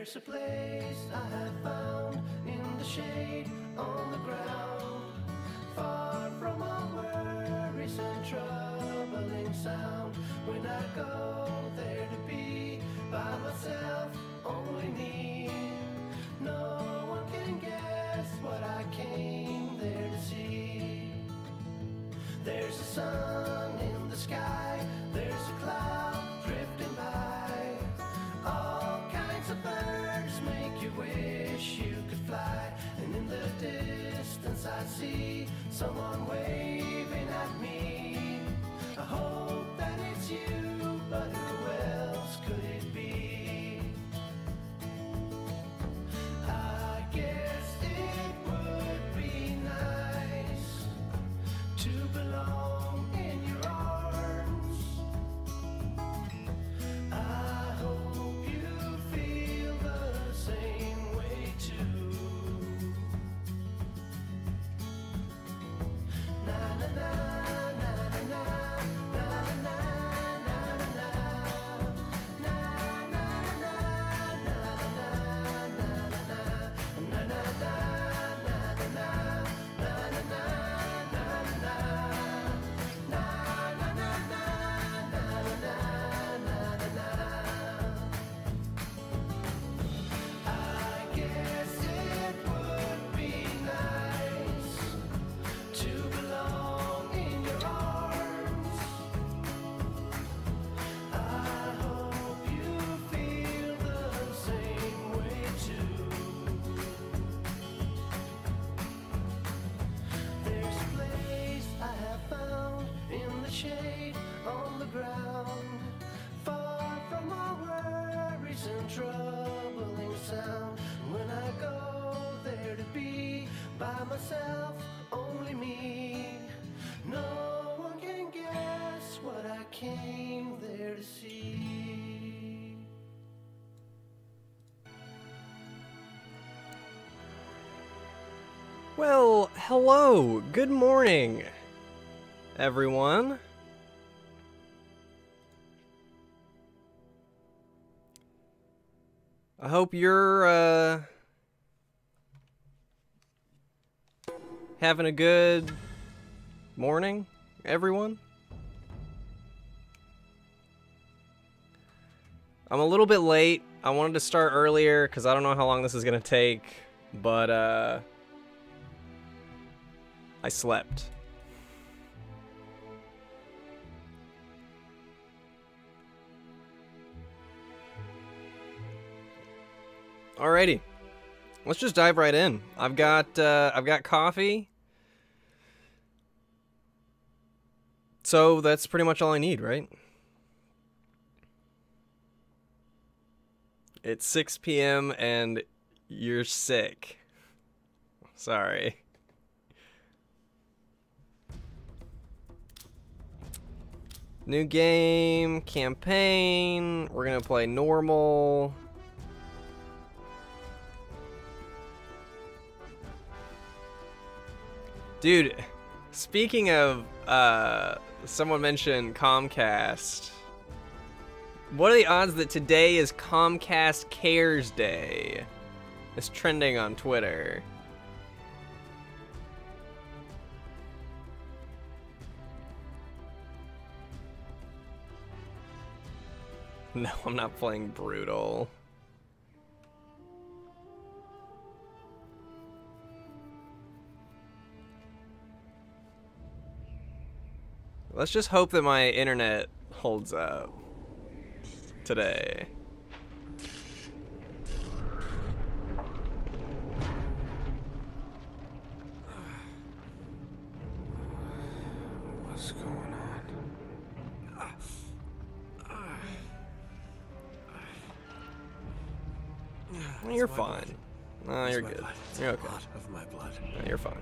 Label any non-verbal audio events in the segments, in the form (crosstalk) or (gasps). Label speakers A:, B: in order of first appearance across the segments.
A: There's a place I have found
B: in the shade on the ground, far from all worries and troubling sound. When I go there to be by myself. see someone
C: Hello, good morning, everyone. I hope you're uh, having a good morning, everyone. I'm a little bit late. I wanted to start earlier because I don't know how long this is going to take, but uh, I slept. Alrighty, let's just dive right in. I've got uh, I've got coffee, so that's pretty much all I need, right? It's 6 p.m. and you're sick. Sorry. New game, campaign, we're gonna play normal. Dude, speaking of, uh, someone mentioned Comcast. What are the odds that today is Comcast Cares Day? It's trending on Twitter. (laughs) No, I'm not playing brutal. Let's just hope that my internet holds up today.
A: Well, you're fine. No, you're good. You're okay. Of my blood. No, you're fine.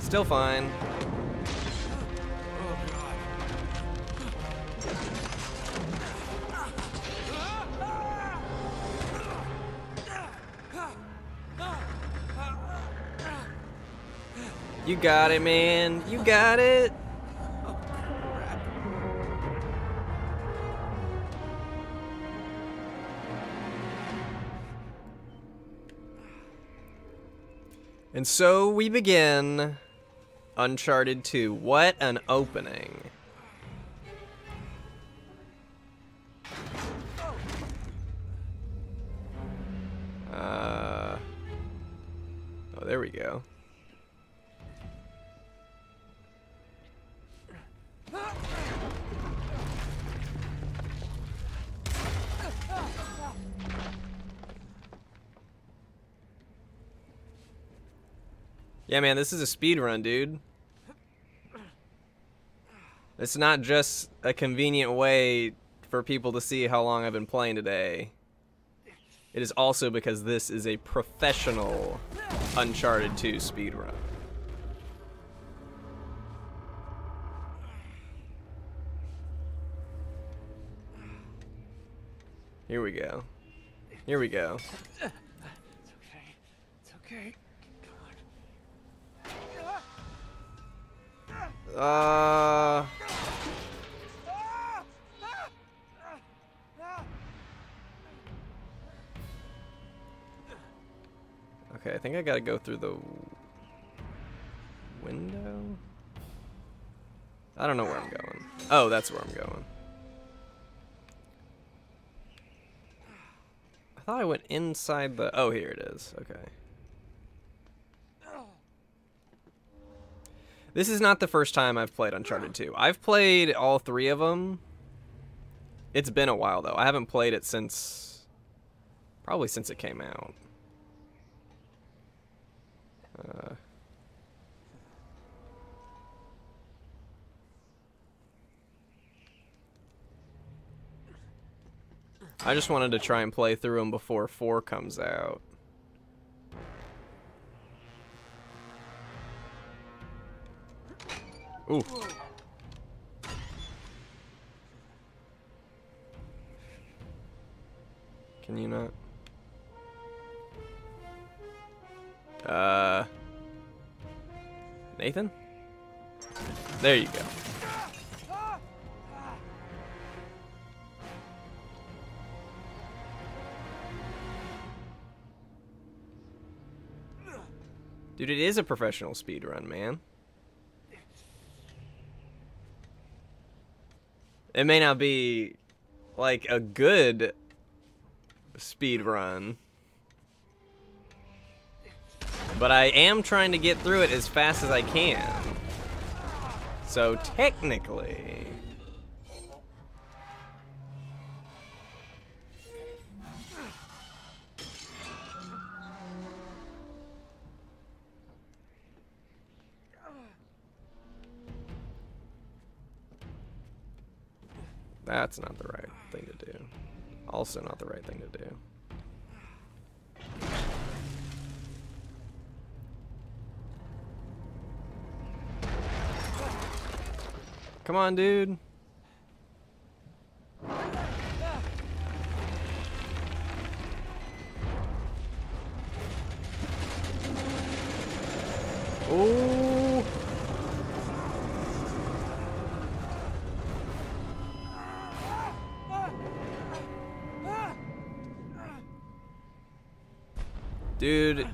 C: Still fine. You got it, man. You got it. and so we begin Uncharted 2. What an opening. Uh, oh, there we go. Yeah, man, this is a speed run, dude. It's not just a convenient way for people to see how long I've been playing today. It is also because this is a professional Uncharted 2 speed run. Here we go. Here we go.
A: It's okay. It's okay.
D: Come on. Uh.
C: Okay, I think I gotta go through the window. I don't know where I'm going. Oh, that's where I'm going. thought I went inside the... Oh, here it is. Okay. This is not the first time I've played Uncharted 2. I've played all three of them. It's been a while, though. I haven't played it since... Probably since it came out. Uh... I just wanted to try and play through them before 4 comes out. Ooh. Can you not? Uh, Nathan? There you go. Dude, it is a professional speed run, man. It may not be like a good speed run. But I am trying to get through it as fast as I can. So technically... That's not the right thing to do. Also not the right thing to do. Come on, dude. Oh. Dude.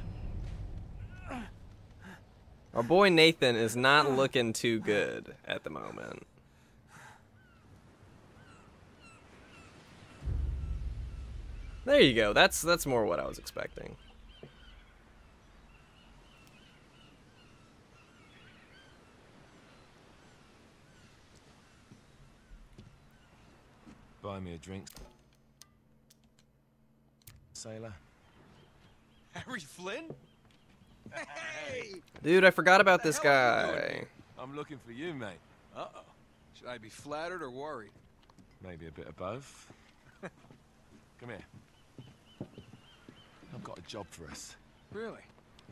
C: Our boy Nathan is not looking too good at the moment. There you go. That's that's more what I was expecting.
E: Buy me a drink. Sailor.
F: Harry Flynn? Hey! Dude, I
C: forgot about this guy.
F: I'm looking for you, mate. Uh-oh. Should I be flattered or
E: worried? Maybe a bit of both. (laughs) Come here. I've got a job for us. Really?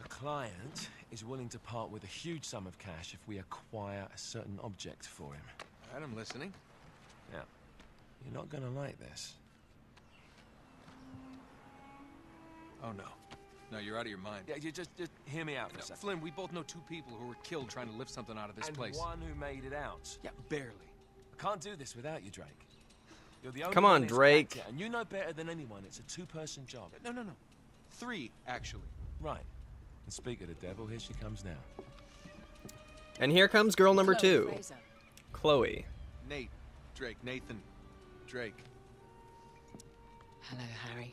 E: The client is willing to part with a huge sum of cash if we acquire a certain object for him.
F: All right, I'm listening. Yeah.
E: you're not gonna like this.
F: Oh, no. No, you're out of your mind. Yeah, you just, just hear me out for no. a second. Flynn, we both know two people who were killed trying to lift something out of this and place. one who made it out. Yeah,
E: barely. I can't do this without you, Drake. You're the only Come on, Drake. and you know better than anyone it's a two-person job. No, no, no. Three, actually. Right. And speak of the devil, here she comes now.
C: And here comes girl number Chloe two. Frazer.
G: Chloe.
F: Nate. Drake. Nathan. Drake.
E: Hello, Harry.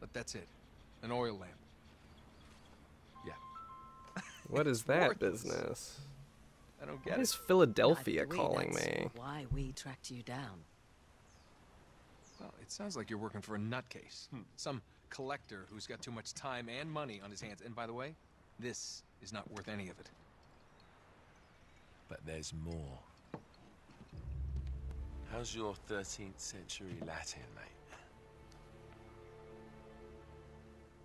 F: But that's it. An oil lamp.
C: Yeah. (laughs) What is that business? I don't get Why is Philadelphia calling me?
G: Why we tracked you down. Well, it sounds like you're working for a nutcase.
F: Hmm. Some collector who's got too much time and money on his hands. And by the way, this is not worth any of it.
E: But there's more. How's your 13th century Latin, mate?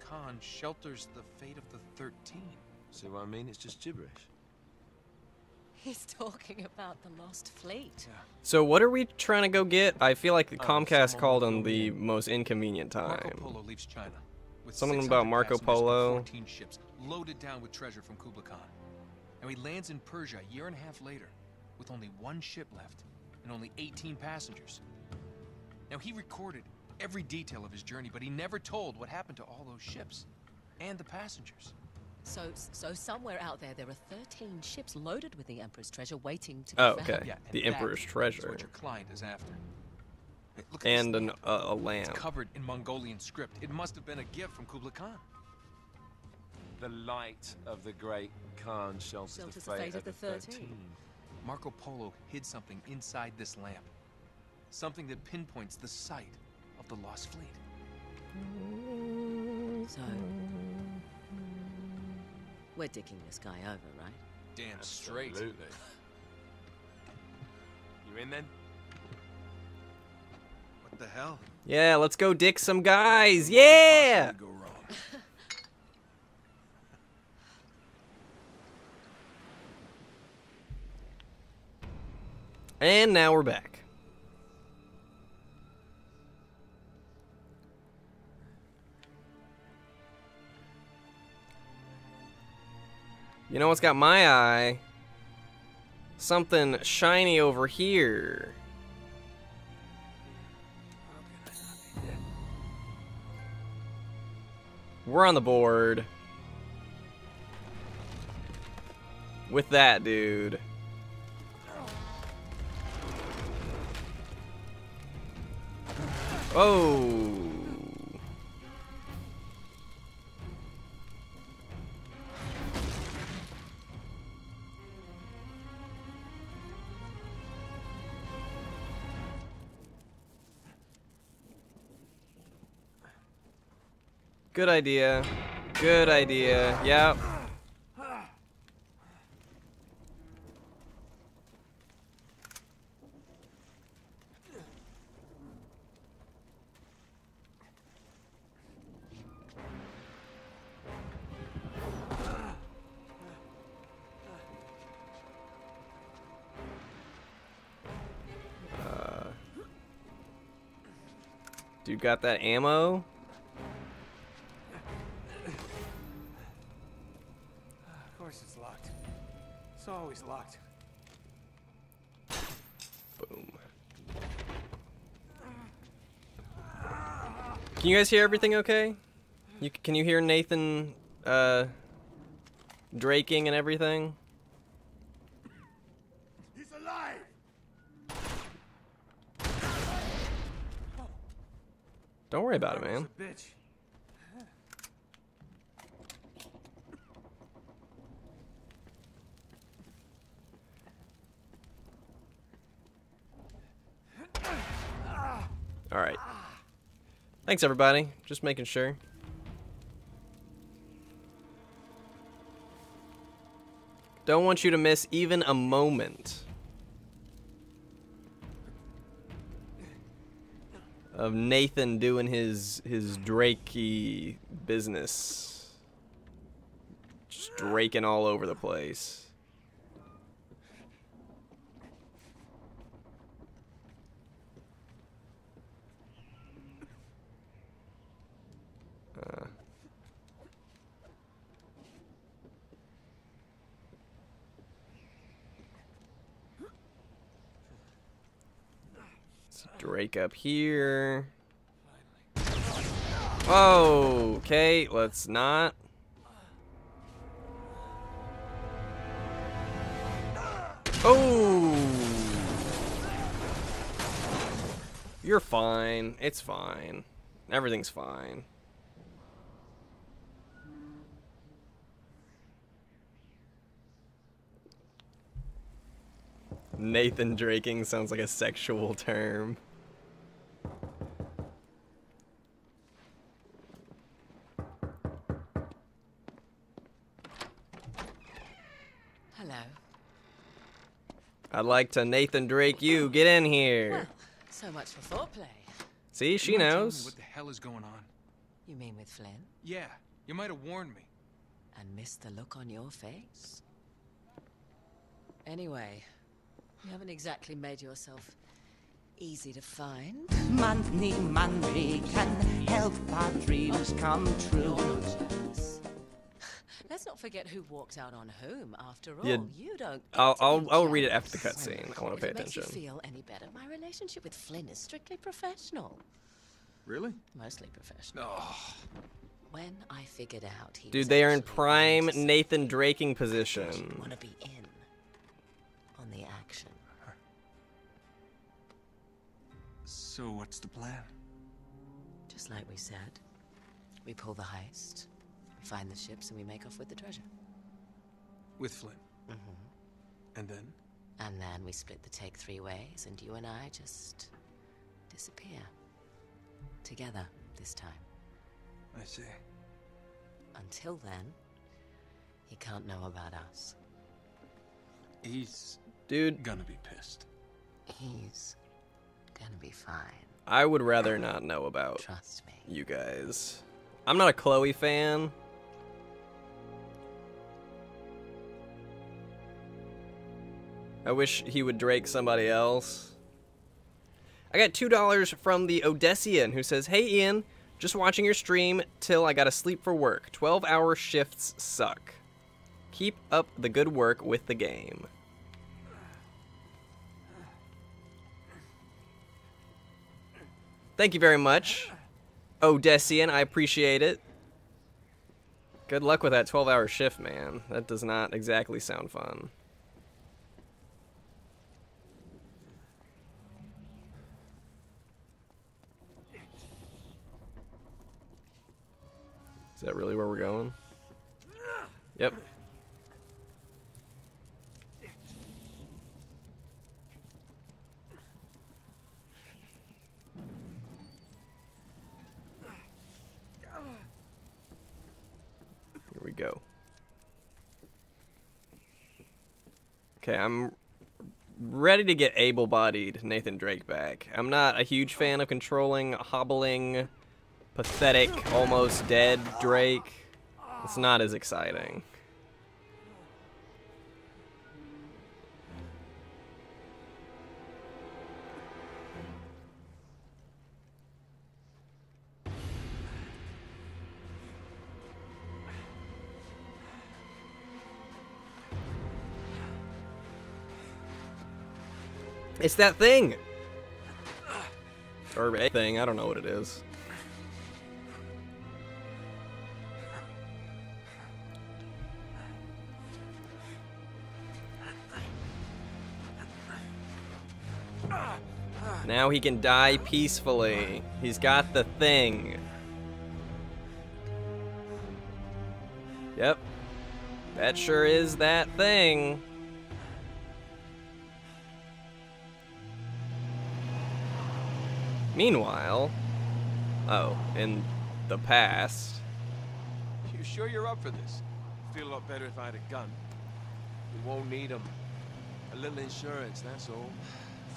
F: Khan shelters the fate of the Thirteen. See what I mean? It's just gibberish.
G: He's talking about the lost fleet.
C: So what are we trying to go get? I feel like uh, Comcast called on the most inconvenient time. Marco
F: Polo leaves China. With Something about Marco Polo. 14 ships loaded down with treasure from Kublai Khan. And he lands in Persia a year and a half later with only one ship left and only 18 passengers. Now he recorded every detail of his journey,
G: but he never told what happened to all those ships and the passengers. So, so somewhere out there, there are 13 ships loaded with the Emperor's treasure waiting to be oh, okay. Yeah, the Emperor's
C: treasure. what your
F: client is after. and an, uh, a lamp. It's covered in Mongolian script. It must have been a gift from Kublai Khan. The light of the
E: great Khan shelters, shelters the, fate the fate of the, of the 13. 13. Marco
F: Polo hid something inside this lamp. Something that pinpoints the site the Lost Fleet.
A: So, hmm.
G: we're dicking this guy over, right? Damn straight.
F: Absolutely. (laughs) you in then? What the hell?
C: Yeah, let's go dick some guys. Yeah. (laughs) and now we're back. You know what's got my eye? Something shiny over here. We're on the board. With that, dude.
A: Oh.
C: Good idea. Good idea. Yep. Uh, dude got that ammo?
F: always locked. Boom.
A: Can
C: you guys hear everything okay? You can you hear Nathan uh draking and everything? He's alive. Don't worry about it, man. Thanks, everybody. Just making sure. Don't want you to miss even a moment of Nathan doing his his Drakey business. Just draking all over the place. break up here. Oh, okay, let's not. Oh! You're fine. It's fine. Everything's fine. Nathan Draking sounds like a sexual term. I'd like to Nathan Drake you. Get in here. Well,
G: so much for foreplay.
C: See, she knows. What
F: the hell is going on?
G: You mean with Flynn? Yeah, you might have warned me. And missed the look on your face? Anyway, you haven't exactly made
H: yourself easy to find. Money, money can help our dreams come true.
G: Let's not forget who walked out on whom. After all, yeah. you don't. I'll I'll, I'll read it after the cutscene. I want to pay attention. Makes you feel any better? My relationship with Flynn is strictly professional. Really? Mostly professional. Oh. When I figured out he. Dude, they are in prime Nathan
C: Draking position. Want to
G: be in on the action. So what's the plan? Just like we said, we pull the heist find the ships, and we make off with the treasure. With Flynn? Mm-hmm. And then? And then we split the take three ways, and you and I just disappear. Together, this time. I see. Until then, he can't know about us. He's dude gonna be pissed.
C: He's gonna be fine. I would rather not know about Trust me. you guys. I'm not a Chloe fan. I wish he would Drake somebody else. I got $2 from the Odessian who says, Hey Ian, just watching your stream till I gotta sleep for work. 12 hour shifts suck. Keep up the good work with the game. Thank you very much, Odessian. I appreciate it. Good luck with that 12 hour shift, man. That does not exactly sound fun. that really where we're going? Yep. Here we go. Okay, I'm ready to get able-bodied Nathan Drake back. I'm not a huge fan of controlling, hobbling, pathetic, almost dead Drake. It's not as exciting. It's that thing! Or a thing, I don't know what it is. Now he can die peacefully. He's got the thing. Yep. That sure is that thing. Meanwhile, oh, in the past.
F: You sure you're up for
E: this? Feel a lot better if I had a gun. We won't need them. A little insurance, that's all.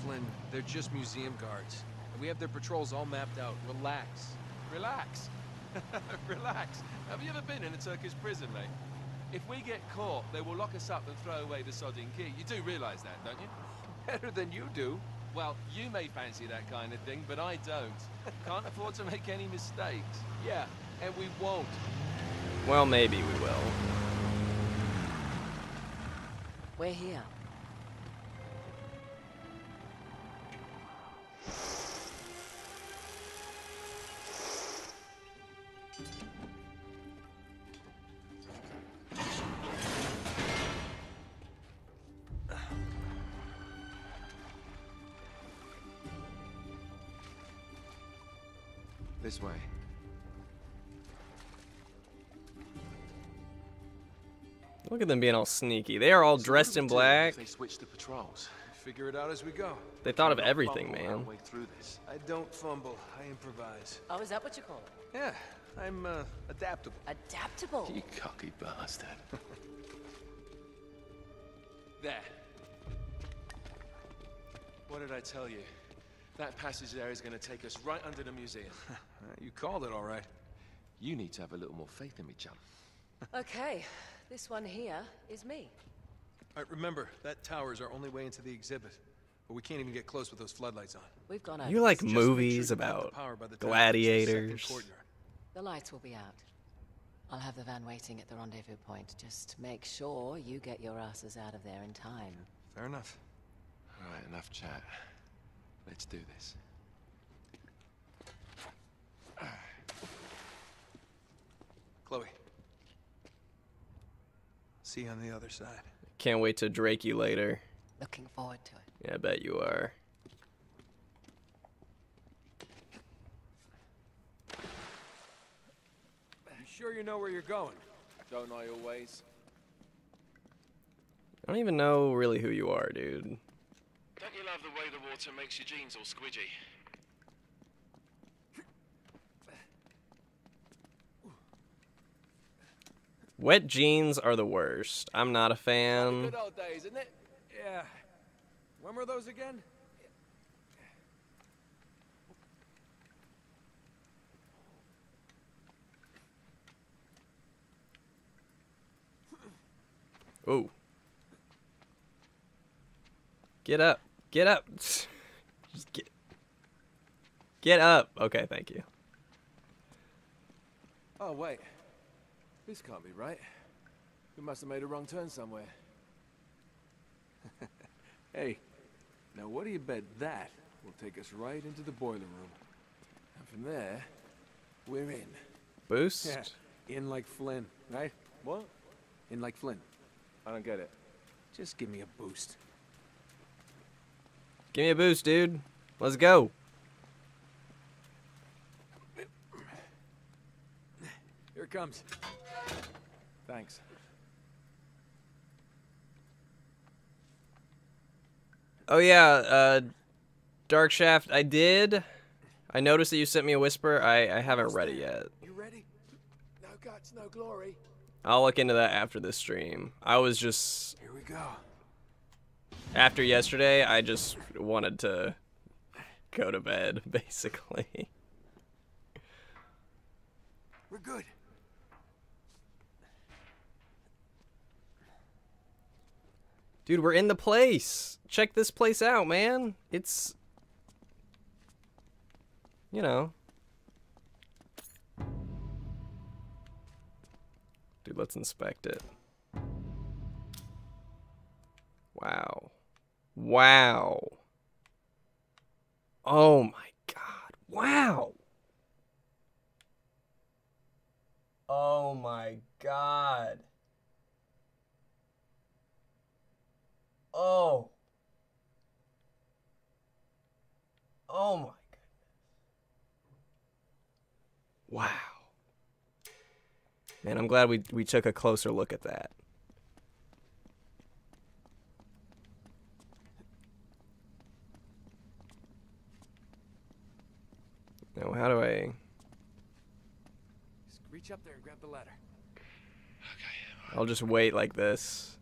E: Flynn, they're just museum guards. And we have their patrols all mapped out. Relax. Relax? (laughs) Relax. Have you ever been in a Turkish prison, mate? If we get caught, they will lock us up and throw away the sodding key. You do realize that, don't you? (laughs) Better than you do. Well, you may fancy that kind of thing, but I don't. Can't afford to make any mistakes.
G: Yeah, and we won't.
C: Well, maybe we will.
G: We're here.
E: This way. Look at them
C: being all sneaky. They are all dressed in black.
E: They switched the patrols. Figure it out as we go. They thought of everything, man.
F: I don't fumble. I improvise. Oh, is that what you call it? Yeah, I'm uh, adaptable. Adaptable. You
E: cocky bastard. (laughs)
F: there. What did I
E: tell you? That passage there is going to take us right under the museum. (laughs) you called it all right. You need to have a little more faith in me, chum.
G: okay, this one here is me.
F: All right, remember, that tower is our only way into the exhibit. But we can't even get close with those floodlights on.
G: We've gone over. You like Just movies about gladiators. The, the lights will be out. I'll have the van waiting at the rendezvous point. Just make sure you get your asses out of there in time. Fair enough.
E: All right, enough chat. Let's do this.
F: Chloe. See you on the other side.
C: Can't wait to drake you later. Looking forward to it. Yeah, I bet you are.
E: You sure you know where you're going? Don't I always?
C: I don't even know really who you are, dude. Don't
E: you love the way the water makes your jeans all squidgy?
C: Wet jeans are the worst. I'm not a fan. Good
F: old days, isn't it? Yeah. When were those again?
C: Ooh. Get up. Get up. (laughs) Just get. Get up. Okay, thank you.
E: Oh wait, this can't be right. We must have made a wrong turn somewhere.
F: (laughs) hey, now what do you bet that will take us right into the boiler room? And from there, we're in. Boost? Yeah, in like Flynn, right? What? In like Flynn. I don't get it. Just give me a boost.
C: Give me a boost, dude. Let's go.
F: Here it comes. Thanks.
C: Oh yeah, uh, Dark Shaft. I did. I noticed that you sent me a whisper. I I haven't read it yet.
E: You ready? No guts, no glory.
C: I'll look into that after this stream. I was just. Here we go. After yesterday, I just wanted to go to bed, (laughs) basically. We're good. Dude, we're in the place. Check this place out, man. It's... You know. Dude, let's inspect it. Wow. Wow. Oh my god. Wow. Oh my god. Oh.
D: Oh my goodness.
C: Wow. Man, I'm glad we we took a closer look at that. Now, how do I...
F: Just reach up there and grab the ladder.
C: Okay. I'll just wait like this.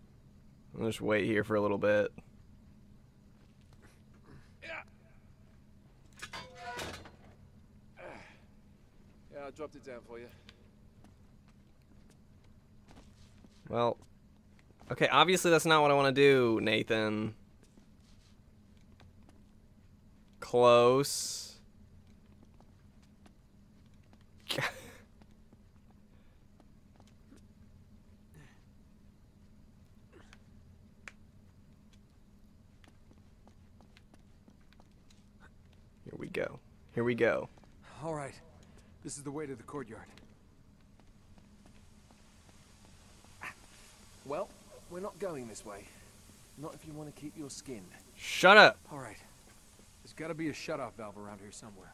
C: I'll just wait here for a little bit. Yeah,
E: yeah I dropped it down for you.
A: Well,
C: okay, obviously that's not what I want to do, Nathan. Close. Here we go. Here we go.
F: All right. This is the way to the courtyard. Well, we're not going this way. Not if you want to keep your skin. Shut up. All right. There's got to be a shut-off valve around here somewhere.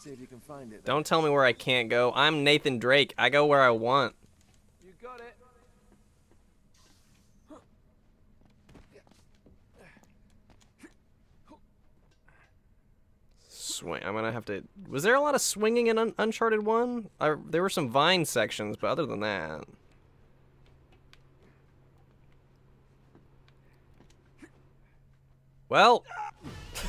F: See if you can find it. Though. Don't
C: tell me where I can't go. I'm Nathan Drake. I go where I want. You got it. swing. I'm gonna have to. Was there a lot of swinging in Un Uncharted One? there were some vine sections, but other than that. Well. (laughs)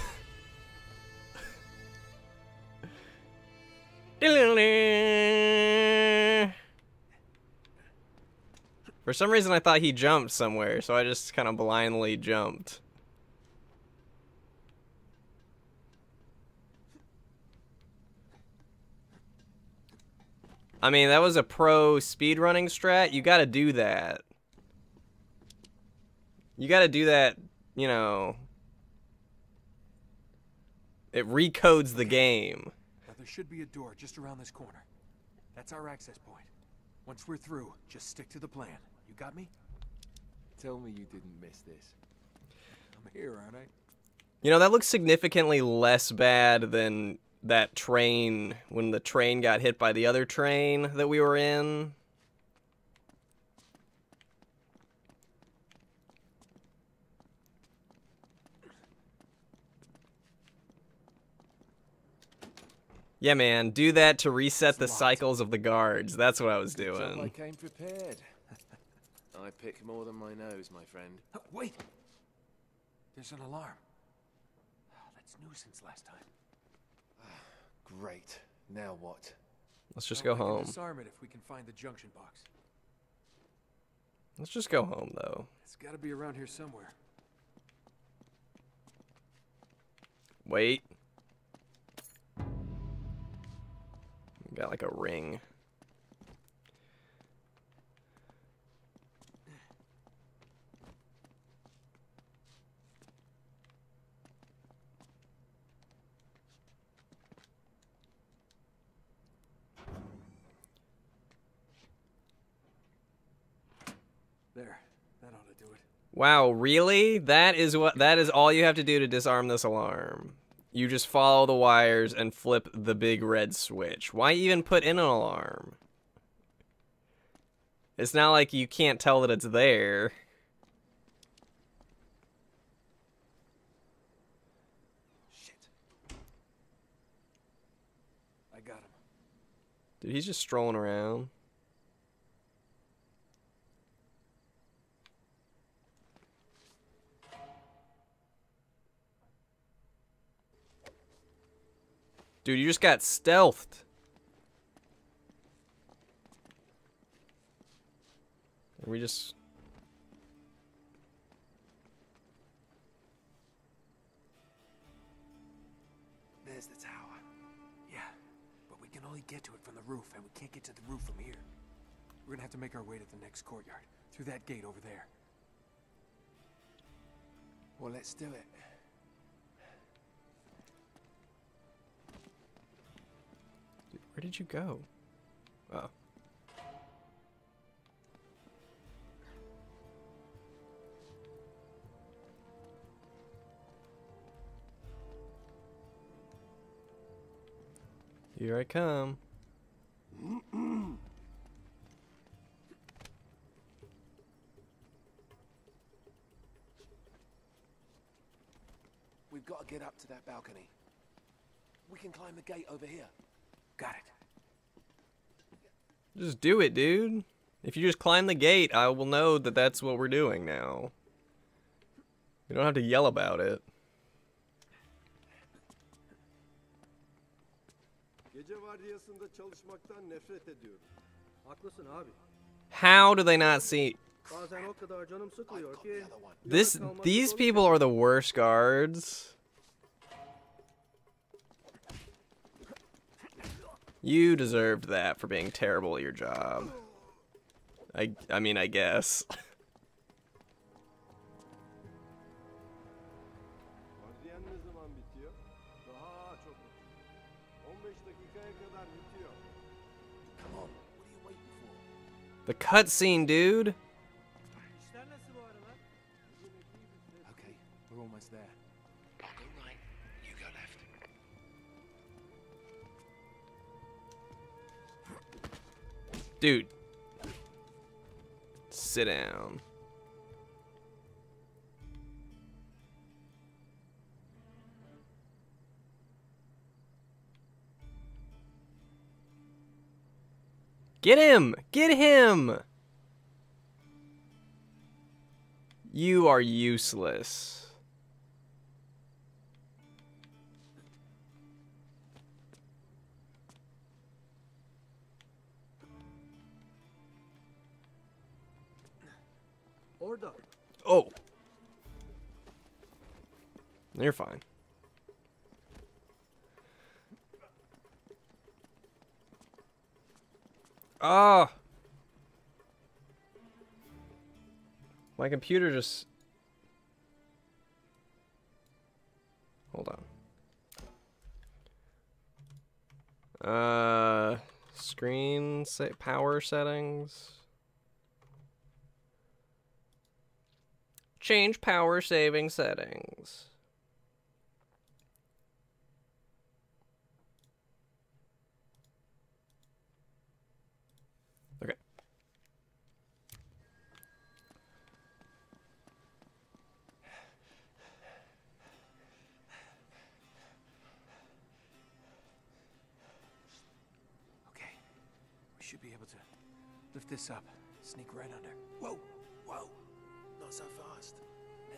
C: For some reason, I thought he jumped somewhere, so I just kind of blindly jumped. I mean, that was a pro speedrunning strat. You gotta do that. You gotta do that, you know... It recodes the game.
F: Now there should be a door just around this corner. That's our access point. Once we're through, just stick to the plan. You got me? Tell me you didn't miss this. I'm here, aren't I?
C: You know, that looks significantly less bad than that train when the train got hit by the other train that we were in. Yeah, man, do that to reset the cycles of the guards. That's what I was doing. I
E: came prepared. (laughs) I pick more than my nose, my friend. wait!
F: There's an alarm. Oh, that's nuisance since last time. Great. Now what?
E: Let's
C: just go home.
F: Disarm it if we can find the junction box.
C: Let's just go home though.
F: It's got to be around here somewhere.
C: Wait. Got like a ring. Wow, really? That is what that is all you have to do to disarm this alarm. You just follow the wires and flip the big red switch. Why even put in an alarm? It's not like you can't tell that it's there.
F: Shit. I got him.
C: Dude, he's just strolling around. Dude, you just got stealthed. We just...
F: There's the tower. Yeah, but we can only get to it from the roof, and we can't get to the roof from here. We're gonna have to make our way to the next courtyard, through that gate over there. Well, let's do it.
C: Where did you go? Oh. Here I come.
E: We've got to get up to that balcony. We can climb the gate over here. Got
C: it. Just do it, dude. If you just climb the gate, I will know that that's what we're doing now. You don't have to yell about it. How do they not see?
I: This, these
C: people are the worst guards. You deserved that for being terrible at your job. I, I mean, I guess. the cutscene, dude! Dude. Sit down. Get him! Get him! You are useless. Oh. You're fine. Ah! My computer just... Hold on. Uh, screen set power settings. Change power saving settings. Okay.
F: Okay. We should be able to lift this up, sneak right on.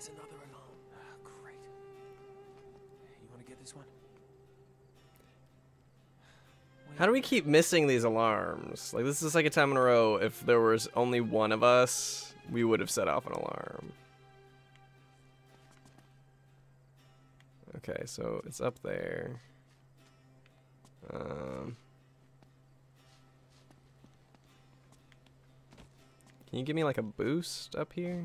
E: another alarm. Ah, great.
F: You want to get this one?
C: How do we keep missing these alarms? Like, this is the second time in a row. If there was only one of us, we would have set off an alarm. Okay, so it's up there. Um, can you give me, like, a boost up here?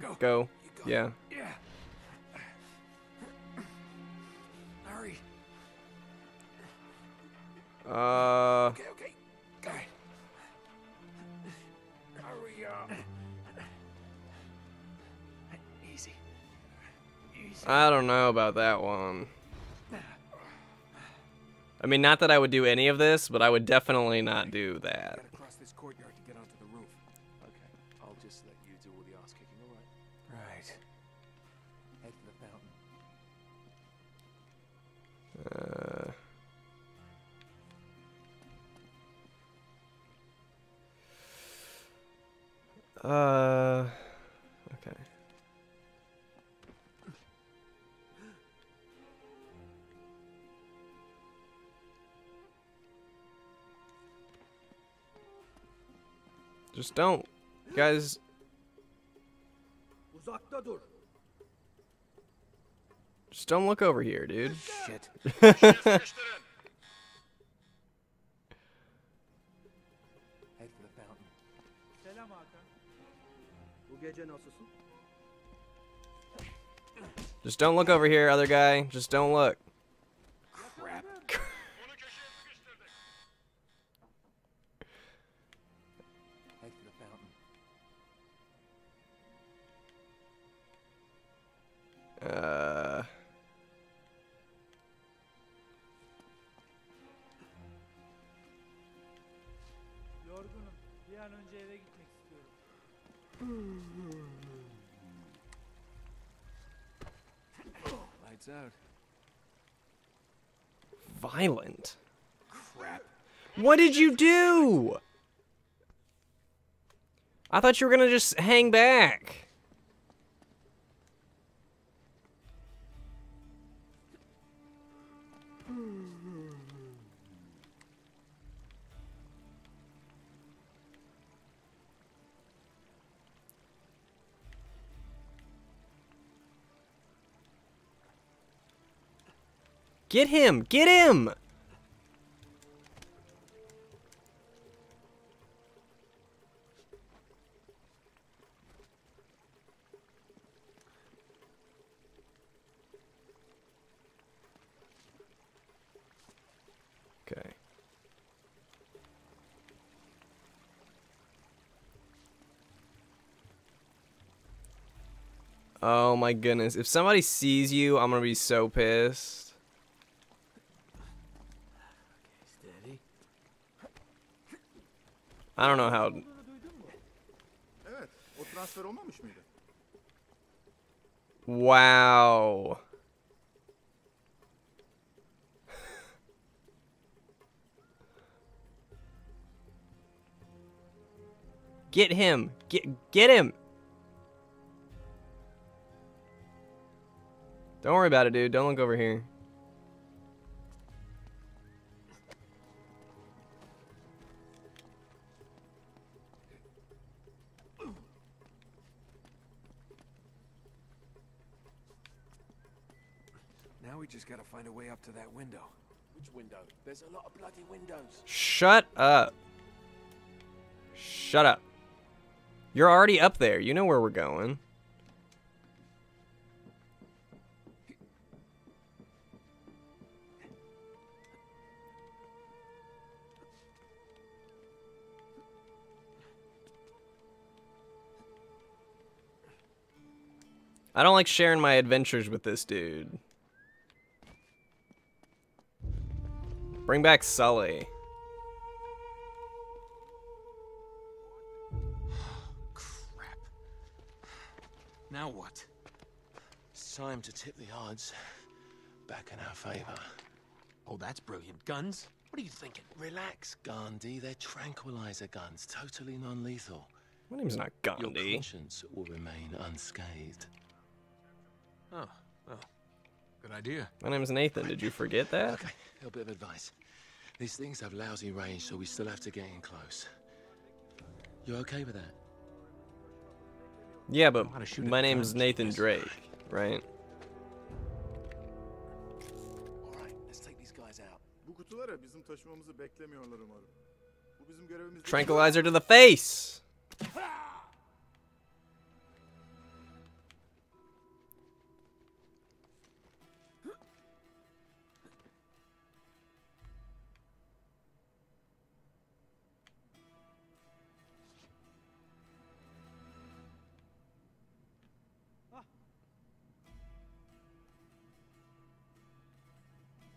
C: right? Go. go. Yeah. Yeah. Hurry. Uh. Okay, okay.
J: Hurry up.
A: Easy. Easy.
C: I don't know about that one. I mean, not that I would do any of this, but I would definitely not do that. Just don't. Guys. Just don't look over here, dude. Shit. Just don't look over here, other guy. Just don't look. Uh...
J: Yorgunum. Bir an önce eve gitmek istiyorum.
F: Lights out.
C: Violent. Crap. What did you do? I thought you were gonna just hang back. Get him! Get him! Okay. Oh my goodness. If somebody sees you, I'm gonna be so pissed. I don't know how. Wow. Get him. Get get him. Don't worry about it, dude. Don't look over here.
F: we just gotta find a way up to that window. Which window? There's a lot of bloody windows.
C: Shut up. Shut up. You're already up there. You know where we're going. I don't like sharing my adventures with this dude. Bring back Sully.
E: (sighs) Crap. Now what? It's time to tip the odds back in our favor. Oh, that's brilliant. Guns? What are you thinking? Relax, Gandhi. They're tranquilizer guns, totally non-lethal. My name's not Gandhi. Your conscience will remain unscathed.
F: Oh, well, oh.
E: Good idea. My name is Nathan. Did you forget that? Okay, a bit of advice. These things have lousy range, so we still have to get in close. You okay with that?
C: Yeah, but my name is Nathan Drake, right?
G: All right. Let's take these guys out.
C: Tranquilizer to the face!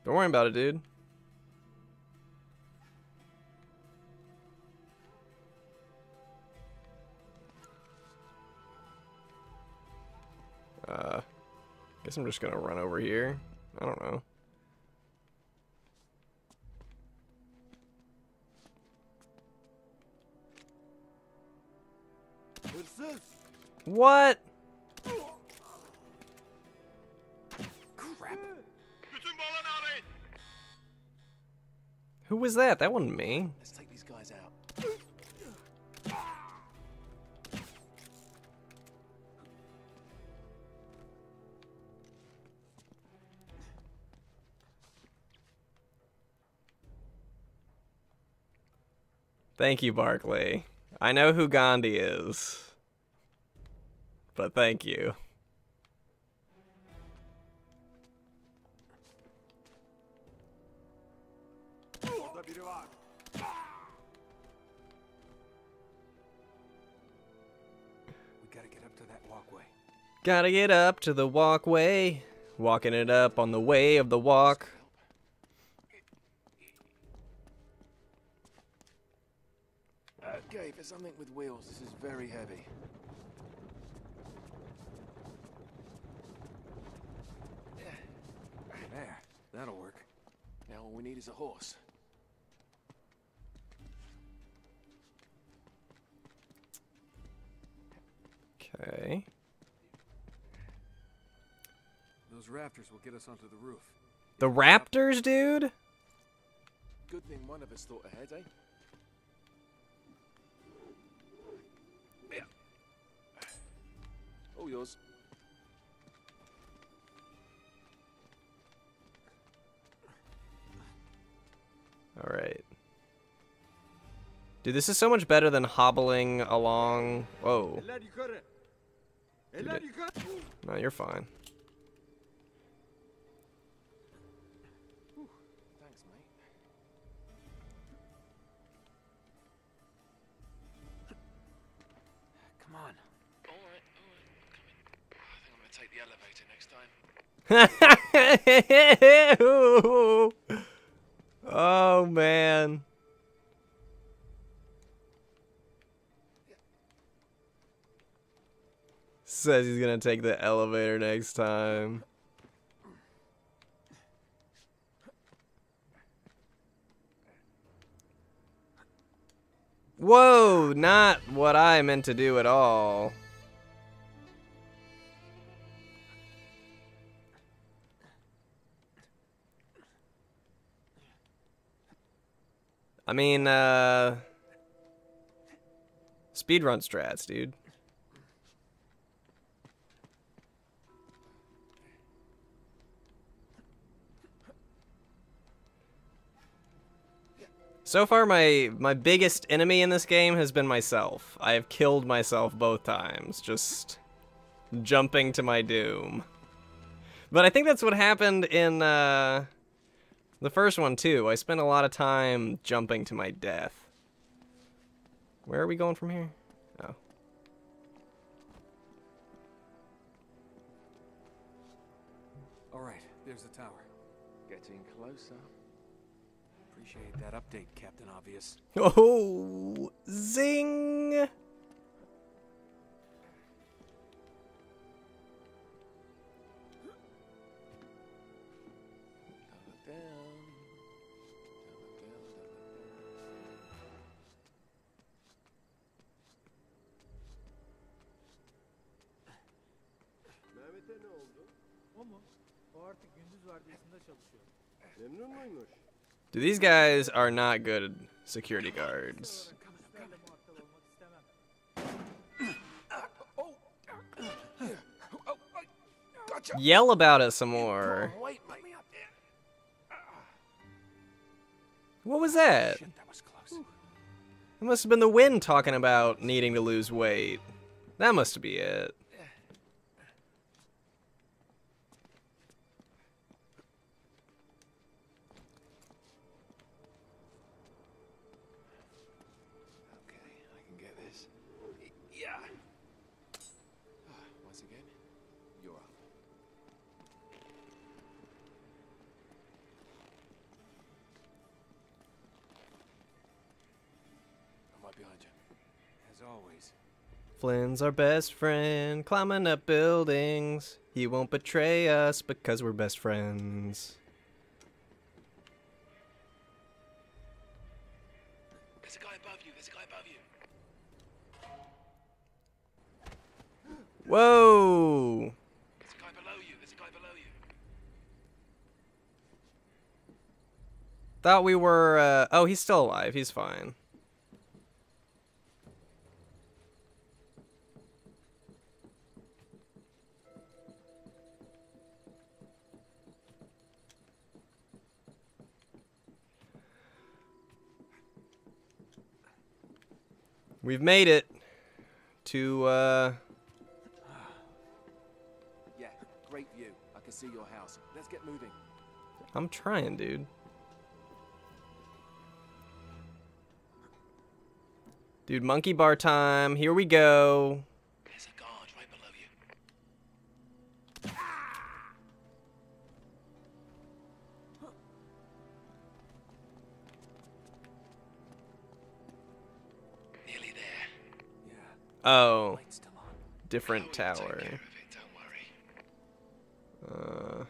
C: Don't worry about it, dude. Uh, guess I'm just gonna run over here. I don't know.
A: What's this? What?
C: Who was that? That wasn't me.
E: Let's take these guys out.
C: Thank you, Barkley. I know who Gandhi is, but thank you. Gotta get up to the walkway. Walking it up on the way of the walk.
E: Okay, uh, for something with wheels, this is very heavy.
F: There, that'll work. Now all we need is a horse. Okay. Those raptors will get us onto the roof.
C: The raptors, dude?
F: Good thing one of us thought ahead, eh?
E: Yeah. All yours.
C: All right. Dude, this is so much better than hobbling along. Whoa. No, you're fine.
A: (laughs) oh,
C: man. Says he's gonna take the elevator next time. Whoa, not what I meant to do at all. I mean, uh... Speedrun strats, dude. So far, my my biggest enemy in this game has been myself. I have killed myself both times, just jumping to my doom. But I think that's what happened in uh, the first one, too. I spent a lot of time jumping to my death. Where are we going from here? Oh.
F: Alright, there's the tower. Getting closer. Appreciate that update, Captain Obvious.
C: Oh, zing! Dude, these guys are not good security guards. Yell about it some more. What was that? It must have been the wind talking about needing to lose weight. That must be it. Flynn's our best friend, climbing up buildings. He won't betray us because we're best friends. There's a
D: guy above you, there's a guy above you.
C: Whoa! There's a guy below you, there's a guy below you. Thought we were, uh, oh, he's still alive, he's fine. We've made it to, uh...
E: Yeah, great view. I can see your house. Let's get moving.
C: I'm trying, dude. Dude, monkey bar time. Here we go. Oh. Different tower. Uh,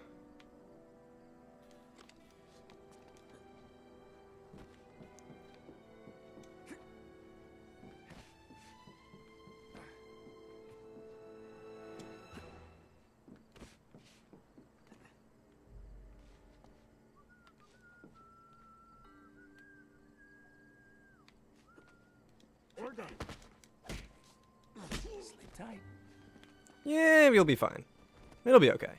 C: Eh, you'll be fine. It'll be okay.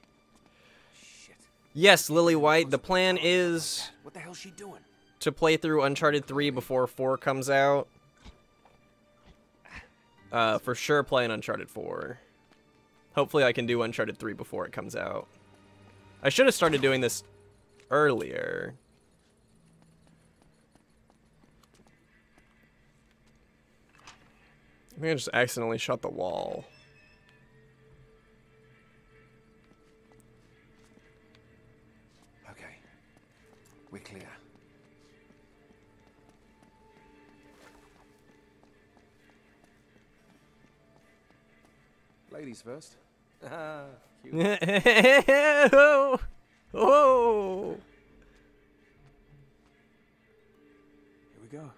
C: Shit. Yes, Lily White, the plan is...
F: What the hell's she doing?
C: To play through Uncharted 3 before 4 comes out. Uh, for sure playing Uncharted 4. Hopefully I can do Uncharted 3 before it comes out. I should have started doing this earlier. I think I just accidentally shot the wall.
A: We're
E: clear. Ladies
F: first. (laughs)
A: oh! oh!
F: Here we go.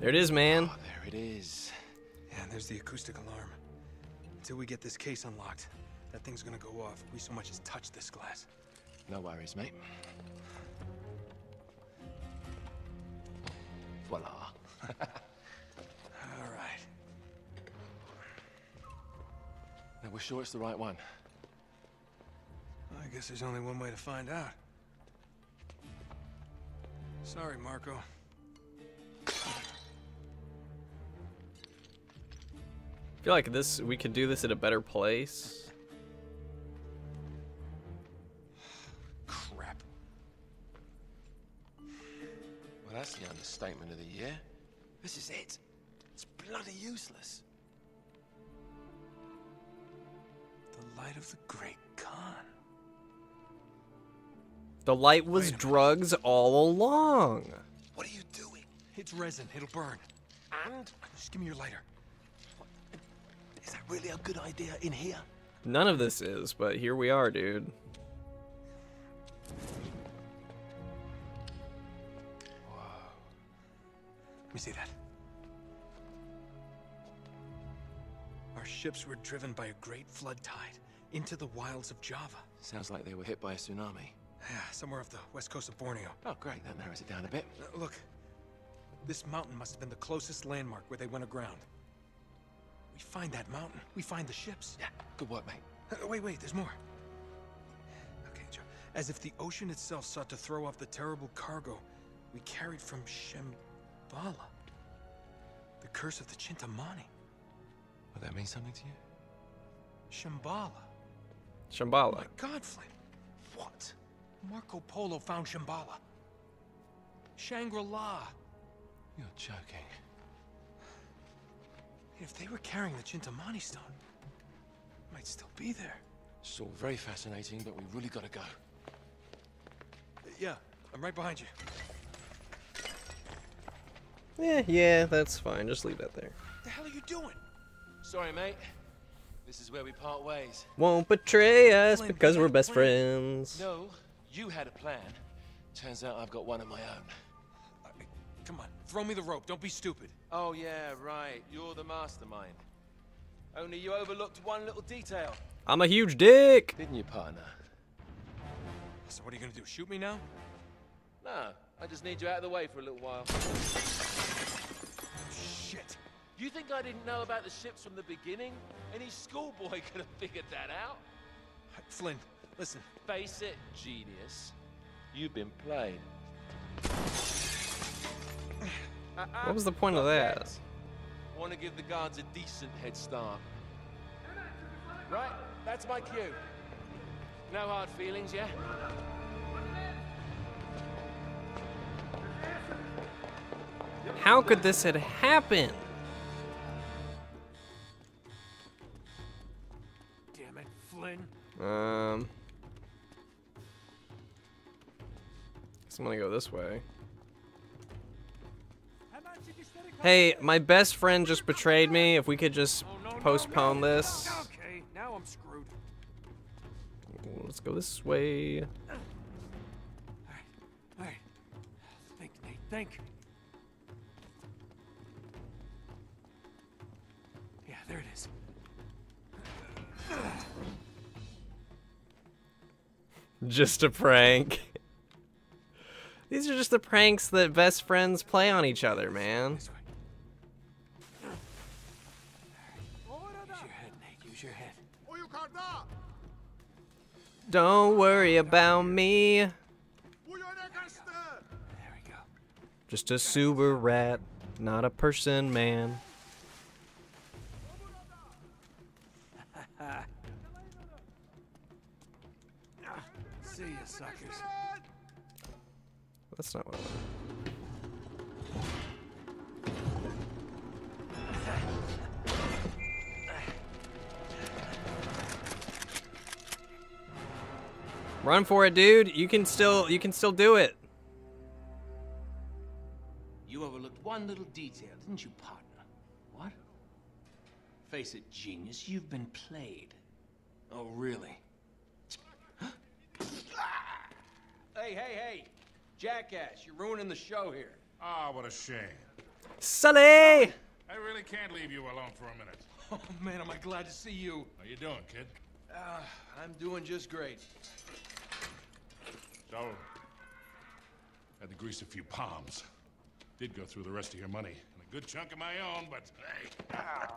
F: There it is, man. Oh, there it is there's the acoustic alarm. Until we get this case unlocked, that thing's gonna go off if we so much as touch this glass.
E: No worries, mate. Voila. (laughs) All right. Now, we're sure it's the right one.
F: I guess there's only one way to find out. Sorry, Marco.
C: I feel like this we could do this at a better place.
E: Crap. Well, that's the understatement of the year. This is it. It's bloody useless. The light of the great Khan.
C: The light was drugs all along. What are you
F: doing? It's resin. It'll burn. And? Just give me your lighter really a good idea in here?
C: None of this is, but here we are, dude.
F: Whoa. Let me see that. Our ships were driven by a great flood tide into the wilds of Java.
E: Sounds like they were hit by a tsunami.
F: Yeah, somewhere off the west coast of Borneo. Oh, great. That narrows it down a bit. Uh, look, this mountain must have been the closest landmark where they went aground. We find that mountain. We find the ships. Yeah, good work, mate. Uh, (laughs) wait, wait, there's more. Okay, Joe. As if the ocean itself sought to throw off the terrible cargo we carried from Shambhala. The curse of the Chintamani. Well,
E: that mean something to you? Shambhala. Shambhala.
F: Oh my God, Flynn. What? Marco Polo found Shambhala. Shangri-La.
E: You're joking.
F: If they were carrying the Chintamani stone, it might still be there.
E: It's all very fascinating, but we really gotta go.
F: Uh, yeah, I'm right behind you.
C: Yeah, yeah, that's fine. Just leave that there. What
F: the hell are you
E: doing? Sorry, mate. This is where we part ways.
C: Won't betray us because we're best friends.
E: No, you had a plan. Turns out I've got one of my own. Uh, come on, Throw me the rope. Don't be stupid. Oh, yeah, right. You're the mastermind. Only you overlooked one little detail.
C: I'm a huge dick. Didn't you,
E: partner? So what are you going to do? Shoot me now? No. I just need you out of the way for a little while. Shit. You think I didn't know about the ships from the beginning? Any schoolboy (laughs) could have figured that out. Flynn, listen. Face it, genius. You've been played. What was the point of that? Want to give the guards a decent head start. Right, that's my cue. No hard feelings, yeah?
C: How could this have happened? Damn it, Flynn. Um. I'm gonna go this way. Hey, my best friend just betrayed me. If we could just postpone this. Okay, now I'm screwed. Let's go this way. All right,
F: all right. Think, Nate, think. Yeah, there it is.
C: Just a prank. (laughs) These are just the pranks that best friends play on each other, man. Don't worry about me. There we go. Just a sewer rat, not a person man.
F: (laughs) See you, suckers.
C: That's not what I want. Run for it, dude. You can still you can still do it.
F: You overlooked one little detail, didn't you, partner? What? Face it, genius, you've been played. Oh, really? (gasps) hey, hey, hey! Jackass, you're ruining
K: the show here. Ah, oh, what a shame.
E: Sully! I
K: really can't leave you alone for a minute. (laughs) Oh, man, am I glad to see you. How you doing, kid? Uh, I'm doing just great. I had to grease a few palms. Did go through the rest of your money, and a good chunk of my own, but hey. Ah.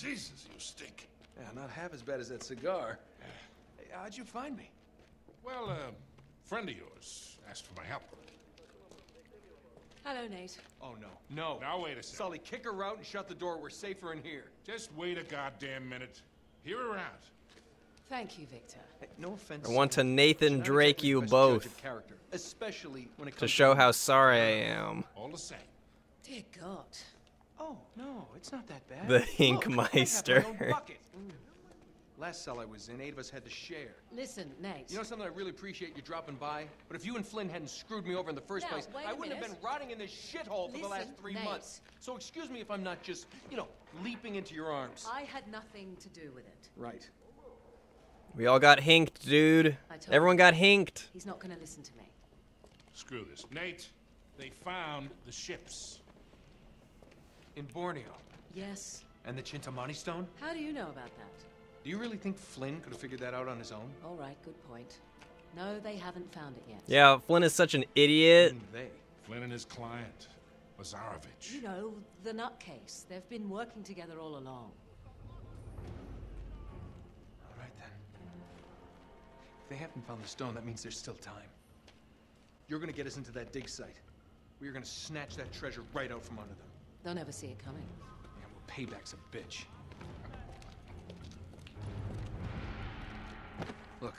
K: Jesus, you stink. Yeah, not half as bad as that cigar. Hey, how'd you find me? Well, a friend of yours asked for my help. Hello, Nate. Oh, no. No. Now, wait a second. Sully, kick her out and shut the door. We're safer in here. Just wait a goddamn minute. Hear her out.
G: Thank you, Victor. no offense. I want to Nathan Drake you both.
F: especially when it comes to show
C: how sorry I am.
F: All the same. Dear God. Oh no, it's not that bad. The Meister. Last cell I was in, eight of us had to share.
G: Listen, Nate.
F: You know something I really appreciate you dropping by? But if you and Flynn hadn't screwed me over in the first now, place, I wouldn't minute. have been rotting in this shithole for the last three Nate. months. So excuse me if I'm not just, you know, leaping into your
G: arms. I had nothing to do with it. Right.
C: We all got hinked, dude. Everyone got hinked.
G: He's not gonna listen to me.
K: Screw this.
F: Nate, they found the ships. In Borneo. Yes. And the Chintamani stone?
G: How do you know about that? Do
F: you really think Flynn could have figured that out on his own?
G: All right, good point. No, they haven't found it yet.
C: Yeah, Flynn is such an idiot.
K: They. Flynn and his client, Lazarevich.
G: You know, the nutcase. They've been working together all along.
F: they haven't found the stone, that means there's still time. You're gonna get us into that dig site. We are gonna snatch that treasure right out from under them.
G: They'll never see it coming.
F: And well, payback's a bitch. Look,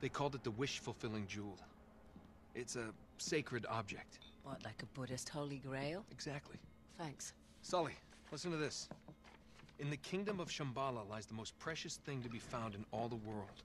F: they called it the wish-fulfilling jewel. It's a sacred object.
G: What, like a Buddhist holy grail? Exactly. Thanks. Sully,
F: listen to this. In the kingdom of Shambhala lies the most precious thing to be found in all the world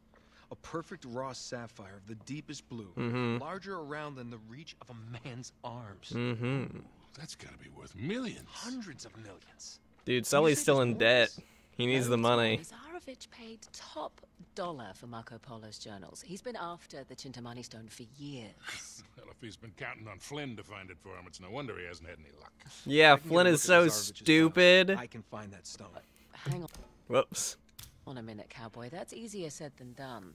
F: a perfect raw sapphire of the deepest blue, mm-hmm. larger around than the reach of a man's arms. Mm-hmm. That's gotta be worth millions. Hundreds of
G: millions.
K: Dude, Sully's still
C: in debt. He needs the money.
G: Lazarevich paid top dollar for Marco Polo's journals. He's been after the Chintamani stone for years. (laughs) well, if he's been counting on Flynn to find it for him, it's no wonder he hasn't had any luck.
K: Yeah, Flynn is so stupid. I
G: can find that stone. Uh, hang on. Whoops. On a minute, cowboy. That's easier said than done.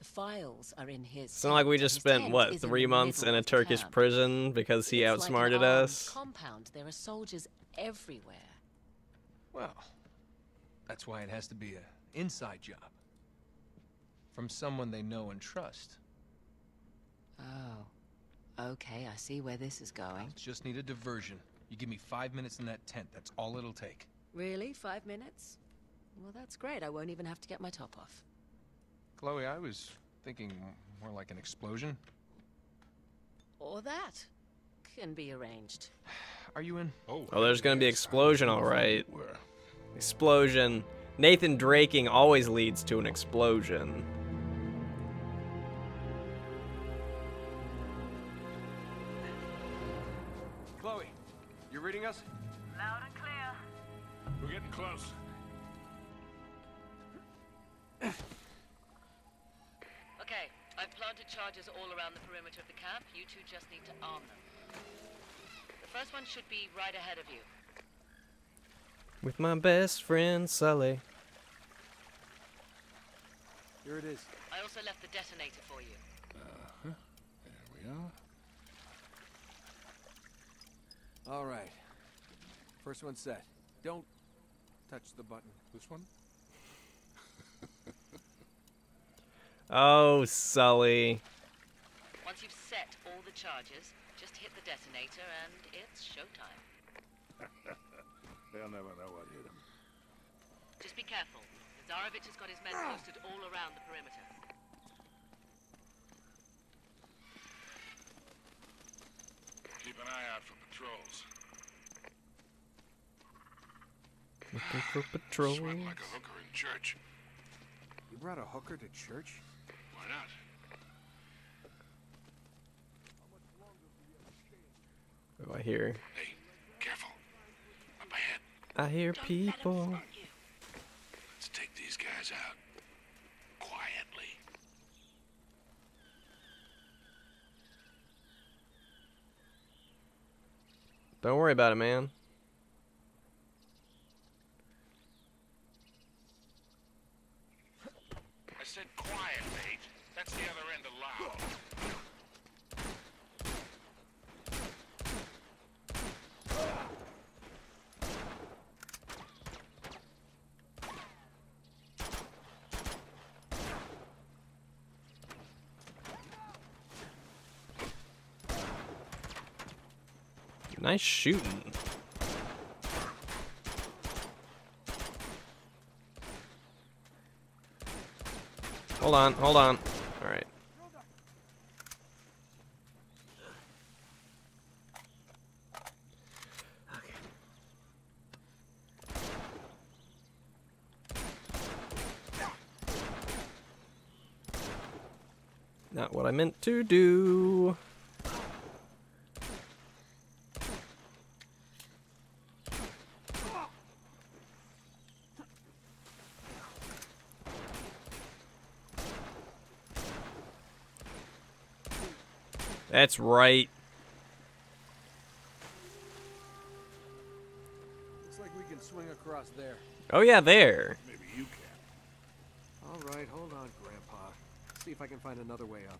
G: The files are in his. It's not like we just spent what three months in a Turkish camp. prison because he it's outsmarted like us. Compound. There are soldiers everywhere. Well,
F: that's why it has to be an inside job from someone they know and trust. Oh, okay. I see where this is going. I just need a diversion. You give me five minutes in that tent. That's all it'll take.
G: Really? Five minutes? Well, that's great. I won't even have to get my top off.
F: Chloe, I was thinking more like an explosion.
G: Or that can be arranged. (sighs) Are you in? Oh, oh
C: there's gonna be explosion, all right. Explosion. Nathan Draking always leads to an explosion.
G: charges all around the perimeter of the camp. You two just need to arm them. The first one should be right ahead of you.
C: With my best friend, Sully.
A: Here
F: it is.
G: I also left the detonator for you.
F: Uh-huh. There we are. All right. First one set. Don't touch the button. This one?
C: oh, Sully.
G: Once you've set all the charges, just hit the detonator and it's showtime.
K: (laughs) They'll never
G: know what hit them. Just be careful. Lazarevich has got his men posted all around the perimeter.
K: Keep an eye out for patrols. Looking for patrols. Sweat like a
F: hooker in church. You brought a hooker to church? Why not?
C: What do I hear? Hey, careful. Up ahead. I hear
J: Don't people.
K: Let's take these guys out.
J: Quietly.
C: Don't worry about it, man. Nice shooting. Hold on, hold on. Alright. Not what I meant to do. That's right.
F: Looks like we can swing across there. Oh yeah, there. Maybe you can. All right, hold on, Grandpa. See if I can find another way up.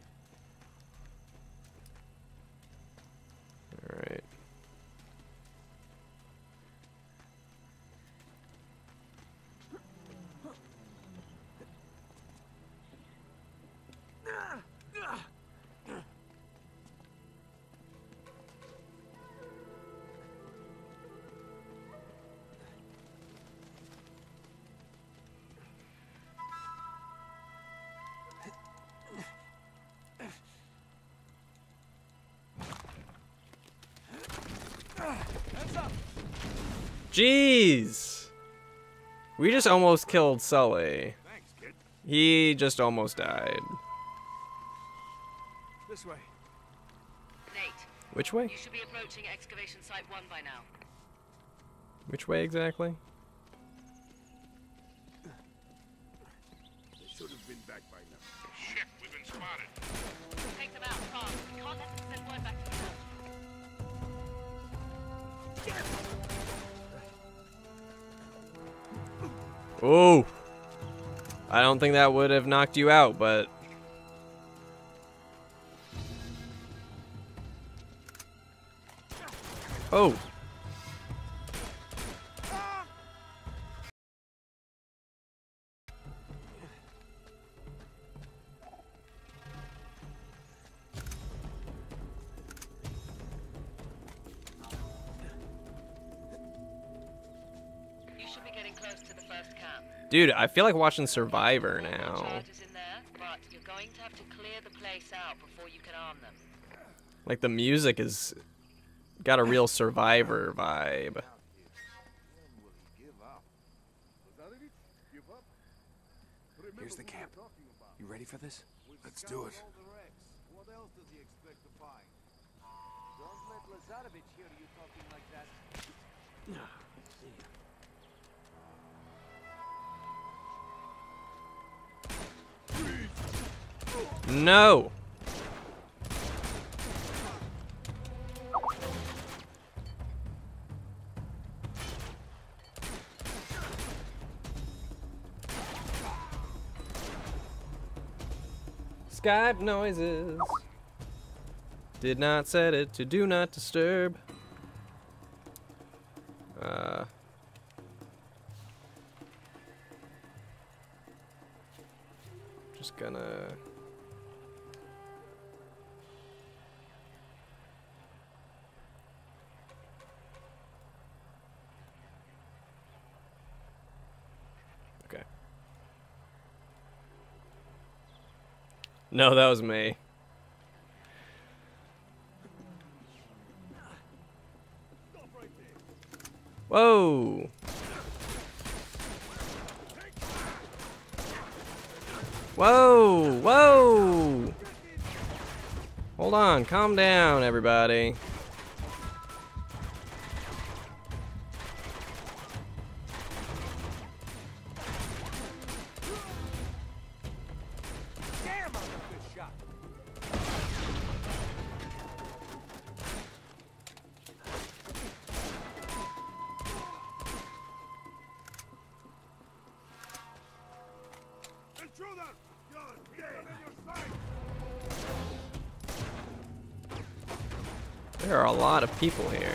C: Jeez! We just almost killed Sully. Thanks, kid. He just almost died. This way. Nate. Which way? You
G: should be approaching excavation site 1 by now.
C: Which way exactly? Oh! I don't think that would have knocked you out, but... Oh! Dude, I feel like watching Survivor now. Like the music is got a real Survivor vibe.
I: Here's the camp. You ready for this? Let's do it.
C: No! Skype noises. Did not set it to do not disturb. No, that was me. Whoa! Whoa! Whoa! Hold on, calm down, everybody. people here.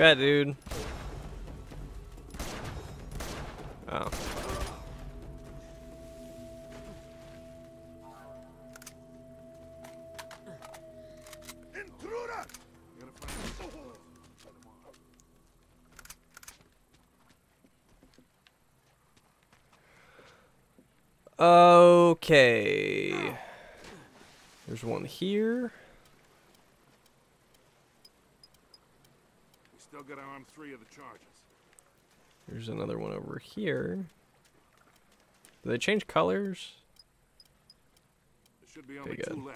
C: you dude.
K: three of the charges.
C: There's another one over here. Do they change colors?
K: There should be only two left.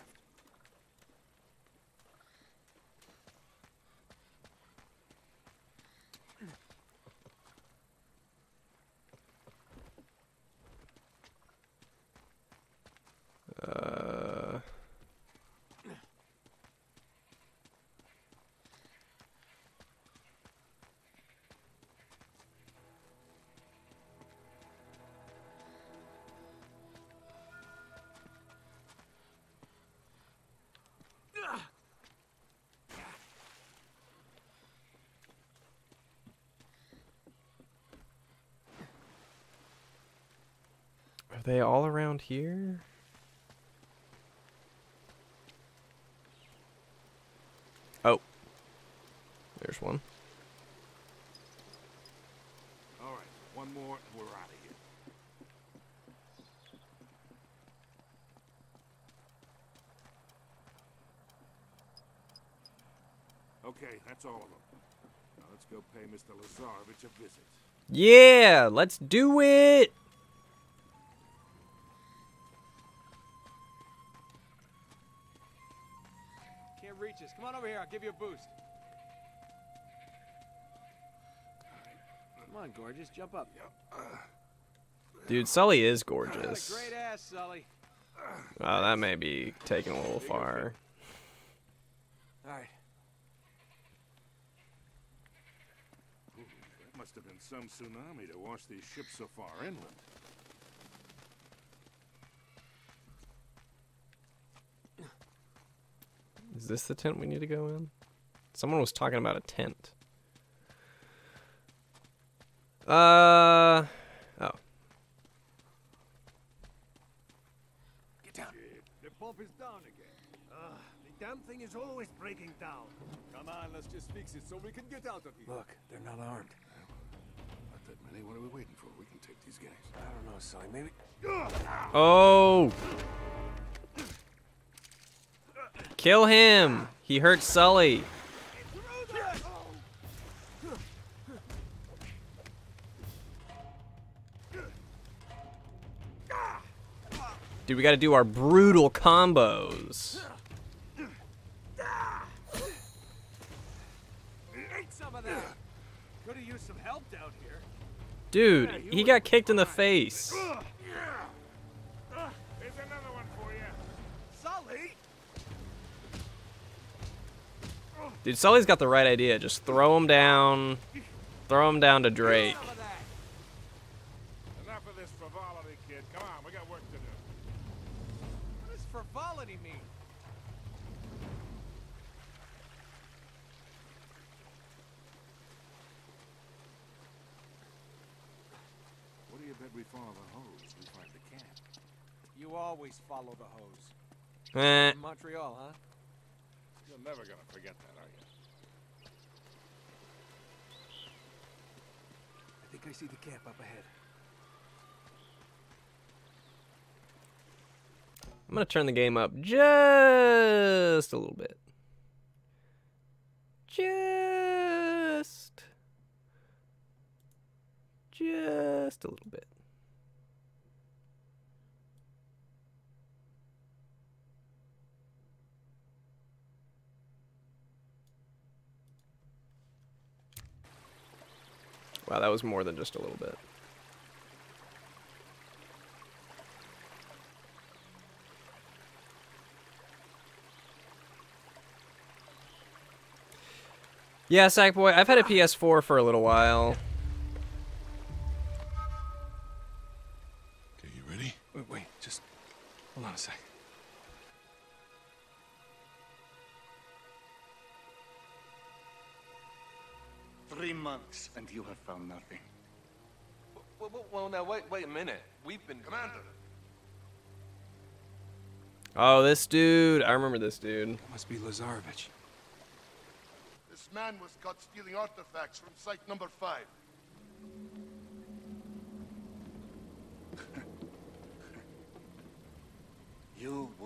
C: they all around here? Oh. There's one.
K: All right, one more and we're out of here. Okay, that's all of them. Now let's go pay Mr. Lazarevich a visit.
C: Yeah, let's do it!
F: Come on over here, I'll give you a boost. Come on, gorgeous, jump up.
C: Dude, Sully is gorgeous. Great
F: ass, Sully.
C: Wow, that may be taking a little far.
F: All right.
K: that must have been some tsunami to wash these ships so far inland.
C: Is this the tent we need to go in? Someone was talking about a tent. Uh... Oh.
J: Get down. The pump is down again. Uh, the damn thing is always breaking down. Come on, let's just fix it so we can get out of here. Look,
F: they're not armed. Not that many. What are we waiting for? We can take these guys. I don't know, Sully.
A: Maybe... Ah! Oh!
C: Kill him! He hurt Sully. Dude, we gotta do our brutal combos. Dude, he got kicked in the face. Dude, Sully's got the right idea. Just throw him down. Throw him down to Drake.
K: Enough of this frivolity, kid. Come on, we got work to do. What does frivolity mean?
F: What do you bet we follow the hose? the camp. You always follow the hose. Eh. Montreal, huh? You're never gonna forget that. I see the camp up ahead.
C: I'm going to turn the game up just a little bit. Just. Just a little bit. Wow, that was more than just a little bit. Yeah, Sackboy, I've had a PS4 for a little while.
K: Okay, you ready? Wait, wait, just hold on a sec. three
I: months, and you have found nothing. Well, well, well now, wait, wait a minute. We've been...
K: Commander!
C: Oh, this dude. I remember this dude.
F: It must be Lazarevich.
K: This man was caught stealing artifacts from site number five.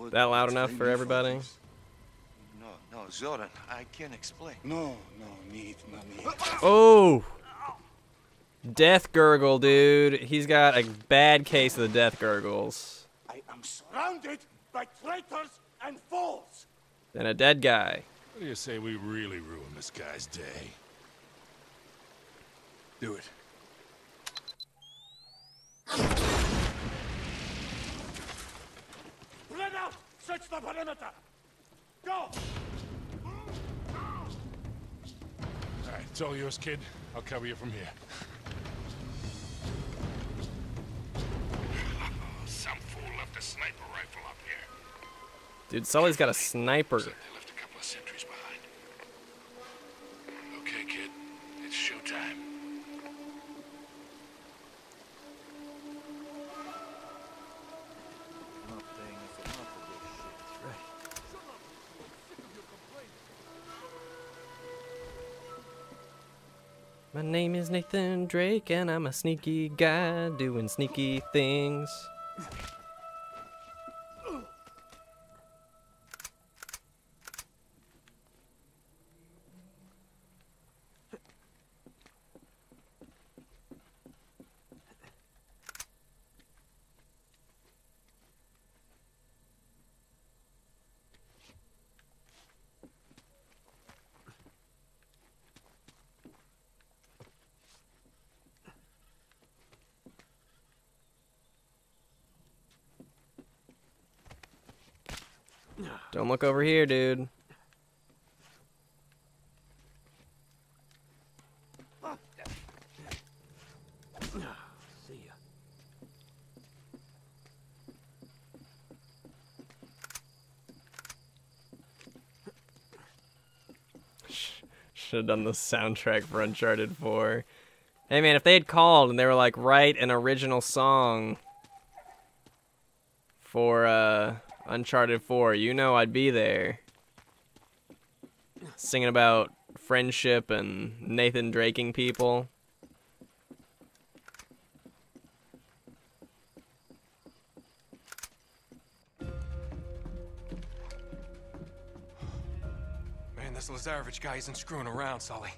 I: (laughs) that loud enough for everybody? no, Zoran, I can not explain.
F: No,
C: no need, no need. Oh! Death gurgle, dude. He's got a bad case of the death gurgles. I am surrounded
I: by traitors and fools.
K: And a dead guy. What do you say we really ruin this guy's day?
F: Do it.
I: Run out! Search the perimeter! Go! All
K: right, it's all yours, kid. I'll cover you from here. Some fool left a sniper rifle up here.
C: Dude, Sully's got a sniper. My name is Nathan Drake and I'm a sneaky guy doing sneaky things. look over here, dude. should have done the soundtrack for Uncharted 4. Hey man, if they had called and they were like, write an original song for uh Uncharted 4, you know I'd be there. Singing about friendship and Nathan Draking people.
F: Man, this Lazarevich guy isn't screwing around, Sully.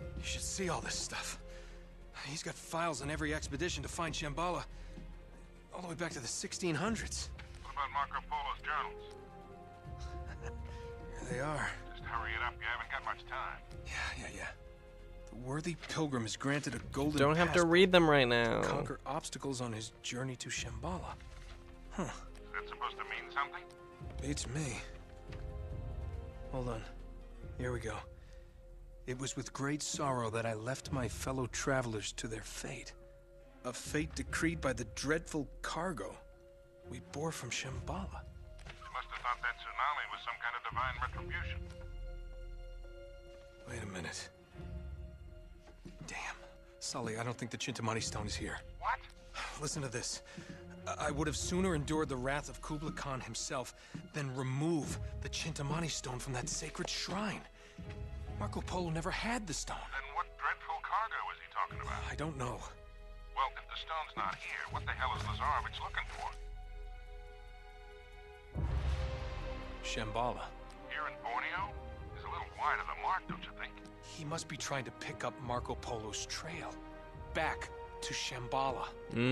F: You should see all this stuff. He's got files on every expedition to find Shambhala. All the way back to the 1600s.
K: Marco Polo's journals. Here
F: (laughs) they are. Just hurry it up. You haven't got much time. Yeah, yeah, yeah. The worthy pilgrim is granted a golden. Don't have to
C: read them right now. conquer
F: obstacles on his journey to Shambhala. Huh. Is that supposed to mean something? Beats me. Hold on. Here we go. It was with great sorrow that I left my fellow travelers to their fate. A fate decreed by the dreadful cargo. We bore from Shambhala. She
K: must have thought that tsunami was some kind of divine retribution.
F: Wait a minute. Damn. Sully, I don't think the Chintamani stone is here. What? Listen to this. I would have sooner endured the wrath of Kublai Khan himself than remove the Chintamani stone from that sacred shrine. Marco Polo never had the stone. Then what dreadful cargo is he talking about? I don't know.
K: Well, if the stone's not here, what the hell is Lazarevich looking for?
F: Shambhala.
K: Here in Borneo?
F: He's a little wide of the mark, don't you think? He must be trying to pick up Marco Polo's trail. Back to Shambhala.
A: Mm.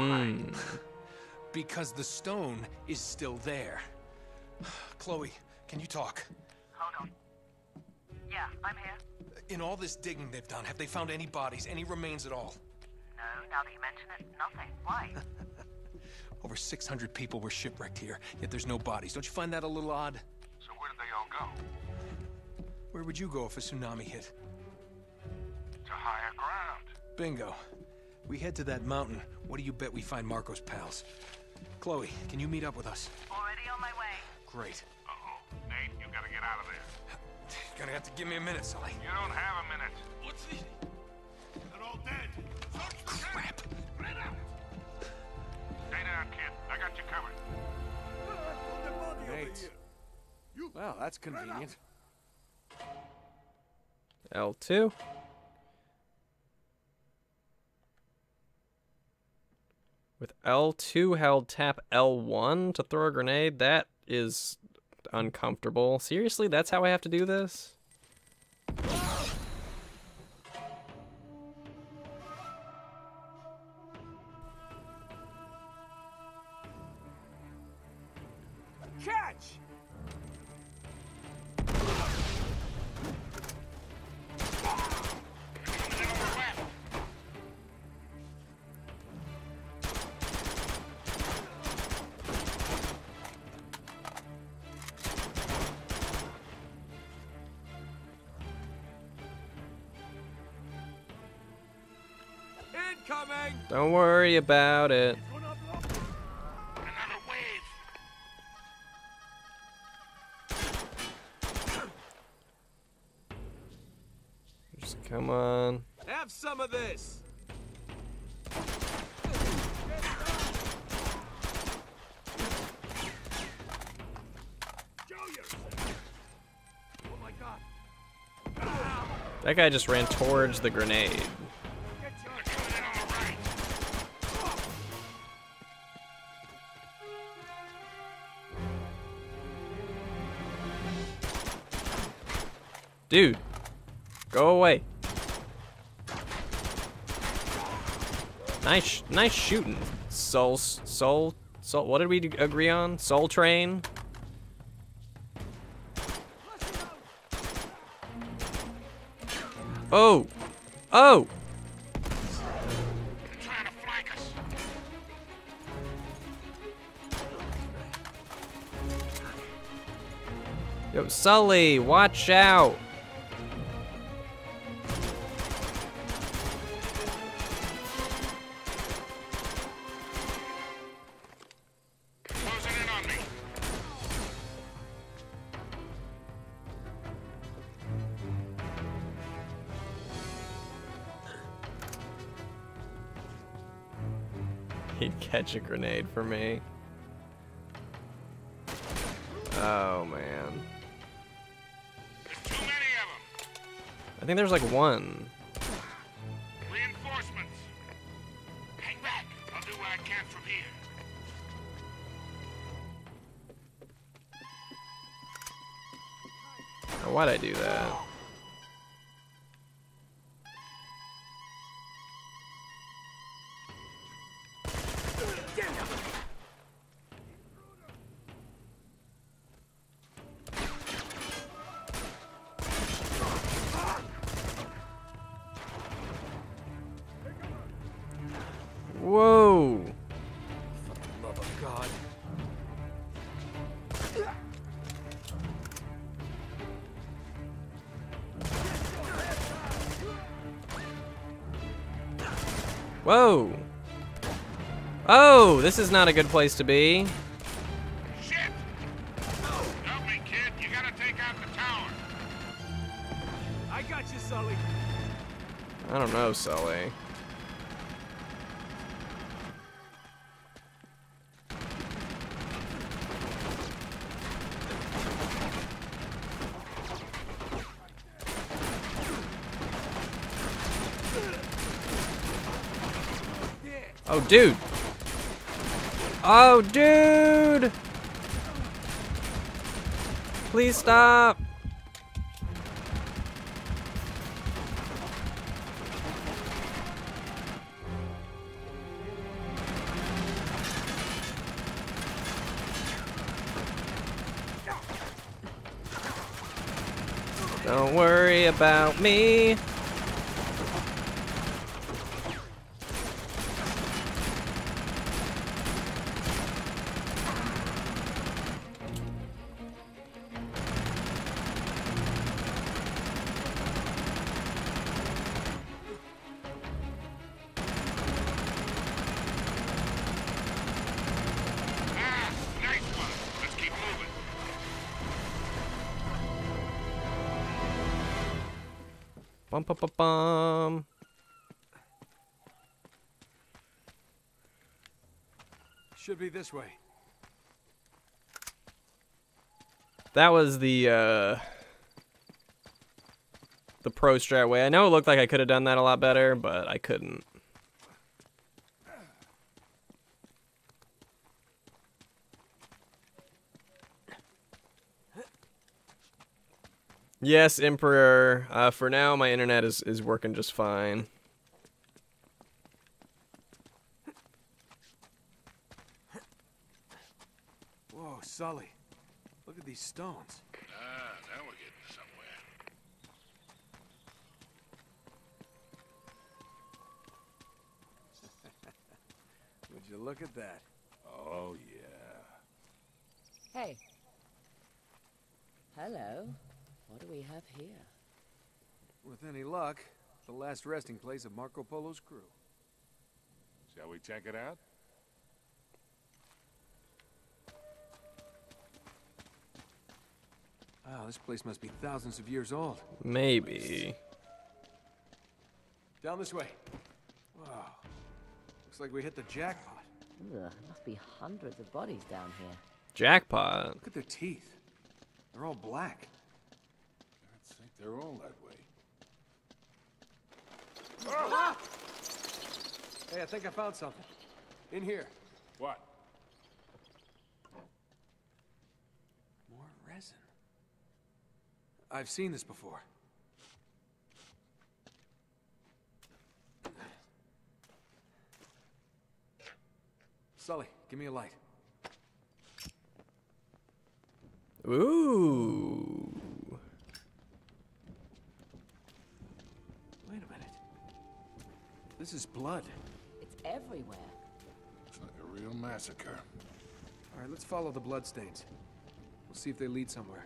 A: Why?
F: (laughs) because the stone is still there. (sighs) Chloe, can you talk? Hold
G: on. Yeah, I'm here.
F: In all this digging they've done, have they found any bodies, any remains at all?
G: No, now that you mention it, nothing. Why? (laughs)
F: Over 600 people were shipwrecked here, yet there's no bodies. Don't you find that a little odd? So where did they all go? Where would you go if a tsunami hit? To higher ground. Bingo. We head to that mountain. What do you bet we find Marco's pals? Chloe, can you meet up with us?
B: Already on my way.
F: Great. Uh-oh. Nate, you gotta get
K: out of there. You're (sighs) gonna have to give me a minute, Sully. You don't have a minute. What's this? They're all dead. Search Crap. out. Wait I got you covered.
F: Well, that's convenient.
C: L2. With L2 held, tap L1 to throw a grenade. That is uncomfortable. Seriously, that's how I have to do this? about it. Just come on.
F: Have some of this.
C: That guy just ran towards the grenade. Dude, go away. Nice, nice shooting. Soul, soul, soul. What did we agree on? Soul train.
A: Oh, oh.
C: Yo, Sully, watch out. such a grenade for me. Oh, man. I think there's like one. Reinforcements. Hang back. I'll do what I can from here. Now, why'd I do that? This is not a good place to be. Shit!
K: Oh, help me, kid. You gotta take out the
F: tower. I got you, Sully.
C: I don't know, Sully. Oh, dude. Oh, dude! Please stop! this way. That was the, uh, the pro strat way. I know it looked like I could have done that a lot better, but I couldn't. Yes, Emperor. Uh, for now, my internet is, is working just fine.
F: last resting place of Marco Polo's crew.
K: Shall we check it out?
F: Wow, ah, this place must be thousands of years old.
C: Maybe.
F: Down this way.
G: Wow. Looks like we hit the jackpot. Ugh, must be hundreds of bodies down here.
F: Jackpot. Look at their teeth.
G: They're all black.
A: I
F: think they're all that Hey, I think I found something. In here. What? More resin. I've seen this before. Sully, give me a light.
A: Ooh.
F: This is blood.
G: It's everywhere.
F: It's like a real massacre. All right, let's follow the bloodstains. We'll see if they lead somewhere.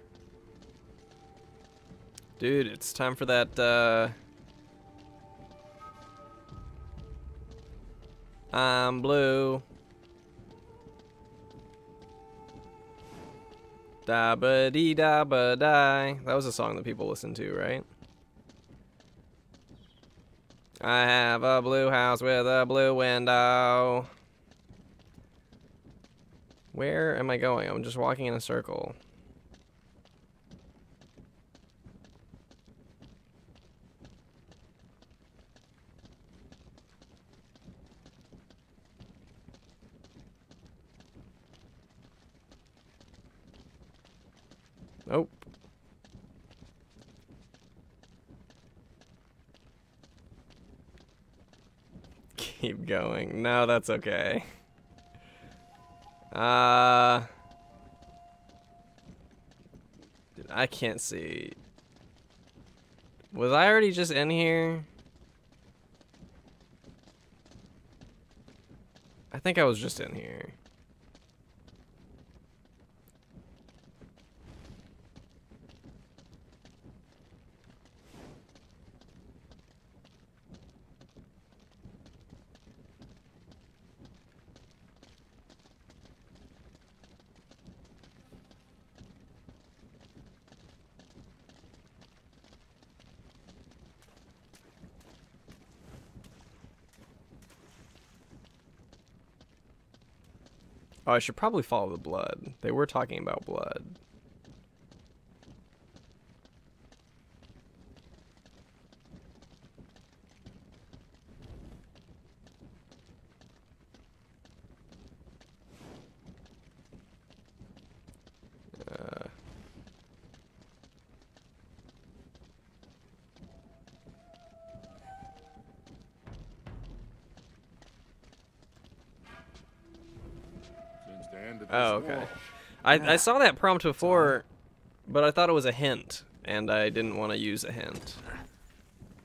C: Dude, it's time for that, uh... I'm blue. Da ba dee da ba die. That was a song that people listened to, right? I have a blue house with a blue window. Where am I going? I'm just walking in a circle. keep going. No, that's okay. Uh... Dude, I can't see. Was I already just in here? I think I was just in here. Oh, I should probably follow the blood. They were talking about blood. I, I saw that prompt before, but I thought it was a hint, and I didn't want to use a hint.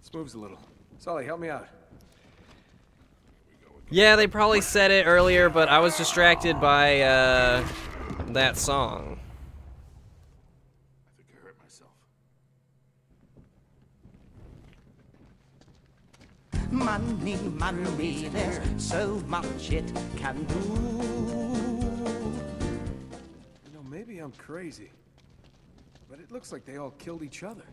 F: This moves a little. Sully, help me out.
C: Yeah, they probably said it earlier, but I was distracted by uh, that song.
K: I think I hurt myself.
H: Money, money, there's so much it can do
F: sound crazy, but it looks like they all killed each other.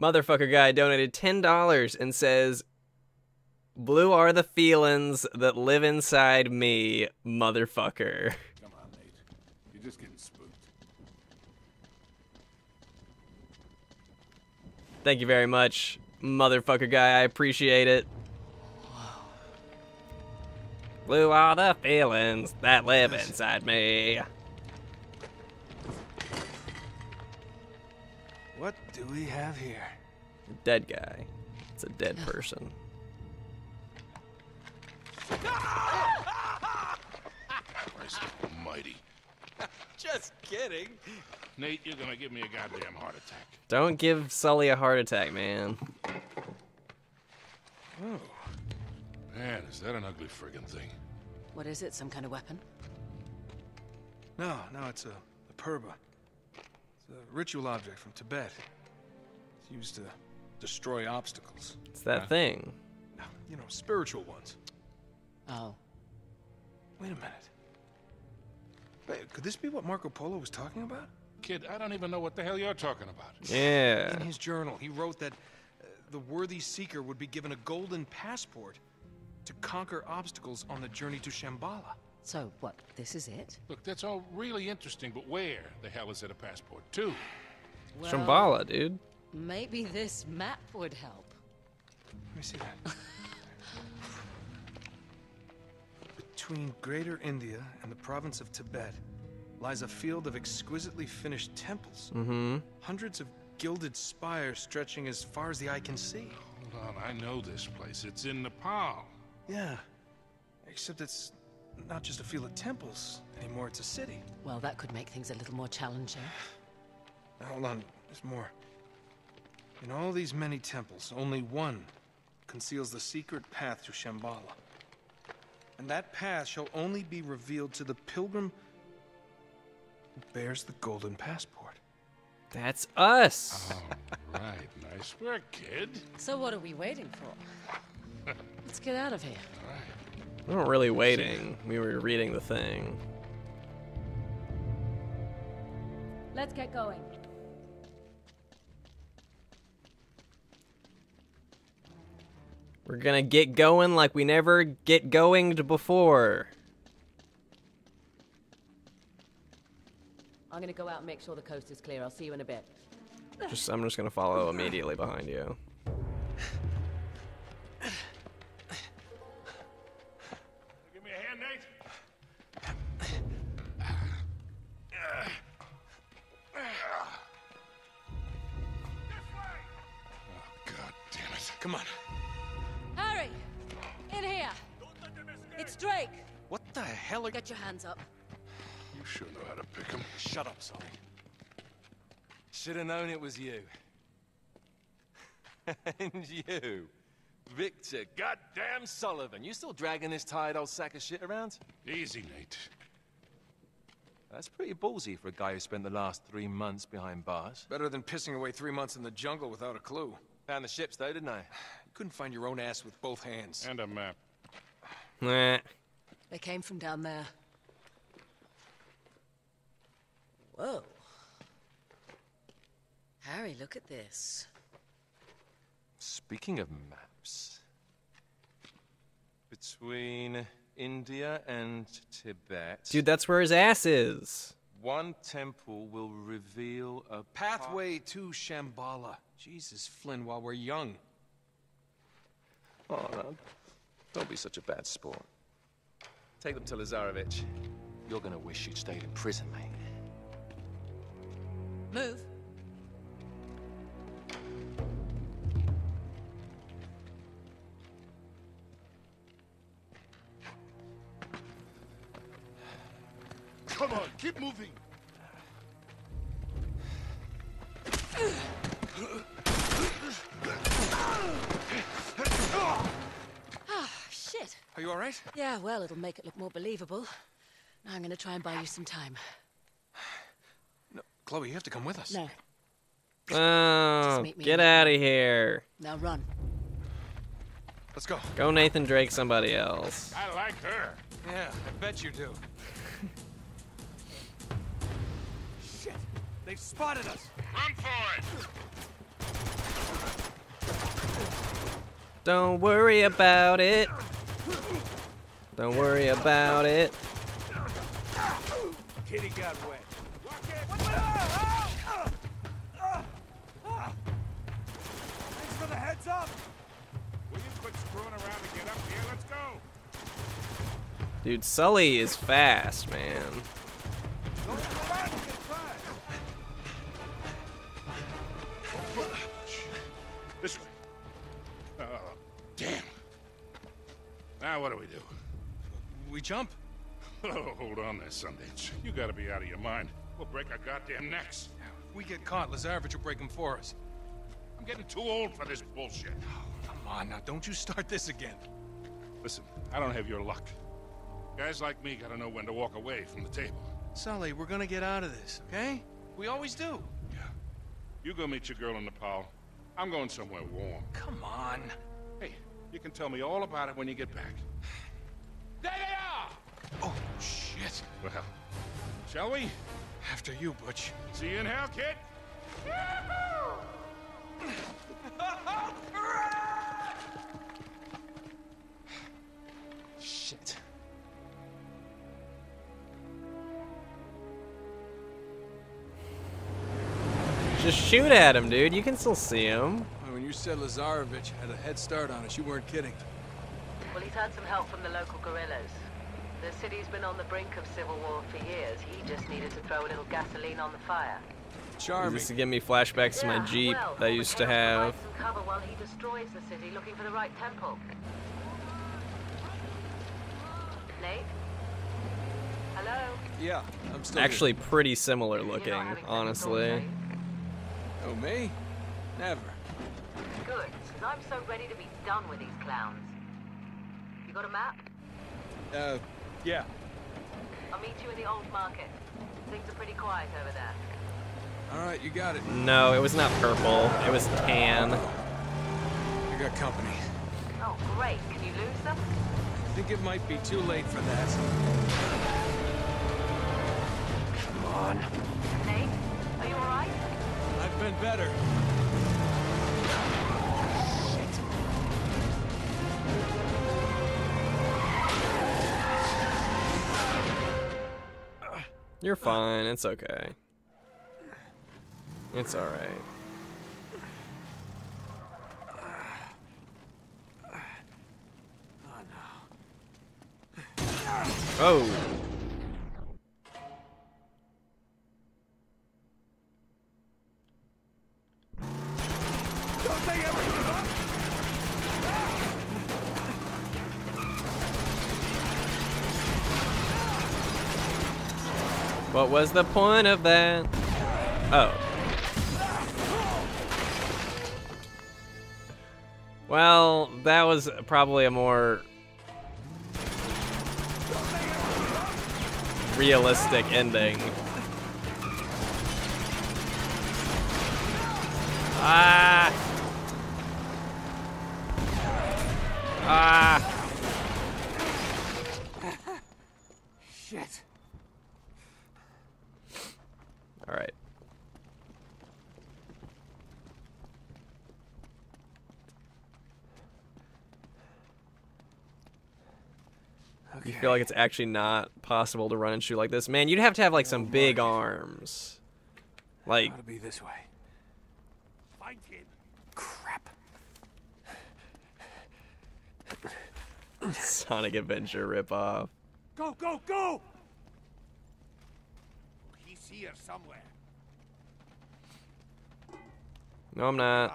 C: Motherfucker guy donated $10 and says, Blue are the feelings that live inside me, motherfucker. Come on, mate.
K: You're just getting spooked.
C: Thank you very much, motherfucker guy. I appreciate it. Blue are the feelings that live inside me.
F: What do we have here?
C: A dead guy. It's a dead (sighs) person.
K: Christ almighty. (laughs) Just kidding. Nate, you're gonna give me a
G: goddamn heart attack.
C: Don't give Sully a heart attack, man.
K: Oh. Man, is that an ugly friggin' thing?
G: What is it? Some kind of weapon? No, no, it's a, a phurba. It's a ritual
F: object from Tibet. It's used to destroy obstacles. It's that Huh? thing. You know, spiritual ones. Oh. Wait a minute. Wait, could this be what Marco Polo was talking about?
K: Kid, I don't even know what the hell
F: you're talking about.
C: Yeah. In his
F: journal, he wrote that uh, the worthy seeker would be given a golden passport to conquer obstacles on the journey to Shambhala. So, what, this is it?
K: Look, that's all really interesting, but where the hell is it a passport
F: to?
G: Well, Shambhala, dude. Maybe this map would help.
F: Let me see that. Between Greater India and the province of Tibet lies a field of exquisitely finished temples. Mm -hmm. Hundreds of gilded spires stretching as far as the eye can see. Hold on, I know
K: this place. It's in Nepal.
G: Yeah, except it's not just a field of temples anymore, it's a city. Well, that could make things a little more challenging. Now,
F: hold on, there's more. In all these many temples, only one conceals the secret path to Shambhala. And that path shall only be revealed to the pilgrim who bears the golden passport. That's us. All right, nice
G: work, kid. So what are we waiting for? (laughs) Let's get out of here.
A: All right.
C: We weren't really waiting. We were reading the thing.
G: Let's get going.
C: We're gonna get going like we never get going before.
G: I'm gonna go out and make sure the coast is clear. I'll see you in a bit.
A: Just,
C: I'm just gonna follow immediately behind you.
G: Get your hands up.
E: You sure know how to pick 'em. Shut up, son. Should have known it was you. (laughs) and you. Victor, goddamn Sullivan. You still dragging this tired old sack of shit around? Easy, Nate. That's pretty ballsy for a guy who spent the last three months behind bars.
F: Better than pissing away three months in the jungle without a clue. Found the ships, though, didn't I? You couldn't find your own ass with both hands. And a map.
C: Nah.
G: They came from down there. Whoa. Harry, look at this.
E: Speaking of maps, between India and Tibet. Dude,
C: that's where his ass is.
F: One temple will reveal a pathway to Shambhala. Jesus, Flynn, while we're young. Oh, no. Don't be such a bad sport.
E: Take them to Lazarevich. You're gonna wish you'd stayed in prison, mate.
A: Move.
I: Come on, keep moving!
G: Are you all right? Yeah, well, it'll make it look more believable. Now I'm gonna try and buy you some time.
F: No, Chloe, you have to come with us. No.
C: Oh, get out of here. Now run. Let's go. Go Nathan Drake somebody else.
F: I like her. Yeah, I bet you do. Shit! They've spotted us.
A: Run for
C: it! Don't worry about it. Don't worry about it.
F: Kitty got wet. Thanks for the heads up.
K: Will you quit screwing around and get up here? Let's go.
C: Dude, Sully is fast, man.
K: Now what do we do? We jump. (laughs) Oh, hold on there, Sundance. You gotta be out of your mind. We'll break our goddamn necks. If we get caught, Lazarevich will break them for us. I'm getting too old for this bullshit. Oh, come on now, don't you start this again. Listen, I don't have your luck. Guys like me gotta know when to walk away from the table.
F: Sully, we're gonna get out of this, okay? We always do. Yeah.
K: You go meet your girl in Nepal. I'm going somewhere warm.
F: Come on.
K: You can tell me all about it when you get back. There they are! Oh, shit. Well, shall we? After you, Butch. See you in hell, kid. (laughs)
E: Shit.
C: Just shoot at him, dude. You can still see him
F: you said Lazarevich had a head start on us, you weren't kidding.
G: Well, he's had some help from the local guerrillas. The city's been on the brink of civil war for years. He just needed to throw a little gasoline on the fire.
C: Charming. This is giving me flashbacks yeah, to my Jeep well, that I used to have.
G: Cover while he destroys the city looking for the right
A: temple. Nate? Hello?
F: Yeah, I'm still Actually
C: here. pretty similar looking, honestly.
F: Oh, me? Never
G: good, because I'm so ready to be done with these clowns. You got a map?
F: Uh, yeah.
A: I'll meet you in the old market. Things are pretty quiet over
F: there. Alright, you got it.
C: No, it was not purple. It was tan. You got company.
G: Oh, great. Can you lose them? I
F: think it might be too late for that. Come on.
G: Nate, are you alright?
F: I've been better.
C: You're fine. It's okay. It's alright.
A: Oh! Don't
C: What was the point of that? Oh. Well, that was probably a more realistic ending.
D: Ah! Ah! (laughs) Shit.
C: Alright. Okay. You feel like it's actually not possible to run and shoot like this? Man, you'd have to have like some big arms. Like to
F: be this way. Find Crap.
C: (laughs) Sonic Adventure ripoff.
J: Go, go, go! He's here somewhere.
C: No, I'm not.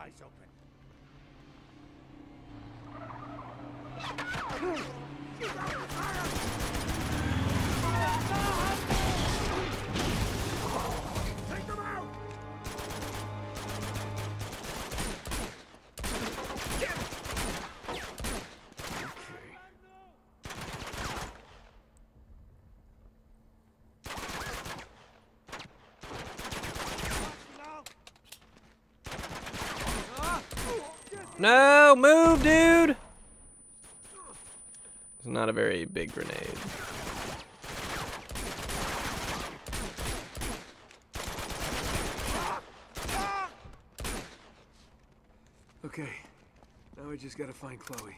C: No, move, dude! It's not a very big grenade.
F: Okay, now we just gotta find Chloe.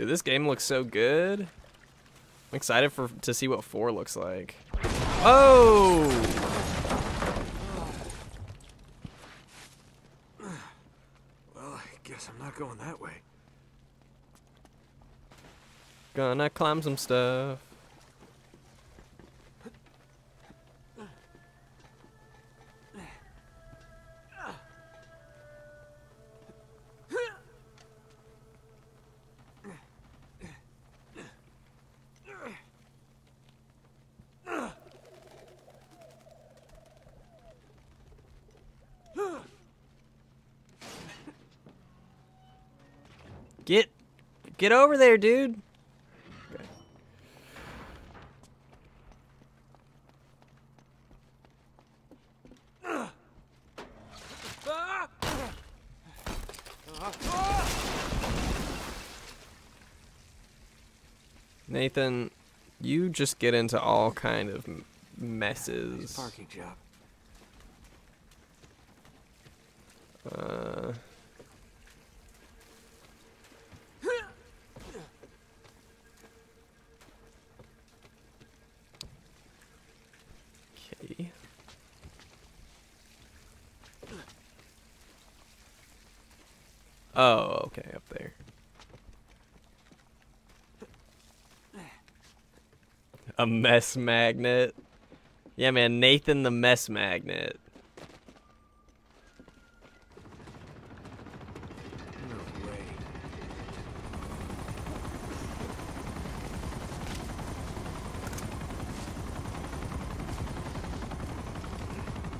C: Dude, this game looks so good. I'm excited for to see what 4 looks like.
A: Oh!
F: Well, I guess I'm not going that way.
C: Gonna climb some stuff. Get over there, dude. Nathan, you just get into all kind of messes. Parking job. Uh A mess magnet. Yeah, man, Nathan the mess magnet.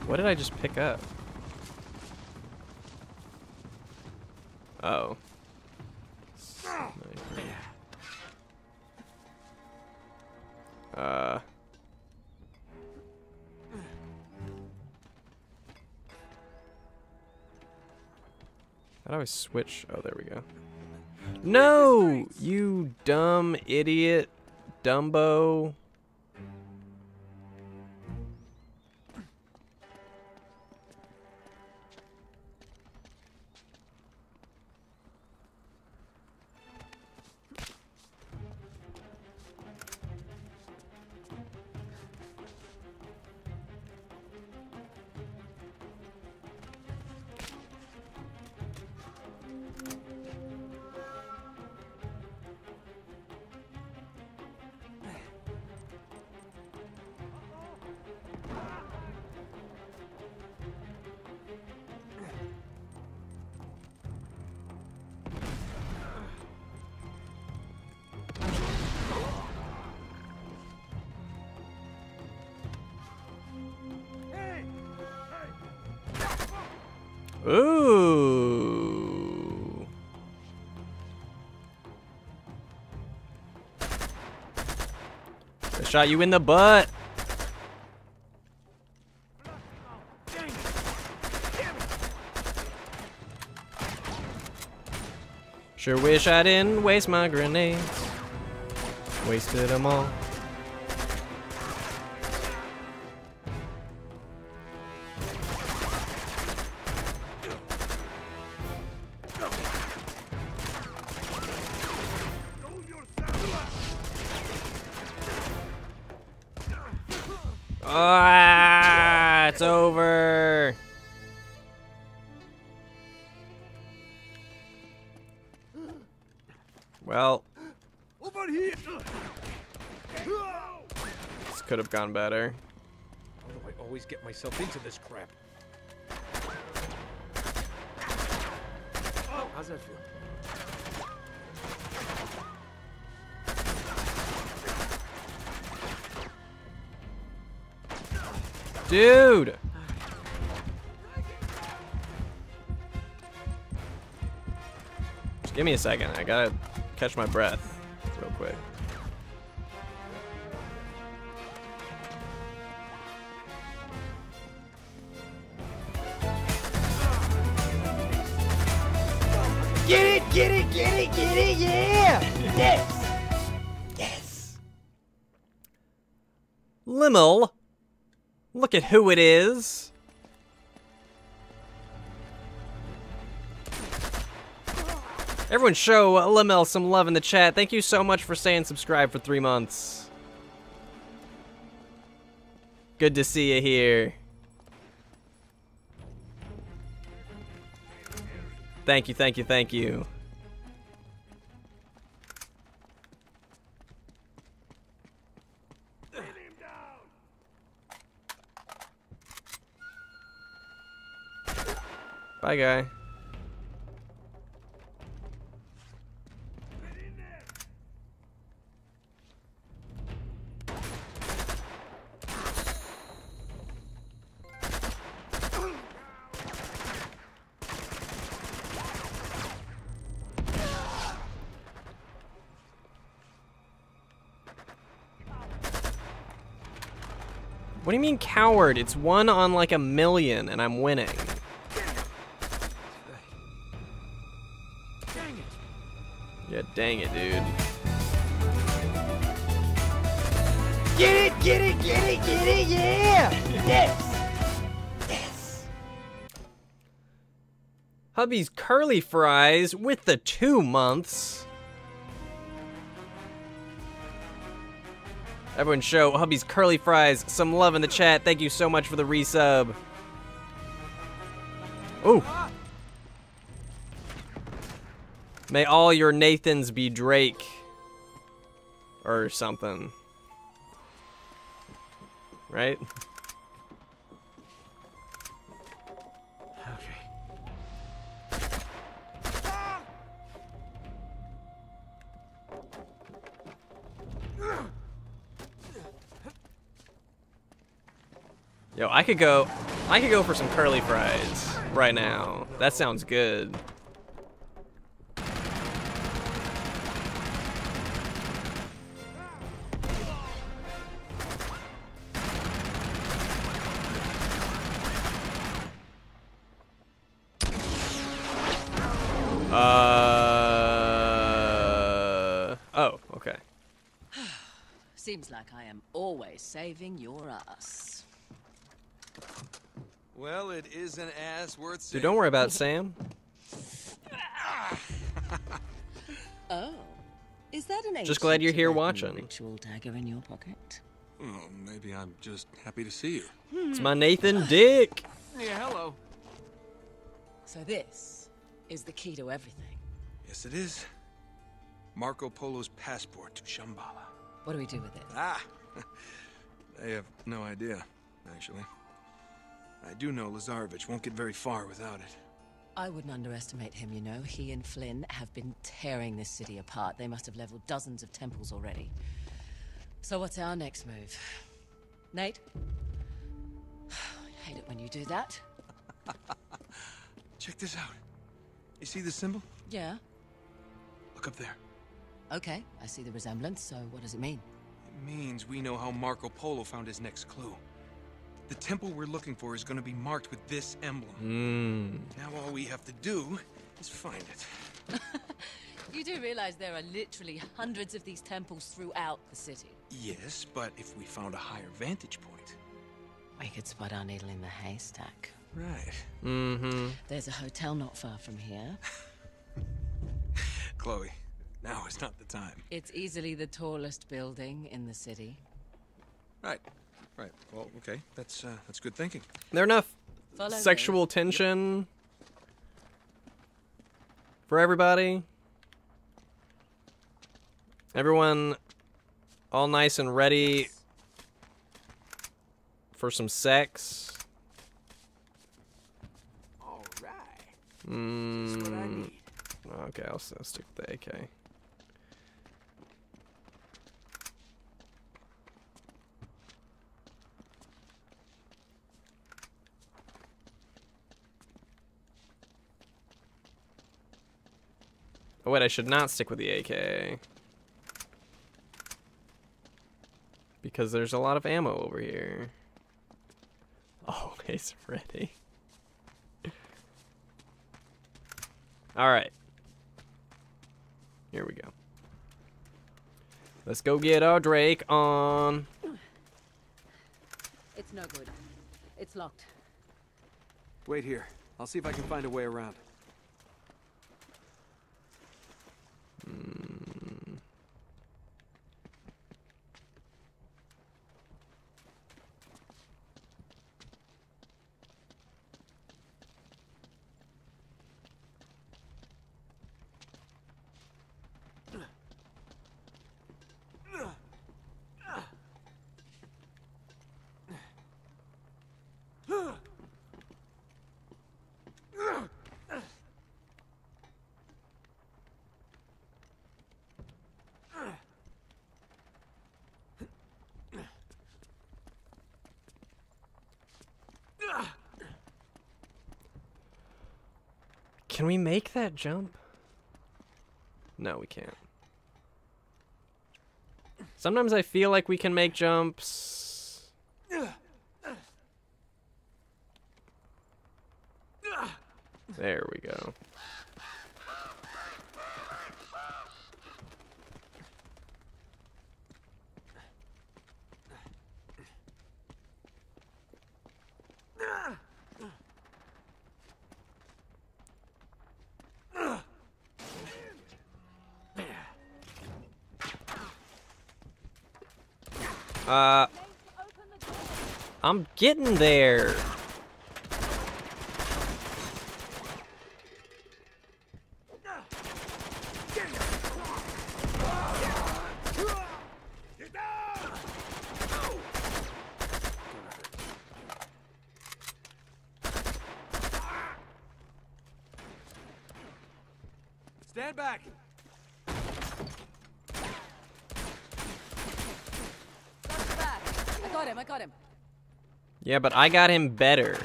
C: What did I just pick up? Uh oh. I switch? Oh, there we go. No! You dumb idiot. Dumbo. shot you in the butt. Sure wish I didn't waste my grenades. Wasted them all. have gone better.
F: How do I always get myself into this crap? Oh, how's that feel?
C: Dude! Just give me a second. I gotta catch my breath.
A: Get it, get it, get it, get it, yeah! yes! Yes!
C: Limmel! Look at who it is! Everyone show Limmel some love in the chat. Thank you so much for staying subscribed for three months. Good to see you here. Thank you, thank you, thank you. Bye, guy. What do you mean coward? It's one on like a million and I'm winning. Yeah, dang it, dude. Get it, get it, get it, get it, yeah! yes! Yes! Hubby's curly fries with the two months. Everyone show Hubby's Curly Fries some love in the chat. Thank you so much for the resub. Ooh. May all your Nathans be Drake. Or something. Right? Yo, I could go, I could go for some curly fries right now. That sounds good. Uh, oh, okay. (sighs)
G: Seems like I am always saving your ass.
F: Well, it is an ass worth saving. Dude, don't worry about
C: Sam.
G: (laughs) oh. Is that an Just glad you're here watching.
F: Ritual dagger in your pocket? Well, maybe I'm just happy to see you. It's my Nathan Dick.
G: Yeah, hello. So this is the key to everything.
F: Yes, it is. Marco Polo's passport to Shambhala.
G: What do we do with it? Ah,
F: they (laughs) have no idea, actually. I do know Lazarevich won't get very far without it.
G: I wouldn't underestimate him, you know. He and Flynn have been tearing this city apart. They must have leveled dozens of temples already. So what's our next move? Nate? (sighs) I hate it when you do that. (laughs) Check this out. You see the symbol? Yeah. Look up there. Okay, I see the resemblance, so what does it mean?
F: It means we know how Marco Polo found his next clue. The temple we're looking for is going to be marked with this emblem.
A: Mm.
F: Now all we have to do is find
G: it. (laughs) you do realize there are literally hundreds of these temples throughout the city.
F: Yes, but if we found a higher vantage point...
G: We could spot our needle in the haystack. Right. Mm-hmm. There's a hotel not far from here.
F: (laughs) Chloe, now is not the time.
G: It's easily the tallest building in the city. Right. Right. Well, okay. That's uh, that's good thinking. There enough Follow
C: sexual me. tension yep. for everybody. Everyone all nice and ready yes. for some sex. All right. Mm, okay, I'll, I'll stick with the AK. Oh wait, I should not stick with the AK. Because there's a lot of ammo over here. (laughs) Always ready. Alright. Here we go. Let's go get our Drake on.
G: It's no good. It's locked.
F: Wait here. I'll see if I can find a way around.
A: Mm.
C: Can we make that jump? No, we can't. Sometimes I feel like we can make jumps. getting there. Yeah, but I got him better.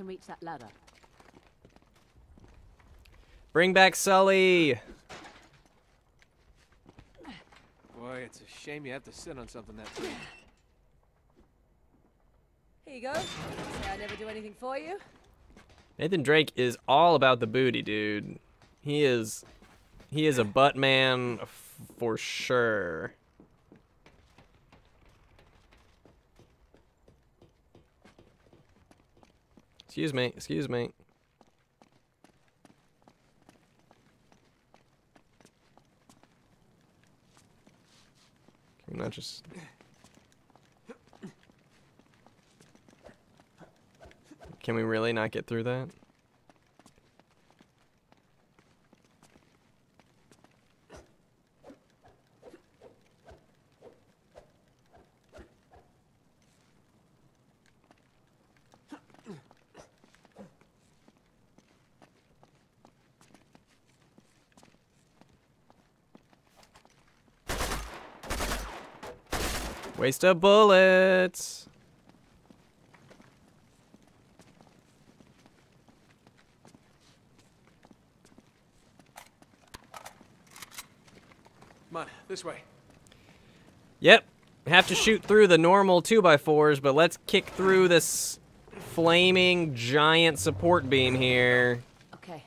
G: can reach that ladder.
C: Bring back Sully!
F: Boy, it's a shame you have to sit on something that big.
G: Here you go. I never do anything for you.
C: Nathan Drake is all about the booty, dude. He is, he is a butt man for sure. Excuse me, excuse me. Can we just... Can we really not get through that? Waste a bullet.
F: Come on, this way.
A: Yep.
C: Have to shoot through the normal 2x4s, but let's kick through this flaming giant support beam here.
G: Okay.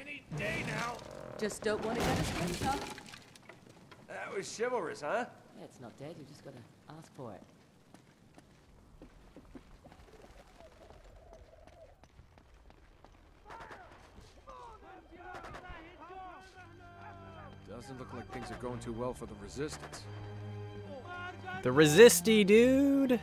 G: Any day now. Just don't want to get us That was chivalrous, huh? Yeah, it's not dead, you just got to ask for it.
F: Doesn't look like things are going too well for the resistance.
C: The resisty dude.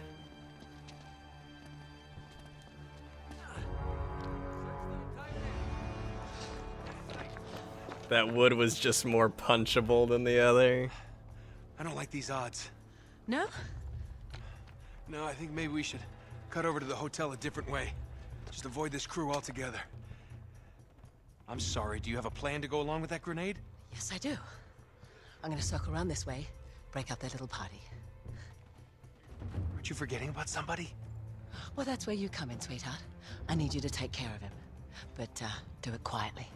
C: That wood was just more punchable than the other.
F: I don't like these odds. No? No, I think maybe we should cut over to the hotel a different way. Just avoid this crew altogether. I'm sorry, do you have a plan to go along with that grenade?
G: Yes, I do. I'm gonna circle around this way, break up their little party. Aren't you forgetting about somebody? Well, that's where you come in, sweetheart. I need you to take care of him. But, uh, do it quietly.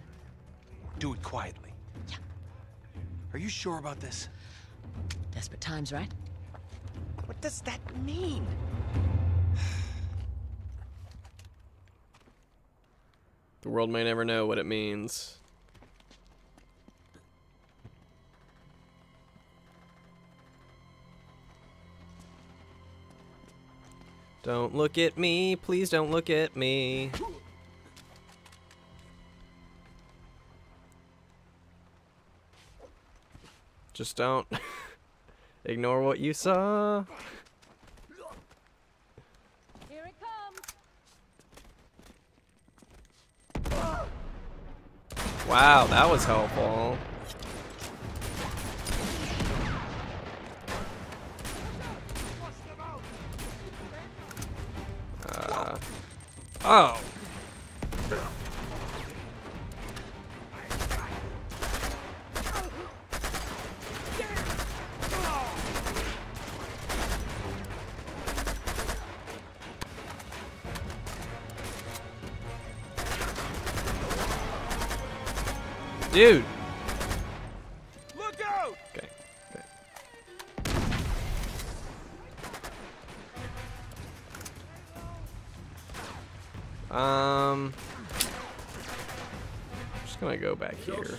G: Do it quietly? Yeah. Are you sure about this? Desperate times, right? What does that mean?
C: (sighs) the world may never know what it means. Don't look at me, please don't look at me. Just don't. (laughs) Ignore what you saw. Here it comes. Wow, that was helpful.
A: Uh, oh.
C: Dude! Look out! Okay. okay. Um... I'm just gonna go back here.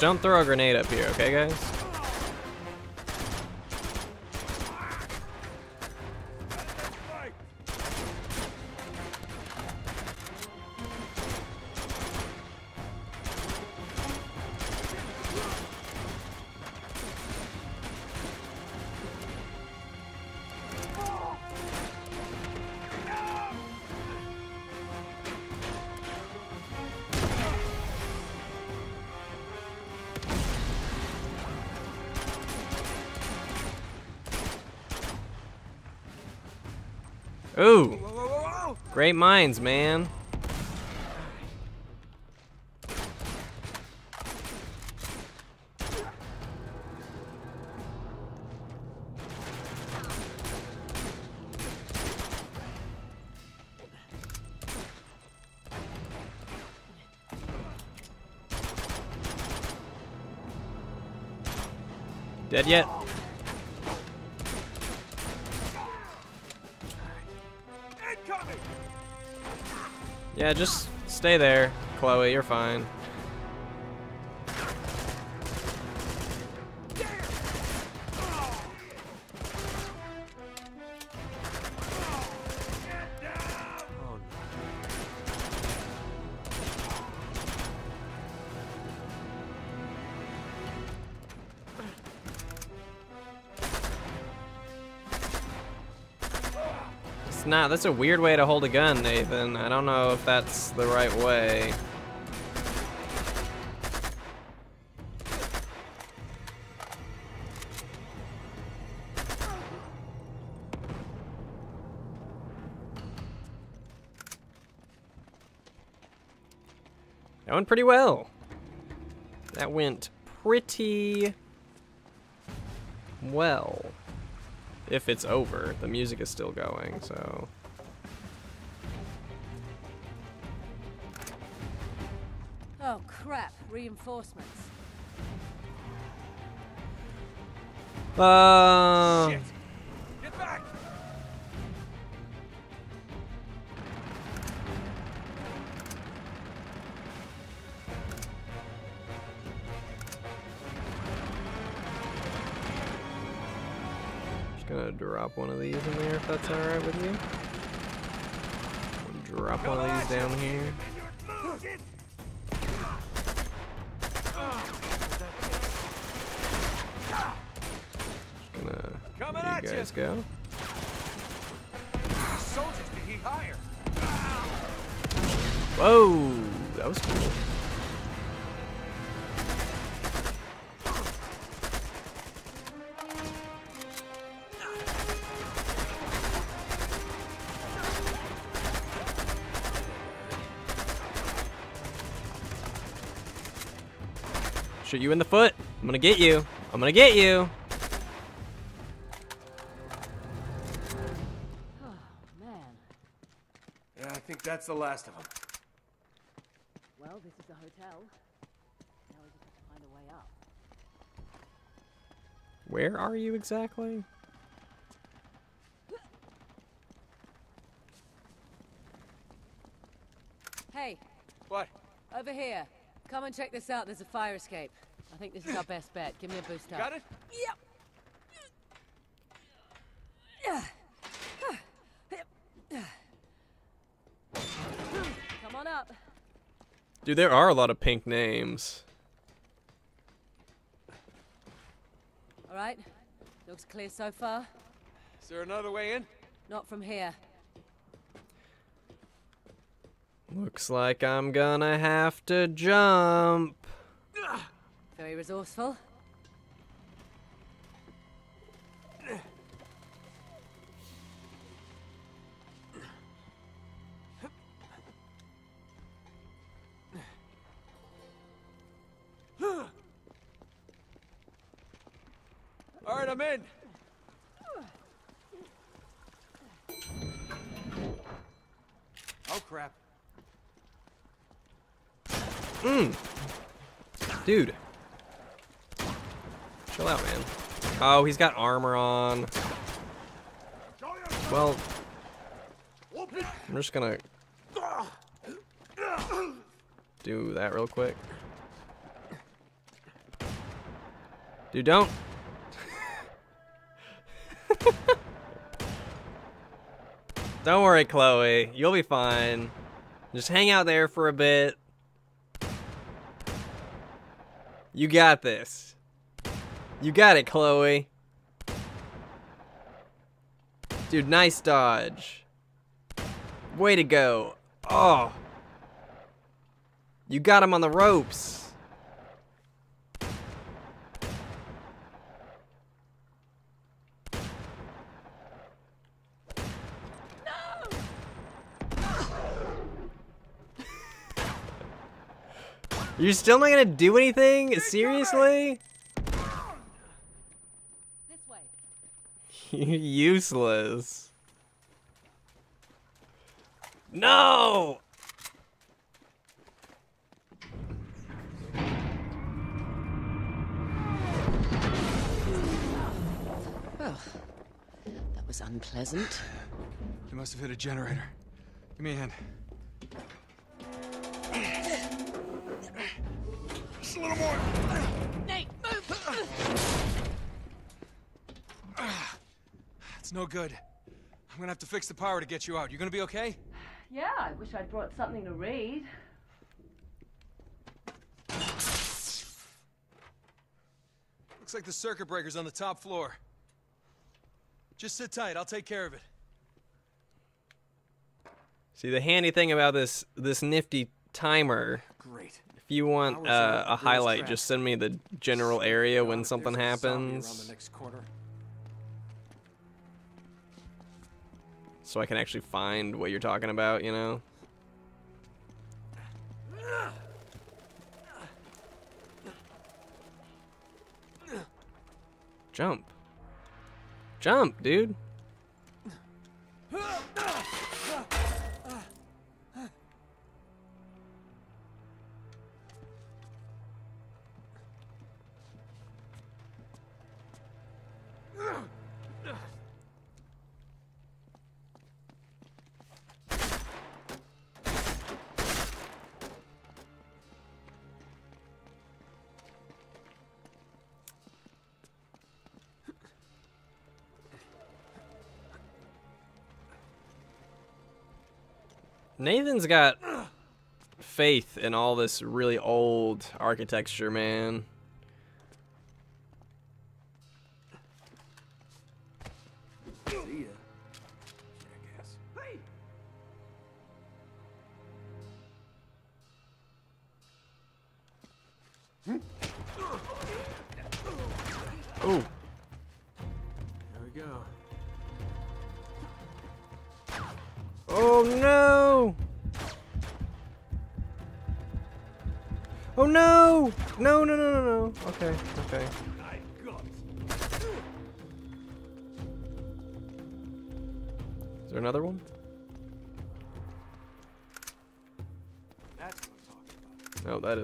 C: Don't throw a grenade up here, okay, guys? Great minds, man. Yeah, just stay there, Chloe. You're fine. not. That's a weird way to hold a gun, Nathan. I don't know if that's the right way. That went pretty well. That went pretty well if it's over. The music is still going, so...
G: Oh crap, reinforcements.
C: Uh... Shit. that's alright with you. Drop all these down here. shoot you in the foot. I'm gonna get you. I'm gonna get you.
G: Oh, man.
F: Yeah, I think that's the last of them.
G: Well, this is the hotel. Now we just have to find a way up.
C: Where are you exactly?
G: Hey. What? Over here. Come and check this out. There's a fire escape think this is our best bet. Give me a boost up. Got it? Yep. Come on up.
C: Dude, there are a lot of pink names.
G: All right. Looks clear so far. Is there another way in? Not from here.
C: Looks like I'm gonna have to jump.
G: Very resourceful.
F: All right, I'm in. Oh, crap.
C: Mmm. Dude. Oh, he's got armor on. Well, I'm just gonna do that real quick. Dude, don't. (laughs) don't worry, Chloe. You'll be fine. Just hang out there for a bit. You got this. You got it, Chloe. Dude, nice dodge. Way to go. Oh. You got him on the ropes. No! (laughs) You're still not gonna do anything? Seriously? You're (laughs) useless. No!
G: Well, that was
F: unpleasant. You must have hit a generator. Give me a hand.
A: Just a little more. Nate, move! Ah.
F: It's no good. I'm gonna have to fix the power to get you out. You gonna be okay?
G: Yeah, I wish I'd brought something to read.
F: Looks like the circuit breaker's on the top floor. Just sit tight, I'll take care of it.
C: See, the handy thing about this this nifty timer... Great. If you want uh, a highlight, just send me the general area when something happens. so I can actually find what you're talking about, you know? Jump. Jump, dude. Nathan's got faith in all this really old architecture, man.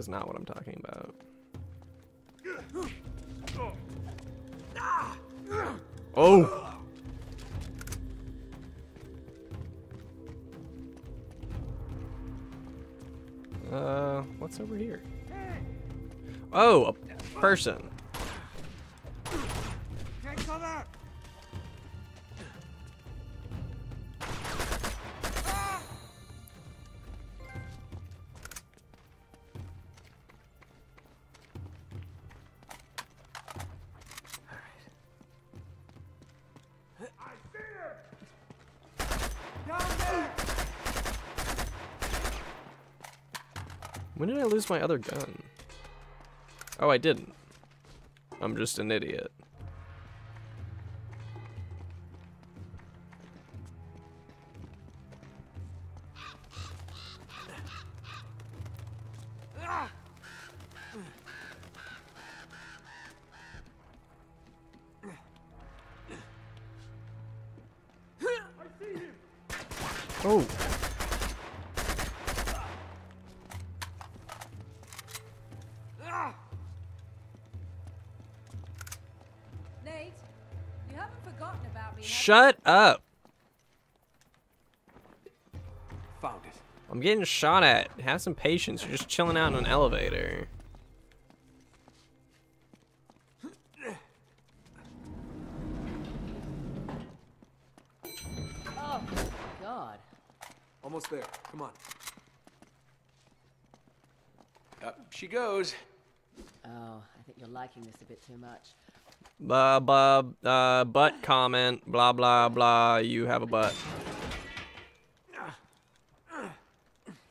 C: is not what I'm talking lose my other gun? Oh, I didn't. I'm just an idiot. shot at. Have some patience. You're just chilling out in an elevator.
F: Oh, God. Almost there. Come on.
G: Up she goes. Oh, I think you're liking this a bit too much.
C: Blah, blah, uh, butt comment. Blah, blah, blah. You have a butt.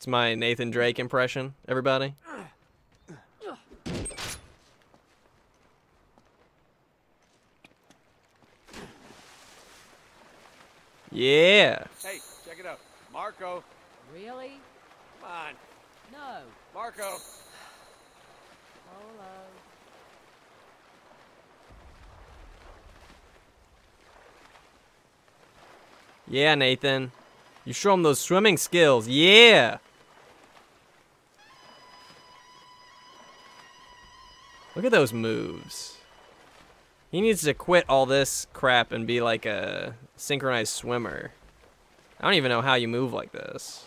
C: That's my Nathan Drake impression, everybody. Yeah.
F: Hey, check it out. Marco. Really? Come on. No. Marco. Hello.
C: Yeah, Nathan. You show him those swimming skills. Yeah. Look at those moves. He needs to quit all this crap and be like a synchronized swimmer. I don't even know how you move like this.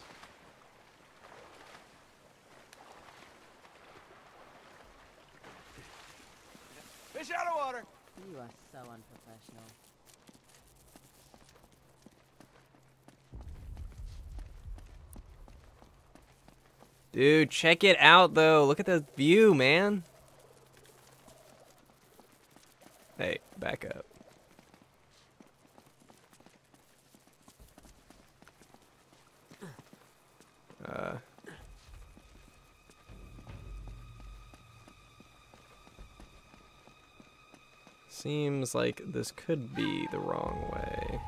G: Fish out of water! You are so unprofessional.
C: Dude, check it out though. Look at the view, man. back up. Uh. Seems like this could be the wrong way.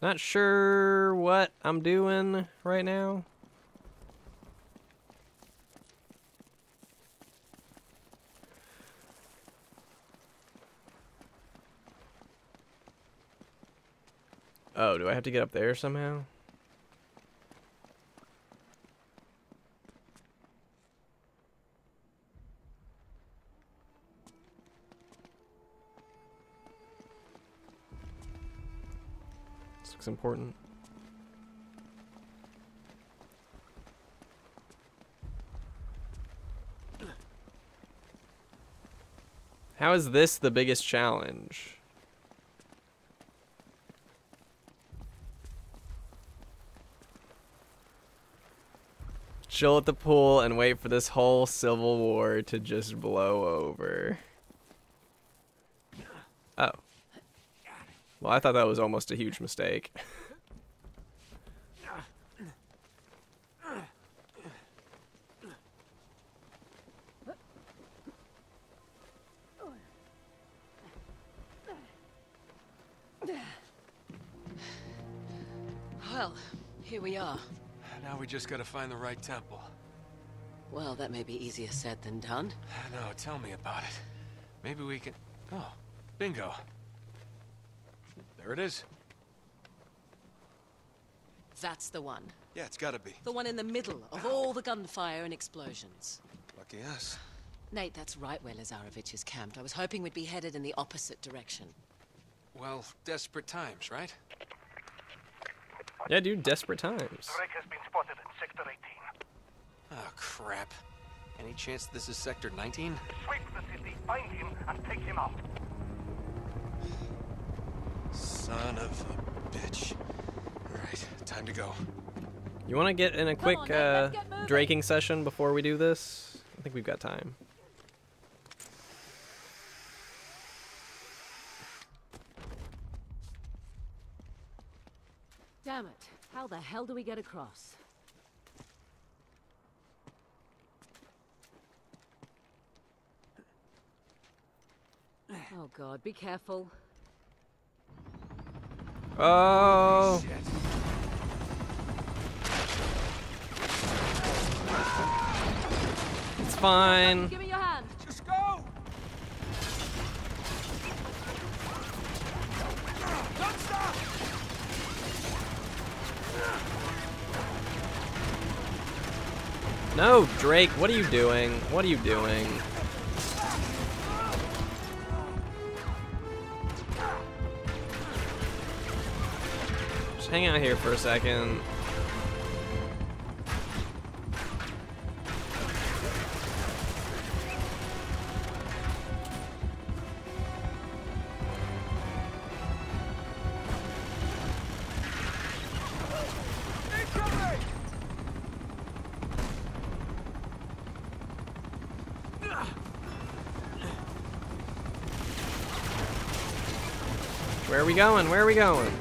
C: Not sure what I'm doing right now. Oh, do I have to get up there somehow? important. How is this the biggest challenge? Chill at the pool and wait for this whole civil war to just blow over. Well, I thought that was almost a huge mistake.
G: Well, here we are.
F: Now we just gotta find the right
G: temple. Well, that may be easier said than done.
F: No, tell me about it. Maybe we can... Oh, bingo. There it is.
G: That's the one. Yeah, it's gotta be. The one in the middle of all the gunfire and explosions.
F: Lucky us.
G: Nate, that's right where Lazarevich is camped. I was hoping we'd be headed in the opposite direction.
F: Well, desperate times, right?
G: Yeah, dude, desperate times.
F: Drake has been spotted in Sector 18. Oh, crap. Any chance this is Sector 19?
I: Sweep the city, find
C: him, and take him out.
F: Son of a bitch. Alright, time to go.
C: You want to get in a quick on, uh, draking session before we do this? I think we've got time.
G: Damn it. How the hell do we get across? Oh god, be careful.
C: Oh. It's fine. Give
D: me your hand. Just go. Don't stop.
C: No, Drake, what are you doing? What are you doing? hang out here for a second. Where are we going? Where are we going?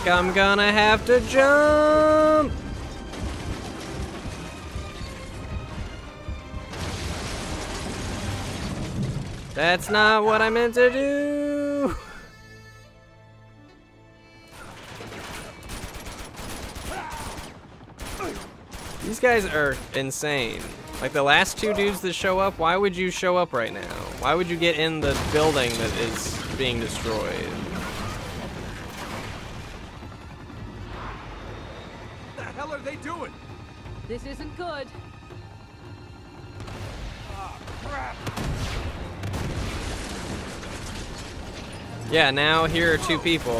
C: like I'm gonna have to jump! That's not what I meant to do! These guys are insane. Like the last two dudes that show up, why would you show up right now? Why would you get in the building that is being destroyed? Yeah, now here are two people.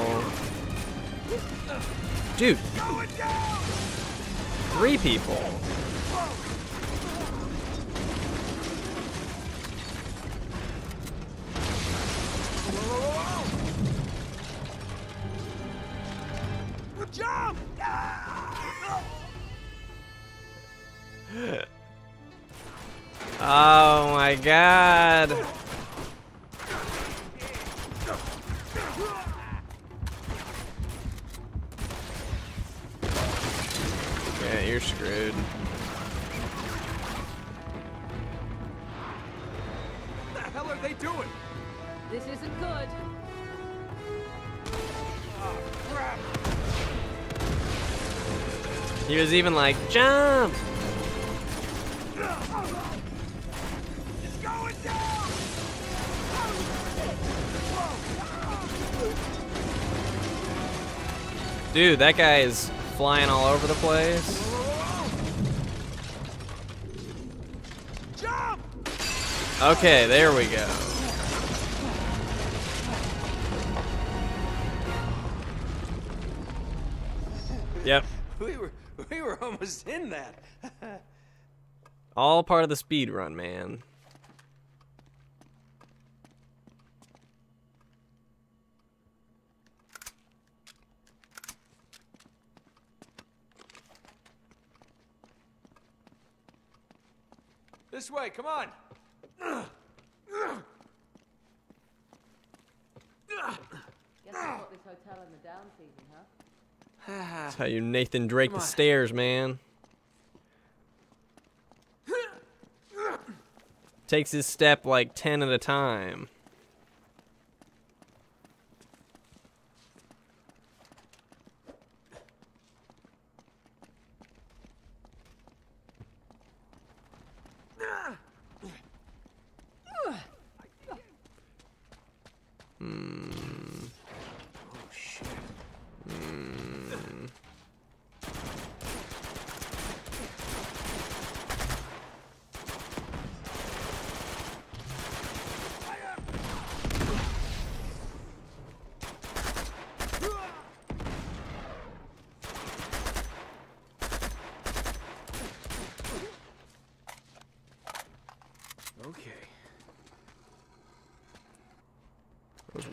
C: Dude. Three people. that guy is flying all over the place. Okay, there we go.
A: Yep. (laughs)
F: We were we were almost in that.
C: (laughs) all part of the speed run, man.
F: This way, come on!
A: That's how (sighs) you
C: Nathan Drake the stairs, man. Takes his step like 10 at a time.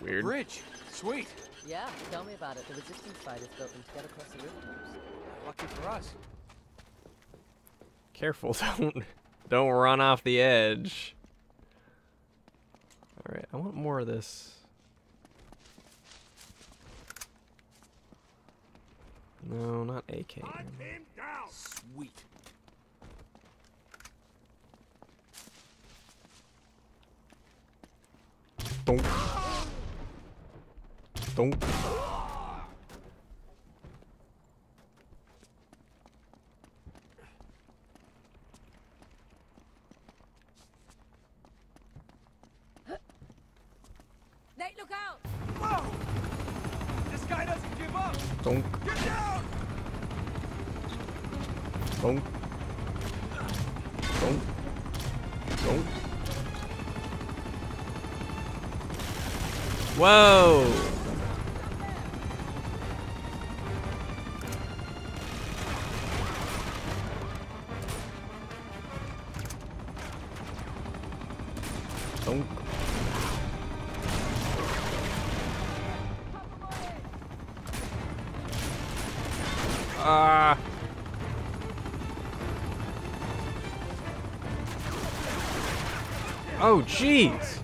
G: weird. Bridge, sweet. Yeah, tell me about it. The resistance fighters built them to get across the river. Lucky for us.
C: Careful, (laughs) don't don't run off the edge. All right, I want more of this. No, not AK. Whoa! Donk. Ah! Oh, jeez!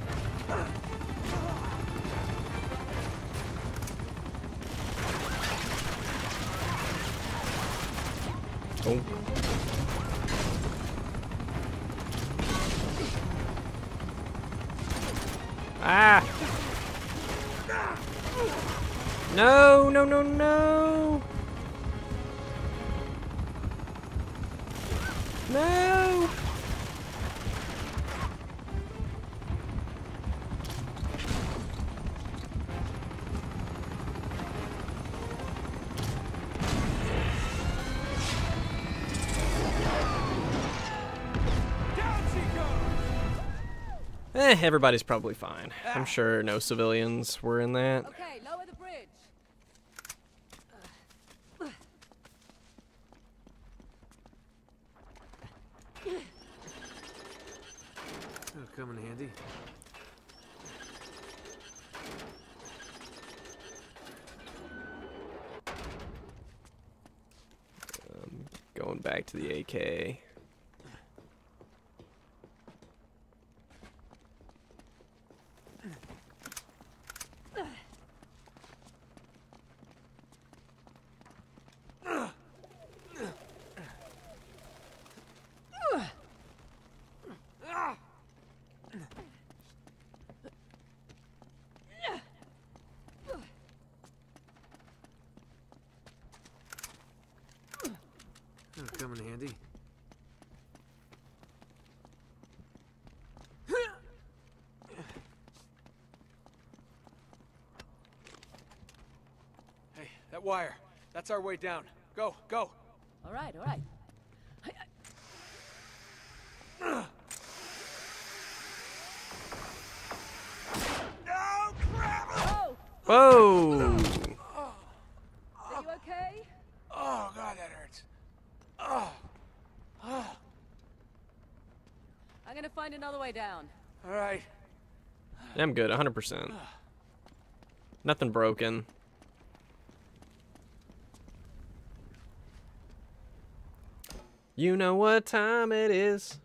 C: Eh, everybody's probably fine. I'm ah. sure no civilians were in that.
F: wire. That's our way down. Go, go.
G: All right, all right.
A: Oh, oh. Whoa! Are you okay? Oh, God, that hurts.
G: Oh. Oh. I'm gonna find another way down. All right.
F: I'm
C: good, 100%. Nothing broken. You know what time it is.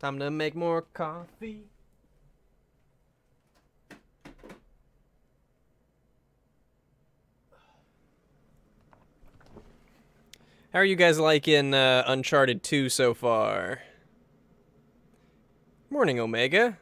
C: Time to make more coffee. How are you guys liking uh, Uncharted 2 so far? Morning, Omega.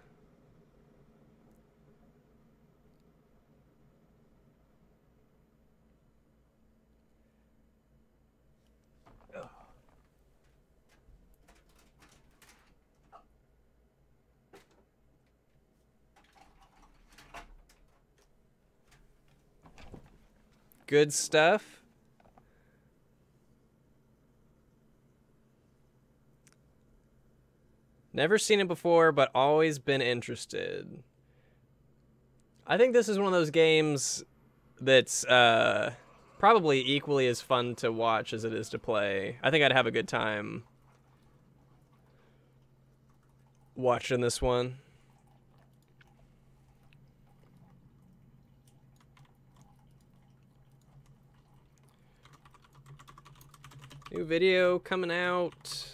C: good stuff. Never seen it before, but always been interested. I think this is one of those games that's uh, probably equally as fun to watch as it is to play. I think I'd have a good time watching this one. New video coming out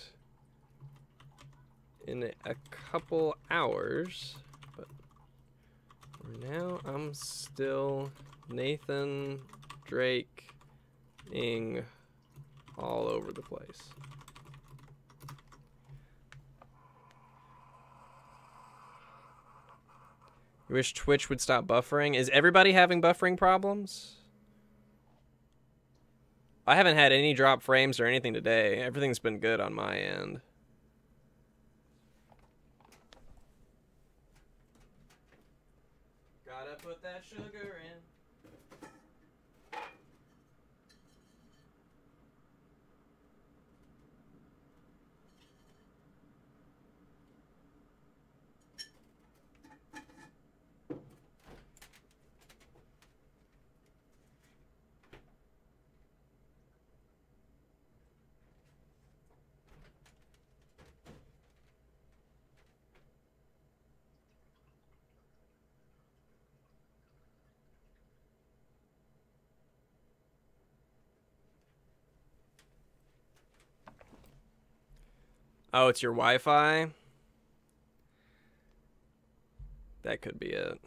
C: in a couple hours. But for now, I'm still Nathan Drake Ing all over the place. You wish Twitch would stop buffering? Is everybody having buffering problems? I haven't had any drop frames or anything today. Everything's been good on my end. Gotta put that sugar in. Oh, it's your Wi-Fi. That could be it.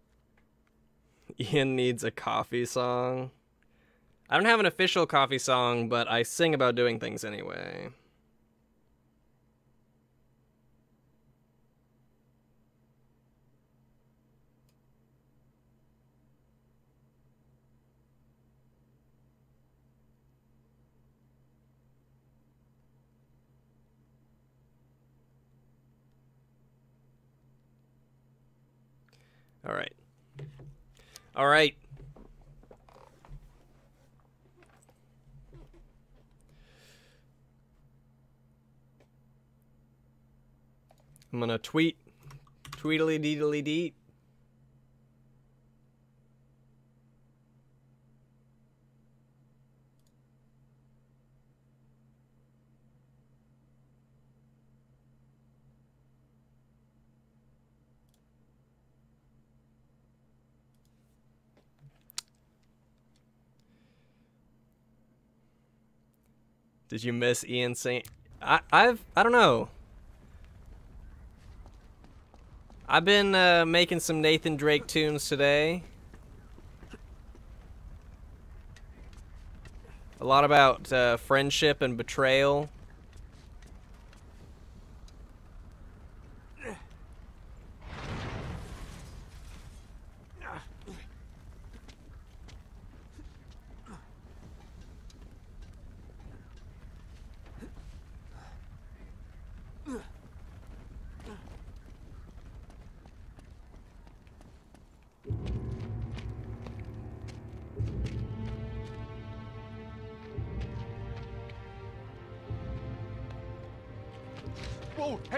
C: (laughs) Ian needs a coffee song. I don't have an official coffee song, but I sing about doing things anyway. All right. All right. I'm gonna tweet, tweedly deedly deet. Did you miss Ian Saint? I I've I don't know. I've been uh, making some Nathan Drake tunes today. A lot about uh, friendship and betrayal.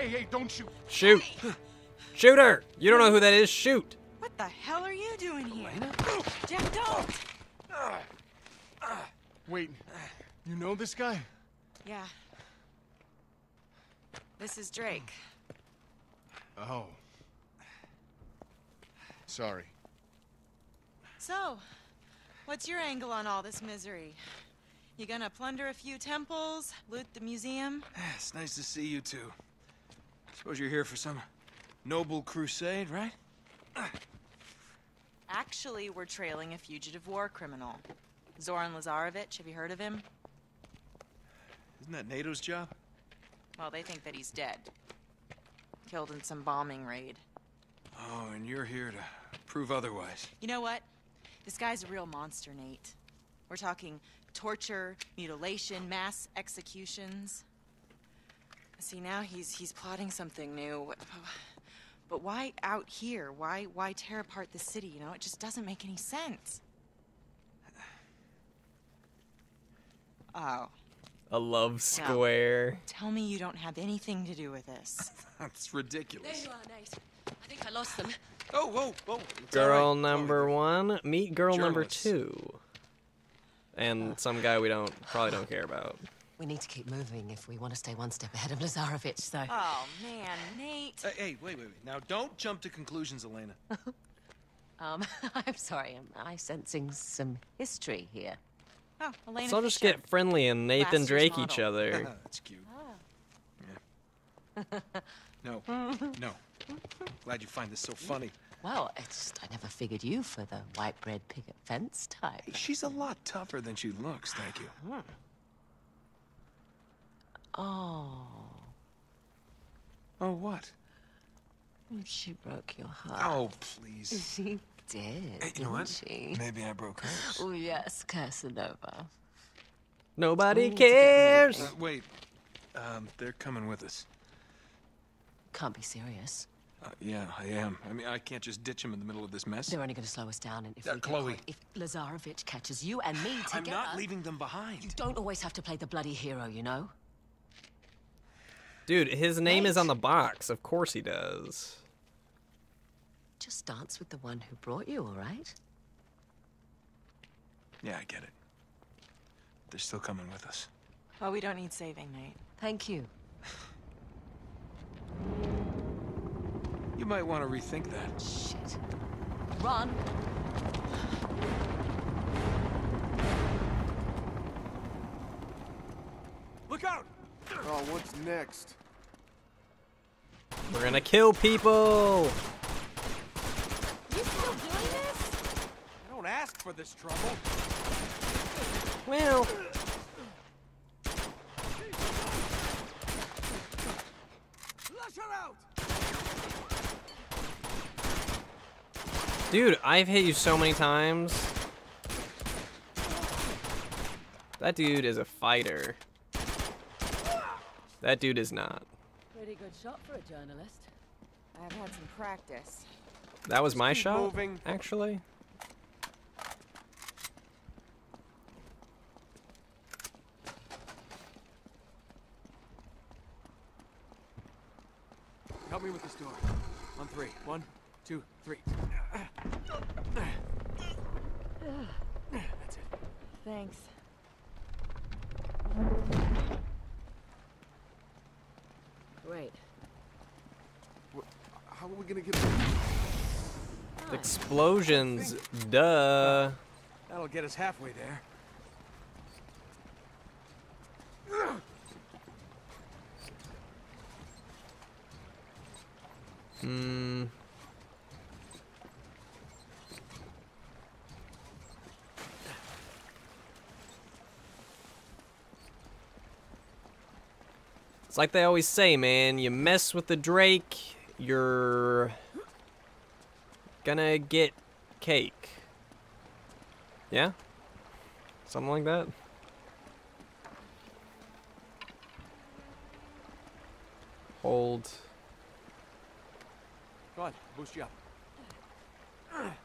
L: Hey, hey, don't shoot.
C: Shoot. Hey. Shoot her. You don't know who that is. Shoot.
L: What the hell are you doing here? Jeff, don't.
C: Wait. You know this guy?
L: Yeah. This is Drake.
I: Oh. Sorry.
L: So, what's your angle on all this misery? You gonna plunder a few temples, loot the museum? (sighs)
F: It's nice to see you too. Suppose you're here for some noble crusade, right?
L: Actually, we're trailing a fugitive war criminal. Zoran Lazarevich, have you heard of him?
F: Isn't that NATO's job?
L: Well, they think that he's dead. Killed in some bombing raid.
F: Oh, and you're here to prove otherwise.
L: You know what? This guy's a real monster, Nate. We're talking torture, mutilation, mass executions. See, now he's he's plotting something new. But why out here? Why why tear apart the city, you know? It just doesn't make any sense. Oh.
C: A love square.
L: tell me you don't have anything to do with this. (laughs) That's ridiculous.
G: There you are, Nate. I think I lost them. Oh, whoa, whoa.
C: girl right. number one, meet girl number two. And some guy we don't probably don't care about.
G: We need to keep moving if we want to stay one step ahead of Lazarevich, so... Oh, man, Nate. Hey, hey, wait, wait, wait. Now, don't jump to conclusions, Elena. (laughs) um, (laughs) I'm sorry. Am I sensing some history here?
A: Oh, Elena
C: So I'll just get friendly and Nathan Drake model. each other. (laughs)
G: That's cute. Oh. Yeah. No, no. Glad you find this so funny. Well, it's just I never figured you for the white bread picket fence type. She's a lot tougher than she looks, thank you. Hmm. Oh. Oh, what? She broke your heart. Oh, please. (laughs)
F: She did. Hey, you know what? She? Maybe I broke hers.
G: Oh, yes, Casanova.
F: Nobody Ooh, cares. Uh, wait. Um, they're coming with us. Can't be serious. Uh, yeah, I am. I mean, I can't just ditch him in the middle of this mess. They're only going to slow us down, and if uh, Chloe, if
G: Lazarevich catches you and me together, I'm not leaving them behind. You don't always have to play the bloody hero, you know.
C: Dude, his name Wait. is on the box. Of course he does.
G: Just dance with the one who brought you, all right?
F: Yeah, I get it. They're still coming with us.
G: Well,
L: we don't need saving,
G: Nate. Thank you.
F: you might want to rethink that. Shit. Run! Look out! Oh, what's next?
C: We're gonna kill people!
F: You still doing this? I don't ask for this trouble.
A: Well...
C: out! Dude, I've hit you so many times. That dude is a fighter. That dude is not.
G: Pretty good shot for a journalist. I've had some practice. That was my
C: shot, moving. actually.
F: Help me with this door. On three. One, two, three.
A: That's it.
L: Thanks. Great. How are we gonna get?
C: Explosions, duh.
F: That'll get us halfway
A: there. Hmm.
C: It's like they always say, man. You mess with the Drake, you're gonna get cake. Yeah? Something like that? Hold.
F: Go on, boost you
A: up. (clears throat)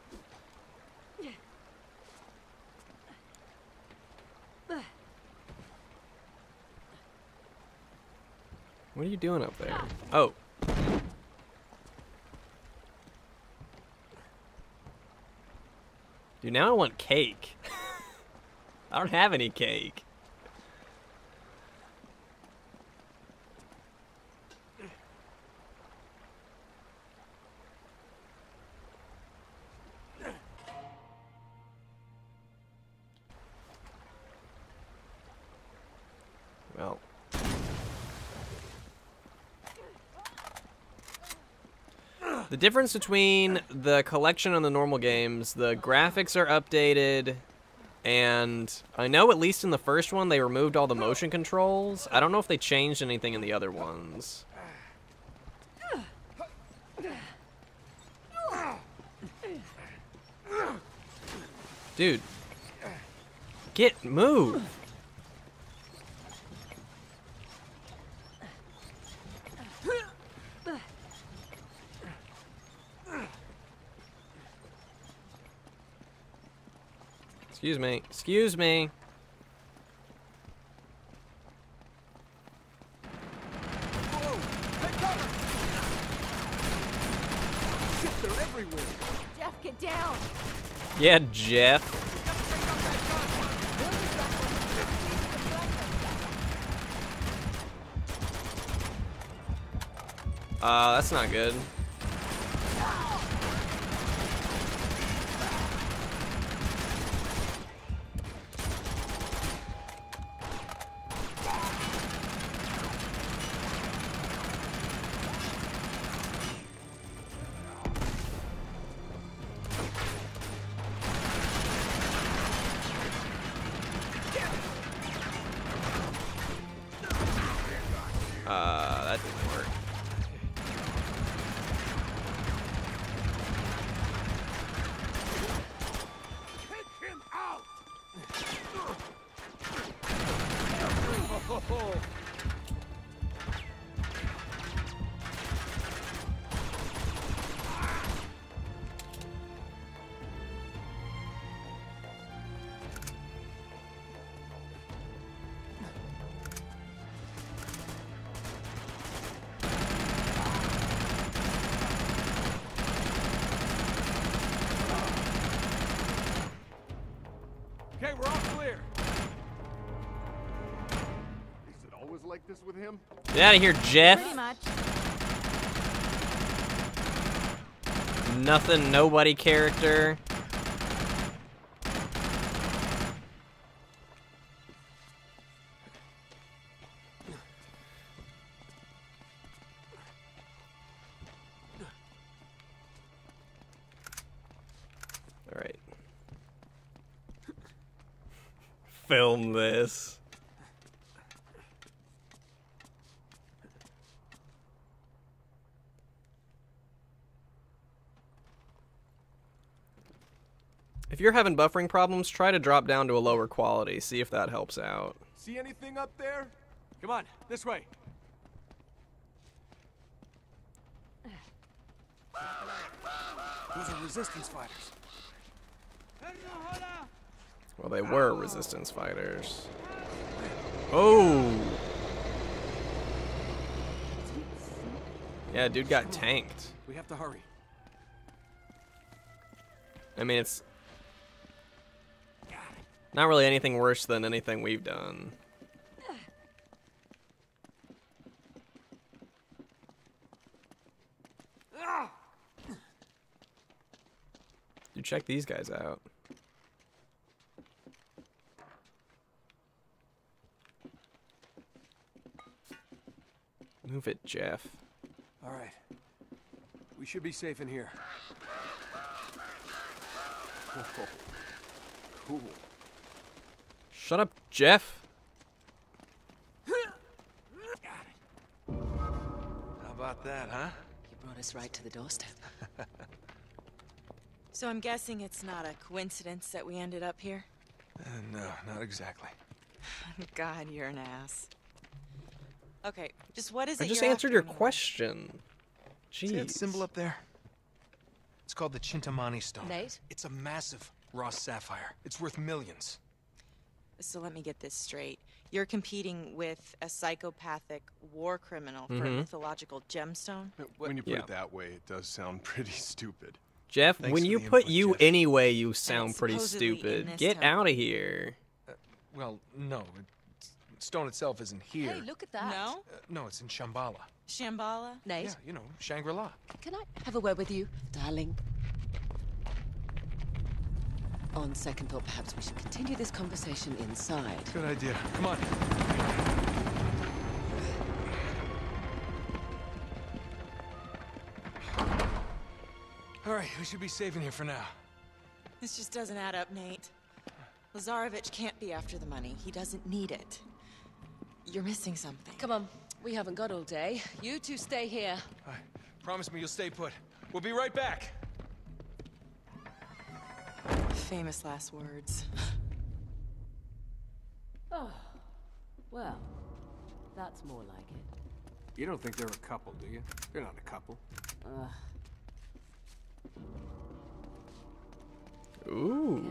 C: What are you doing up there? Oh. Dude, now I want cake. (laughs) I don't have any cake. The difference between the collection and the normal games, the graphics are updated, and I know at least in the first one they removed all the motion controls. I don't know if they changed anything in the other ones. Dude. Get, move. Excuse me. Excuse me.
L: Jeff, get down.
C: Yeah, Jeff. Uh, that's not good.
A: like this with him? Get
C: out of here, Jeff. Nothing, nobody character. All right. Film this. If you're having buffering problems, try to drop down to a lower quality. See if that helps out.
F: See anything up there? Come on, this way. Those are resistance fighters.
C: Well, they were resistance fighters. Oh! Yeah, dude got tanked. We have to hurry. I mean, it's not really anything worse than anything we've done. Dude, check these guys out. Move it, Jeff.
F: All right. We should be safe in here.
A: (laughs) Cool.
C: Shut up, Jeff. How
G: about that, huh? You brought us right to the doorstep.
L: so I'm guessing it's not a coincidence that we ended up here?
G: Uh,
F: no, not exactly.
L: (sighs) God, you're an ass. Okay, just what is it? I just answered your
F: question. Jeez. See that symbol up there? It's called the Chintamani Stone. Nate? It's a massive raw sapphire. It's worth millions
L: so let me get this straight. You're competing with a psychopathic war criminal for mm-hmm. a mythological gemstone? When you put yeah. it
F: that way, it does sound (laughs) pretty stupid.
C: Jeff, Thanks when you put input, you Jeff. anyway, you sound pretty stupid. Get out of here.
F: Uh, well, no. Stone itself isn't here. Hey, look
G: at that. No? Uh,
F: no, it's in Shambhala.
G: Shambhala? Nate? Yeah,
F: you know, Shangri-La.
G: Can I have a word with you, darling? On second thought, perhaps we should continue this conversation inside. Good idea. Come on. All right,
F: we should be safe in here for now.
L: This just doesn't add up, Nate. Lazarevich can't be after the money. He doesn't need it. You're missing something. Come on. We haven't got
G: all day. You two stay here.
F: I Promise me you'll stay put. We'll be right back
L: famous last words.
G: (laughs) oh, well, that's more like it.
F: You don't think they're a couple, do you? They're not a couple. Ugh.
A: Ooh.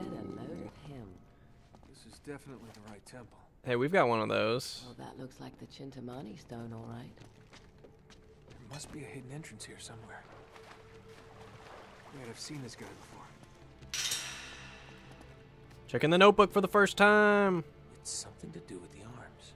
G: This is definitely the right temple.
C: Hey, we've got one of those.
G: Well, that looks like the Chintamani stone, all right. There must be a hidden entrance here somewhere.
F: Wait, I've seen this guy before.
C: Checking the notebook for the first
F: time. It's something to do with the arms.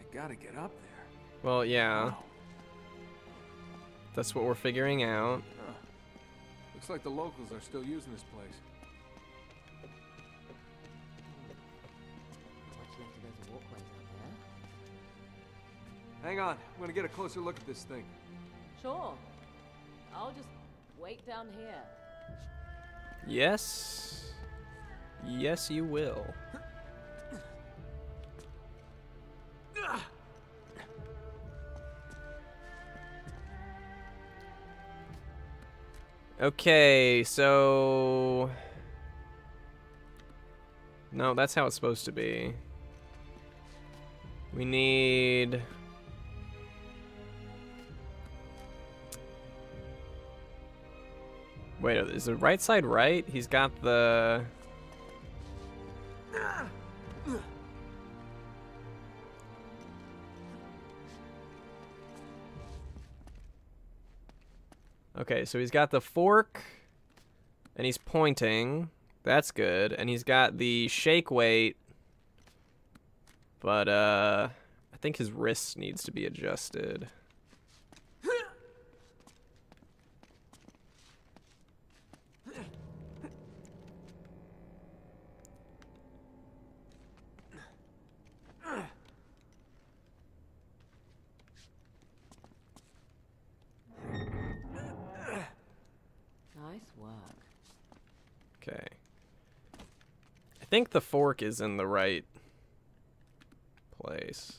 F: I gotta get up there.
C: Well, yeah. Wow. That's what we're figuring out.
F: Huh. Looks like the locals are still using this place. Hang on, I'm gonna get a closer look at this thing.
G: Sure. I'll just wait down here.
C: Yes. Yes, you will. Okay, so... No, that's how it's supposed to be. We need... Wait, is the right side right? He's got the... Okay, so he's got the fork, and he's pointing. That's good. And he's got the shake weight, but uh, I think his wrist needs to be adjusted. think the fork is in the right place.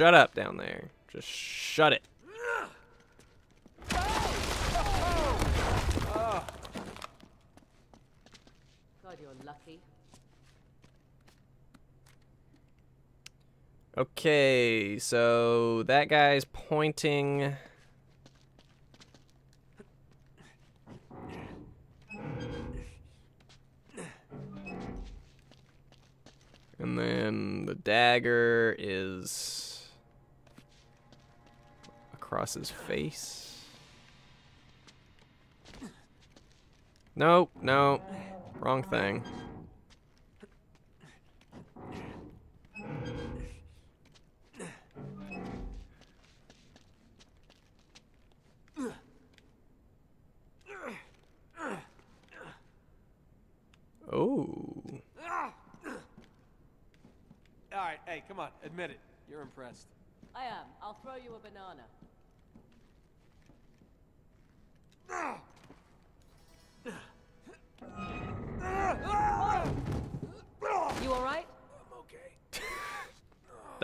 C: shut up down there. Just shut it. God, you're lucky. Okay, so that guy's pointing... And then the dagger is across his face. Nope, no. Wrong thing.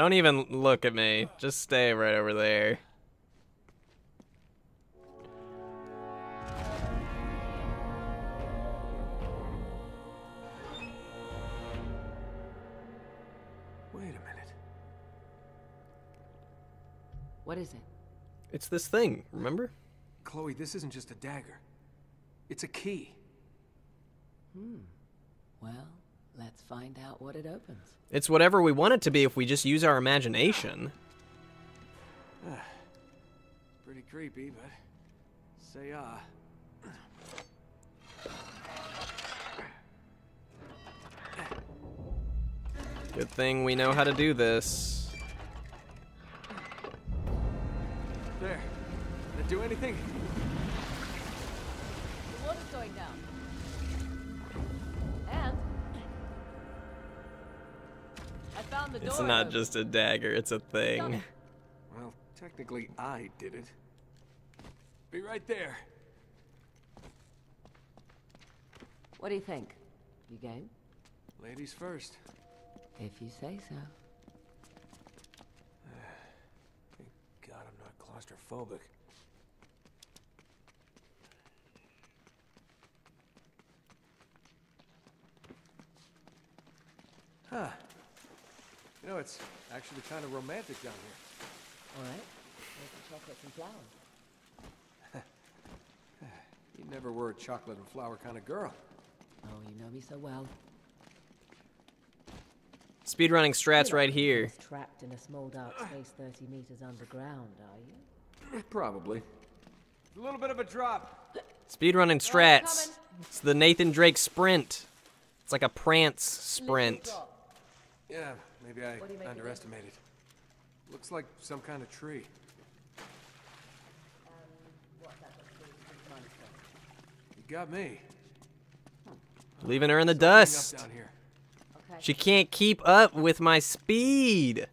C: Don't even look at me. Just stay right over there.
F: Wait a minute. What is it? It's this thing, remember? Chloe, this isn't just a dagger. It's a key.
A: Hmm.
G: Well, Let's find out what it opens.
C: It's whatever we want it to be if we just use our imagination.
G: Uh, (sighs) pretty creepy, but say ah.
F: Uh.
C: Good thing we know how to do this.
F: There. Did it do anything?
G: It's not
C: just a dagger, it's a thing.
F: Well, technically I did it. Be right there.
G: What do you think? You game? Ladies first. If you say so.
F: Thank God I'm not claustrophobic. Huh. You know, it's actually kind of romantic down here. All right.
G: Make chocolate and flour. (laughs) you never were a chocolate and flour kind of girl. Oh, you know me so well.
C: Speedrunning strats right here.
G: Trapped in a small dark space 30 meters underground, are you? (clears throat) Probably. a little bit of a drop.
C: Speedrunning oh, strats. It's the Nathan Drake sprint. It's like a prance
F: sprint. Yeah, Maybe I underestimated. Looks like some kind of tree. Um, you got me.
C: Leaving her in the dust. Okay. She can't keep up with my speed.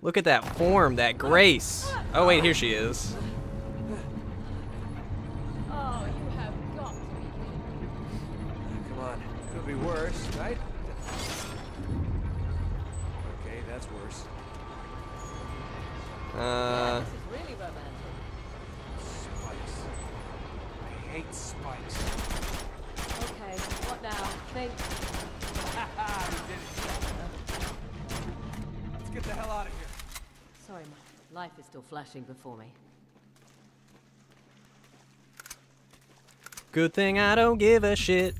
C: Look at that form, that grace. Oh wait, here she is.
F: worse, right? Okay, that's worse.
G: Uh. Yeah, really
F: spikes. I hate spikes.
G: Okay, what now? (laughs) did it. Let's get the hell out of here. Sorry, my life is still flashing before me.
C: Good thing I don't give a shit.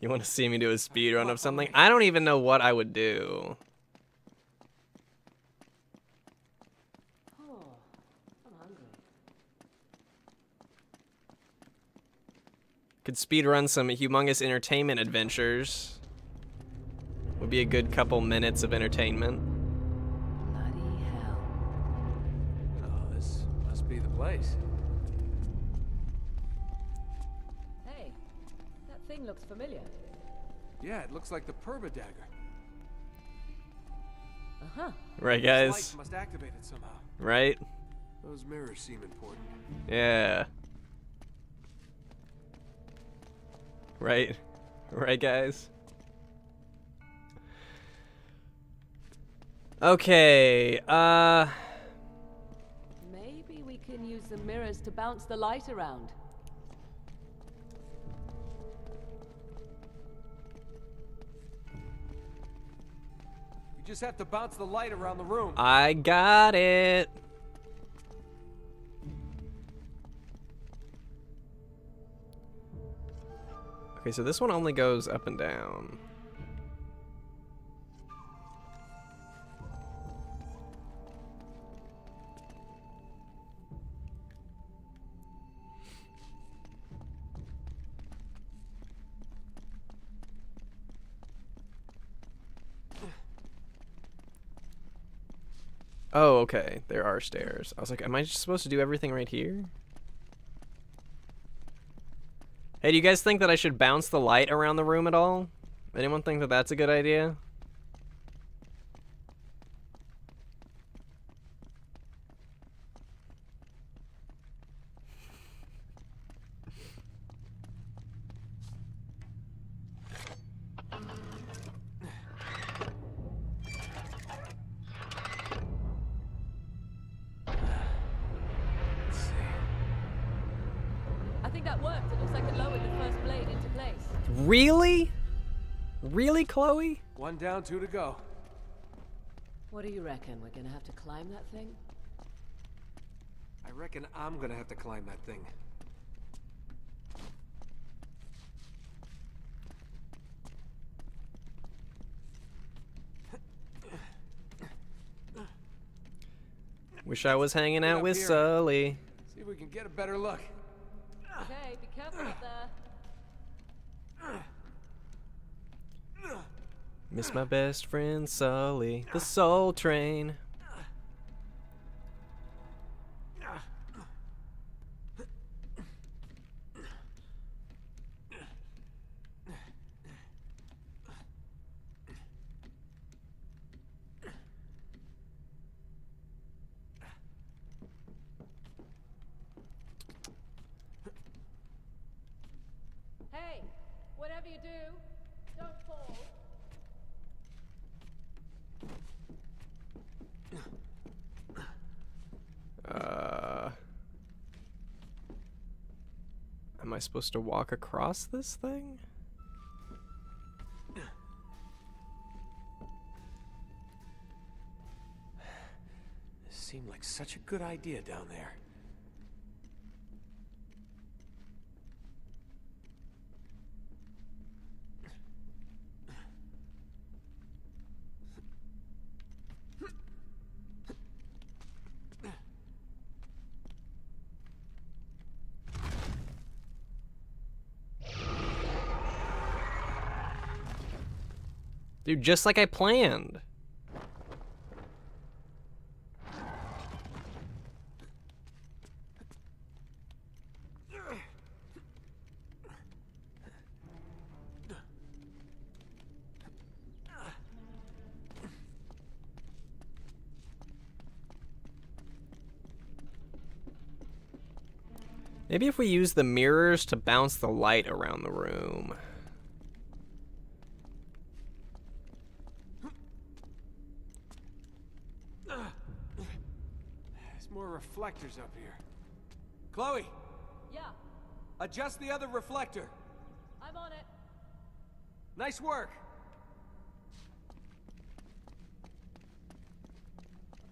C: You want to see me do a speed run of something? I don't even know what I would do. Could speed run some humongous entertainment adventures. Would be a good couple minutes of entertainment. Bloody
F: hell. Oh, this must be the place. Yeah, it looks like the Phurba dagger. Uh-huh. Right, guys. Must activate it somehow. Right. Those mirrors seem important.
C: Yeah. Right. Right, guys. Okay. Uh
G: Maybe we can use the mirrors to bounce the light around.
F: just have to bounce the light around the room.
C: I got it. Okay, so this one only goes up and down. Oh, okay. There are stairs. I was like, am I just supposed to do everything right here? Hey, do you guys think that I should bounce the light around the room at all? Anyone think that that's a good idea?
F: Really, Chloe? One down, two to go.
G: What do you reckon? We're gonna have to climb that thing?
F: I reckon I'm gonna have to climb that thing.
C: Wish I was hanging out with here. Sully.
F: See if we can get a better look.
G: Okay, be careful
C: Miss my best friend Sully, the Soul Train. I supposed to walk across this thing?
A: This
F: seemed like such a good idea down there.
C: Dude, just like I planned. Maybe if we use the mirrors to bounce the light around the room.
F: Adjust the other reflector. I'm on it. Nice work.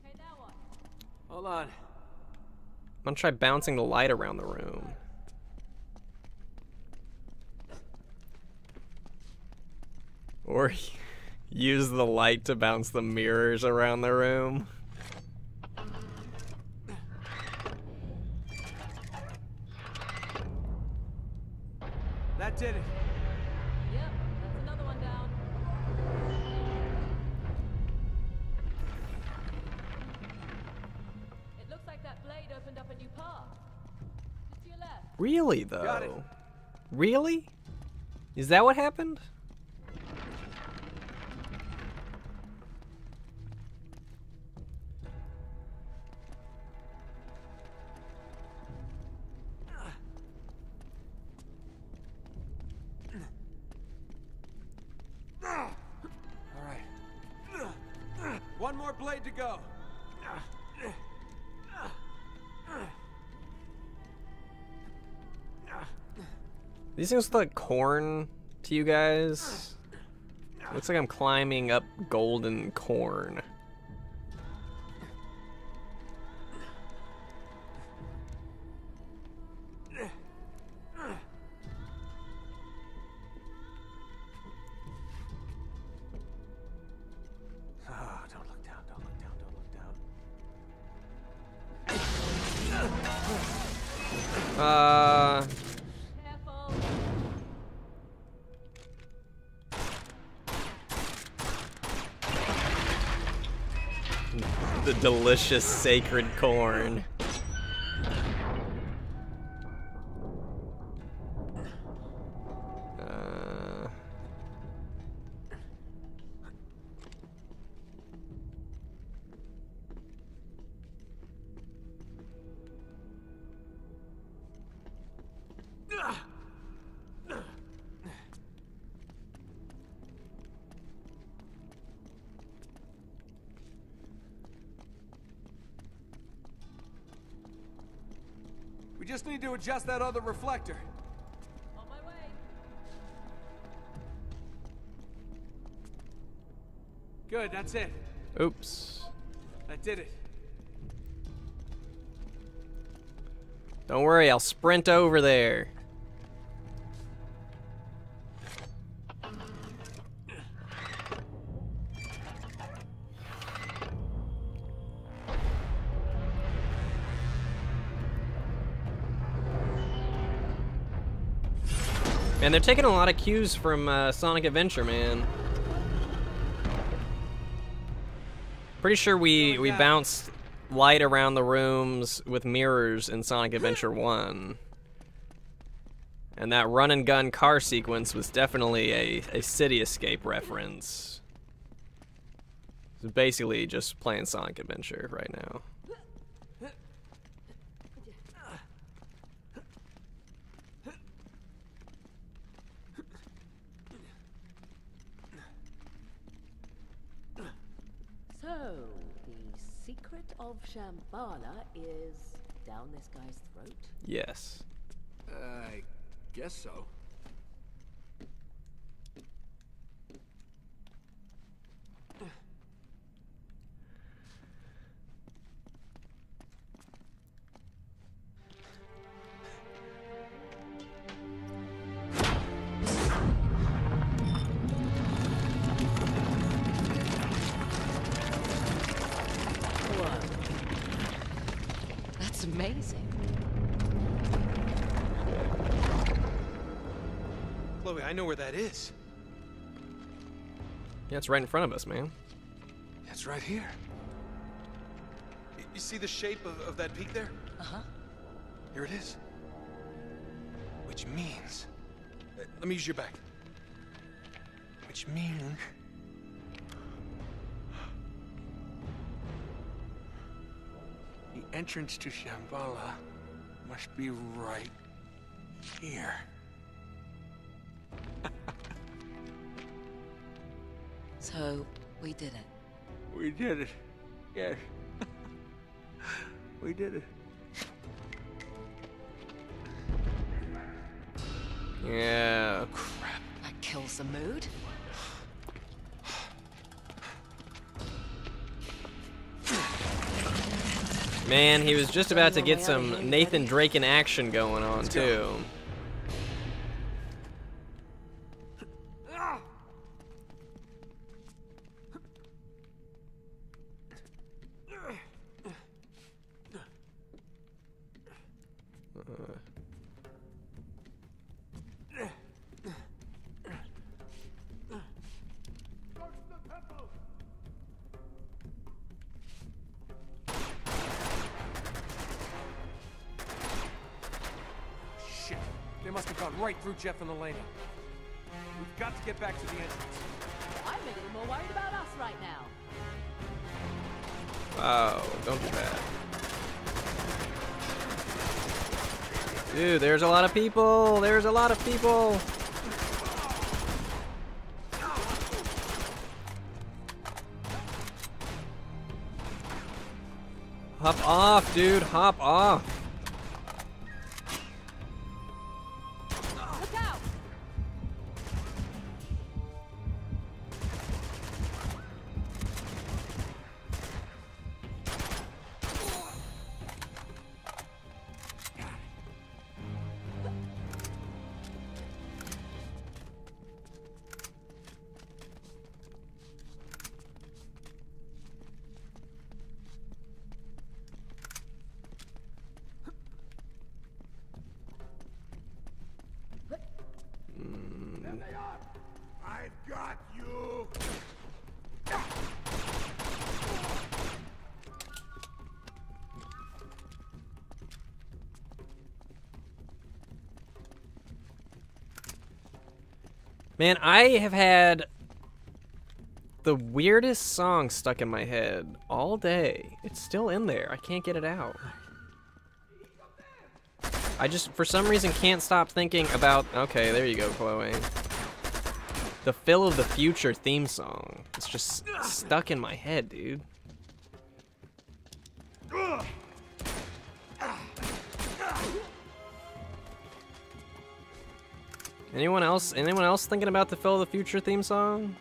F: Okay, Hold on. I'm
C: gonna try bouncing the light around the room. Or (laughs) use the light to bounce the mirrors around the room. Really, though? Really? Is that what happened? These things look like corn to you guys. Looks like I'm climbing up golden corn. Uh, delicious sacred corn.
F: adjust that other reflector. On my way. Good, that's it.
C: Oops. I did it. Don't worry, I'll sprint over there. they're taking a lot of cues from uh, Sonic Adventure, man. Pretty sure we, oh we bounced light around the rooms with mirrors in Sonic (gasps) Adventure 1. And that run and gun car sequence was definitely a, a city escape reference. It's basically just playing Sonic Adventure right now.
G: is down this guy's throat? Yes. Uh, I guess so. where that is. Yeah,
C: it's right in front of us, man.
F: It's right here. You see the shape of, of that peak there? Uh-huh. Here it is. Which means... Uh, let me use your back. Which means... The entrance to Shambhala must be right here.
G: So we did it.
A: We did it. Yes.
G: (laughs) we did it.
C: Yeah, crap.
G: That kills the mood.
C: Man, he was just about to get some Nathan Drake in action going on, too.
F: Jeff and Elena. We've got to get back to the entrance.
G: I'm a little more worried about us right now.
F: Wow, don't do that.
C: Dude, there's a lot of people. There's a lot of people. Hop off, dude. Hop off. Man, I have had the weirdest song stuck in my head all day. It's still in there. I can't get it out. I just, for some reason, can't stop thinking about... Okay, there you go, Chloe. The Phil of the Future theme song. It's just stuck in my head, dude. Anyone else? Anyone else thinking about the Phil of the Future theme song?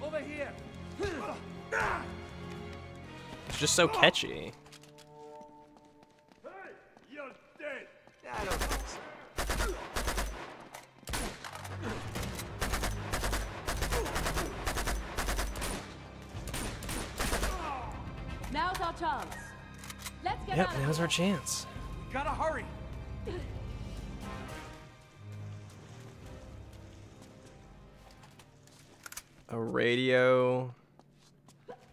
C: Over here. It's just so catchy. Hey, you're dead. I don't
G: Now's our chance. Let's get yep, now's
C: our chance. Gotta hurry. a radio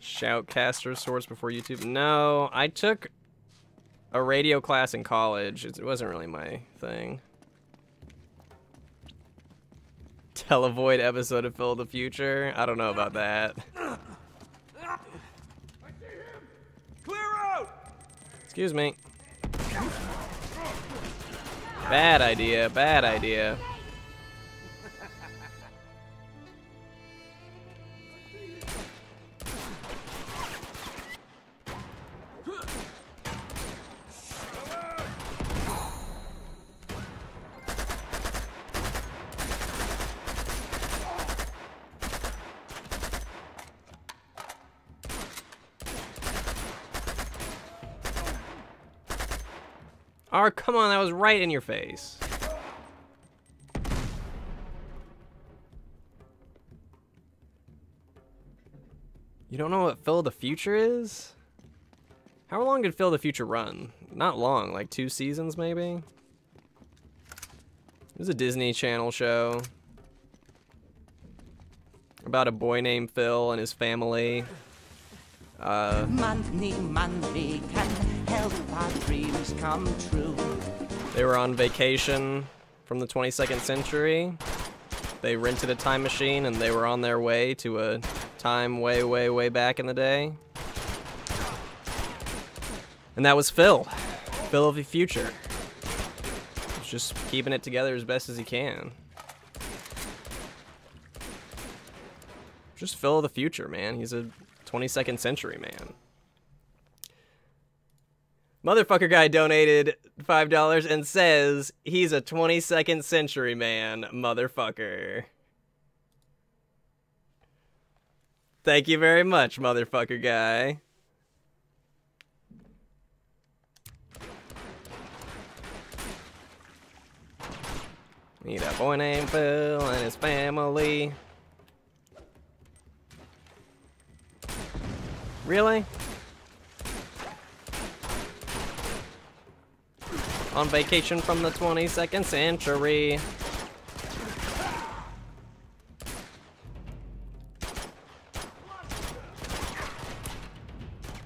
C: shoutcaster source before YouTube? No, I took a radio class in college. It wasn't really my thing. Televoid episode of Phil the Future? I don't know about that. Excuse me. Bad idea, bad idea. was right in your face. You don't know what Phil the Future is? How long did Phil the Future run? Not long, like two seasons maybe? It was a Disney Channel show about a boy named Phil and his family. Uh,
H: money, money can help our dreams come true.
C: They were on vacation from the 22nd century. They rented a time machine and they were on their way to a time way, way, way back in the day. And that was Phil. Phil of the future. He's just keeping it together as best as he can. Just Phil of the future, man. He's a 22nd century man. Motherfucker guy donated $5 and says he's a 22nd century man, motherfucker. Thank you very much, motherfucker guy. Need a boy named Phil and his family. Really? on vacation from the 22nd century.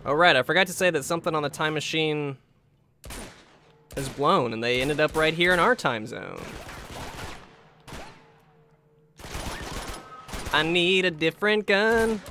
C: Oh, right, I forgot to say that something on the time machine has blown, and they ended up right here in our time zone. I need a different gun.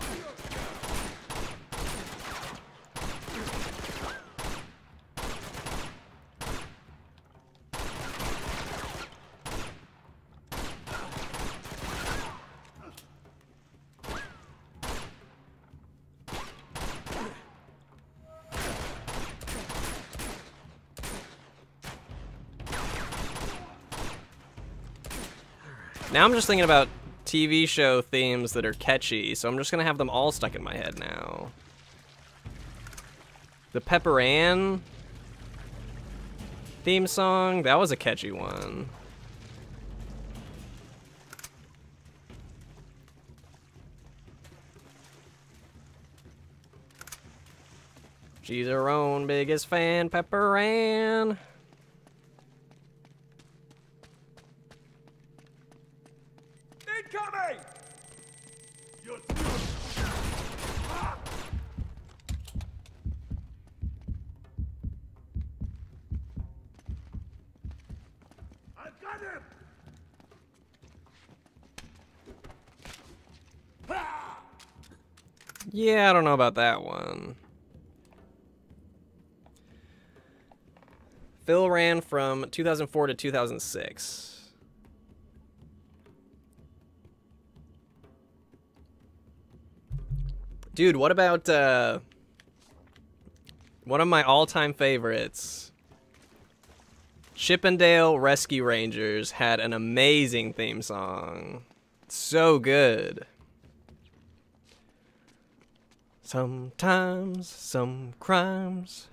C: Now I'm just thinking about TV show themes that are catchy, so I'm just gonna have them all stuck in my head now. The Pepper Ann theme song, that was a catchy one. She's her own biggest fan, Pepper Ann. Yeah, I don't know about that one. Phil ran from 2004 to 2006. Dude, what about uh, one of my all-time favorites? Chip 'n Dale Rescue Rangers had an amazing theme song. So good. Sometimes some crimes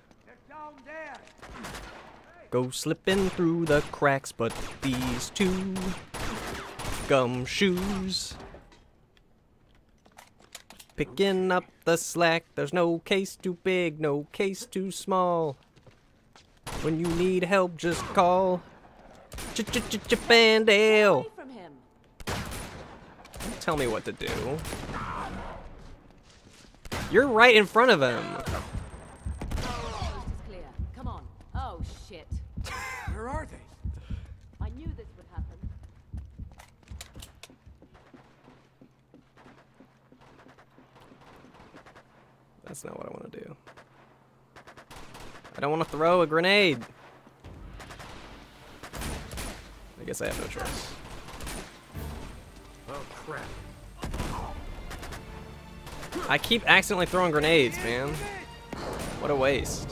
C: go slipping through the cracks, but these two gumshoes picking up the slack. There's no case too big, no case too small. When you need help, just call. Ch ch ch ch Dale. Tell me what to do. You're right in front of him.
A: Oh shit. Where are
G: they? I knew this would happen.
C: That's not what I want to do. I don't want to throw a grenade. I guess I have no choice. Oh crap. I keep accidentally throwing grenades, man. What a waste.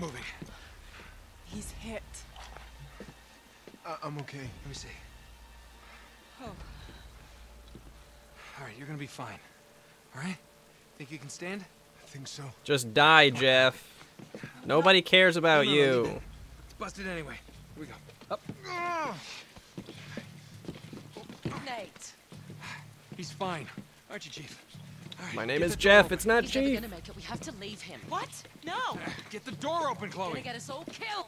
F: moving. He's hit. Uh, I'm okay. Let me see. Oh. All right, you're gonna be fine.
C: All right? Think you can stand? I think so. Just die, Jeff. Nobody cares about no, no, you. No,
F: it's busted anyway. Here we go. Up. Nate. He's fine.
G: Aren't you, Chief? Right,
F: My name is Jeff. It's not He's Chief. Never
G: gonna make it. We have to leave him. What? No. Get the door open, Chloe. Gonna get us all killed.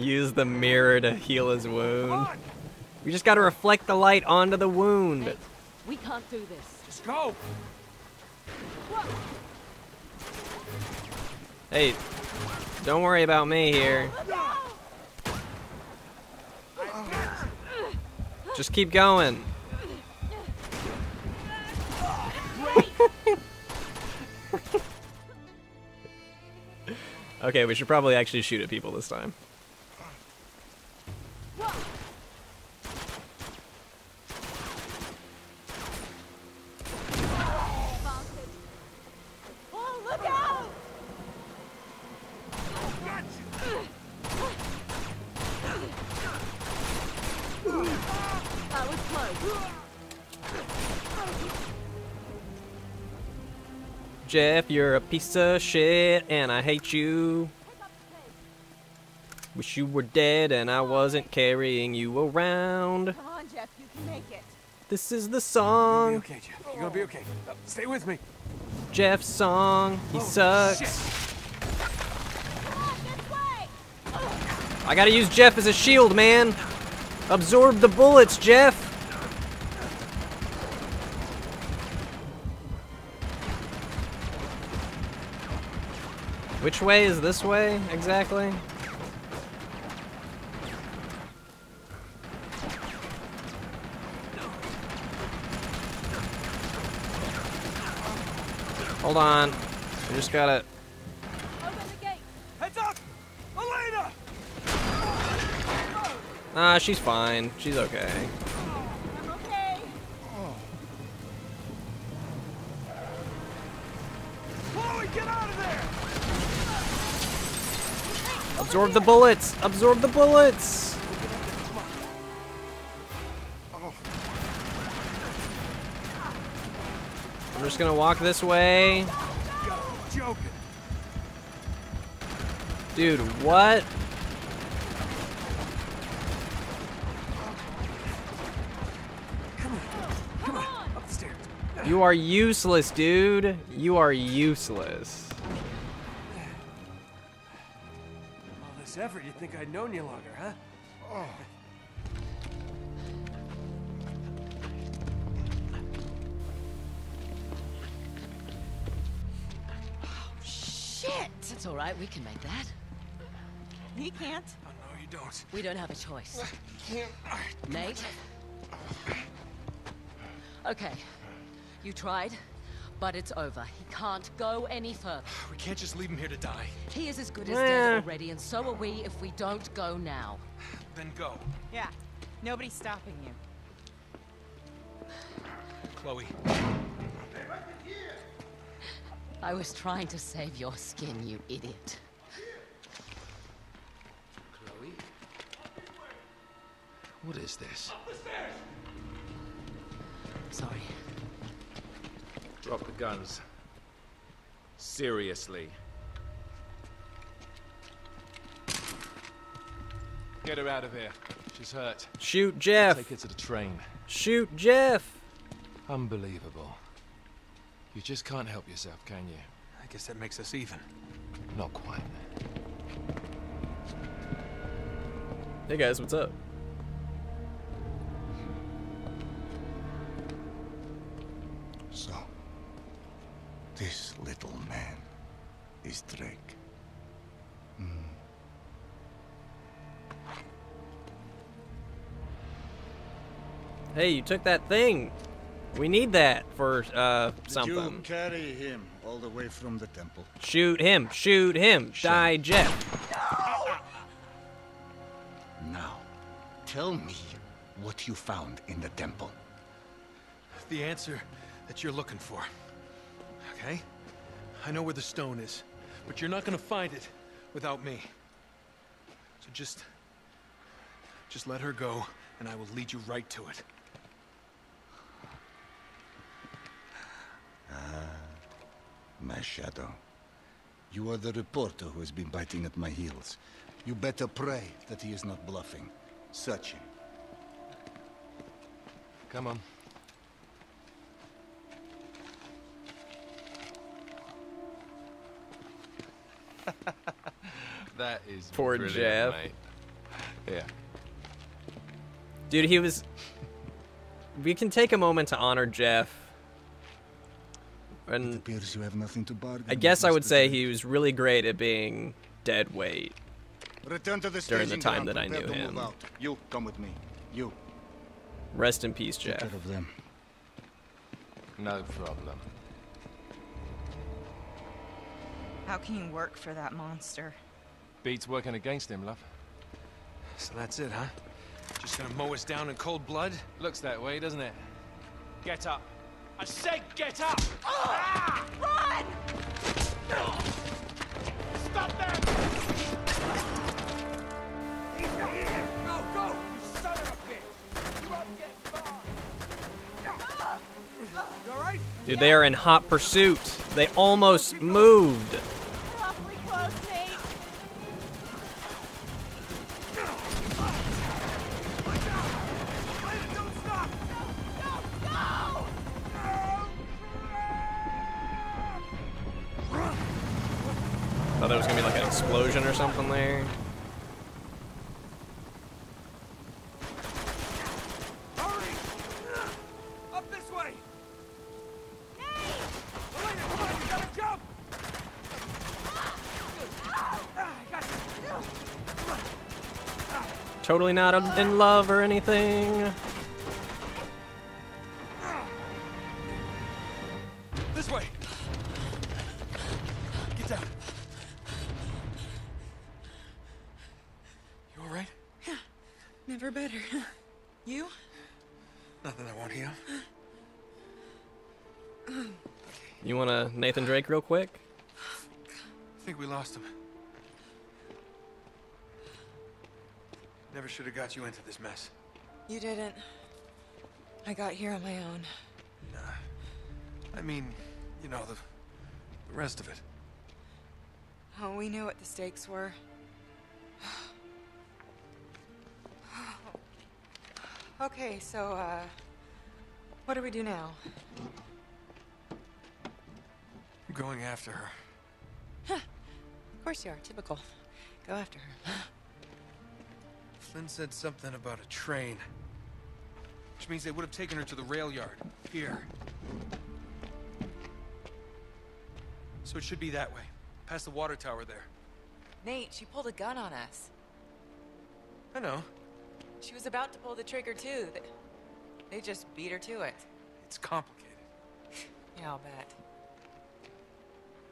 C: Use the mirror to heal his wound. We just gotta reflect the light onto the wound. Hey,
G: we can't do this. Just go.
C: Hey, don't worry about me here. Just keep going.
A: (laughs)
C: okay, we should probably actually shoot at people this time. You're a piece of shit and I hate you. Wish you were dead and I wasn't carrying you around.
A: Come on, Jeff, you can make it.
C: This is the song. You're okay,
F: Jeff. You're gonna be okay. Uh, stay with me.
C: Jeff's song. He oh, sucks. Shit. I gotta use Jeff as a shield, man. Absorb the bullets, Jeff. Which way is this way, exactly? Hold on. I just got it. Ah, she's fine. She's okay. Absorb the bullets! Absorb the bullets! I'm just gonna walk this way. Dude, what? You are useless, dude. You are useless.
F: Zephyr, you'd think I'd known
A: you longer, huh? Oh.
G: shit! That's all right, we can make that. He can't. Oh, no, you don't. We don't have a choice. can't. Nate? Okay. You tried. But it's over. He can't go any further.
F: We can't just leave him here to die.
G: He is as good as dead already, and so are we if we don't go now. Then go. Yeah. Nobody's stopping you. Chloe. I was trying to save your skin, you idiot. Chloe? What is this? Up
I: the stairs.
E: Sorry. Drop the guns. Seriously. Get her out of here. She's hurt. Shoot Jeff. I'll take her to the train. Shoot Jeff. Unbelievable. You just can't help yourself, can you?
F: I guess that makes us even.
E: Not quite.
C: Hey guys, what's up? This little man is Drake. Mm. Hey, you took that thing. We need that for uh, something. Did you
I: carry him all the way from the
A: temple.
C: Shoot him! Shoot him! Shoot. Die, Jeff. No. Now, tell me what you found in the temple.
F: The answer that you're looking for okay? I know where the stone is, but you're not gonna find it without me. So just... Just let her go, and I will lead you right to it.
I: Ah, my shadow. You are the reporter who has been biting at my heels. You better pray that he is not bluffing. Search him.
E: Come on. (laughs) that is poor Jeff. Mate.
C: Yeah. Dude, he was. we can take a moment to honor Jeff.
I: And it appears you have nothing to bargain.
C: I guess I would say he was really great at being dead weight. Return to the during the time that I knew him.
I: You come with me. You.
C: Rest in peace, Jeff. Take care of them.
E: No problem.
L: How can you work for that monster?
E: Beats working against him, love.
F: So that's it, huh? Just gonna mow us down in cold blood? Looks that way, doesn't it? Get up.
E: I said get up! Ah! Run! Stop them! Go,
C: go, you son of a bitch! You won't get far! Ah! Dude, they are in hot pursuit. They almost moved. something there. Totally not in love or anything. real quick?
F: I think we lost him. Never should have got you into this mess.
L: You didn't. I got here on my own.
F: Nah. I mean, you know, the, the rest of it.
L: Oh, we knew what the stakes were. (sighs) okay, so, uh, what do we do now?
F: I'm going after her.
L: Huh. Of course you are. Typical. Go after her.
F: Flynn said something about a train. Which means they would have taken her to the rail yard. Here. So it should be that way. Past the water tower there.
L: Nate, she pulled a gun on us. I know. She was about to pull the trigger, too. They just beat her to it.
F: It's complicated. yeah, I'll bet.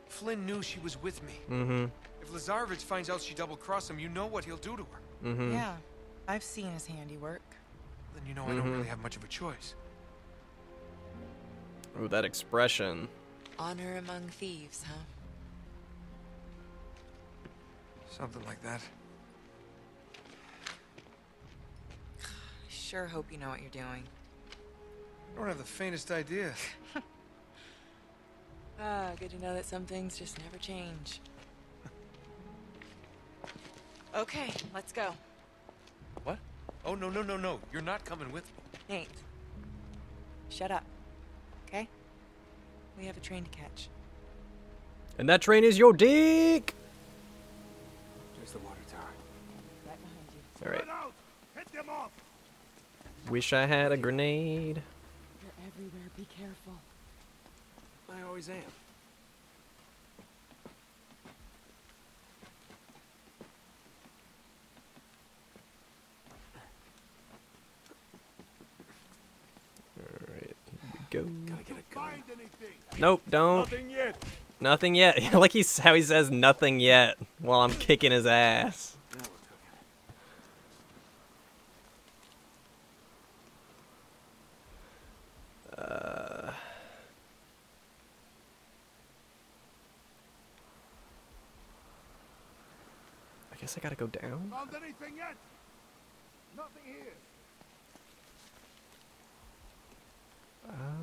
F: Flynn knew she was with me. Mm-hmm. If Lazarevich finds out she double-crossed him, you know what he'll do to her. Mm-hmm.
L: Yeah, I've seen his handiwork. Then you
C: know mm -hmm. I don't mm-hmm. really have
F: much of a choice.
C: Oh, that expression.
L: Honor among thieves, huh? Something like that. I (sighs) sure hope you know what you're doing. I don't have the faintest idea. (laughs) Ah, good to know that some things just never change. okay, let's go.
F: What? Oh, no, no, no, no. You're not coming with me.
L: Nate, shut up. Okay? We have a train to catch.
A: And
C: that train is your dick!
L: There's the water tower. Right
C: behind
F: you. Alright.
C: Wish I had a grenade.
F: I always am.
A: Alright,
C: go. Nope, don't. Nothing yet. Nothing yet. (laughs) like he's how he says nothing yet while I'm kicking his ass. Uh I guess I gotta go down. Found
K: anything yet? Nothing here.
A: Uh,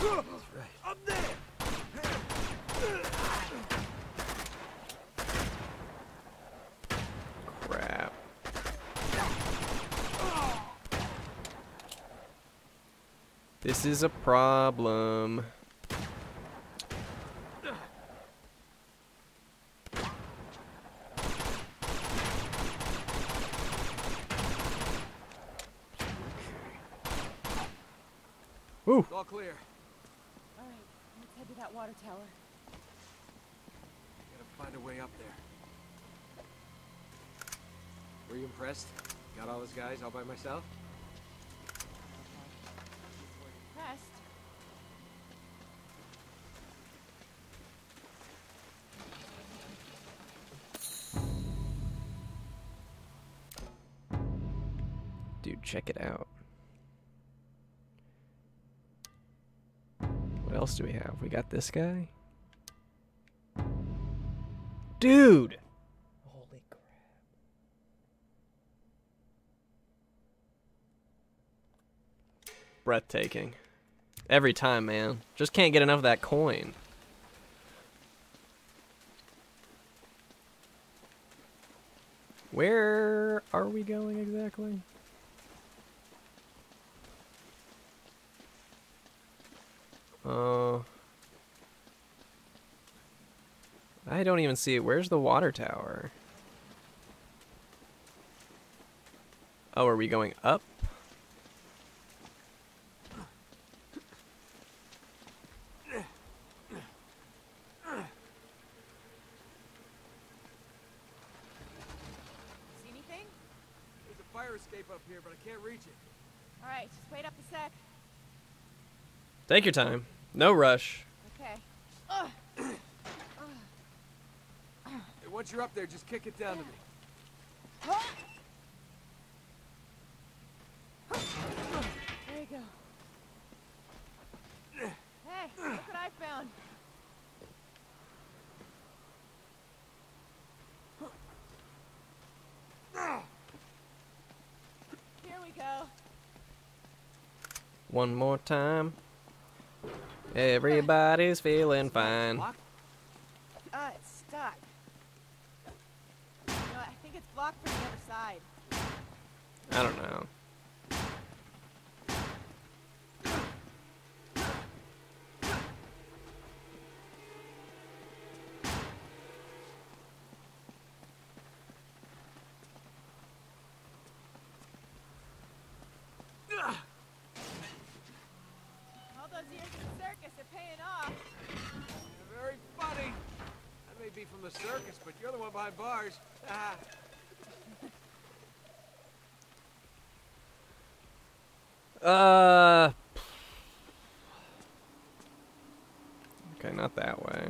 A: That's right.
B: Up there!
C: This is a problem.
A: Ooh.
F: All clear. All
L: right, let's head to that water tower.
F: gotta find a way up there. Were you impressed? Got all those guys all by myself?
C: check it out. What else do we have? We got this guy. Dude! Holy crap. Breathtaking. Every time, man. Just can't get enough of that coin. Where are we going exactly? Uh, I don't even see it. Where's the water tower? Oh, are we going up?
A: See
F: anything? There's a fire escape up here, but I can't reach it.
L: All right, just wait up a sec.
C: Take your time. No rush.
L: Okay. Hey, once you're up there, just
F: kick it down to me.
L: There you go. Hey, look what I found. Here we go.
C: One more time. Everybody's feeling fine. Uh,
H: it's stuck.
L: You know, I think it's blocked from the other side.
C: I don't know.
F: be from the circus, but you're the one behind bars.
C: Ah. Uh. Okay, not that way.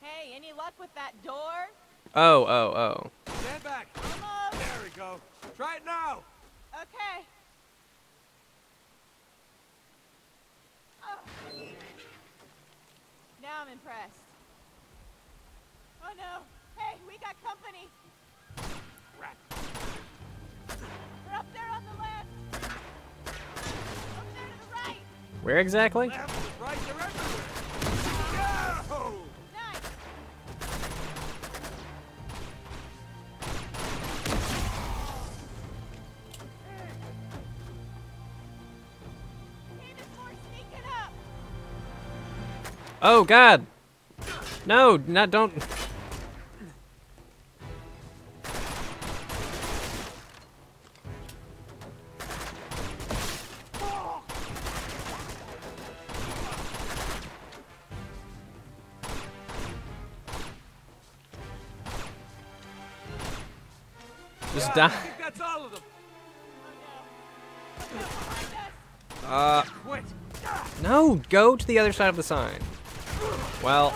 C: Hey, any luck with that door? Oh, oh, oh.
L: Stand
F: back. There we go. Try it now okay.
L: Oh. Now I'm impressed. Oh no. Hey, we got company. Rat. We're up there
C: on the left. Up there to the right. Where exactly? Left. Oh god! No, not don't.
E: Just die.
J: That's all of them.
C: Uh, no, go to the other side of the sign. Well,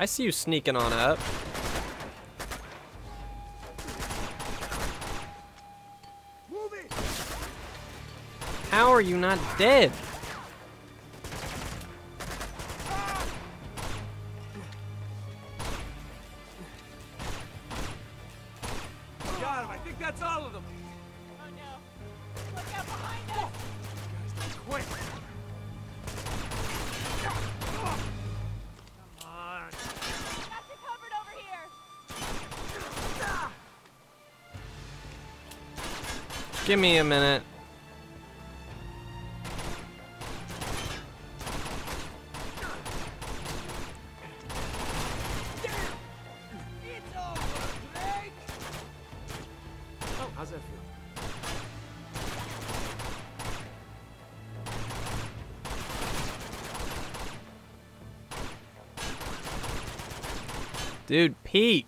C: I see you sneaking on up. How are you not dead? Give me a minute. Dude, Pete.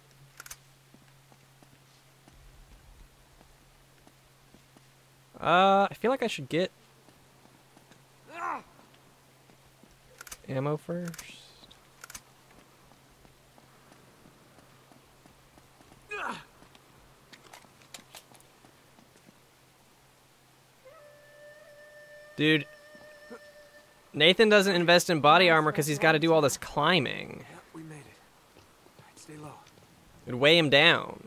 C: Uh, I feel like I should get ammo first. Dude, Nathan doesn't invest in body armor because he's got to do all this climbing.
F: it.
C: It'd weigh him down.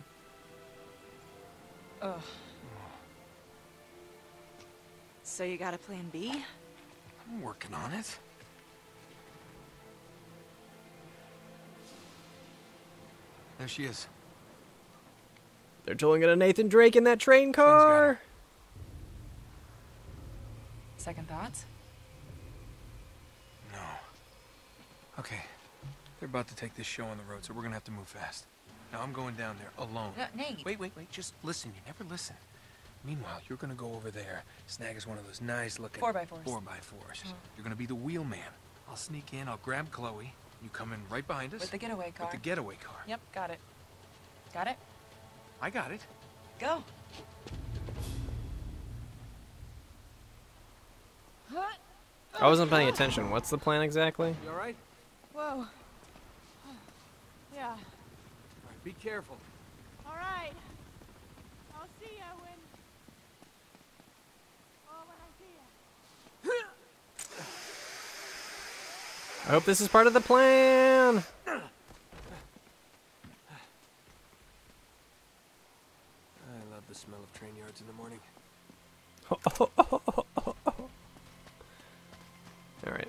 L: you got a plan B? I'm working on it.
C: There she is. They're towing gonna Nathan Drake in that train car.
L: Second thoughts?
F: No. Okay. They're about to take this show on the road, so we're gonna have to move fast. Now I'm going down there alone. No, Nate. Wait, wait, wait. Just listen. You never listen. Meanwhile, you're gonna go over there. Snag is one of those nice looking... Four by fours. Four by fours. Oh. You're gonna be the wheelman. I'll sneak in, I'll grab Chloe. You come in right behind us. With the getaway car. With the getaway car.
L: Yep, got it. Got it? I got it. Go.
F: I wasn't paying attention.
C: What's the plan exactly? You
F: alright?
L: Whoa. Yeah. All right,
F: be careful.
C: I hope this is part of the plan.
F: I love the smell of train yards in the morning.
C: (laughs) All right.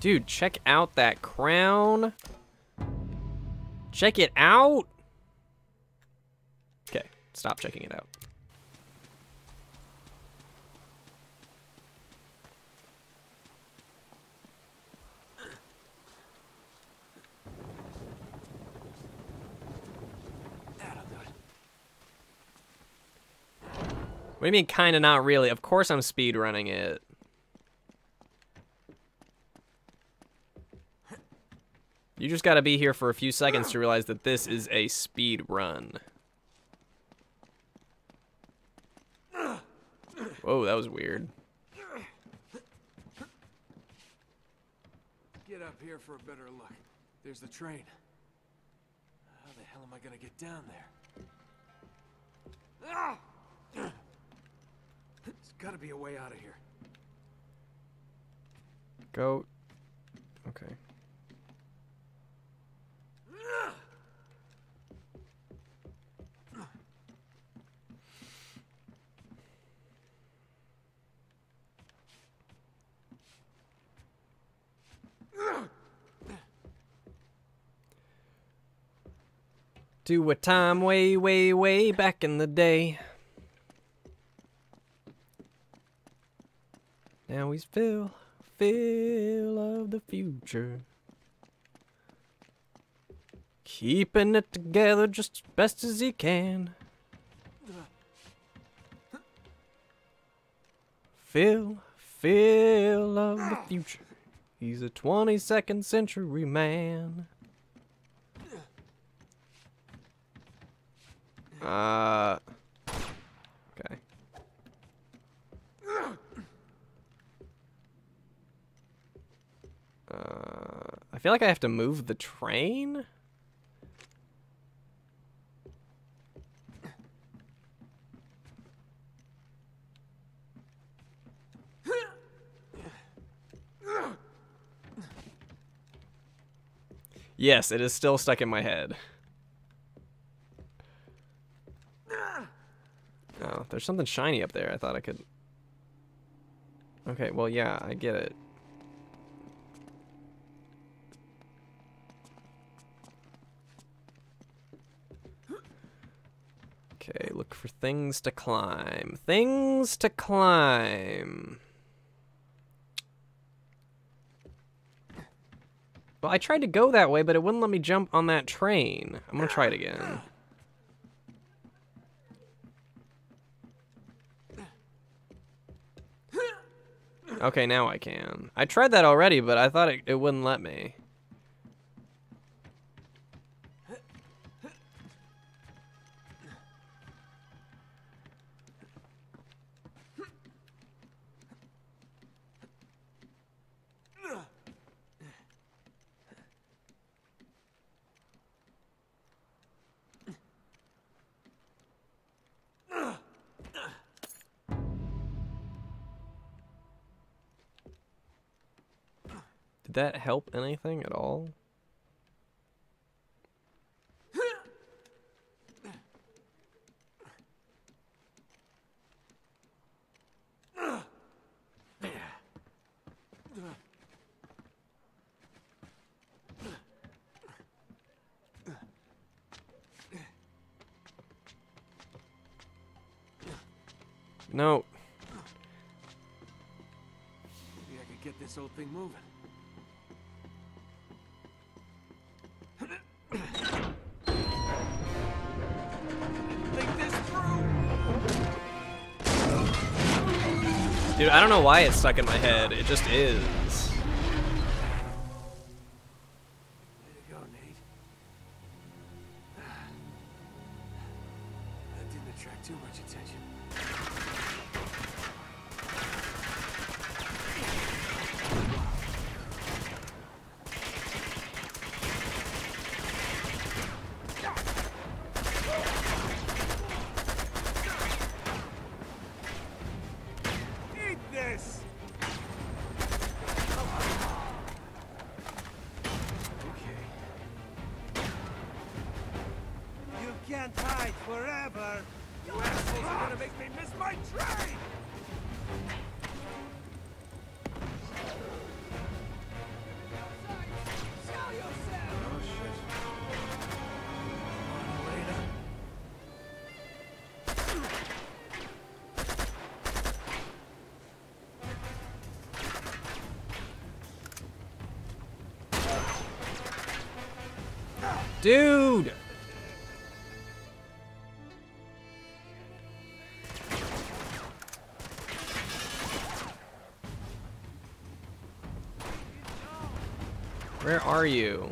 C: Dude, check out that crown. Check it out stop checking it out. What do you mean kinda not really? Of course I'm speed running it. You just gotta be here for a few seconds to realize that this is a speed run. Whoa, that was weird.
F: Get up here for a better look. There's the train. How the hell am I gonna get down there? Ah! There's gotta be a way out of here.
C: Go.
D: Okay. Ah!
C: To a time way, way, way back in the day. Now he's Phil, Phil of the future. Keeping it together just as best as he can. Phil, Phil of the future. He's a 22nd century man. Uh. Okay. Uh, I feel like I have to move the train? Yes, it is still stuck in my head. Oh, there's something shiny up there. I thought I could... Okay, well, yeah, I get it. Okay, look for things to climb. Things to climb. Well, I tried to go that way, but it wouldn't let me jump on that train. I'm gonna try it again. Okay, now I can. I tried that already, but I thought it, it wouldn't let me. that help anything at all? No.
F: Maybe I could get this old thing moving.
C: Dude, I don't know why it's stuck in my head. It just is. are you?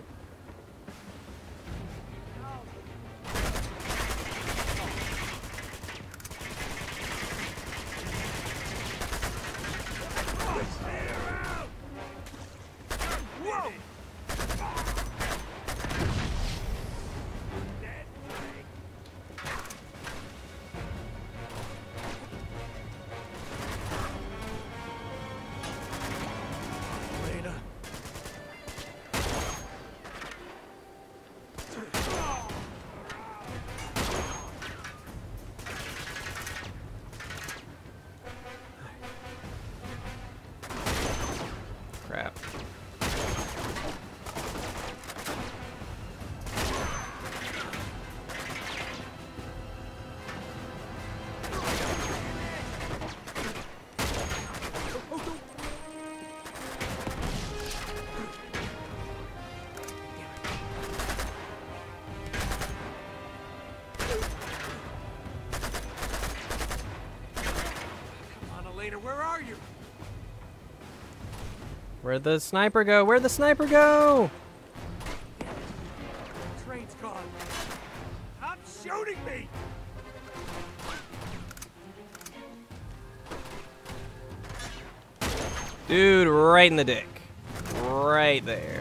C: Where'd the sniper go? Where'd the sniper
A: go?
F: Train's gone. Stop shooting me!
C: Dude, right in the dick. Right there.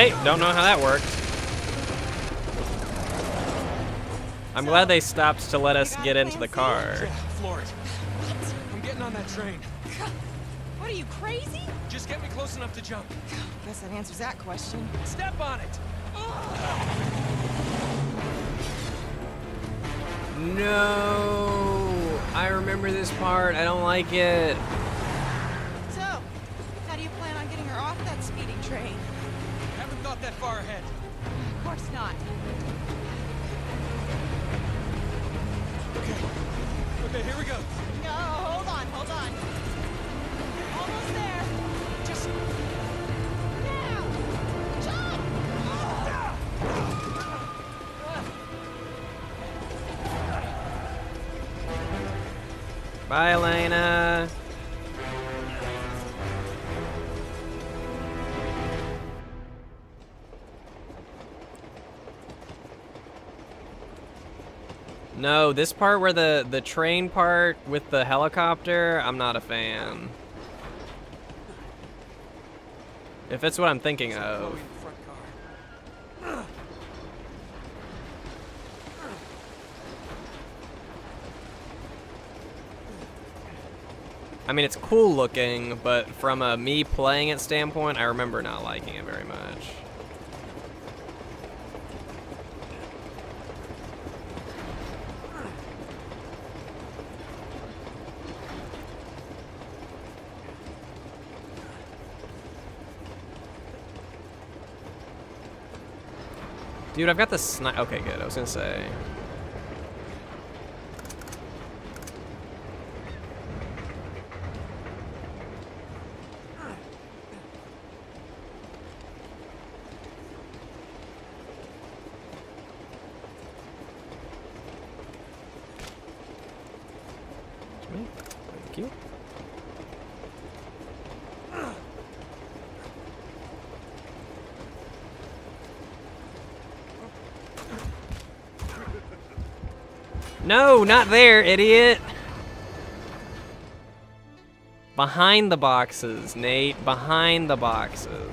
C: Hey, don't know how that worked. I'm glad they stopped to let us get into the car.
L: I'm getting on that train. What are you, crazy? Just get me close enough to jump. Guess that answers that question. Step on it! No!
C: I remember this part. I don't like it. this part where the, the train part with the helicopter, I'm not a fan. If it's what I'm thinking of. I mean, it's cool looking, but from a me playing it standpoint, I remember not liking it very much. Dude, I've got the snipe. Okay, good. I was gonna say. not there, idiot! Behind the boxes, Nate. Behind the boxes.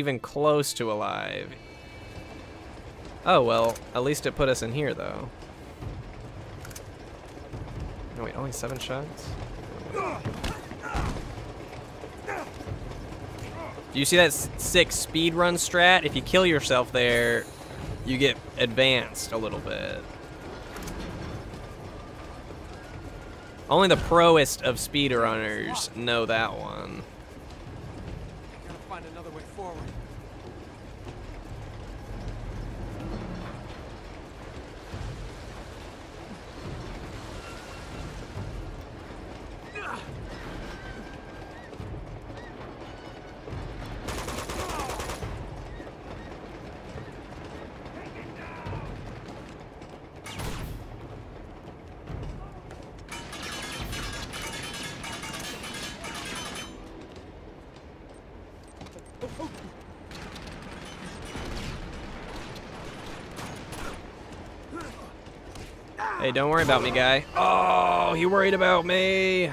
C: even close to alive. Oh, well, at least it put us in here, though. No, wait, only seven shots? Do you see that six speed run strat? If you kill yourself there, you get advanced a little bit. Only the proest of speedrunners know that one. Hey, don't worry about me, guy. Oh, he worried about me.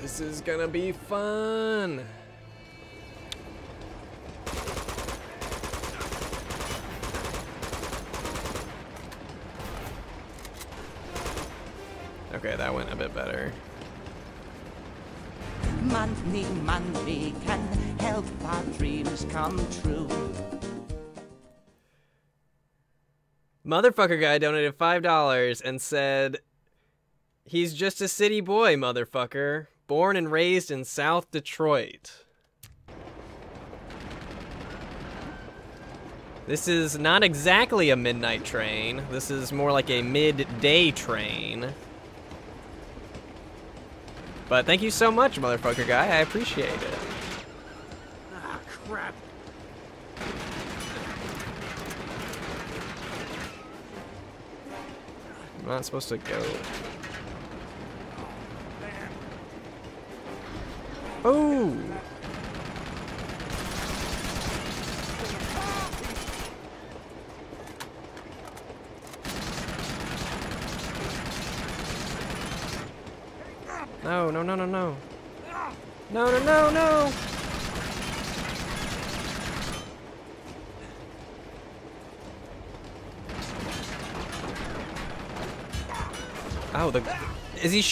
C: This is gonna be
F: fun.
H: come true.
C: Motherfucker guy donated $5 and said, He's just a city boy, motherfucker. Born and raised in South Detroit. This is not exactly a midnight train. This is more like a midday train. But thank you so much, motherfucker guy. I appreciate it. not supposed to go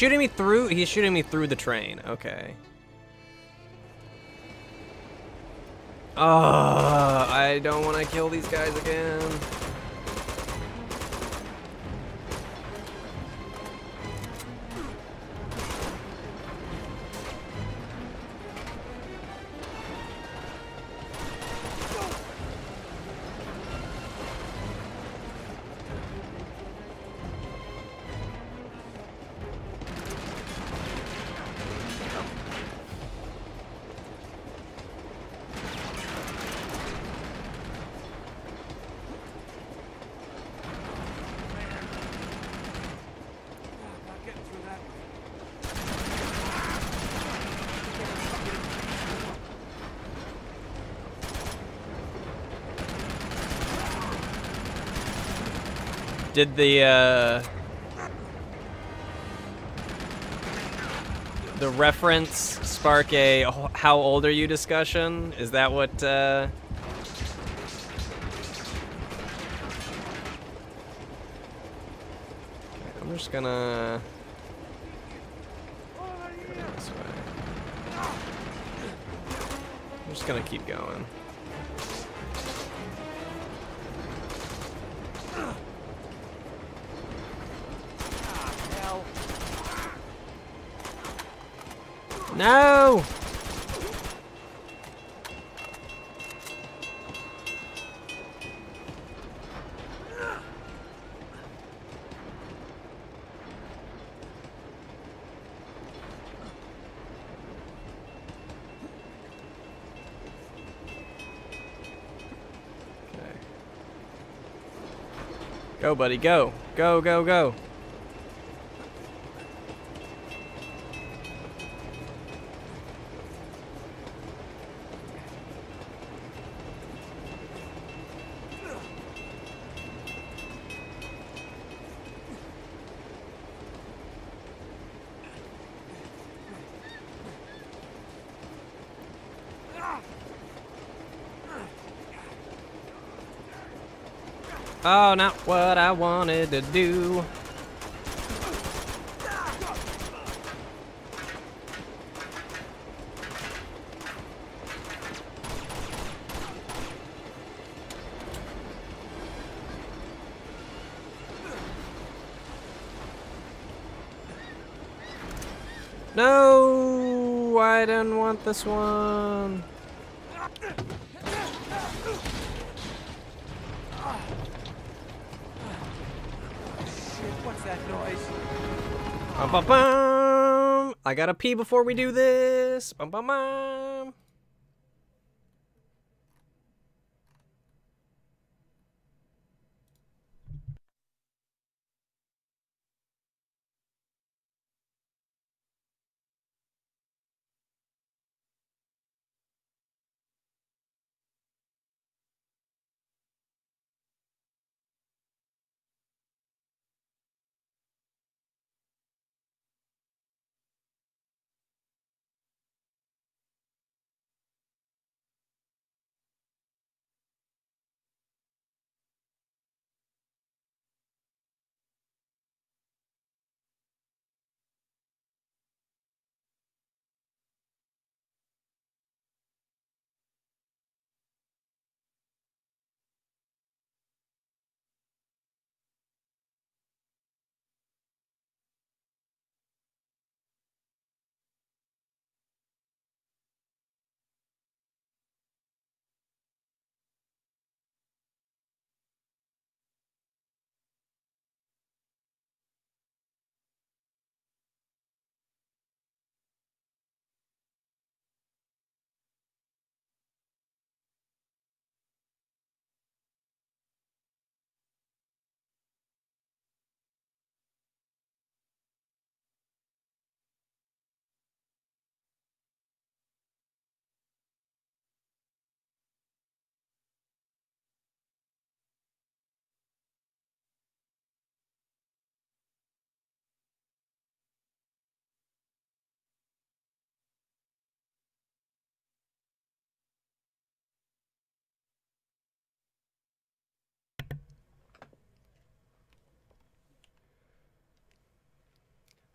C: shooting me through? He's shooting me through the train. Okay. Oh, I don't want to kill these guys again. did the uh, the reference spark a how old are you discussion? Is that what? Uh... I'm just gonna. Go this way. I'm just gonna keep going. No! Go, buddy, go. Go, go, go. to do. No, I don't want this one. Bum, bum, bum. I gotta pee before we do this. Bum, bum, bum.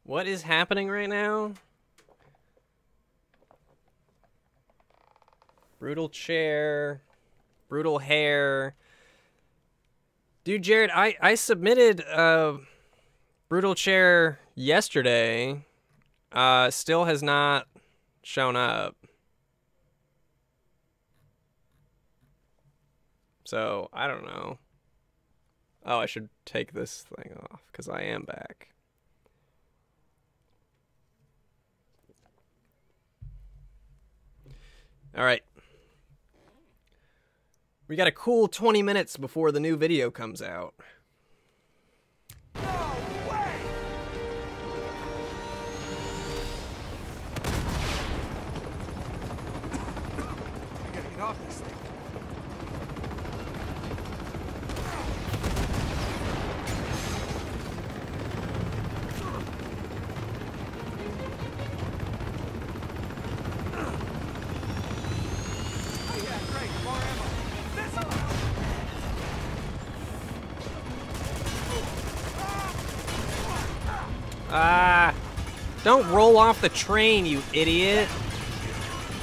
C: What is happening right now? Brutal chair. Brutal hair. Dude, Jared, I, I submitted a uh, Brutal Chair yesterday. Uh, still has not shown up. So, I don't know. Oh, I should take this thing off because I am back. All right. We got a cool 20 minutes before the new video comes out. Roll off the train, you idiot.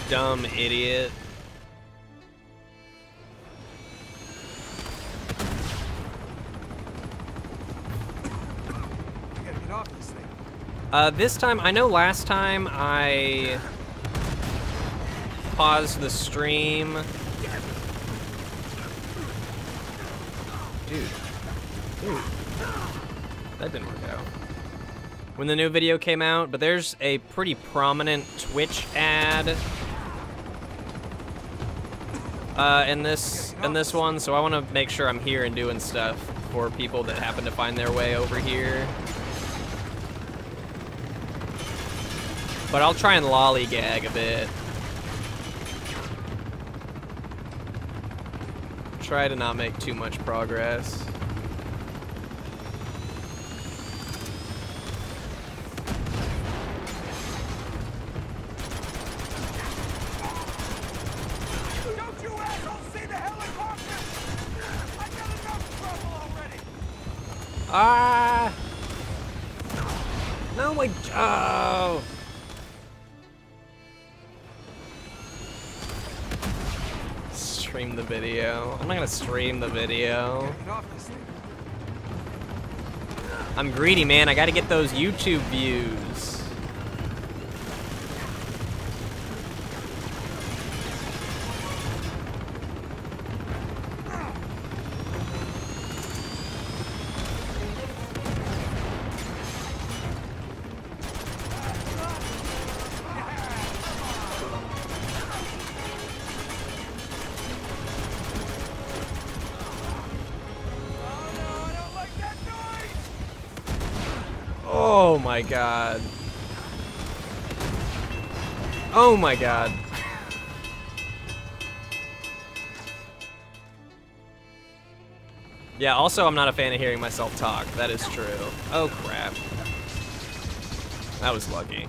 C: Dumb idiot.
F: This,
C: uh, this time, I know last time I paused the stream. Dude. Dude. That didn't work out when the new video came out, but there's a pretty prominent Twitch ad uh, in this in this one, so I want to make sure I'm here and doing stuff for people that happen to find their way over here. But I'll try and lollygag a bit. Try to not make too much progress. I'm not gonna stream the video. I'm greedy, man. I gotta get those YouTube views. my god. Uh, oh my god. Yeah, also I'm not a fan of hearing myself talk. That is true. Oh crap. That was lucky.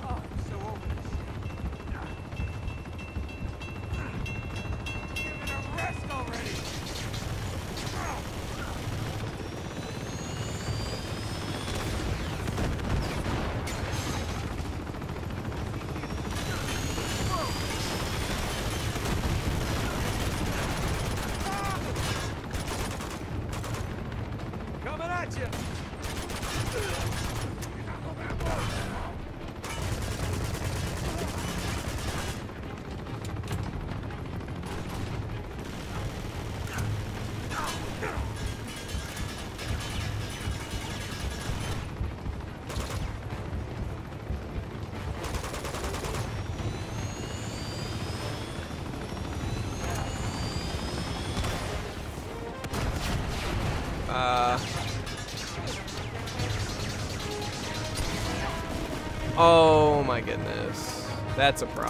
C: That's a problem.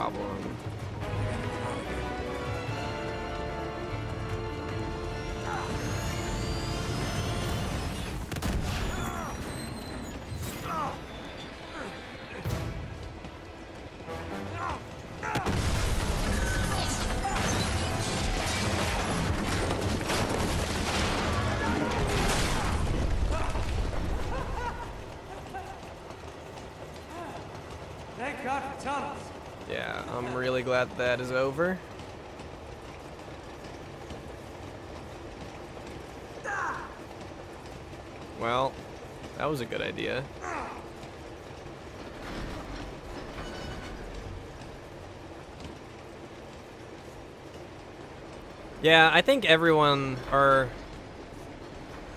C: think everyone, or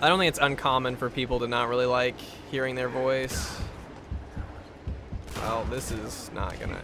C: I don't think it's uncommon for people to not really like hearing their voice. Well, this is not gonna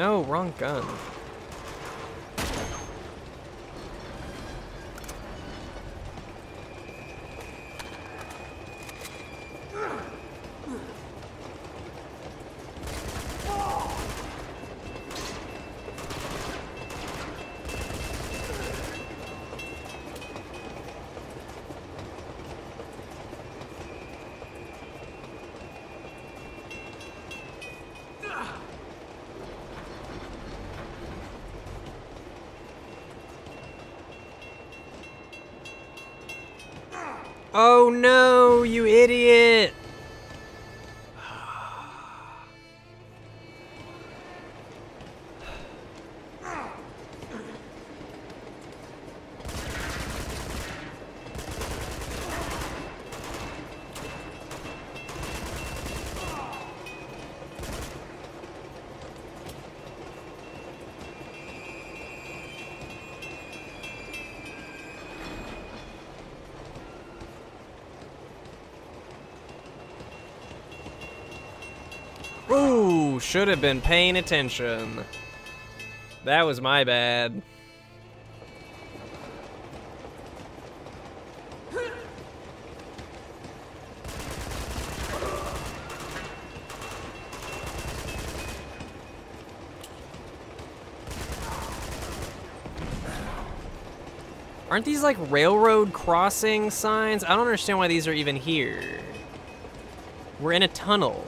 C: No, wrong gun. should have been paying attention. That was my bad. Aren't these like railroad crossing signs? I don't understand why these are even here. We're in a tunnel.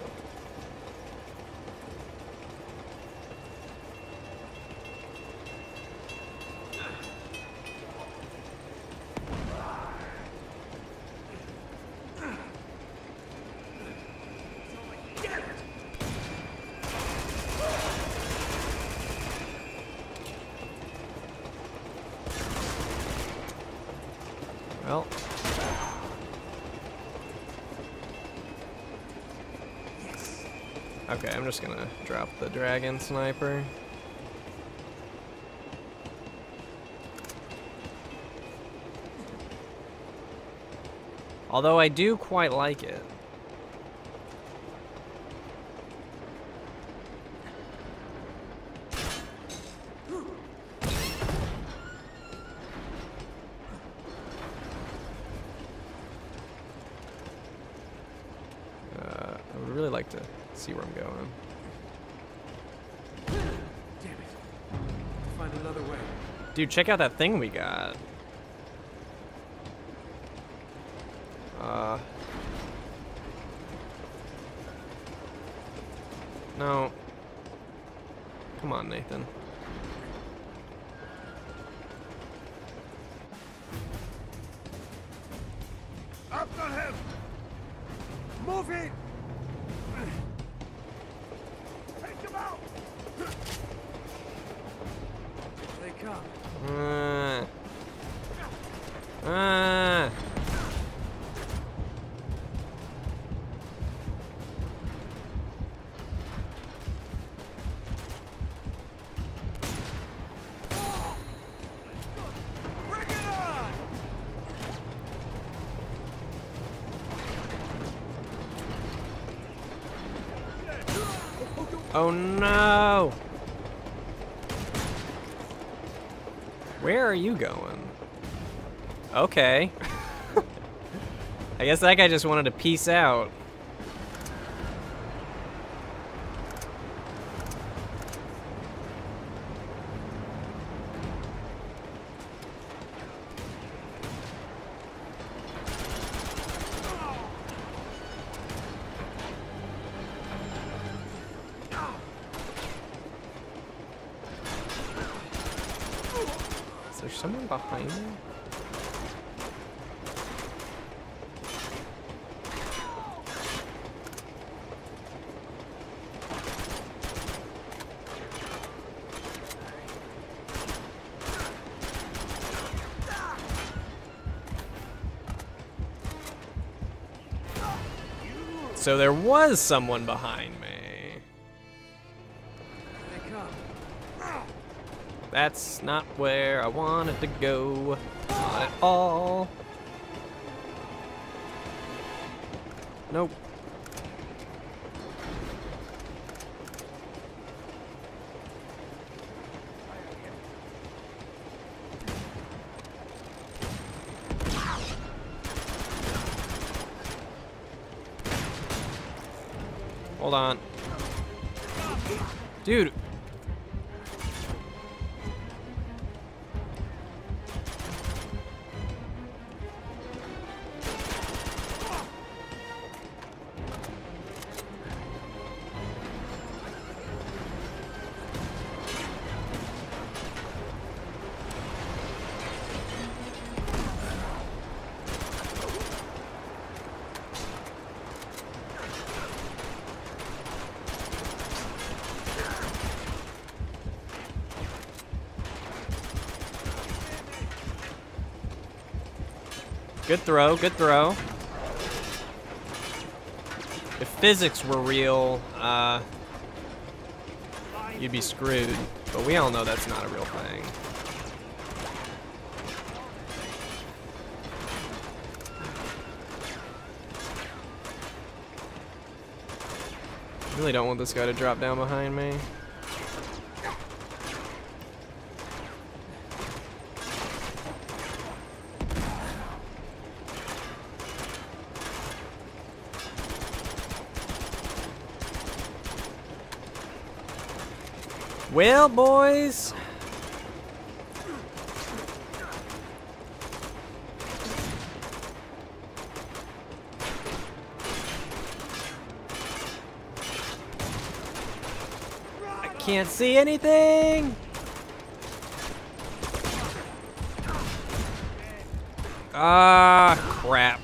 C: drop the dragon sniper. Although I do quite like it. Dude, check out that thing we got. Okay. (laughs) I guess that guy just wanted to peace out. was someone behind me. That's not where I wanted to go. Not at all. Good throw, good throw. If physics were real, uh, you'd be screwed. But we all know that's not a real thing. Really don't want this guy to drop down behind me. Well, boys. I can't see anything. Ah, crap.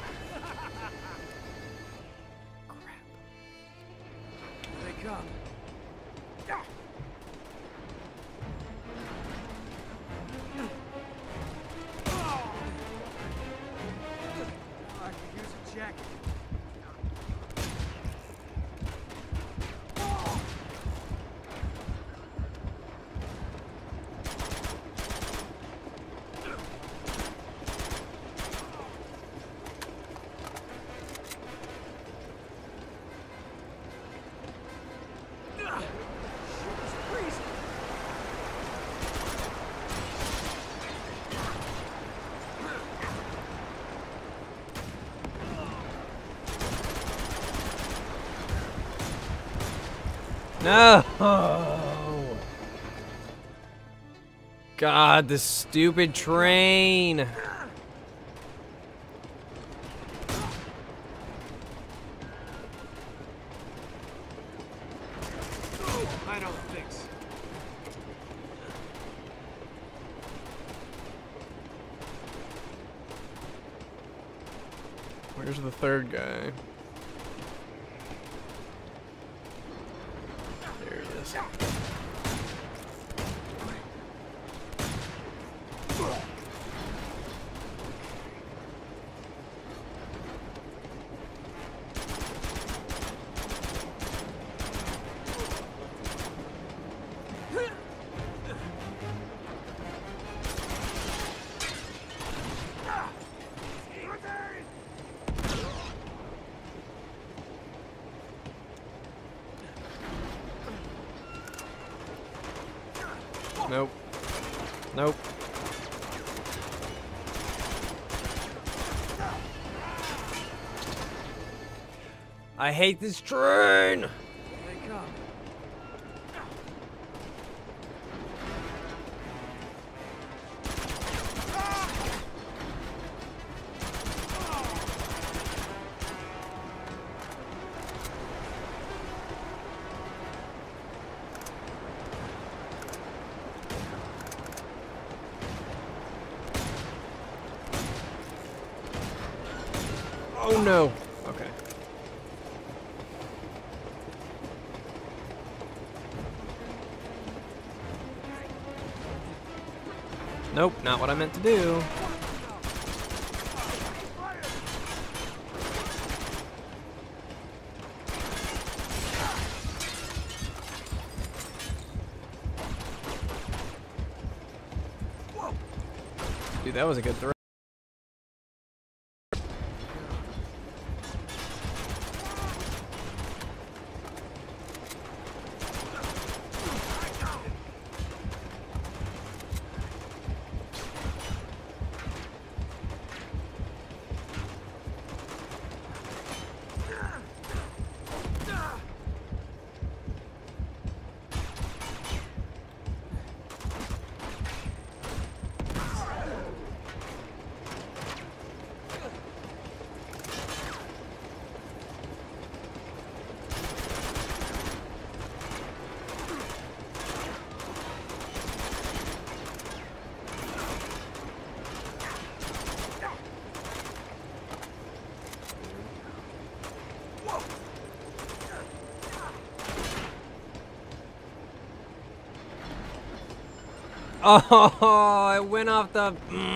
A: No!
C: God, this stupid train! I hate this train! Nope, not what I meant to do. Dude, that was a good throw. Oh, (laughs) it went off the...
A: Mm.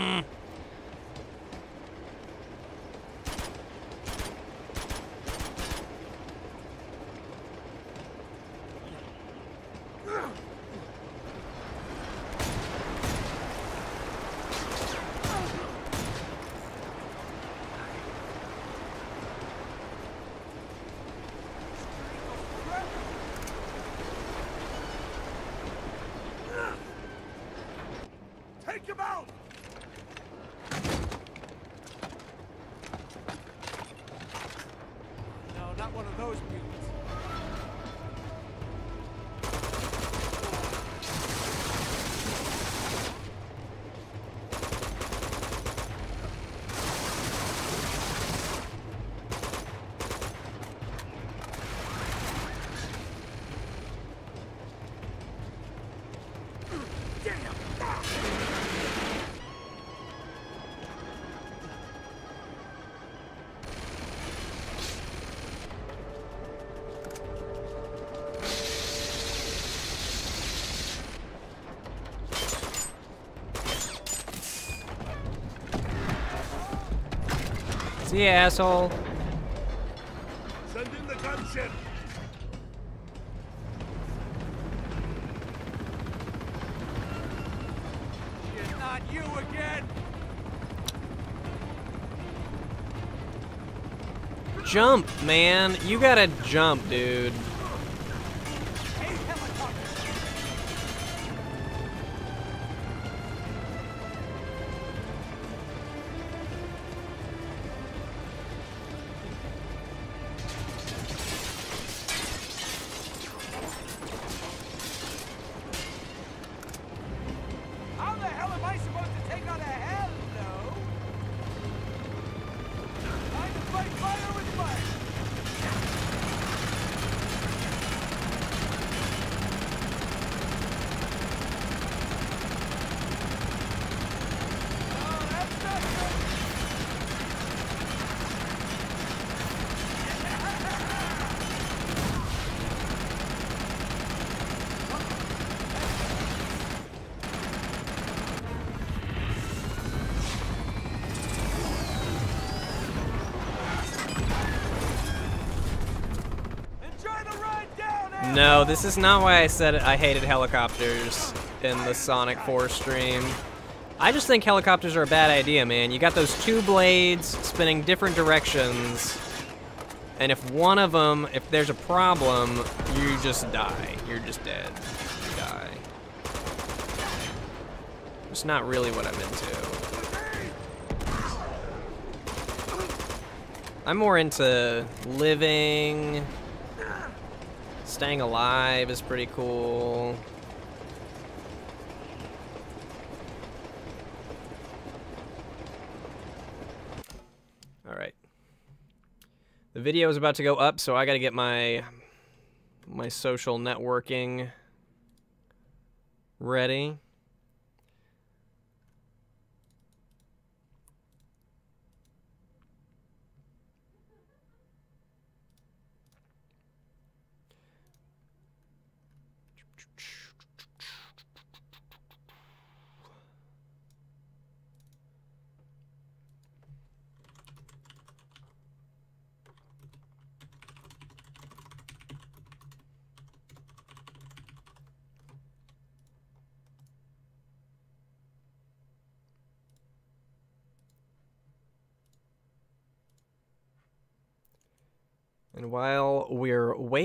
A: See
C: ya, asshole.
I: Send in the gunship.
F: Shit, not you again.
C: Jump, man. You gotta jump, dude. This is not why I said I hated helicopters in the Sonic 4 stream. I just think helicopters are a bad idea, man. You got those two blades spinning different directions, and if one of them, if there's a problem, you just die. You're just dead. You die. It's not really what I'm into. I'm more into living, staying alive is pretty cool. All right. The video is about to go up, so I got to get my my social networking ready.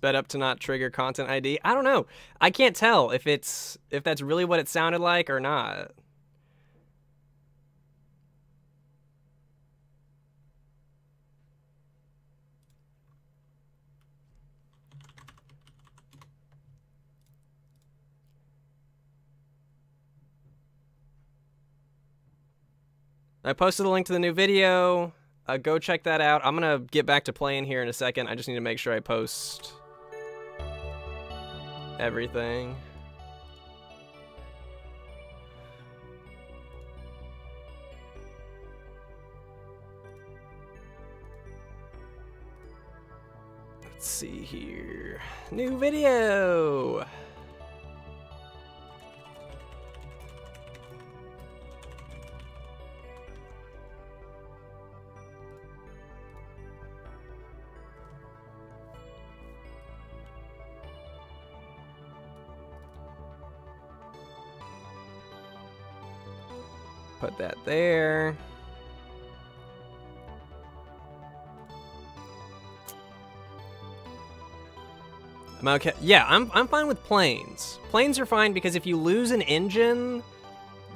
C: sped up to not trigger content ID. I don't know. I can't tell if it's if that's really what it sounded like or not. I posted a link to the new video. Uh, go check that out. I'm going to get back to playing here in a second. I just need to make sure I post everything. Let's see here. New video! that there. i okay. Yeah, I'm, I'm fine with planes. Planes are fine because if you lose an engine,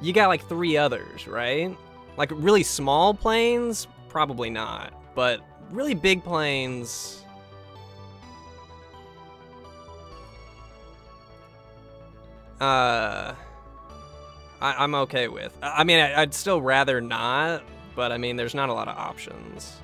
C: you got like three others, right? Like really small planes, probably not. But really big planes... Uh... I, am okay with. I mean, I, would still rather not, but I mean, there's not a lot of options.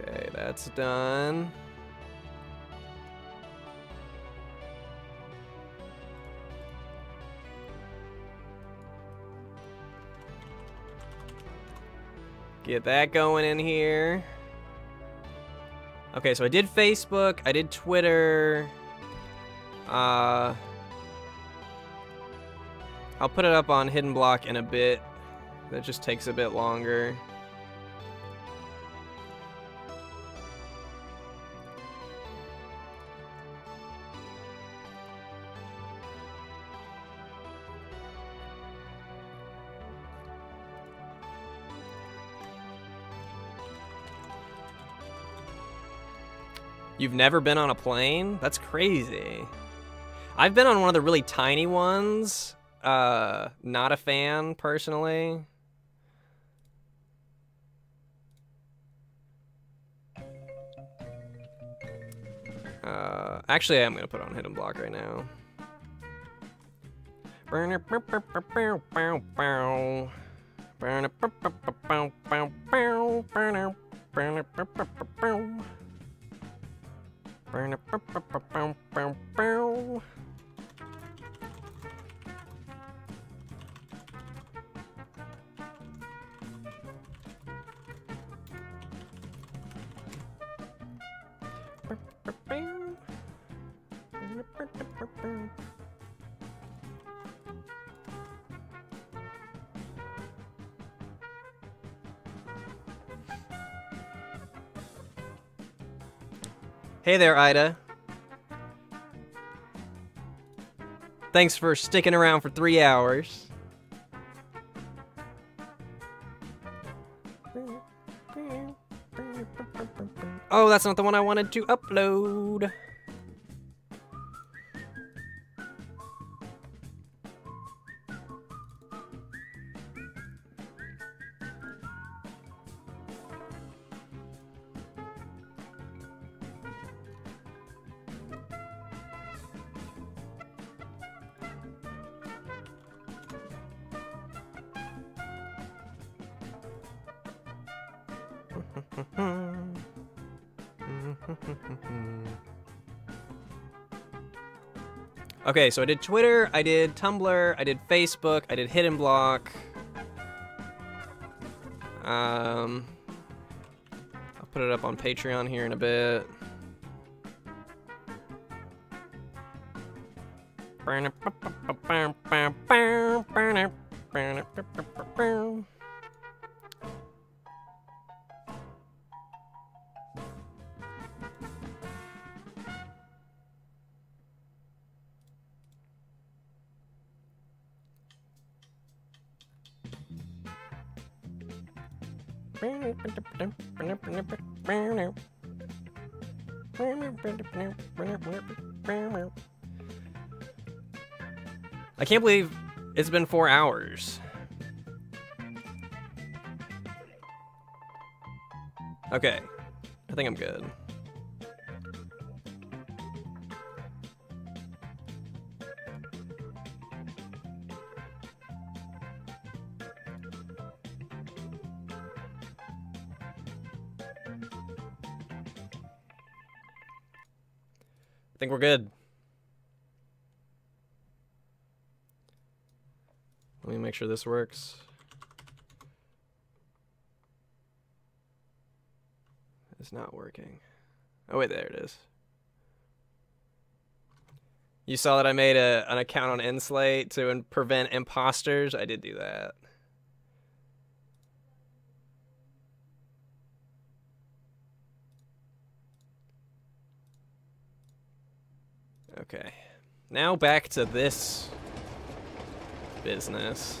C: Okay, that's done. Get that going in here. Okay, so I did Facebook, I did Twitter. Uh, I'll put it up on Hidden Block in a bit. That just takes a bit longer. You've never been on a plane? That's crazy. I've been on one of the really tiny ones. Uh, not a fan, personally. Uh, actually, I'm going to put on Hidden Block right now. Burn a pump, pump, pump, pump, pump. Hey there, Ida. Thanks for sticking around for three hours. Oh, that's not the one I wanted to upload. Okay, so I did Twitter, I did Tumblr, I did Facebook, I did Hidden Block. Um, I'll put it up on Patreon here in a bit. Burn it, burn it, burn it, burn it, burn it, burn it. can't believe it's been four hours. Okay. I think I'm good. I think we're good. sure this works. It's not working. Oh wait, there it is. You saw that I made a, an account on Inslate to in prevent imposters. I did do that. Okay. Now back to this business.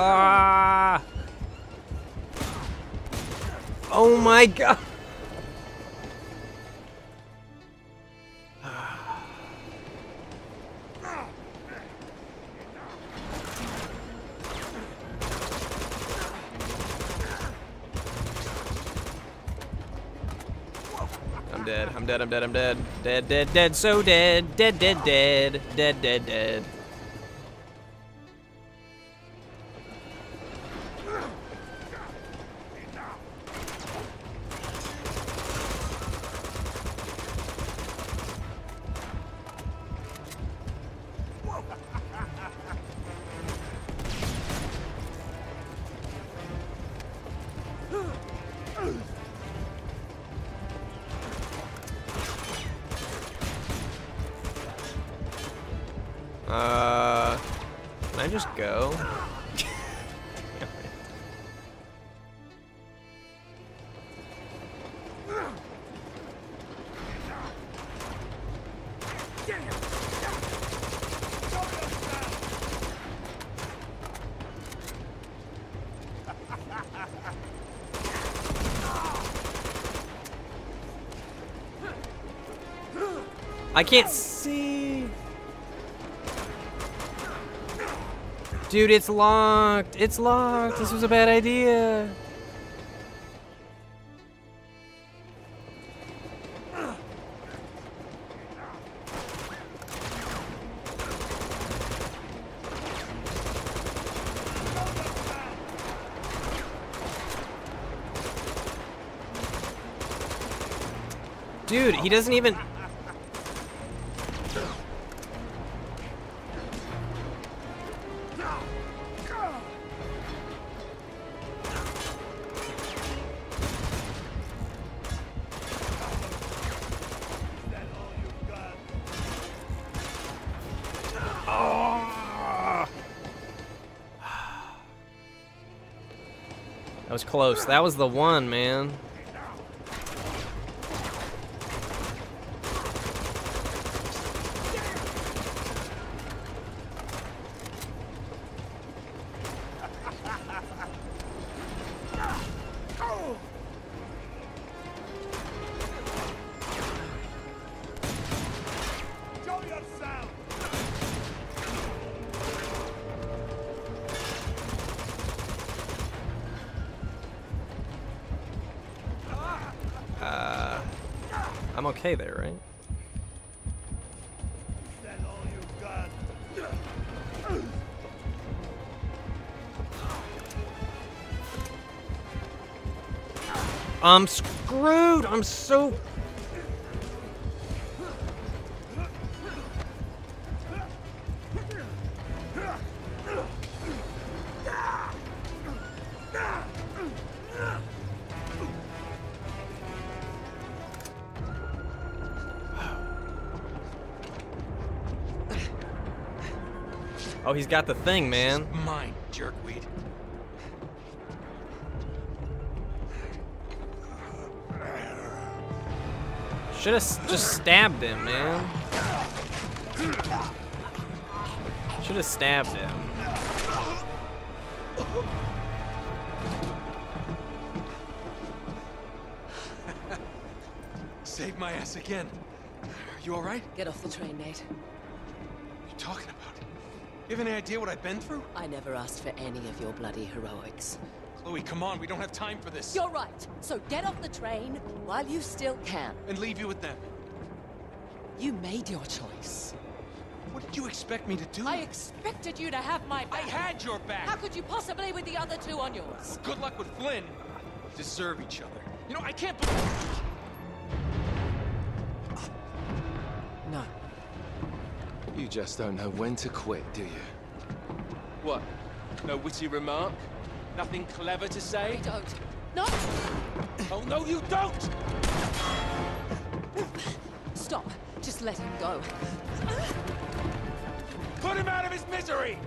D: Ah!
C: Oh my god! I'm dead, I'm dead, I'm dead, I'm dead. Dead, dead, dead, so dead. Dead, dead, dead. Dead, dead, dead. I can't see. Dude, it's locked. It's locked. This was a bad idea. Dude, he doesn't even... close. That was the one, man. I'm okay there, right? I'm screwed! I'm so he's got the thing, man.
F: Mine, jerkweed.
C: Should have just stabbed him, man. Should have stabbed him.
F: Save my ass again.
G: Are you alright? Get off the train, mate. You have any idea what I've been through? I never asked for any of your bloody heroics.
F: Chloe, come on, we don't have time for
G: this. You're right. So get off the train while you still can. And leave you with them.
F: You made your choice. What did you expect me to
G: do? I expected you to have my back. I had your back. How could you possibly with the other two on yours?
F: Good luck with Flynn. deserve each other.
G: You know, I can't believe...
E: You just don't know when to quit, do you? What? No witty remark? Nothing clever to say? I
G: don't.
A: No!
E: Oh, no, you don't!
G: Stop. Just let him go.
K: Put him out of his misery!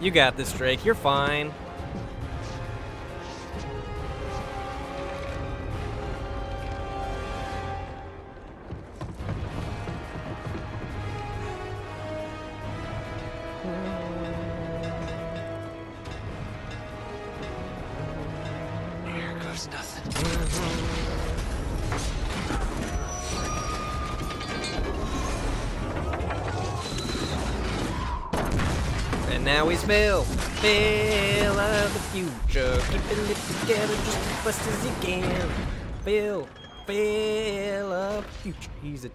C: You got this, Drake. You're fine.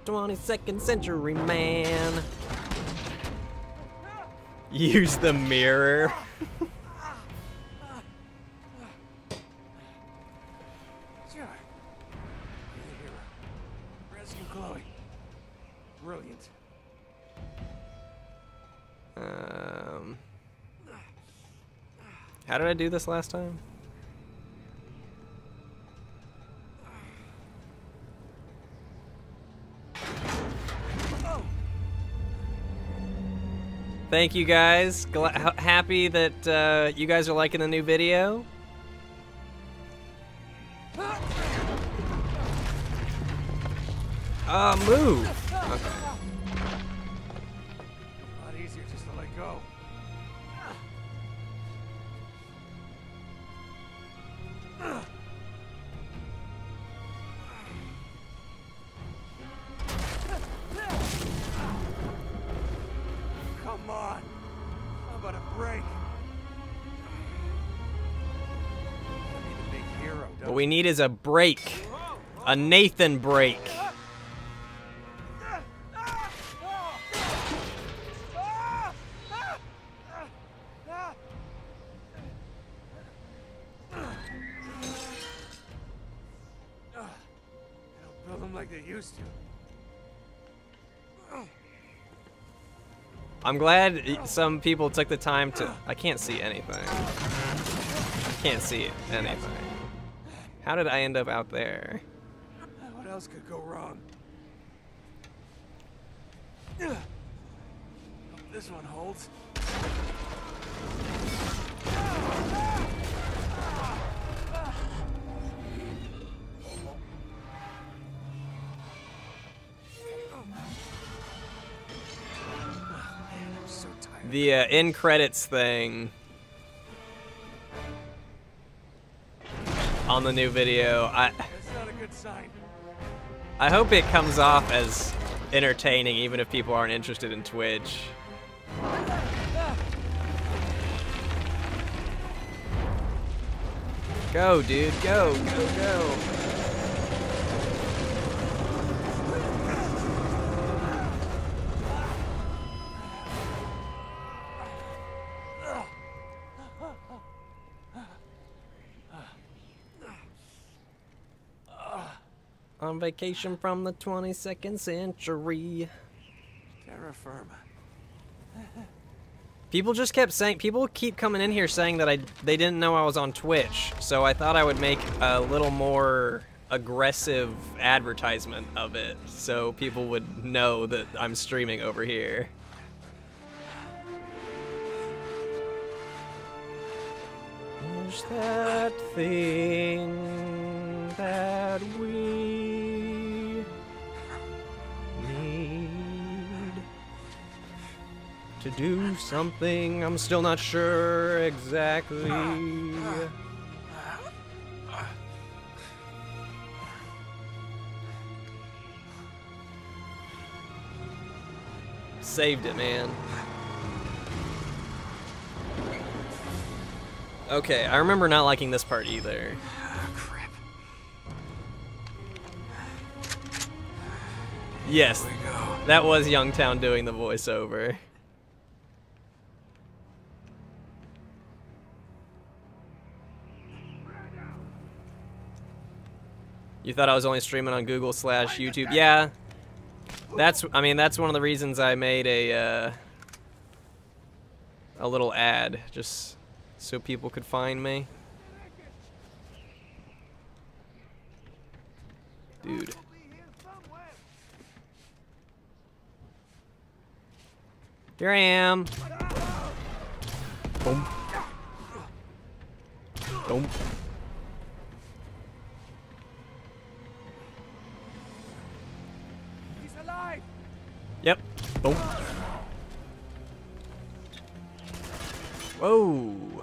C: a 22nd century man. Use the mirror. (laughs) Um, how did I do this last time? Thank you guys. Gla happy that uh, you guys are liking the new video.
F: Uh, move. Okay.
C: What we need is a break. A Nathan break. I'm glad some people took the time to... I can't see anything. I can't see anything. How did I end up out there?
F: What else could go wrong? this one holds.
C: the uh, credits thing on the new video. I I hope it comes off as entertaining even if people aren't interested in Twitch. Go, dude, go, go, go. On vacation from the 22nd century.
F: Terra firma. (laughs)
C: people just kept saying, people keep coming in here saying that I, they didn't know I was on Twitch. So I thought I would make a little more aggressive advertisement of it. So people would know that I'm streaming over here. that thing that we need to do something. I'm still not sure exactly. Saved it, man. Okay, I remember not liking this part either. Yes. That was Youngtown doing the voiceover. You thought I was only streaming on Google slash YouTube. Yeah. That's, I mean, that's one of the reasons I made a, uh, a little ad, just so people could find me. Dude. Here I am. Boom.
K: Boom.
J: He's alive.
C: Yep. Boom. Whoa.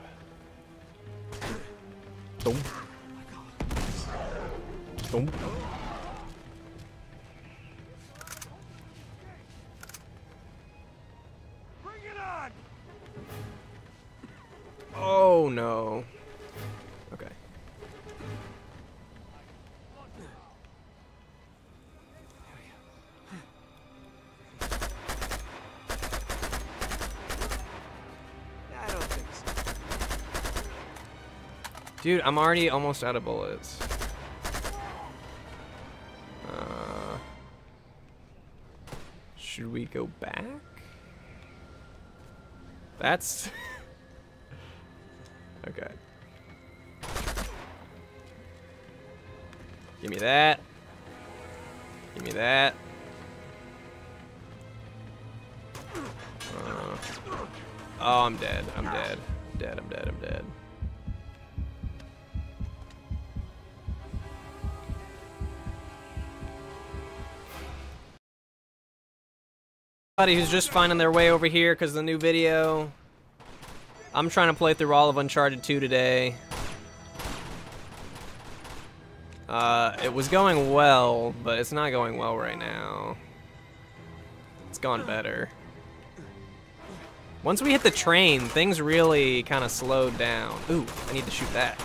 C: Boom. Boom. Oh no. Okay. I don't think so. Dude, I'm already almost out of bullets. Uh, should we go back? That's... (laughs) Okay. Give me that. Give me that. Uh, oh, I'm dead. I'm dead. I'm dead. I'm dead. I'm dead. Somebody who's just finding their way over here because the new video I'm trying to play through all of Uncharted 2 today. Uh, it was going well, but it's not going well right now. It's gone better. Once we hit the train, things really kind of slowed down. Ooh, I need to shoot that.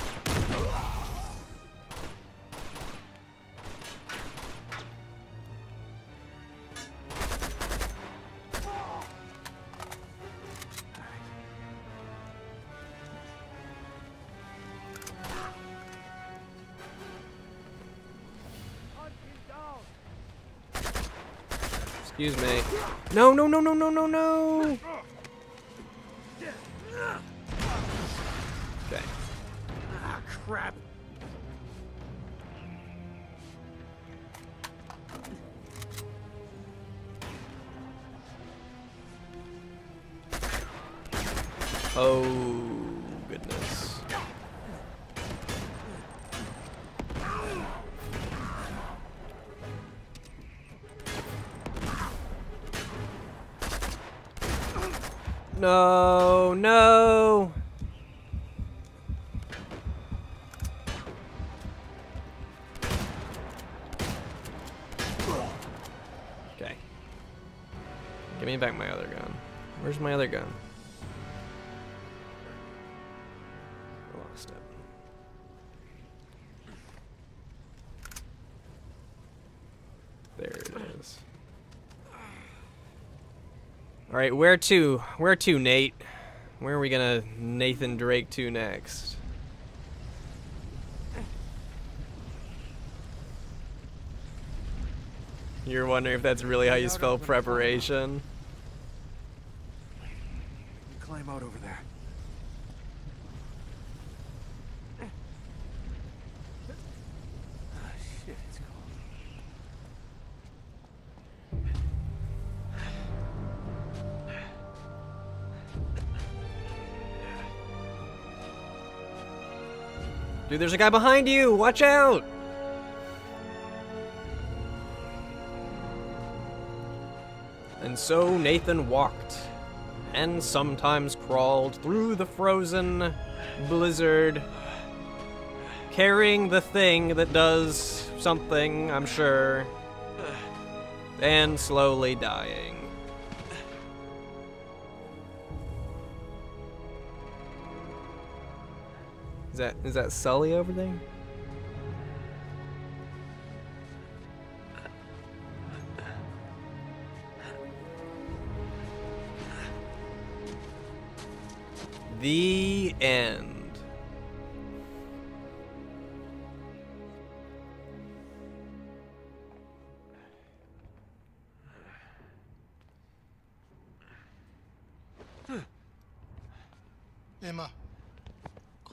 C: Excuse me. No, no, no, no, no, no, no!
D: Okay. Ah, crap.
C: Oh. No, no. Okay. Give me back my other gun. Where's my other gun? All right, where to? Where to, Nate? Where are we gonna Nathan Drake to next? You're wondering if that's really how you spell preparation?
F: Climb out over there.
C: Dude, there's a guy behind you! Watch out! And so Nathan walked, and sometimes crawled through the frozen blizzard, carrying the thing that does something, I'm sure, and slowly dying. Is that is that Sully over there? The end.
I: Emma.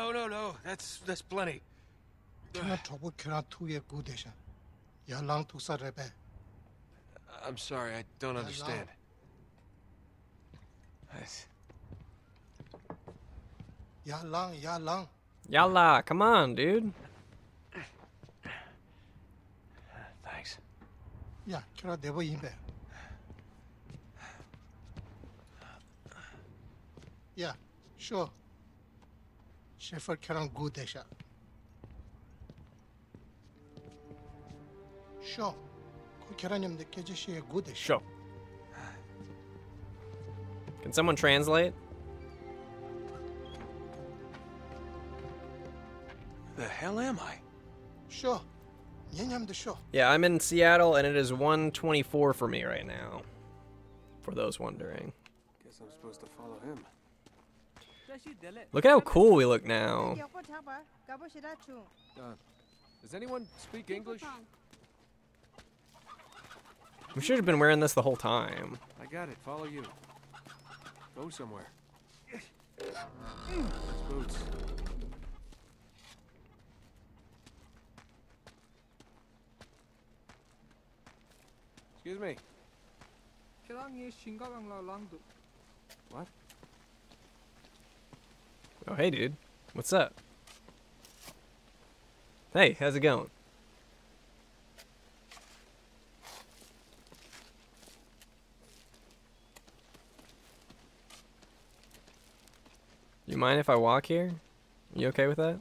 F: no, no, no. That's that's plenty. I'm sorry, I don't understand.
I: Ya
C: Yalla, come on,
J: dude. Thanks. Yeah, come on, dude.
I: Yeah, Sure. Shepherd cannot go there, sir.
C: Sure. 그 계란님들 깨지시에 go there. Sure. Can someone translate? The hell am I? Sure. Yeah, I'm in Seattle, and it is 124 for me right now. For those wondering.
F: Guess I'm supposed to follow him.
L: Look
C: at how cool we look now.
F: Uh, does anyone speak English?
C: We should have been wearing this the whole time.
F: I got it. Follow you. Go somewhere. boots. Excuse me.
D: What?
C: Oh, hey, dude. What's up? Hey, how's it going? You mind if I walk here? You okay with that?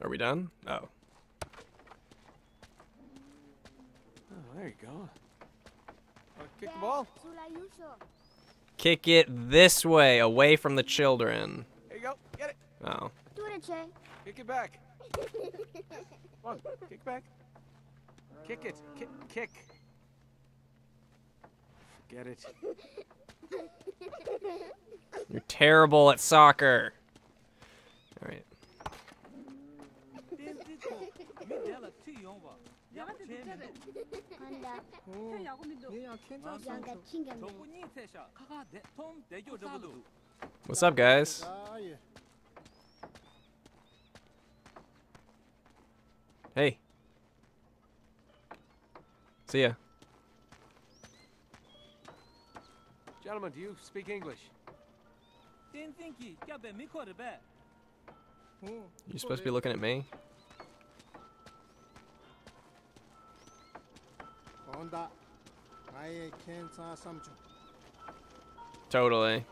C: Are we done? Oh.
F: There you go. kick the ball.
C: Kick it this way, away from the children. There you go. Get it. Oh. Do it,
F: Jay. Kick it back. (laughs) Come on, kick back.
A: Kick it. Kick.
F: kick. Get it.
C: You're terrible at soccer. All right. What's up, guys? Hey.
F: See ya. Gentlemen, do you speak English?
A: You're
C: supposed to be looking at me? Totally.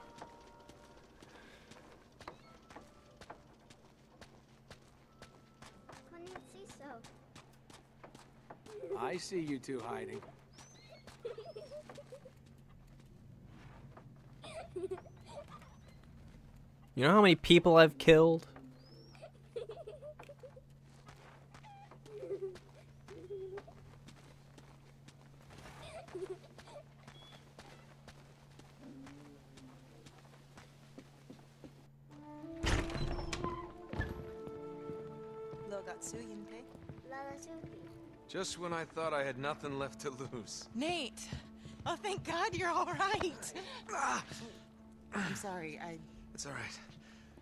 F: I see you two hiding.
A: (laughs)
C: You know how many people I've killed?
F: Just when I thought I had nothing left to lose.
L: Nate! Oh, thank God you're all right! Ah! I'm sorry, I... It's all right.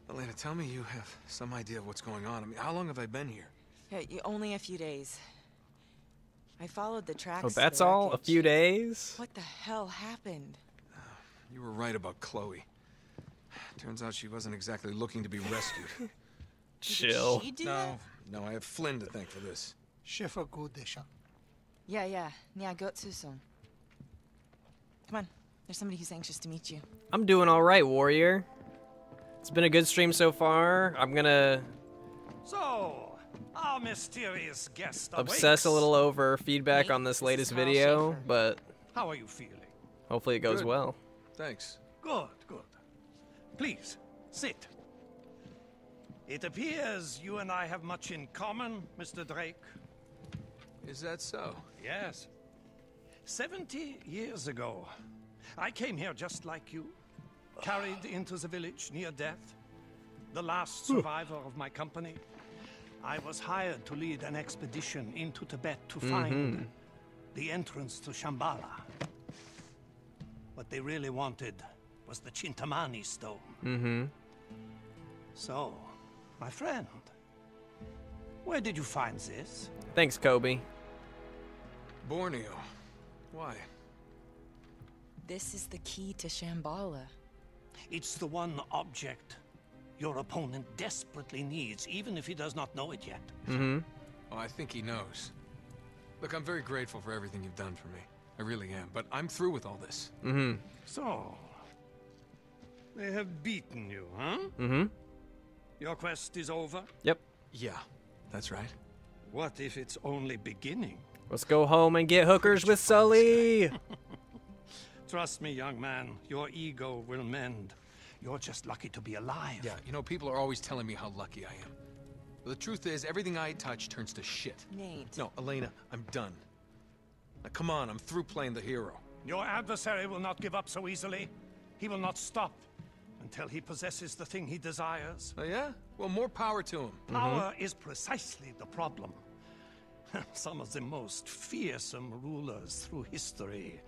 F: Elena, tell me you have some idea of what's going on. I mean, how long have I been here?
L: Yeah, only a few days. I followed the tracks. Oh, that's all? A
F: few days?
L: What the hell happened? Uh,
F: (sighs) you were right about Chloe. (sighs) Turns out she wasn't exactly looking to be rescued. (laughs) Chill. no, that? no, I have Flynn to thank for this. Yeah,
L: yeah. Yeah, I got to Come on. There's somebody who's anxious to meet you.
F: I'm
C: doing all right, warrior. It's been a good stream so far. I'm gonna...
J: So, our mysterious guest Obsess awakes. a little
C: over feedback Wait, on this latest this video, but... How are you feeling? Hopefully it goes good. well.
F: Thanks.
J: Good, good. Please, sit. It appears you and I have much in common, Mr. Drake. Is that so? Yes. Seventy years ago, I came here just like you, carried into the village near death, the last survivor of my company. I was hired to lead an expedition into Tibet to mm -hmm. find the entrance to Shambhala. What they really wanted was the Chintamani stone. Mm -hmm. So, my friend,
L: where did you find this?
C: Thanks, Kobe.
J: Borneo.
L: Why? This is the key to Shambhala.
J: It's the one object your opponent desperately needs, even if
F: he does not know it yet. Mm-hmm. Well, I think he knows. Look, I'm very grateful for everything you've done for me. I really am, but I'm through with all this. Mm-hmm. So,
J: they have beaten you, huh? Mm-hmm. Your quest is over?
F: Yep.
C: Yeah, that's right.
J: What if it's only beginning?
C: Let's go home and get
J: hookers with Sully. (laughs) Trust me, young man, your ego will
F: mend. You're just lucky to be alive. Yeah, you know, people are always telling me how lucky I am. But the truth is, everything I touch turns to shit. Nate. No, Elena, I'm done. Now, come on, I'm through playing the hero. Your adversary will not give up so easily. He will not
J: stop until he possesses the thing he desires. Oh, yeah? Well, more power to him. Power mm -hmm. is precisely the problem. (laughs) some of the most fearsome rulers through history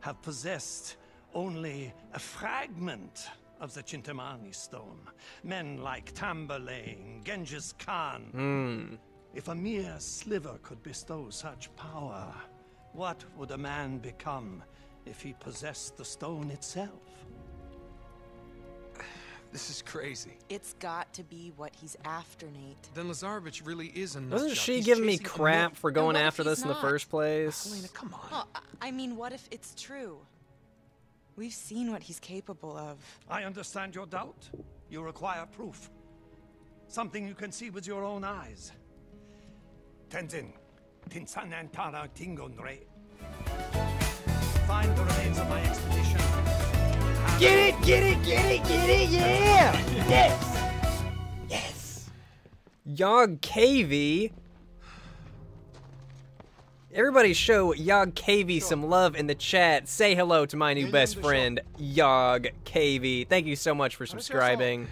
J: have possessed only a fragment of the Chintamani stone. Men like Tamburlaine, Genghis Khan.
A: Mm.
J: If a mere sliver could bestow such power, what would a man become if he possessed the stone itself?
F: This is crazy.
L: It's got to be what he's after, Nate. Then Lazarevich really is a nut Wasn't she he's giving me crap for going after this not? in the first place? Elena, come on. I mean, what if it's true? We've seen what he's capable
J: of. I understand your doubt. You require proof. Something you can see with your own eyes. Tenzin, tinsan Tinsanantara Tingonre. Find the remains of my expedition Get it, get it,
A: get it, get it, yeah!
J: Yes!
C: Yes! Yog K V. Everybody show Yog Kavy some love in the chat. Say hello to my new best friend, Yog K V. Thank you so much for subscribing.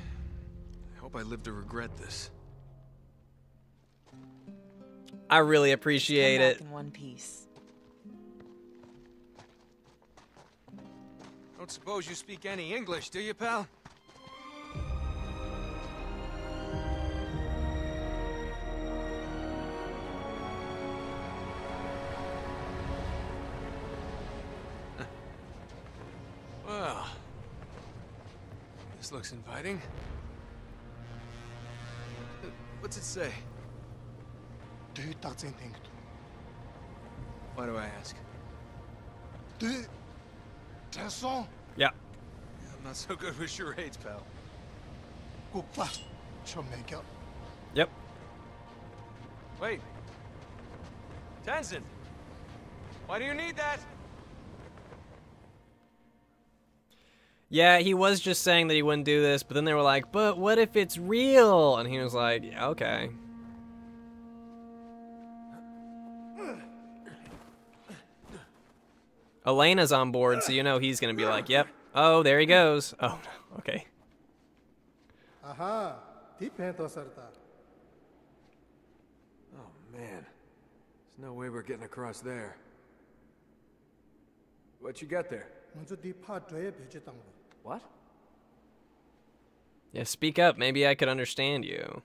F: I hope I live to regret this.
C: I really appreciate it.
L: in one piece.
F: Don't suppose you speak any English, do you, pal?
A: (laughs)
F: well, this looks inviting. What's it say? Do you Du anything? Why do I ask?
I: Du Tessel?
F: Yeah. yeah. I'm not so good with charades, pal.
I: Opa. She'll make
F: Yep. Wait. Tenzin! Why do you need that?
C: Yeah, he was just saying that he wouldn't do this, but then they were like, but what if it's real? And he was like, yeah, okay. Elena's on board, so you know he's gonna be like, "Yep. Oh, there he goes.
A: Oh, no. (laughs) okay."
I: Aha, deep Oh
F: man, there's no way we're getting across there. What you got there? What?
C: Yeah, speak up. Maybe I could understand you.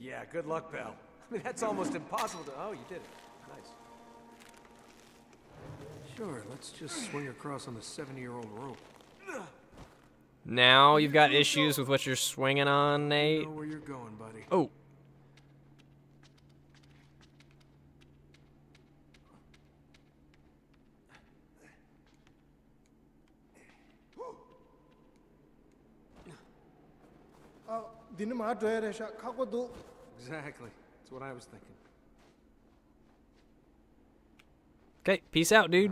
F: Yeah, good luck, pal. (laughs) I mean, that's almost impossible to... Oh, you did it. Sure, let's just swing across on the 70-year-old rope.
C: Now you've got issues with what you're swinging on, Nate. You know where
A: you're going, buddy. Oh. oh
F: exactly. That's what I was thinking.
C: Okay, peace out, dude.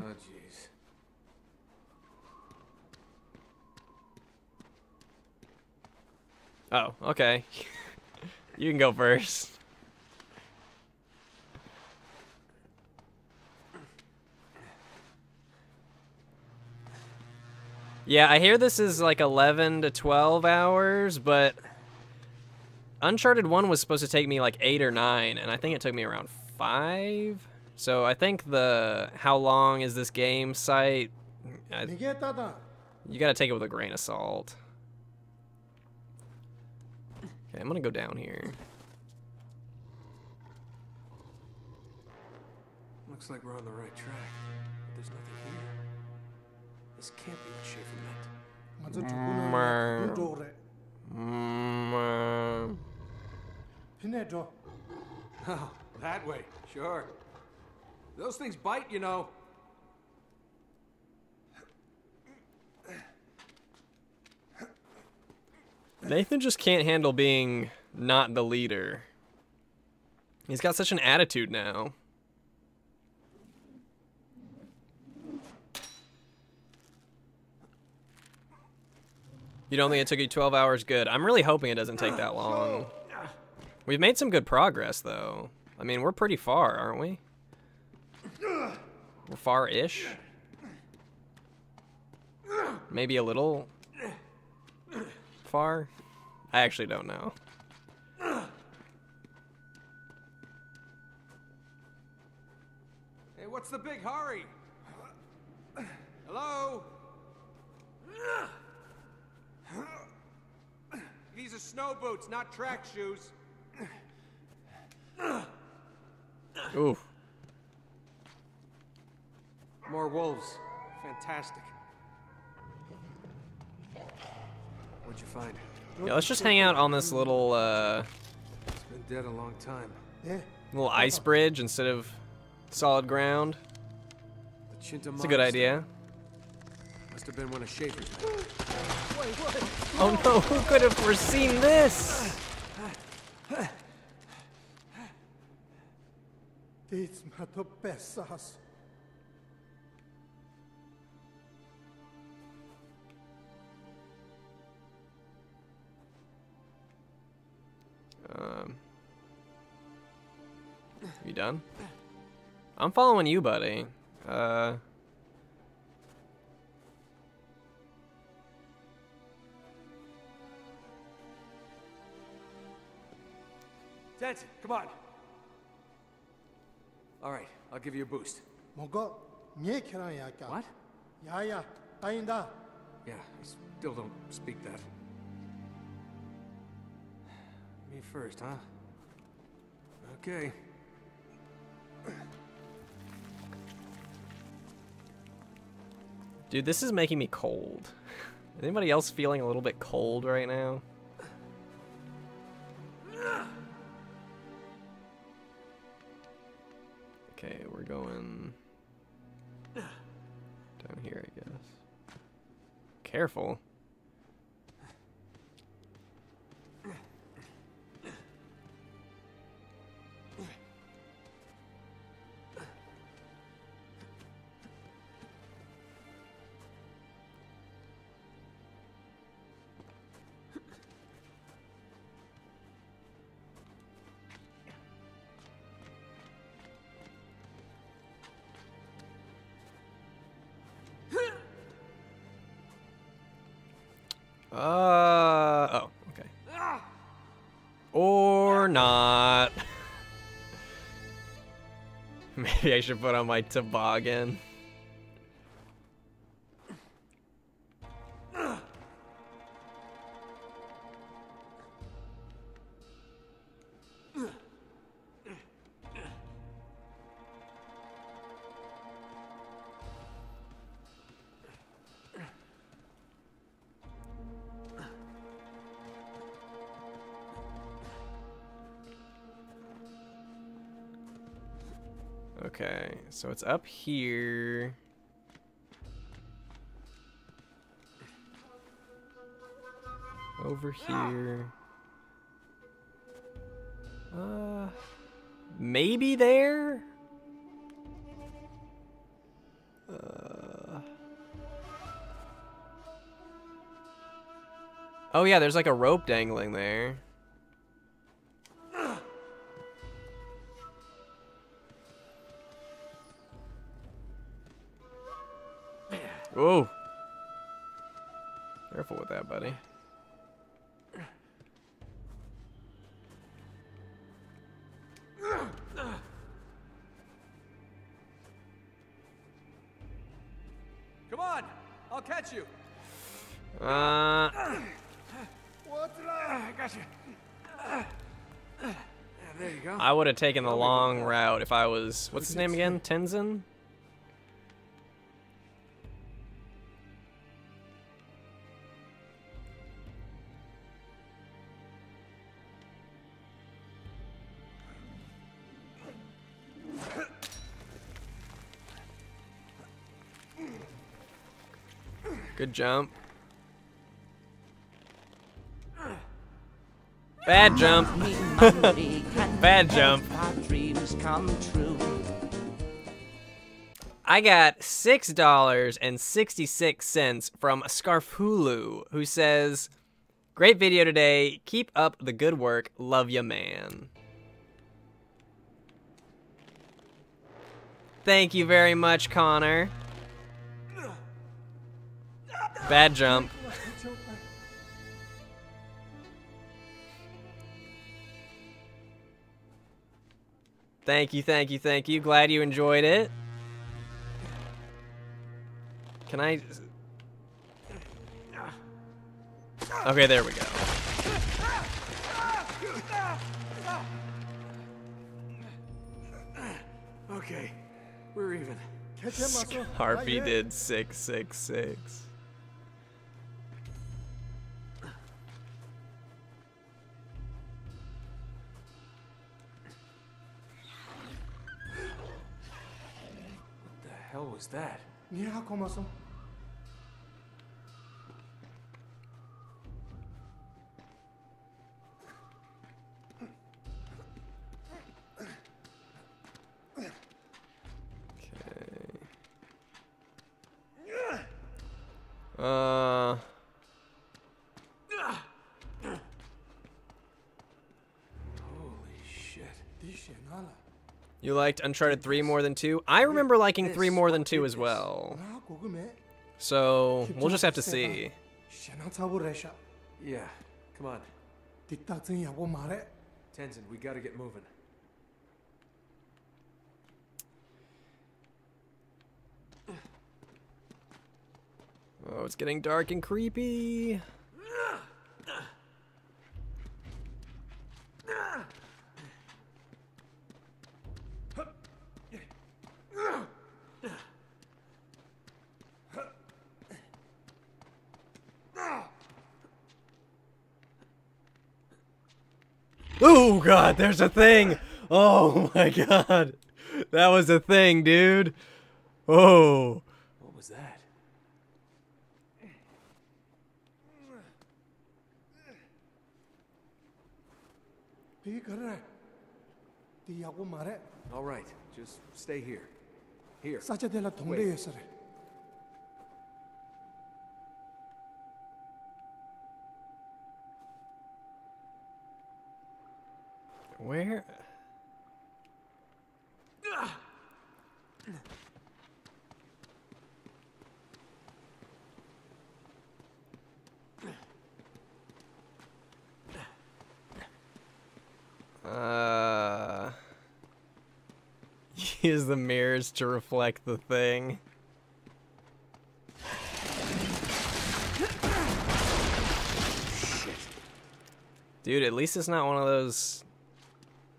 C: Oh, Oh, okay. (laughs) you can go first. Yeah, I hear this is like 11 to 12 hours, but Uncharted 1 was supposed to take me like 8 or 9, and I think it took me around 5? So I think the how long is this game site? I,
I: uh,
C: you gotta take it with a grain of salt. Okay, I'm gonna go down here.
F: Looks like we're on the right track, but there's nothing here.
K: This can't be what Schaefer
J: meant. Mm-hmm. Mm-hmm. Oh,
F: that way, sure. Those things bite, you know.
C: Nathan just can't handle being not the leader. He's got such an attitude now. You don't think it took you 12 hours? Good. I'm really hoping it doesn't take that long. We've made some good progress, though. I mean, we're pretty far, aren't we? far-ish. Maybe a little far. I actually don't know.
F: Hey, what's the big hurry? Hello? These are snow boots, not track shoes. Oof. More wolves. Fantastic. What'd you find? Yeah, let's just hang out on
C: this little, uh...
F: It's been dead a long time. Yeah.
C: Little ice bridge instead of solid ground.
F: It's a good idea. Must have been one of Schaefer's Oh no, (laughs) who could have foreseen
A: this?
C: Um, you done? I'm following you, buddy. Uh,
F: Denson, come on. All right, I'll give you a boost.
I: What? yeah, I
F: still don't speak that. Me first, huh? Okay.
C: Dude, this is making me cold. (laughs) Anybody else feeling a little bit cold right now? Okay, we're going down here, I guess. Careful. Maybe (laughs) I should put on my toboggan. So it's up here. Over here. Uh, maybe there? Uh... Oh yeah, there's like a rope dangling there. would have taken the long route if I was... What's his name again? Tenzin? Good jump. Bad jump. (laughs) Bad jump. I got six dollars and sixty-six cents from Scarfulu, who says, "Great video today. Keep up the good work. Love ya, man." Thank you very much, Connor. Bad jump. Thank you, thank you, thank you. Glad you enjoyed it. Can I... Okay, there we go.
F: Okay, we're even.
A: Harpy
C: did 666.
F: was that?
I: Mira cómo
C: You liked Uncharted 3 more than 2? I remember liking 3 more than 2 as well. So,
I: we'll just have to see. Yeah, come on. Tenzin,
F: we gotta get moving.
C: Oh, it's getting dark and creepy. god, there's a thing! Oh my god. That was a thing, dude. Oh.
E: What was that?
F: All right, just stay here. Here. Wait.
A: Where?
C: Uh, (laughs) use the mirrors to reflect the thing. Dude, at least it's not one of those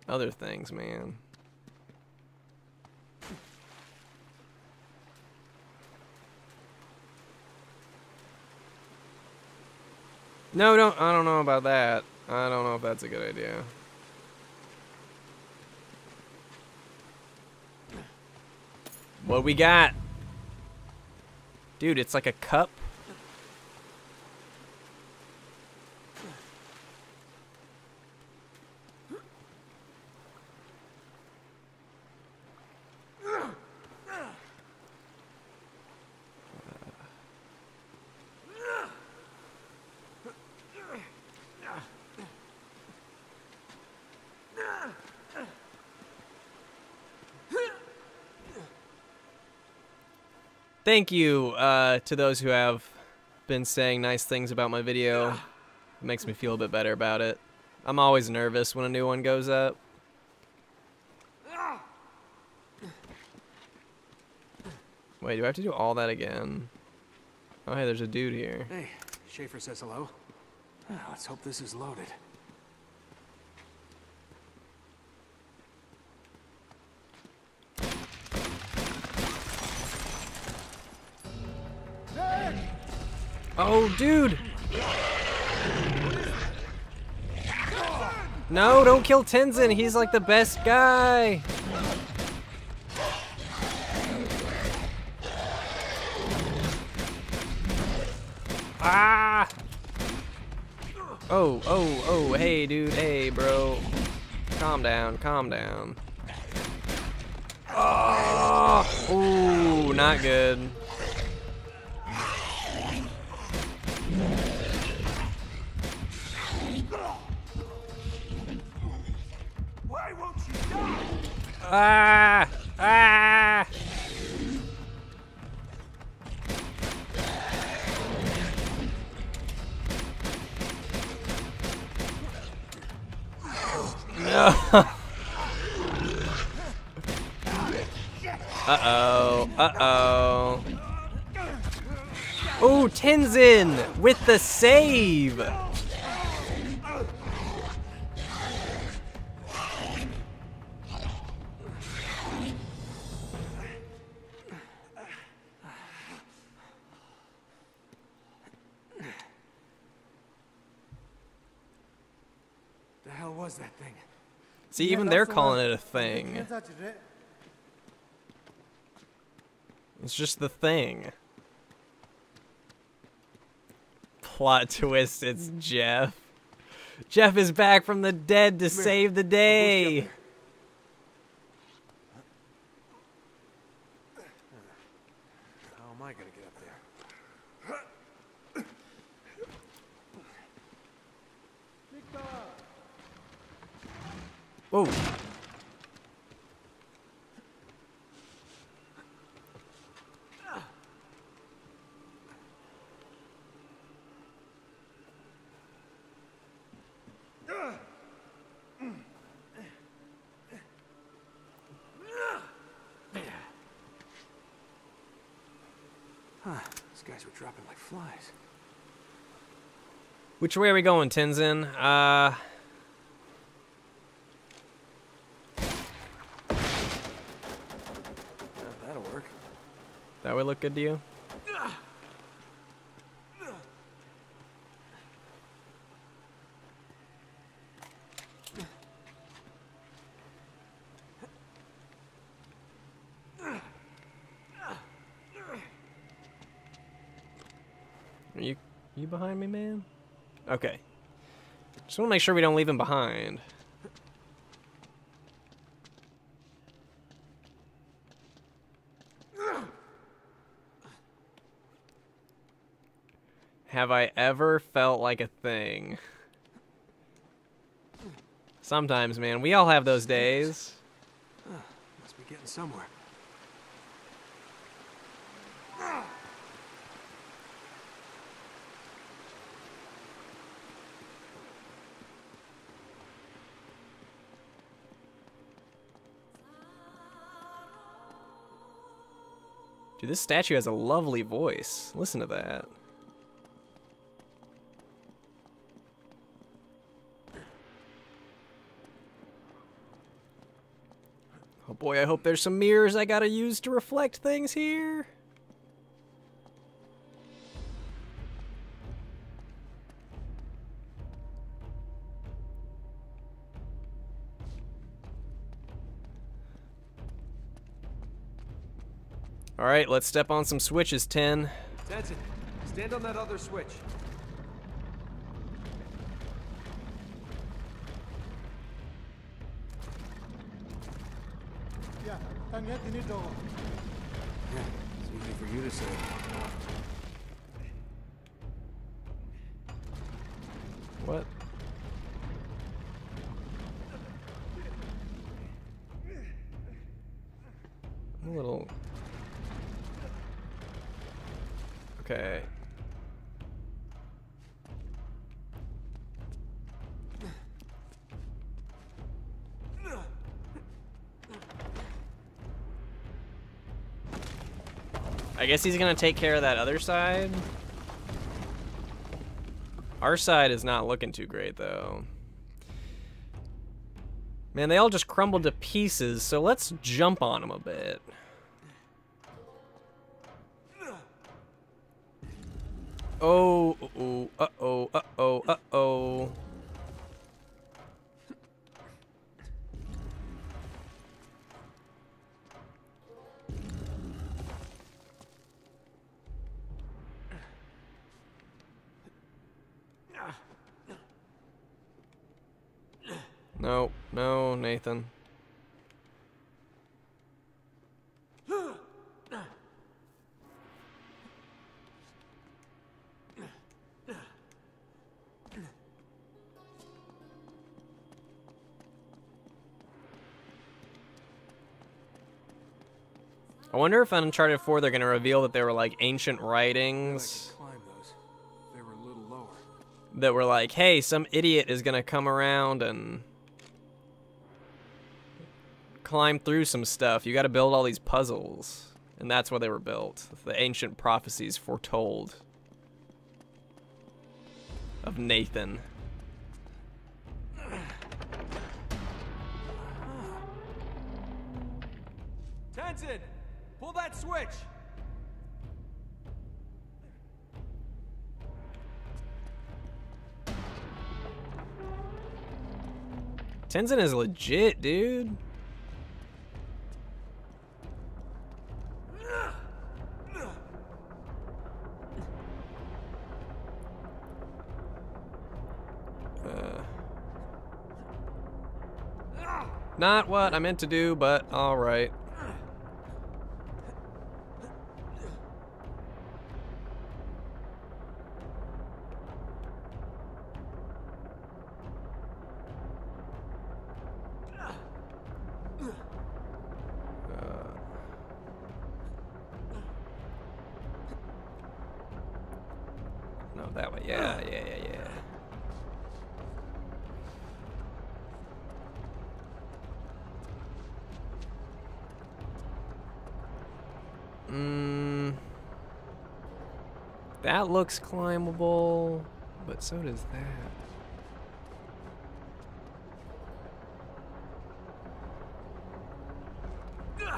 C: other things, man. No, don't. I don't know about that. I don't know if that's a good idea. What we got? Dude, it's like a cup thank you uh, to those who have been saying nice things about my video. It makes me feel a bit better about it. I'm always nervous when a new one goes up. Wait, do I have to do all that again? Oh, hey, there's a dude here.
F: Hey, Schaefer says hello. Let's hope this is loaded.
C: Oh, dude! No, don't kill Tenzin. He's like the best guy.
K: Ah! Oh, oh, oh, hey,
C: dude, hey, bro. Calm down, calm down.
A: Oh,
C: ooh, not good.
D: Ah! Ah!
A: (laughs)
C: Uh-oh. Uh-oh. Oh, Tenzin with the save!
I: See, even they're calling it a thing.
C: It's just the thing. Plot (laughs) twist, it's Jeff. Jeff is back from the dead to save the day.
A: Whoa.
F: Huh, these guys were dropping like flies.
C: Which way are we going, Tenzin? Uh... would look good to you? Are you, you behind me, man? Okay. Just want to make sure we don't leave him behind. Have I ever felt like a thing? Sometimes, man. We all have those days. Oh, must be getting somewhere. Dude, this statue has a lovely voice. Listen to that. boy, I hope there's some mirrors I gotta use to reflect things here. All right, let's step on some switches, 10.
F: That's Stand on that other switch.
I: Yeah,
J: it's
F: easy for you to say.
C: guess he's gonna take care of that other side. Our side is not looking too great, though. Man, they all just crumbled to pieces, so let's jump on them a bit. I wonder if on Uncharted 4 they're going to reveal that they were like ancient writings that were like, hey, some idiot is going to come around and climb through some stuff. You got to build all these puzzles. And that's why they were built. The ancient prophecies foretold of Nathan. Tenzin is legit, dude. Uh. not what I meant to do, but alright. That looks climbable, but so does that.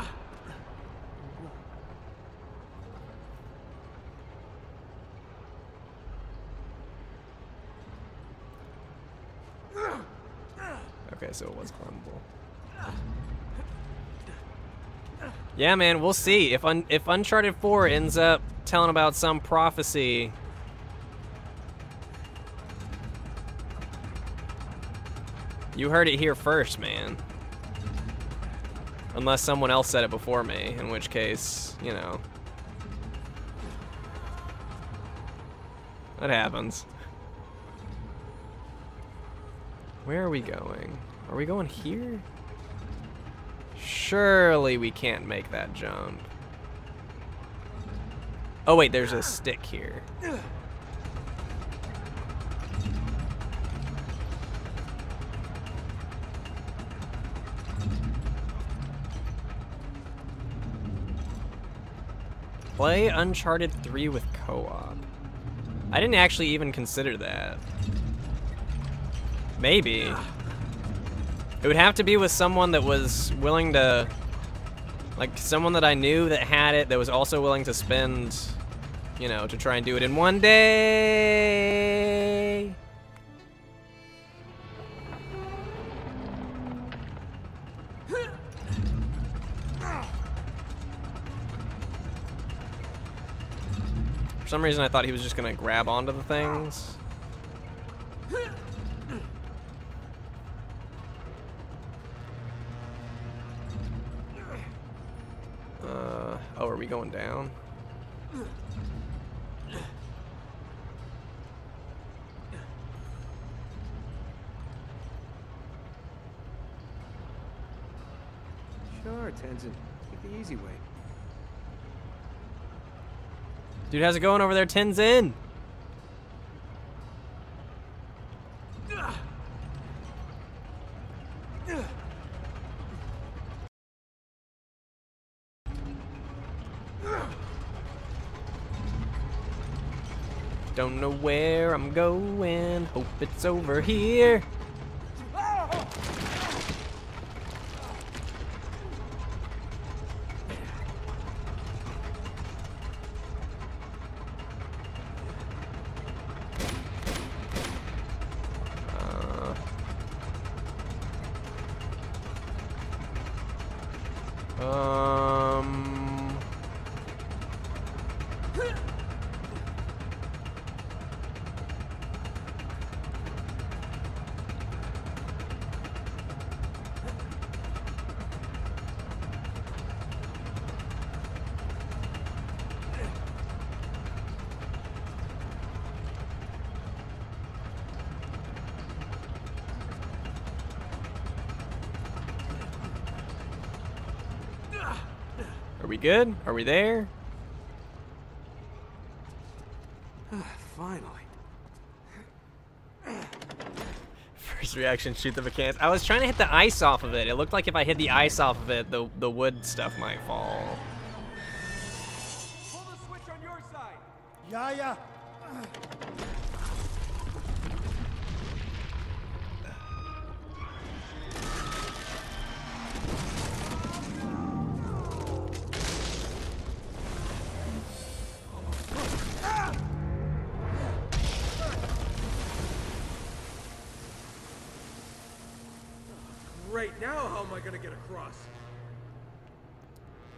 C: Okay, so it was climbable. Yeah, man, we'll see. If un if Uncharted 4 ends up telling about some prophecy. You heard it here first, man. Unless someone else said it before me, in which case, you know. That happens. Where are we going? Are we going here? Surely we can't make that jump. Oh wait, there's a stick here. Play Uncharted 3 with co-op. I didn't actually even consider that. Maybe. It would have to be with someone that was willing to... Like, someone that I knew that had it, that was also willing to spend you know, to try and do it in one day. For some reason, I thought he was just gonna grab onto the things. Dude, how's it going over there? Tenzin. Don't know where I'm going. Hope it's over here. good? Are we there? Finally. First reaction, shoot the mechanics. I was trying to hit the ice off of it. It looked like if I hit the ice off of it, the, the wood stuff might fall.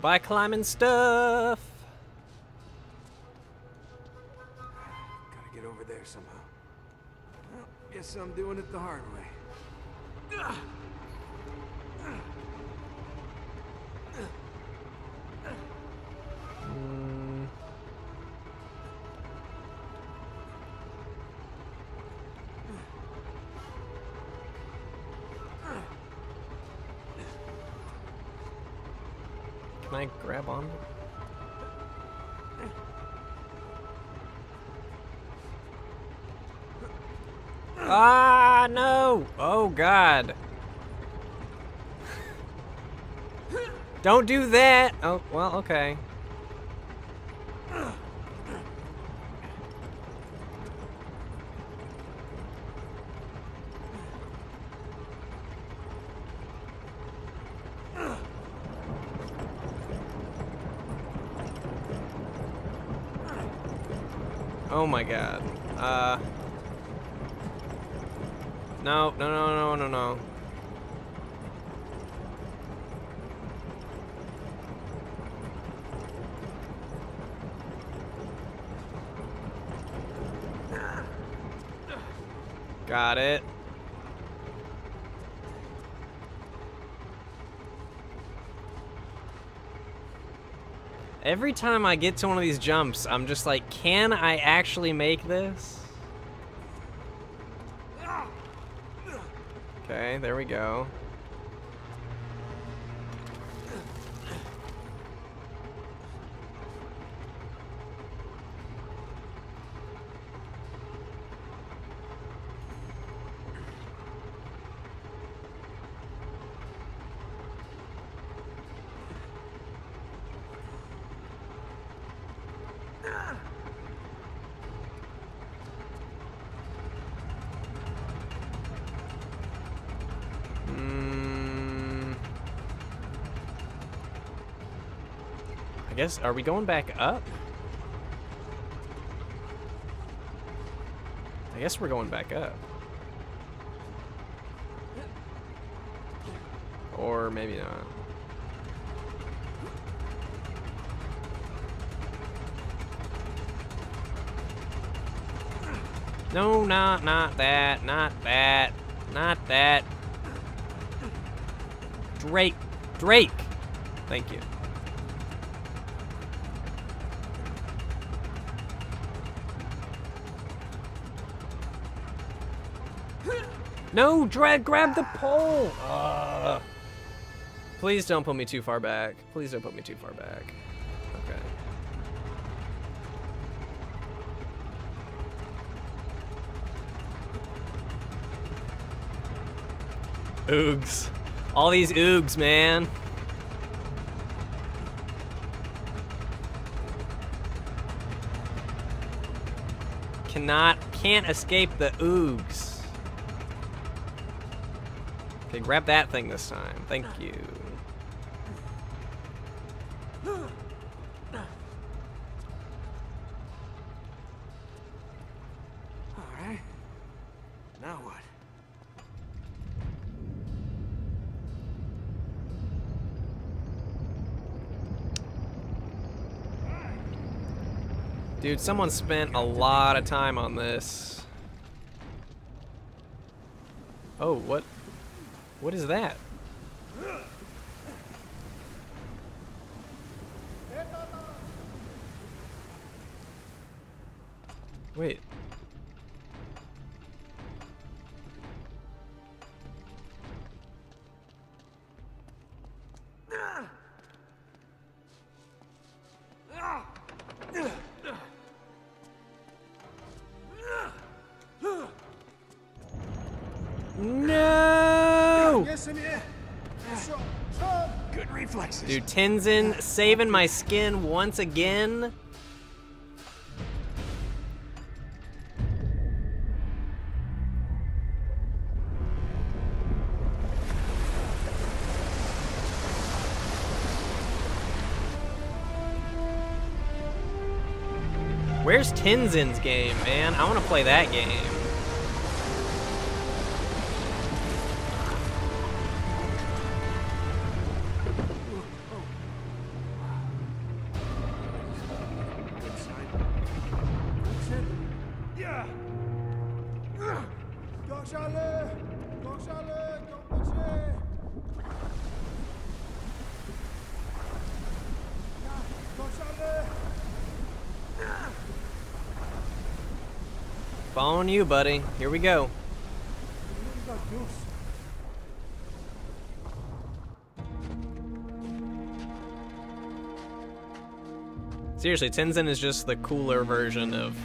C: by climbing stuff. Don't do that! Oh, well, okay. Oh my god. Uh... No, no, no, no, no, no. Every time I get to one of these jumps, I'm just like, can I actually make this? Okay, there we go. guess, are we going back up? I guess we're going back up. Or maybe not. No, not, not that, not that, not that. Drake, Drake! Thank you. No, drag, grab the pole. Uh, please don't put me too far back. Please don't put me too far back. Okay. Oogs. All these oogs, man. Cannot, can't escape the oogs. Okay, grab that thing this time. Thank you.
A: Alright. Now what?
C: Dude, someone spent a lot of time on this. Oh, what? What is that? Tenzin saving my skin once again. Where's Tenzin's game, man? I want to play that game. you, buddy. Here we go. Seriously, Tenzin is just the cooler version of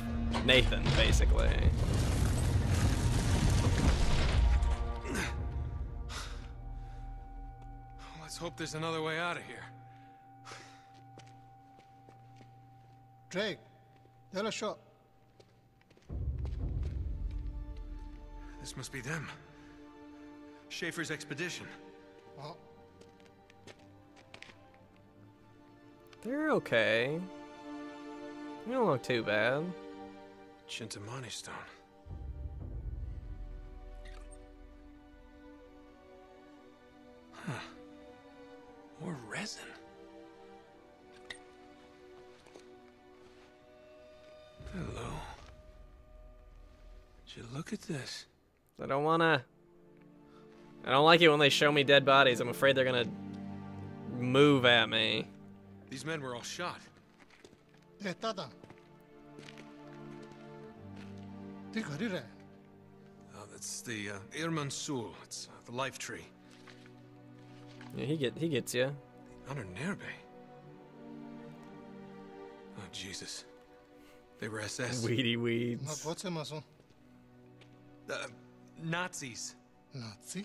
C: Nathan, basically.
F: Let's hope there's another way out of here. Drake, they're a shot. must be them. Schaefer's expedition.
A: Well...
C: They're okay. They don't look too bad.
F: Chintamani stone. Huh. More resin. Hello.
C: Did you look at this? I don't wanna... I don't like it when they show me dead bodies. I'm afraid they're gonna move at me.
F: These men were all shot. Ah, that's the uh, Irman It's uh, the life tree. Yeah, he get he gets you. Ahnenerbe. Oh Jesus, they were SS. Weedy weeds. Uh, Nazis. Nazi?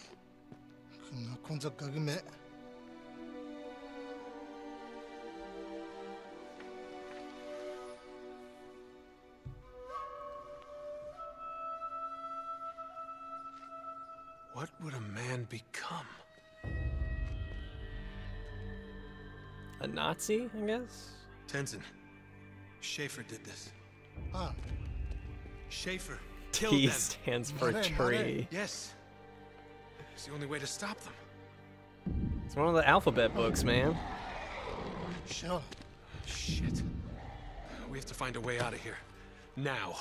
F: What would a man become? A Nazi, I guess? Tenzin. Schaefer did this. Ah. Schaefer Kill T them. stands for Mare, tree. Mare. Yes. It's the only way to stop them.
C: It's one of the alphabet books, man.
F: Sure. Shit. We have to find a way out of here. Now.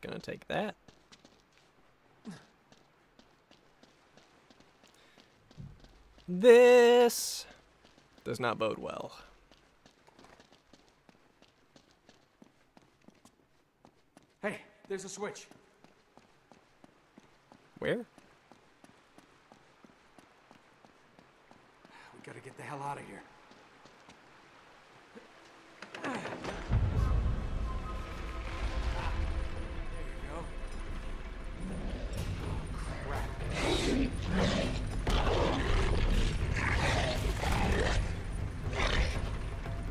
C: Gonna take that. This does not bode well.
F: Hey, there's a switch. Where? We gotta get the hell out of here. There
C: you go. crap.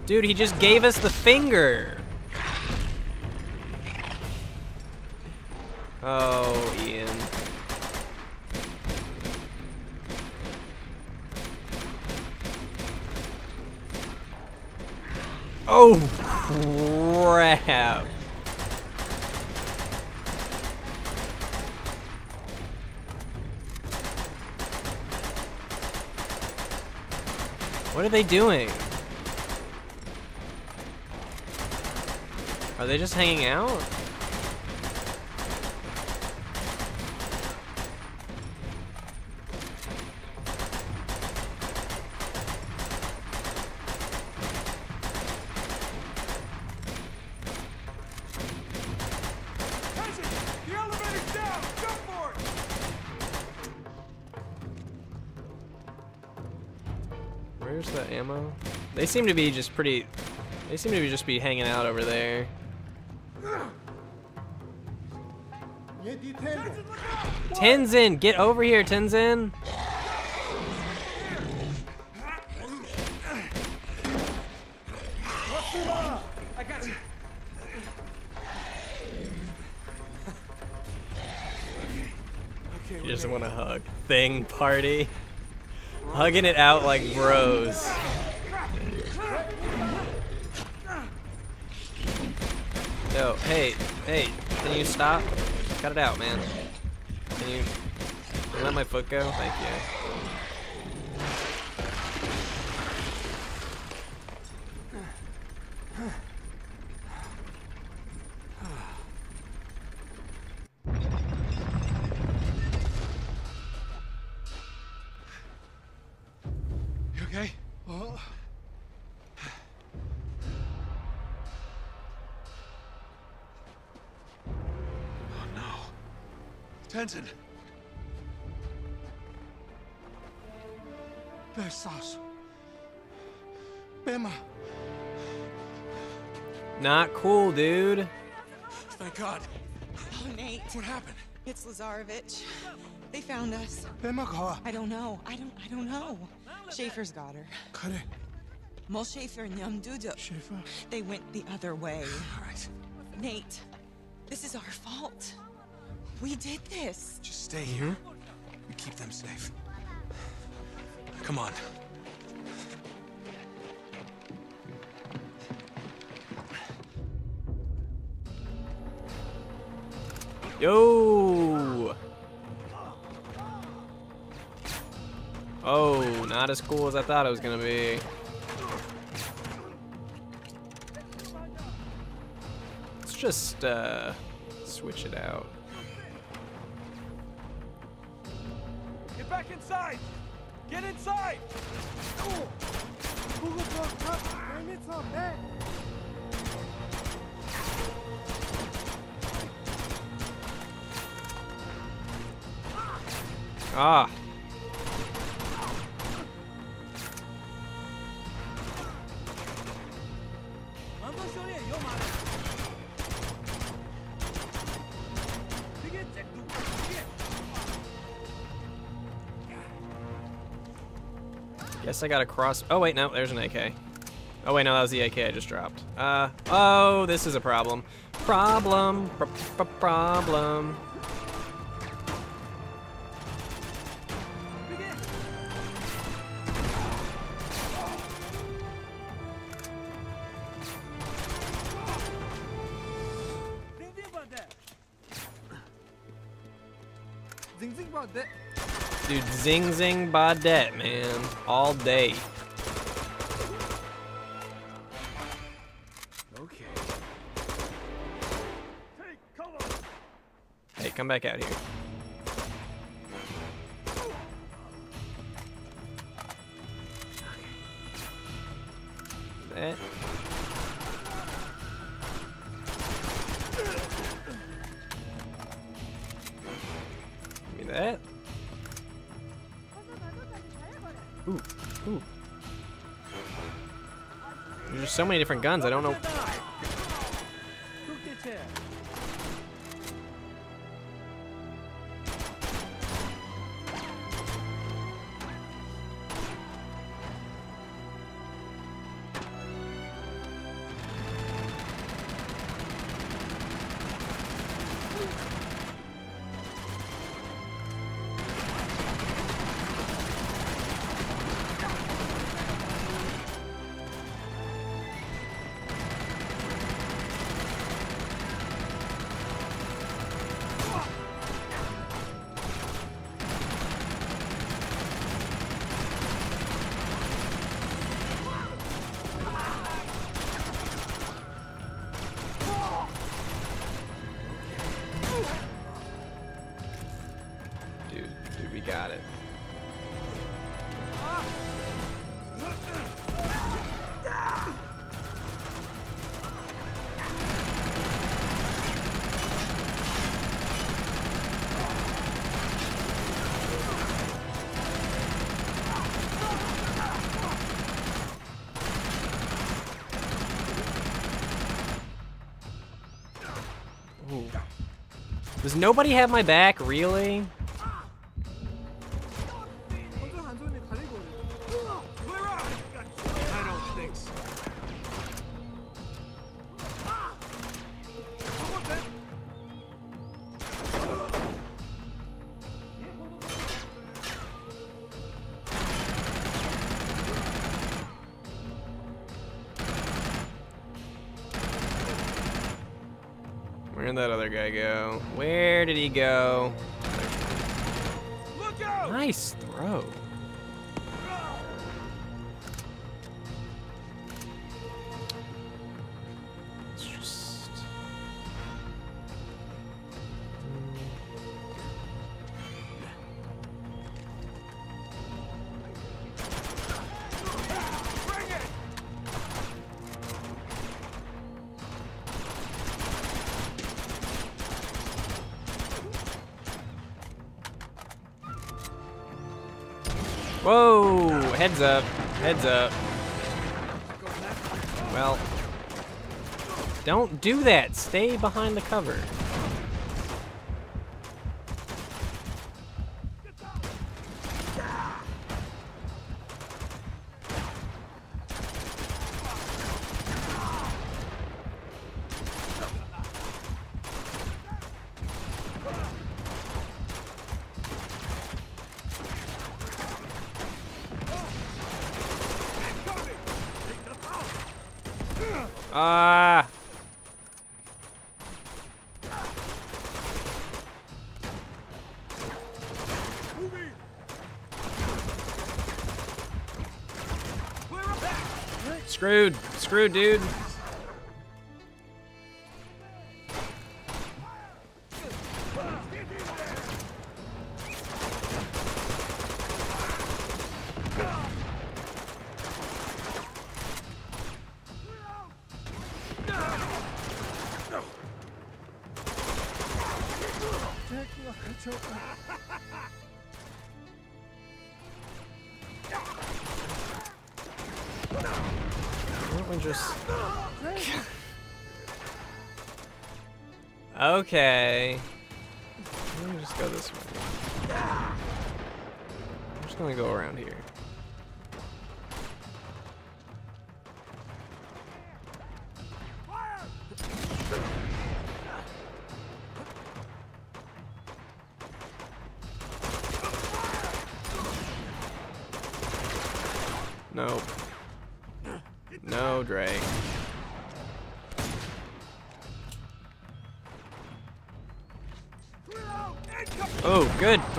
C: Dude, he just gave us the finger. Oh, Ian. Oh, crap. What are they doing? Are they just hanging out? seem to be just pretty... They seem to be just be hanging out over there. Tenzin, get over here, Tenzin! You just want to hug. Thing party. Hugging it out like bros. hey, hey, can you stop? Cut it out, man. can you let my foot go? Thank you.
L: What happened? It's Lazarevich. They found us. I don't know. I don't I don't know. Schaefer's got her. Cut it. Mol Schaefer and Yamdudo. Schaefer? They went the other way. (sighs) Alright. Nate, this is our fault. We did this. Just
F: stay here. We keep them safe. Come on.
C: Yo! Oh, not as cool as I thought it was going to be. Let's just uh, switch it out.
D: Get back inside! Get inside!
C: Ah. Guess I got a cross. Oh wait, no, there's an AK. Oh wait, no, that was the AK I just dropped. Uh, oh, this is a problem.
H: Problem,
C: pr pr problem. Zing Zing Baudet, man. All day. Okay. Hey, come back out here. so many different guns. I don't know Does nobody have my back, really? up. Heads up. Well, don't do that. Stay behind the cover. screw, dude. Okay.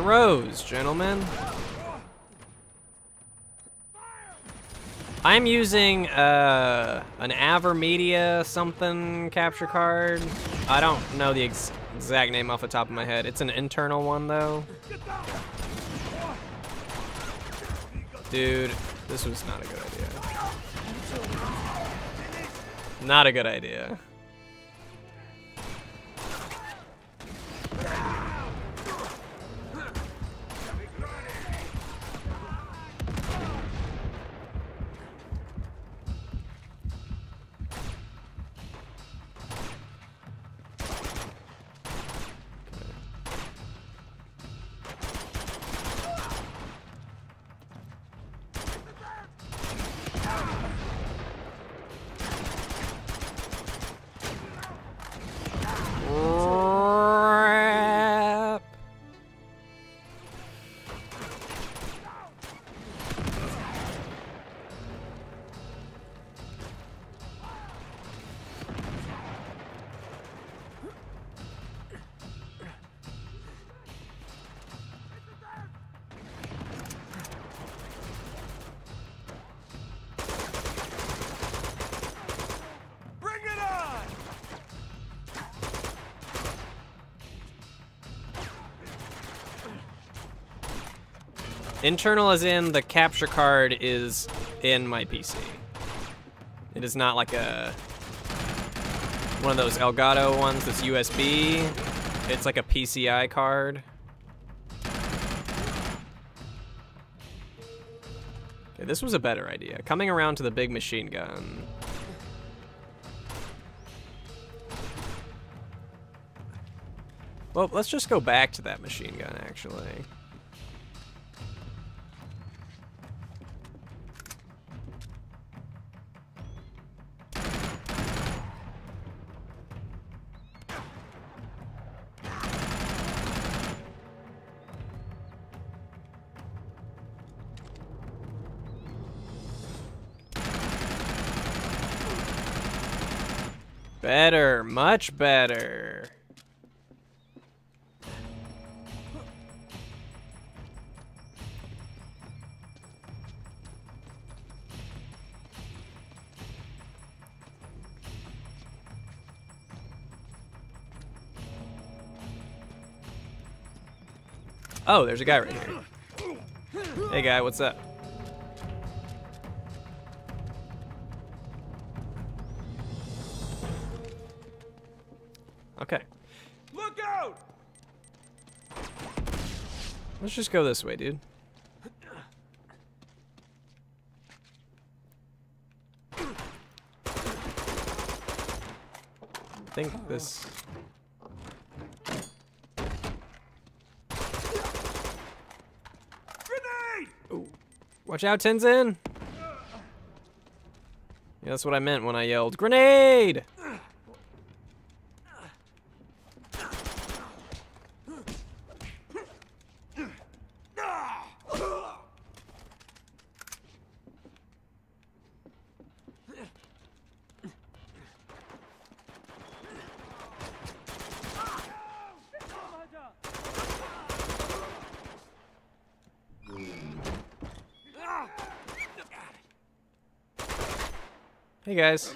C: throws, gentlemen. I'm using uh, an Avermedia something capture card. I don't know the ex exact name off the top of my head. It's an internal one, though. Dude, this was not a good idea. Not a good idea. Internal as in the capture card is in my PC. It is not like a one of those Elgato ones that's USB. It's like a PCI card. Okay, this was a better idea. Coming around to the big machine gun. Well, let's just go back to that machine gun, actually. Much better. Oh, there's a guy right
A: here. Hey
C: guy, what's up? Let's just go this way, dude. I think this... Watch out, Tenzin! Yeah, that's what I meant when I yelled, grenade! Hey guys.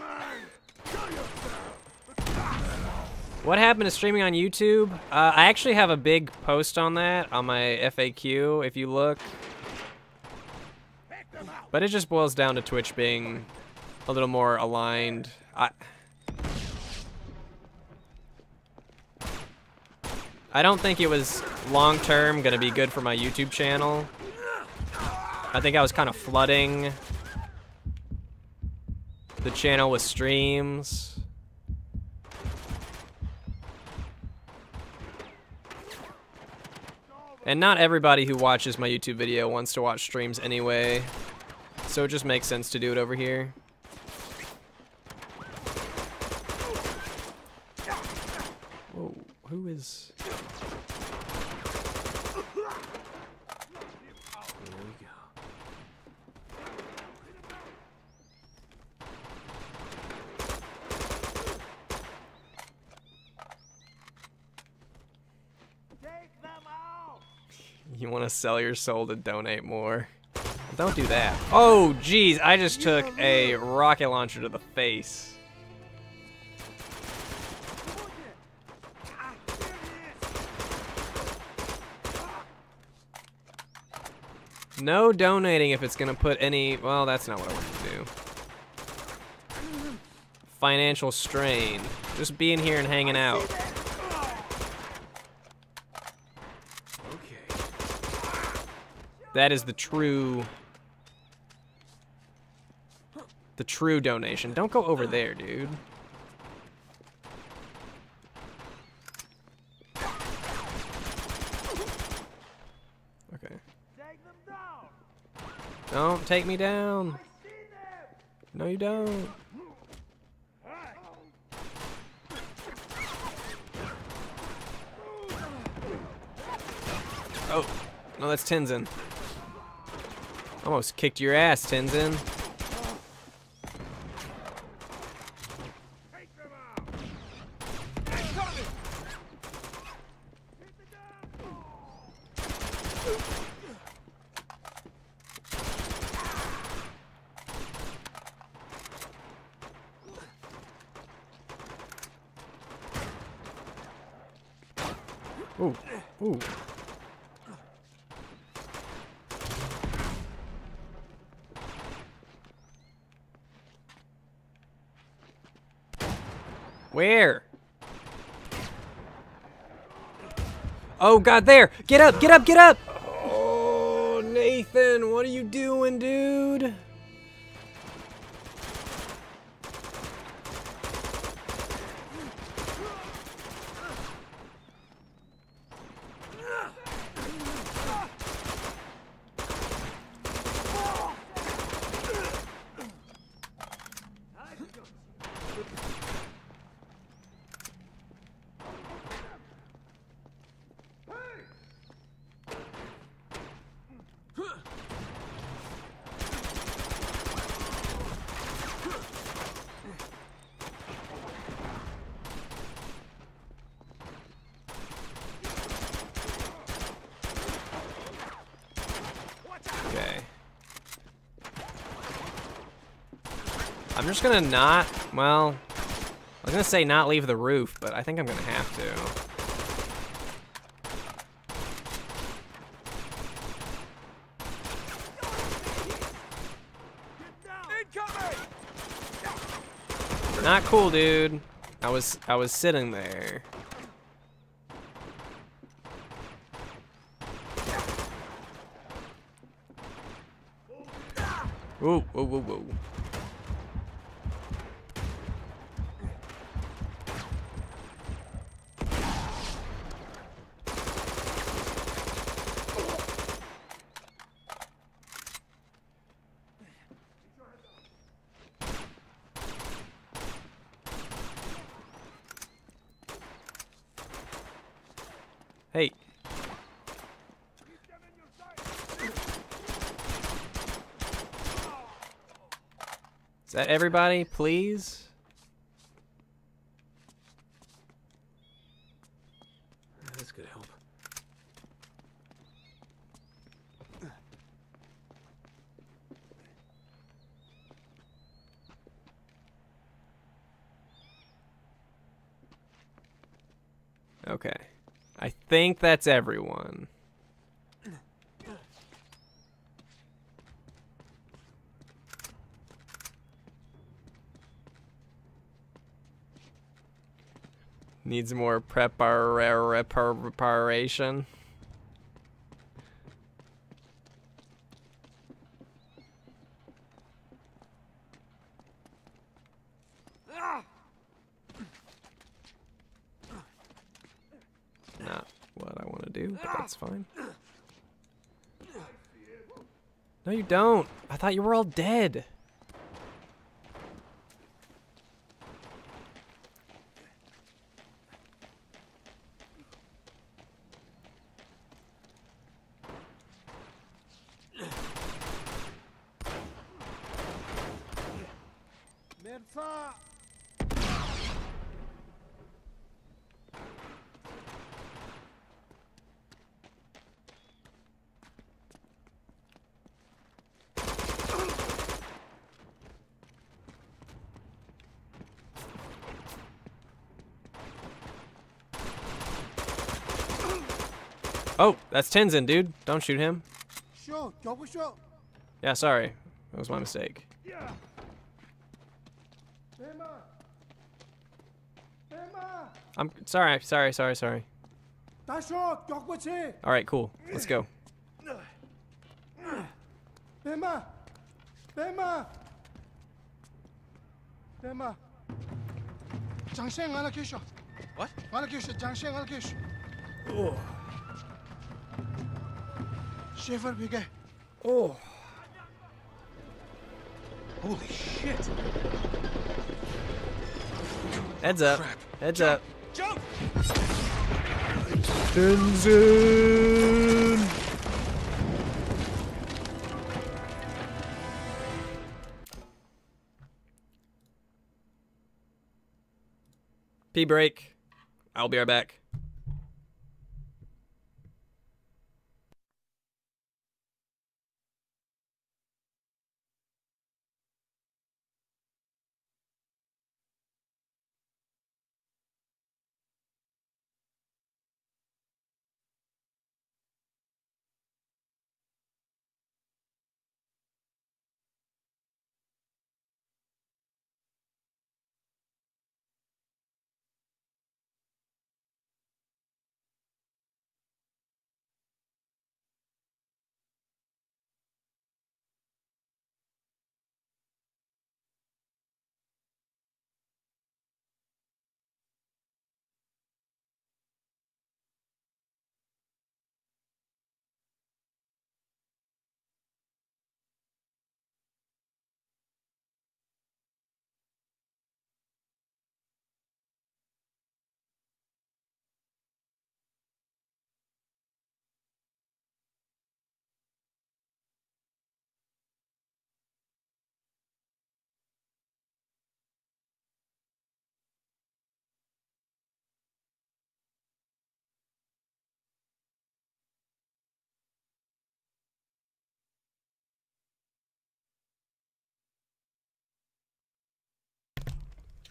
C: What happened to streaming on YouTube? Uh, I actually have a big post on that on my FAQ if you look. But it just boils down to Twitch being a little more aligned. I I don't think it was long term gonna be good for my YouTube channel. I think I was kind of flooding the channel with streams. And not everybody who watches my YouTube video wants to watch streams anyway. So it just makes sense to do it over here. sell your soul to donate more. Don't do that. Oh, jeez, I just took a rocket launcher to the face. No donating if it's gonna put any, well, that's not what I wanted to do. Financial strain. Just being here and hanging out. That is the true... The true donation. Don't go over there, dude. Okay. Don't take me down. No, you don't. Oh, no, that's Tenzin. Almost kicked your ass, Tenzin. Oh god, there! Get up, get up, get up! Oh, Nathan, what are you doing, dude? I'm just gonna not, well, I was gonna say not leave the roof, but I think I'm gonna have to. Not cool, dude. I was I was sitting there.
J: Ooh, whoa, whoa, whoa.
C: everybody,
F: please? This could help.
C: Okay. I think that's everyone. Needs more preparation. Not what I want to do, but that's fine. No, you don't. I thought you were all dead. That's Tenzin, dude. Don't shoot him. Yeah, sorry. That was my mistake. I'm sorry, sorry, sorry, sorry.
B: Alright,
C: cool. Let's go.
I: What? Oh. Schaefer, we go.
C: Oh. Holy shit. Heads up. Crap. Heads Jump. up. Jump!
A: Tenzin!
C: Pee break. I'll be right back.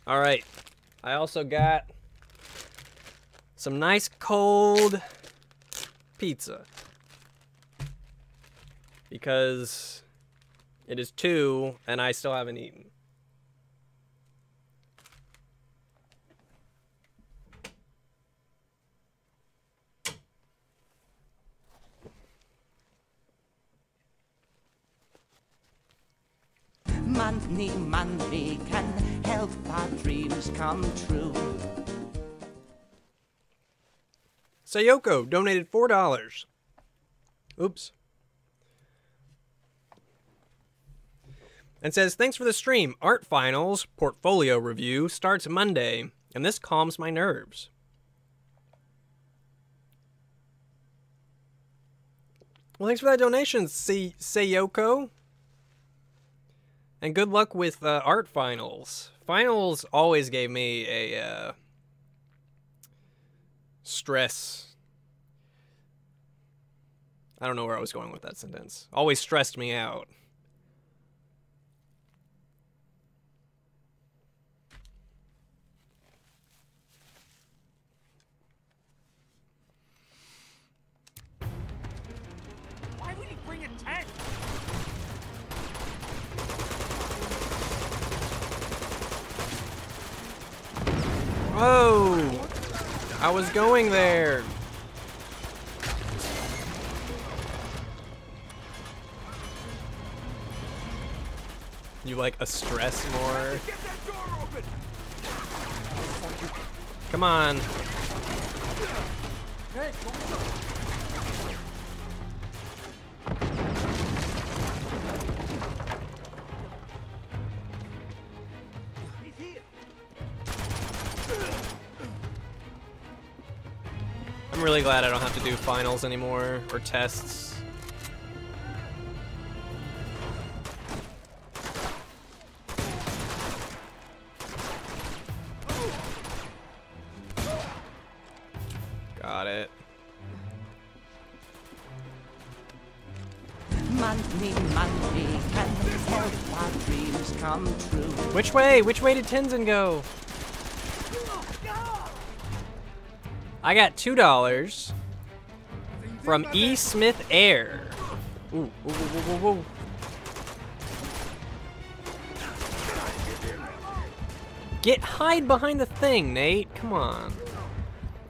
C: All right. I also got some nice cold pizza. Because it is two and I still haven't eaten.
H: wie kann help dreams come true.
C: Sayoko donated $4. Oops. And says, Thanks for the stream. Art Finals portfolio review starts Monday, and this calms my nerves. Well, thanks for that donation, Say Sayoko. And good luck with uh, art finals finals always gave me a uh, stress. I don't know where I was going with that sentence. Always stressed me out. Whoa! I was going there! You like a stress more? Come on! Hey, I'm really glad I don't have to do finals anymore, or tests. Got it. Which way? Which way did Tenzin go? I got $2 from E. Smith Air. Ooh, ooh, ooh, ooh Get hide behind the thing, Nate. Come on.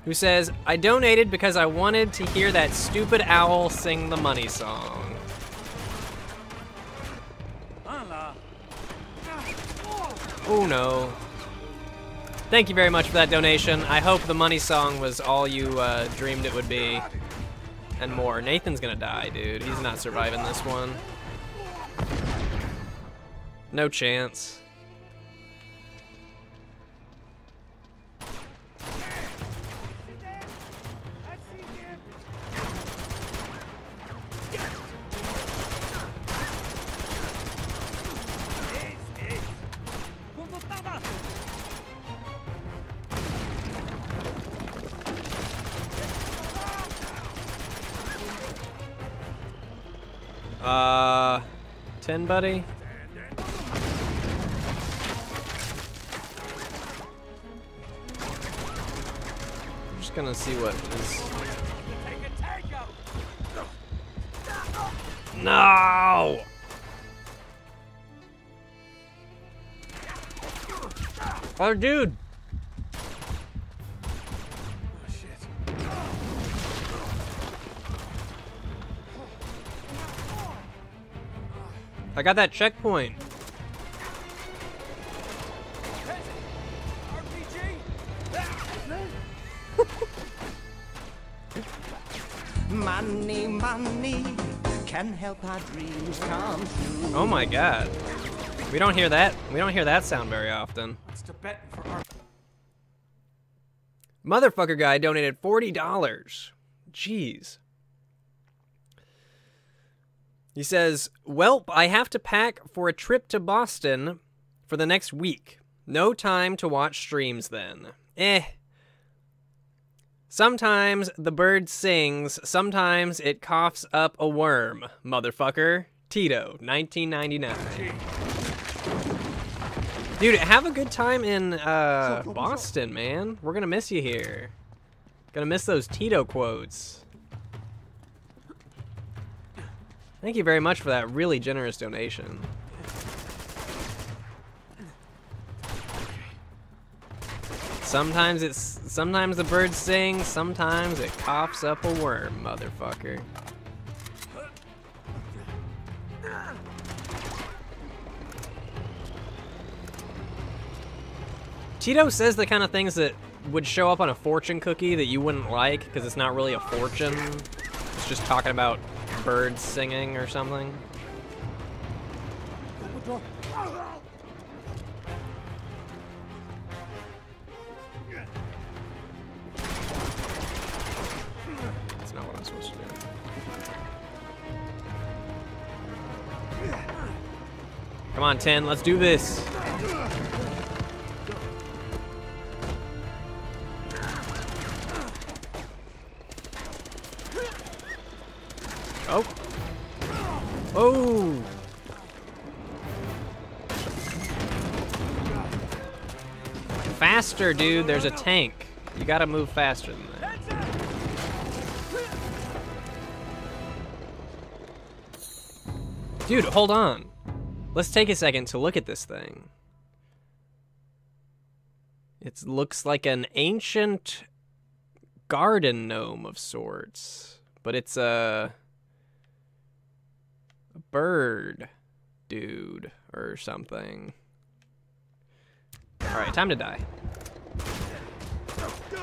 C: Who says, I donated because I wanted to hear that stupid owl sing the money song. Oh no thank you very much for that donation. I hope the money song was all you uh, dreamed it would be and more. Nathan's gonna die, dude. He's not surviving this one. No chance. 10, buddy? I'm just gonna see what
J: is... No! Oh, dude!
C: I got that checkpoint. (laughs)
H: money, money can help our dreams come
C: true. Oh my god. We don't hear that. We don't hear that sound very often. Motherfucker guy donated $40. Jeez. He says, Welp, I have to pack for a trip to Boston for the next week. No time to watch streams then. Eh. Sometimes the bird sings, sometimes it coughs up a worm. Motherfucker. Tito, 1999. Dude, have a good time in uh, Boston, man. We're gonna miss you here. Gonna miss those Tito quotes. Thank you very much for that really generous donation. Sometimes it's sometimes the bird sings, sometimes it coughs up a worm, motherfucker. Tito says the kind of things that would show up on a fortune cookie that you wouldn't like because it's not really a fortune. It's just talking about birds singing or something.
F: That's not what I'm supposed to do.
C: Come on, 10, let's do this. faster, dude. There's a tank. You gotta move faster than that. Dude, hold on. Let's take a second to look at this thing. It looks like an ancient garden gnome of sorts, but it's a, a bird dude or something. All right, time to die.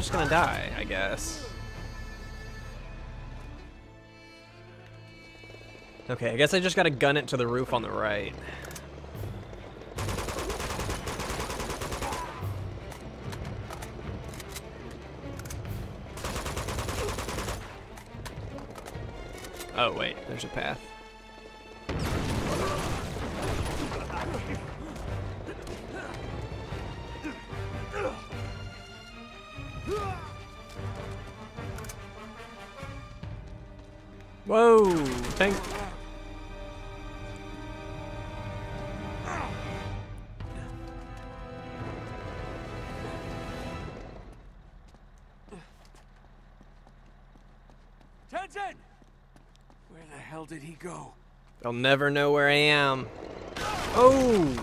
C: just gonna die, I guess. Okay, I guess I just gotta gun it to the roof on the right. Oh wait, there's a path. They'll never know where I am. Oh!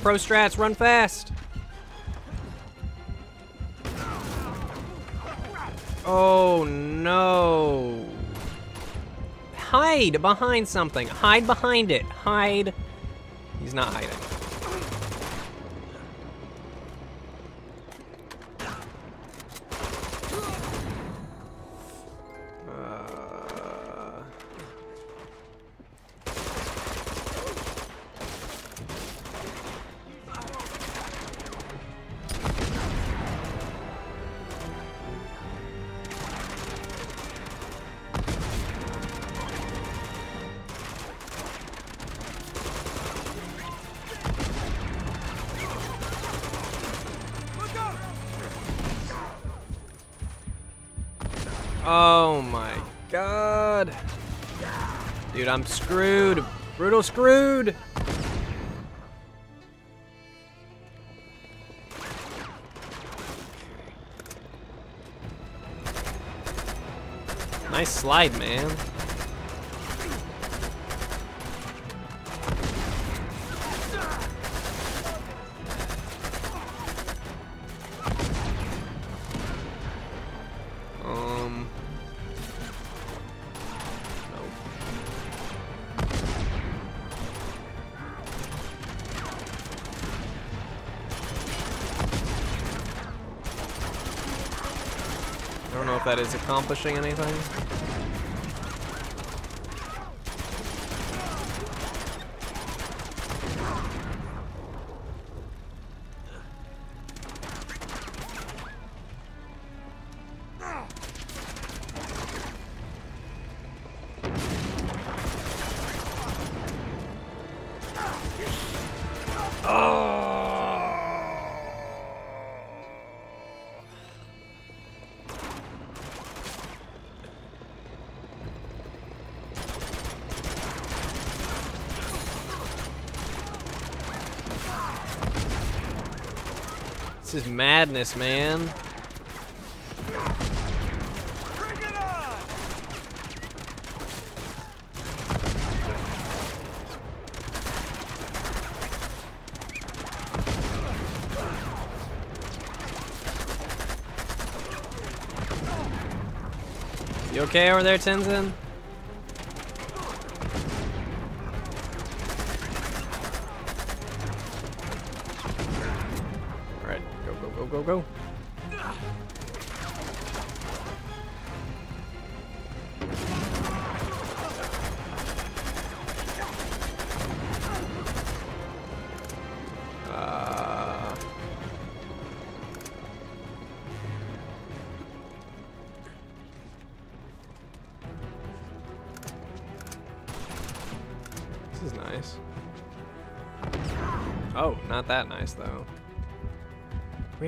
C: Prostrats, pro strats. Run fast. Oh, no. Hide behind something. Hide behind it. Hide. He's not hiding. Oh my god. Dude, I'm screwed. Brutal screwed. Nice slide, man. is accomplishing anything? man. You okay over there, Tenzin?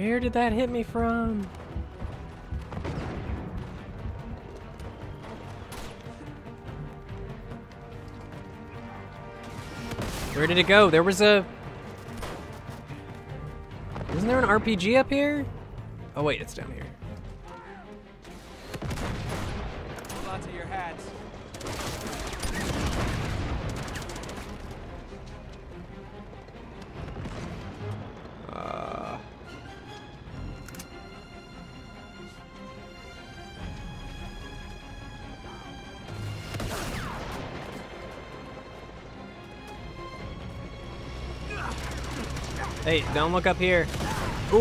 C: Where did that hit me from? Where did it go? There was a... Isn't there an RPG up here? Oh wait, it's down here. Hey, don't look up here. Ooh.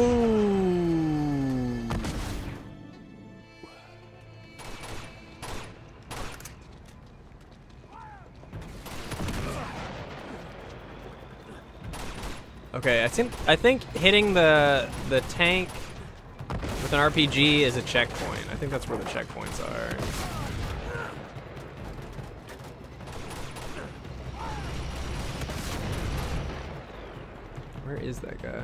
C: Okay, I think I think hitting the the tank with an RPG is a checkpoint. I think that's where the checkpoints are. that guy.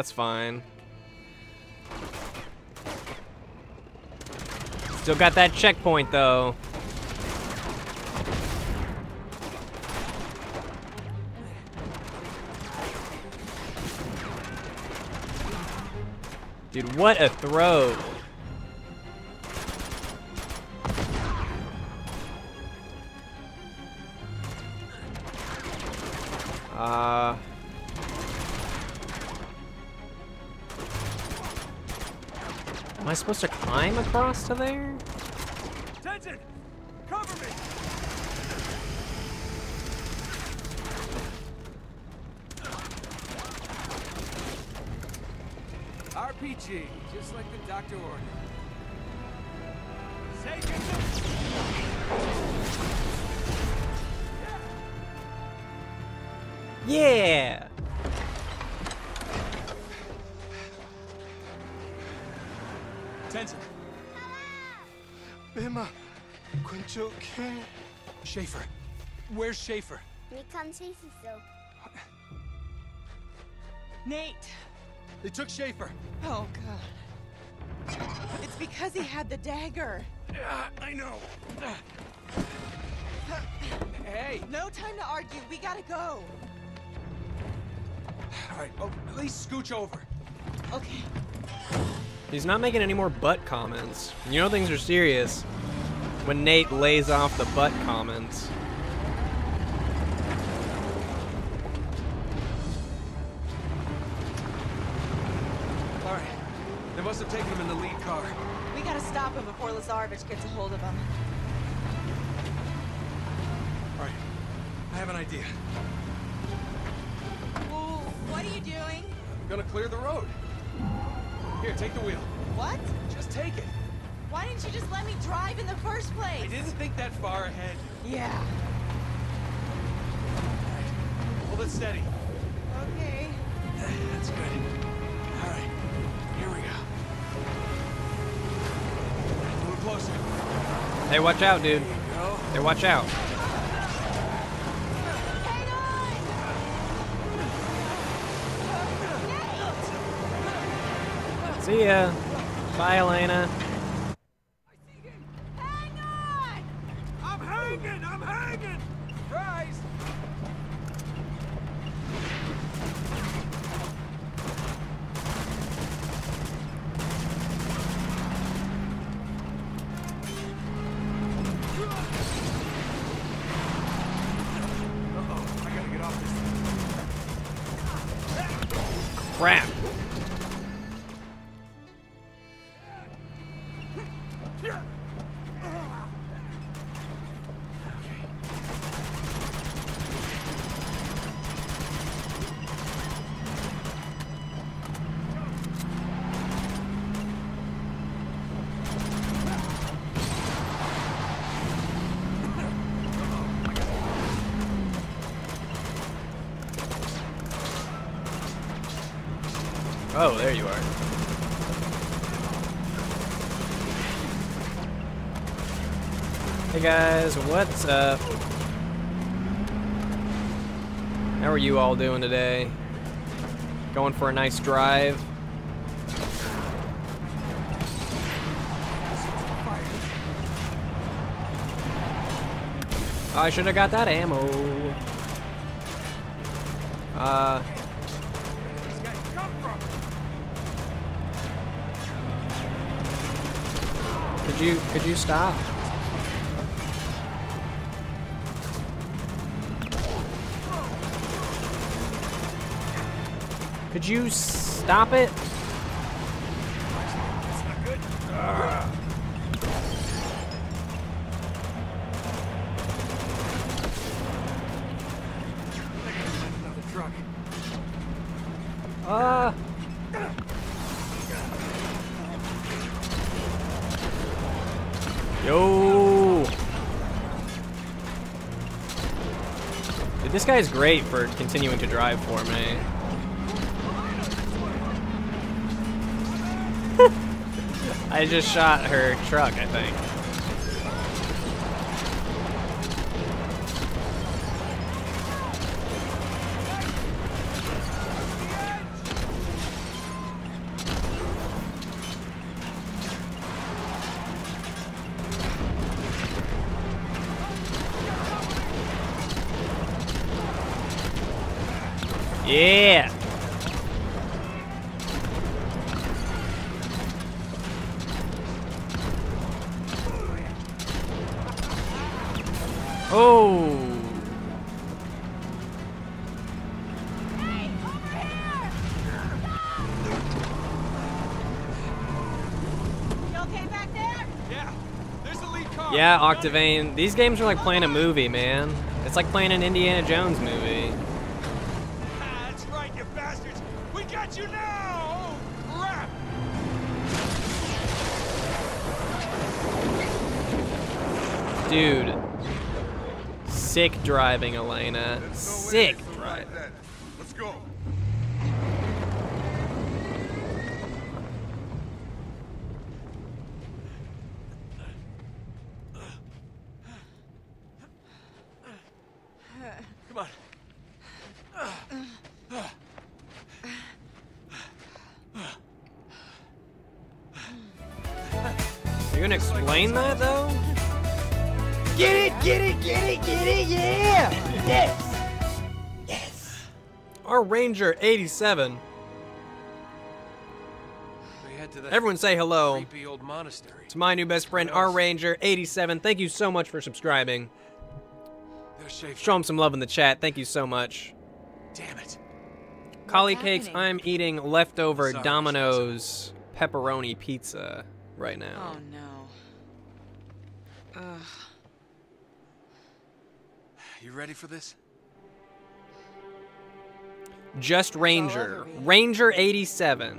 C: That's fine. Still got that checkpoint, though. Dude, what a throw. supposed to climb across to there?
F: Cover me! RPG, just like the doctor ordered. It's okay. Schaefer. Where's Schaefer?
A: We can't chase him though.
F: Nate! They took Schaefer.
L: Oh, God. It's because he had the dagger.
F: Uh, I know.
L: Hey! No time to argue. We gotta go. All right. Oh, at least scooch over. Okay.
C: He's not making any more butt comments. You know things are serious when Nate lays off the butt comments.
F: All right. They must have taken him in the lead car.
L: We gotta stop him before Lazarevich gets a hold of him.
F: All right. I have an idea.
L: Well, what are you doing?
F: I'm gonna clear the road. Here, take the wheel.
L: What? Just take it didn't you just let me drive in the first place? I
F: didn't think that far ahead. Yeah. Hold it steady. Okay. (sighs) That's good. All right. Here we go. A closer.
C: Hey, watch out, dude. Hey, watch out. See ya. Bye, Elena. What's How are you all doing today? Going for a nice drive? I should have got that ammo. Uh, could you could you stop? Could you stop it?
J: Uh. Yo.
C: this guy is great for continuing to drive for me. I just shot her truck, I think. Octavane. These games are like playing a movie, man. It's like playing an Indiana Jones movie. That's right, you bastards! We got you now! Dude. Sick driving, Elena.
A: Sick.
C: even explain that, though? Get it, get it, get it, get it, yeah!
F: Yes!
C: Yes! Our Ranger 87.
F: Everyone say hello.
C: To my new best friend, our Ranger 87. Thank you so much for subscribing. Show him some love in the chat. Thank you so much.
F: Damn it. Collie cakes.
C: I'm eating leftover Domino's pepperoni pizza right now. Oh
L: no.
F: Ugh. You ready for this?
C: Just Ranger. Ranger 87.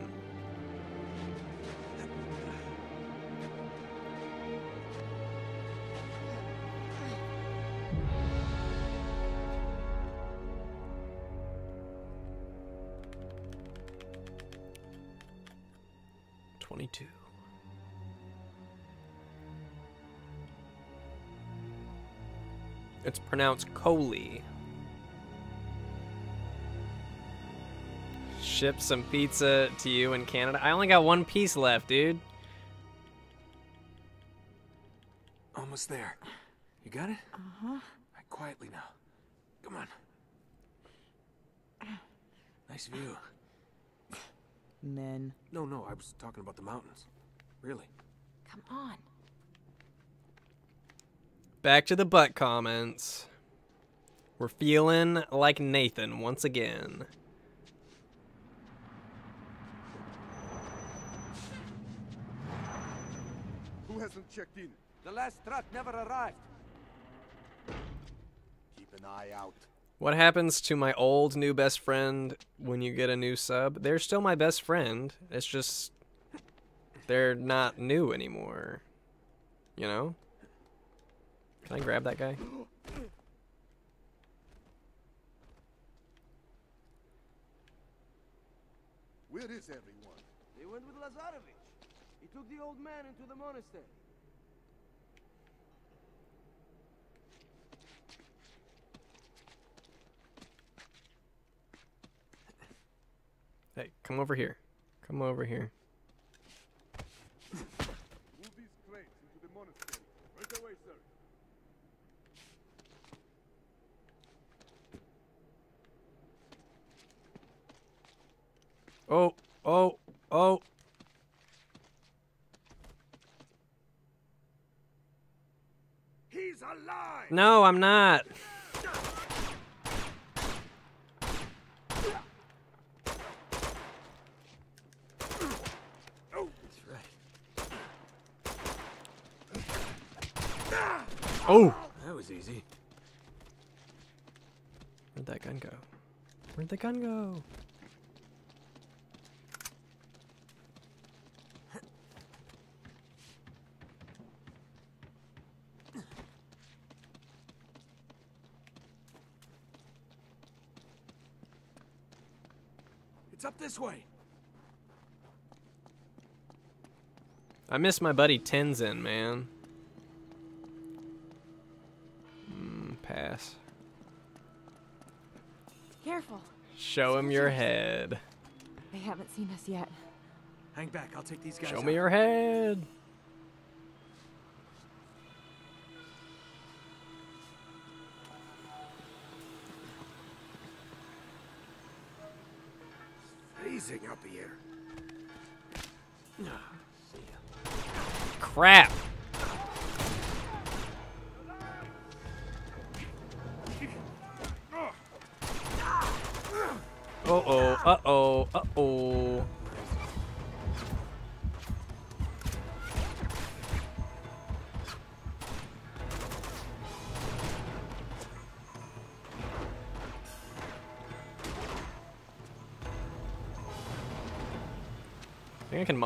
C: It's pronounced Coley. Ship some pizza to you in Canada. I only got one piece left, dude.
F: Almost there. You got it? Uh-huh. Right, quietly now. Come on. Nice view. Men. No, no, I was talking about the mountains. Really.
L: Come on.
C: Back to the butt comments. We're feeling like Nathan once again.
J: Who hasn't checked in? The last truck never arrived.
I: Keep an eye out.
C: What happens to my old new best friend when you get a new sub? They're still my best friend. It's just they're not new anymore. You know? Can I grab that guy?
I: Where is everyone? They went with Lazarevich. He took the old man into the monastery.
C: Hey, come over here. Come over here.
J: Oh, oh, oh. He's alive.
C: No, I'm not.
F: Oh. oh, that was easy.
C: Where'd that gun go? Where'd the gun go? This way. I miss my buddy Tenzin, man. Mm, pass. Careful. Show him your head.
L: They haven't seen us yet. Hang back, I'll take these guys. Show out. me your head.
J: anything up here.
C: Crap. Uh-oh, uh-oh, uh-oh.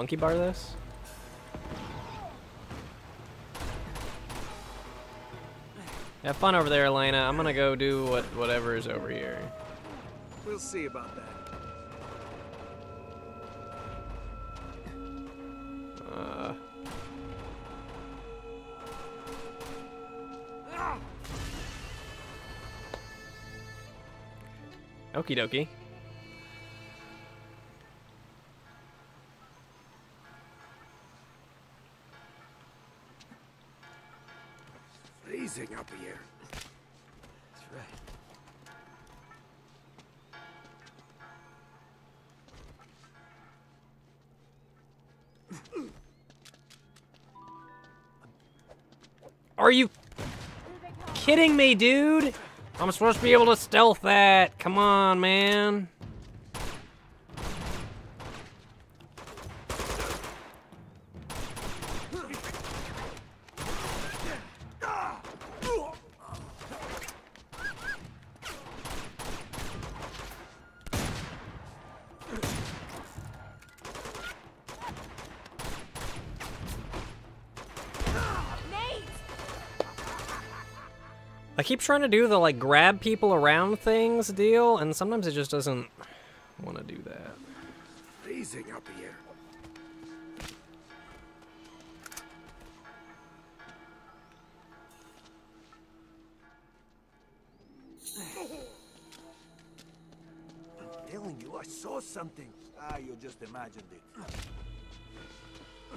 C: monkey bar this? Have fun over there, Elena. I'm gonna go do what whatever is over here.
F: We'll see about that.
D: Uh.
C: Okie dokie. kidding me, dude? I'm supposed to be able to stealth that. Come on, man. I keep trying to do the, like, grab people around things deal, and sometimes it just doesn't want to do that.
J: Freezing up here. I'm telling you, I saw something.
I: Ah, you just imagined it.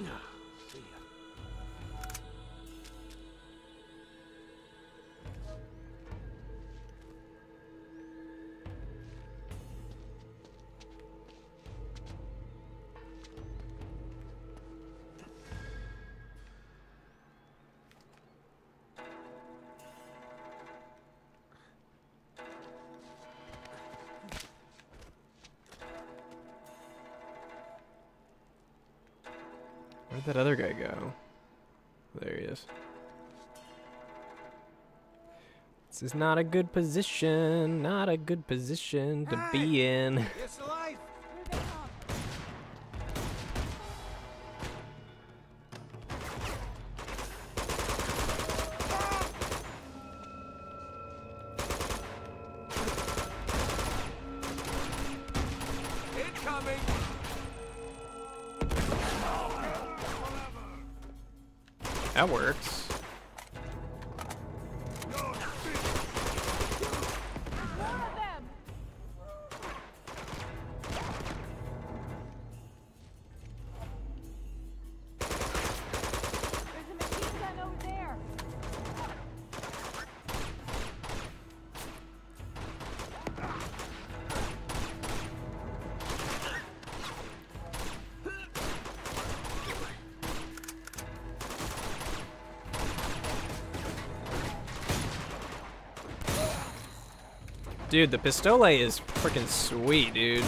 A: Ah.
C: that other guy go? There he is. This is not a good position, not a good position to hey, be in. Dude, the Pistole is freaking sweet, dude.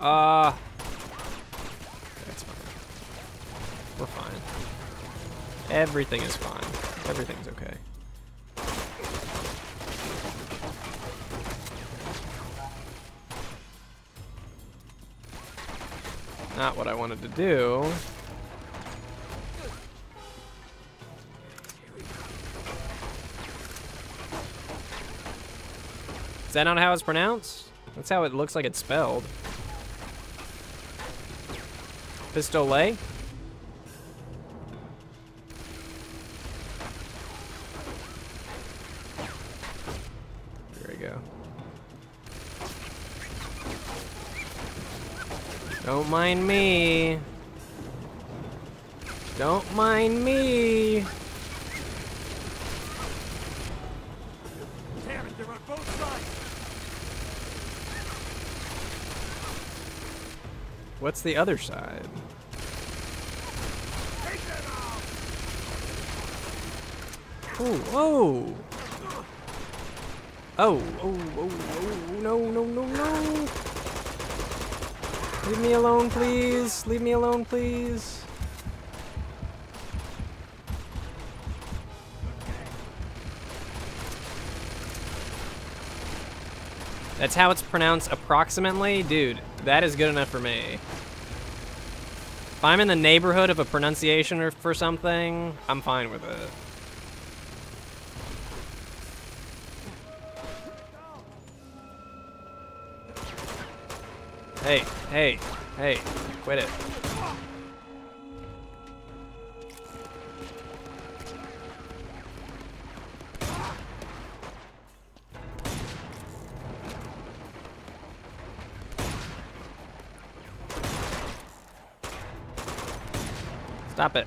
C: Uh... That's fine. We're fine. Everything is fine. Everything's okay. Not what I wanted to do. Is that not how it's pronounced? That's how it looks like it's spelled. Pistolet? There we go. Don't mind me. Don't mind me. What's the other side? Ooh, whoa! Oh, oh, oh, oh, no, no, no, no! Leave me alone, please! Leave me alone, please! That's how it's pronounced approximately? Dude, that is good enough for me. If I'm in the neighborhood of a pronunciation or for something, I'm fine with it. Hey, hey, hey, quit it. Stop it.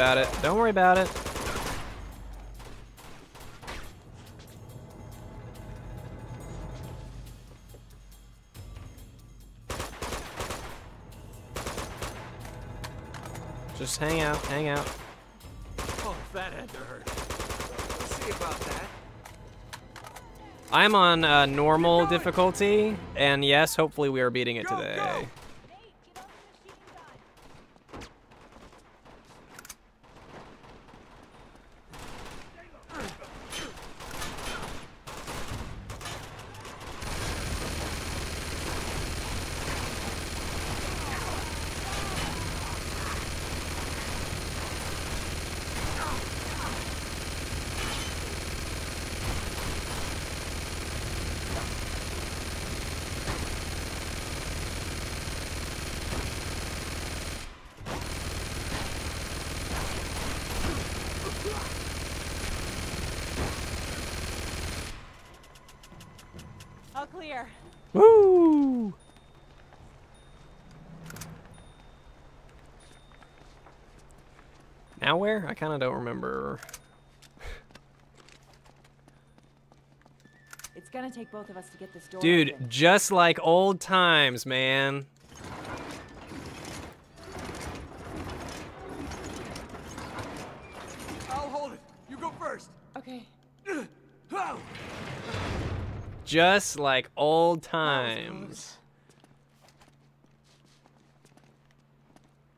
C: about it. Don't worry about it. Just hang out, hang out.
J: Oh, that had to hurt. see about that.
C: I'm on uh, normal difficulty, and yes, hopefully we are beating it today. go. somewhere? I kind of don't remember.
L: It's gonna take both of us to get this door Dude, open.
C: just like old times, man.
F: I'll hold it. You go first. Okay.
C: Just like old times.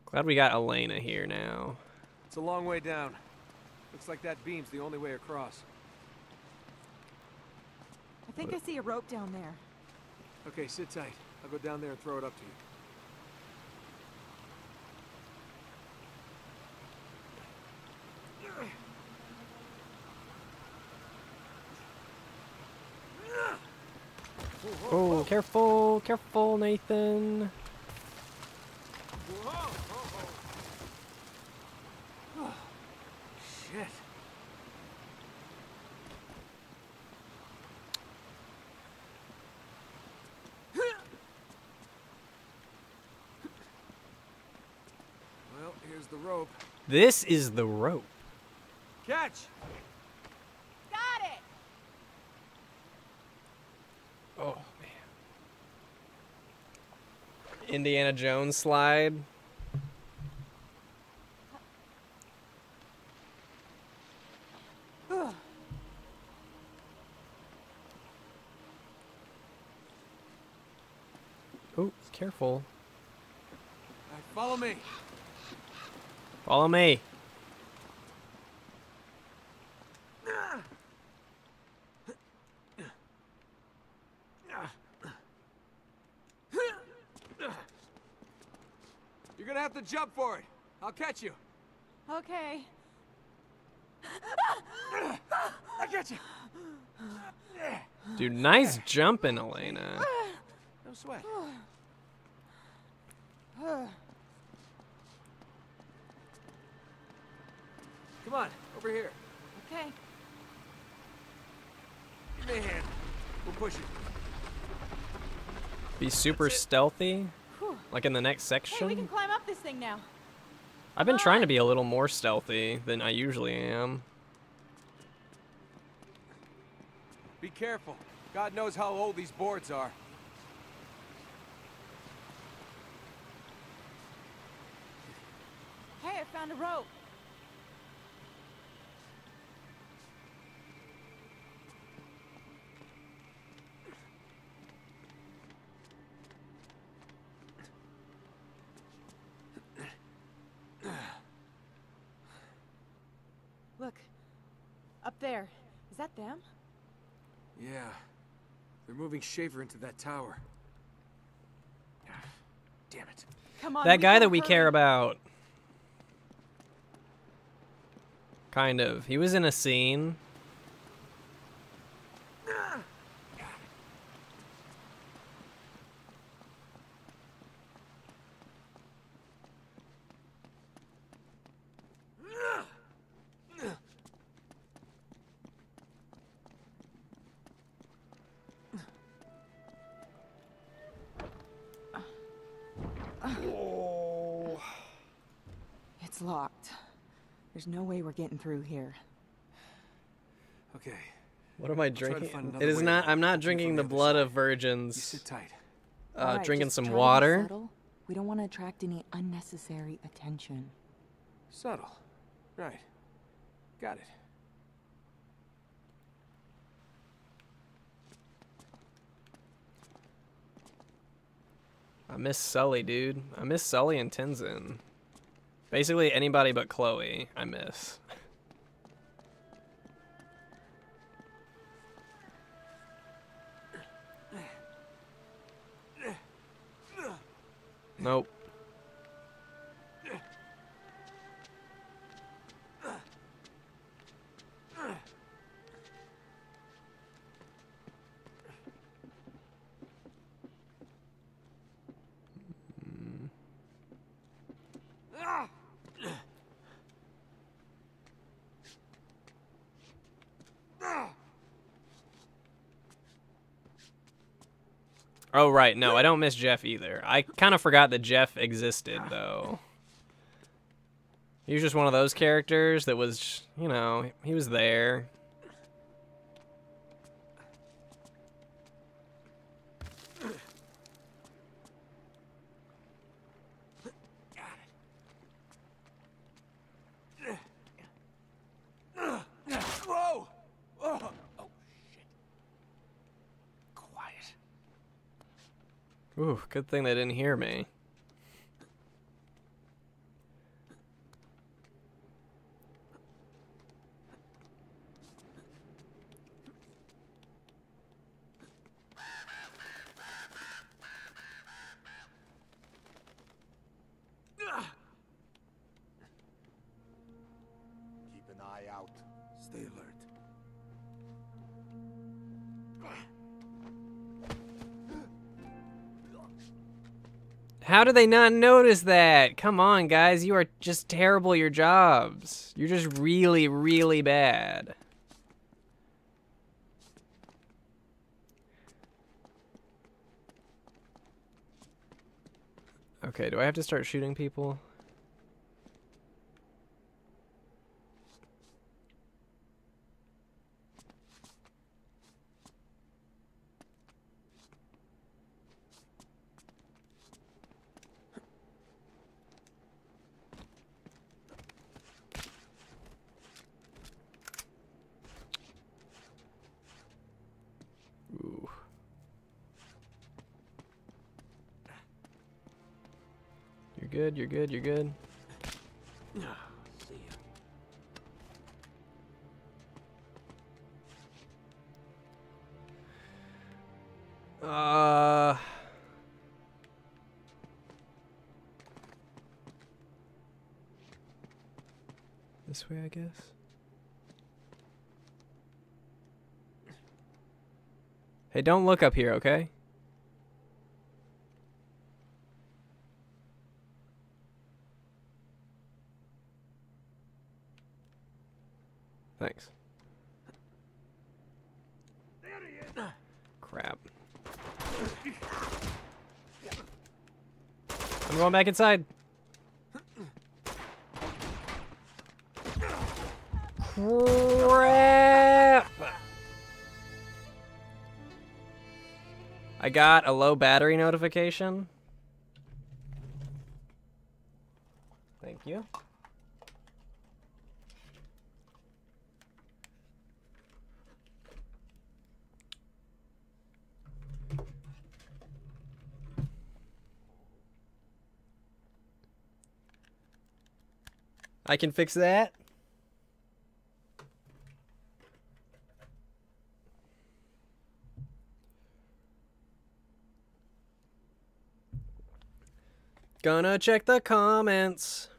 C: Glad we got Elena here now.
F: It's a long way down. Looks like that beam's the only way across.
L: I think what? I see a rope down there.
F: Okay, sit tight. I'll go down there and throw it up to
A: you. Oh,
C: careful, careful,
J: Nathan.
C: This is the rope.
F: Catch! Got it!
J: Oh,
C: man. Indiana Jones slide. me.
F: You're gonna have to jump for it. I'll catch you.
L: Okay. I got you.
C: Dude, nice jumping, Elena. super stealthy? Like in the next section? Hey, we can
L: climb up this thing now.
C: I've been trying to be a little more stealthy than I usually am.
F: Be careful. God knows how old these boards are.
L: Up there. Is that them?
F: Yeah. They're moving Schaefer into that tower.
L: Ah, damn it. Come on. That guy that we hurry. care
C: about. Kind of. He was in a scene
L: There's no way we're getting through here.
C: Okay. What am I drinking? It is not. I'm not drinking the, the blood side. of virgins. You sit tight. Uh, right, drinking some
L: water. We don't want to attract any unnecessary attention.
F: Subtle. Right. Got it.
C: I miss Sully, dude. I miss Sully and Tenzin. Basically anybody but Chloe, I miss. Nope. Oh, right. No, I don't miss Jeff either. I kind of forgot that Jeff existed, ah. though. He was just one of those characters that was, you know, he was there. Good thing they didn't hear me. do they not notice that? Come on, guys. You are just terrible your jobs. You're just really, really bad. Okay, do I have to start shooting people? good, you're good, you're good. Uh... This way, I guess. Hey, don't look up here, okay? back inside. Crap! I got a low battery notification. I can fix that. Gonna check the comments.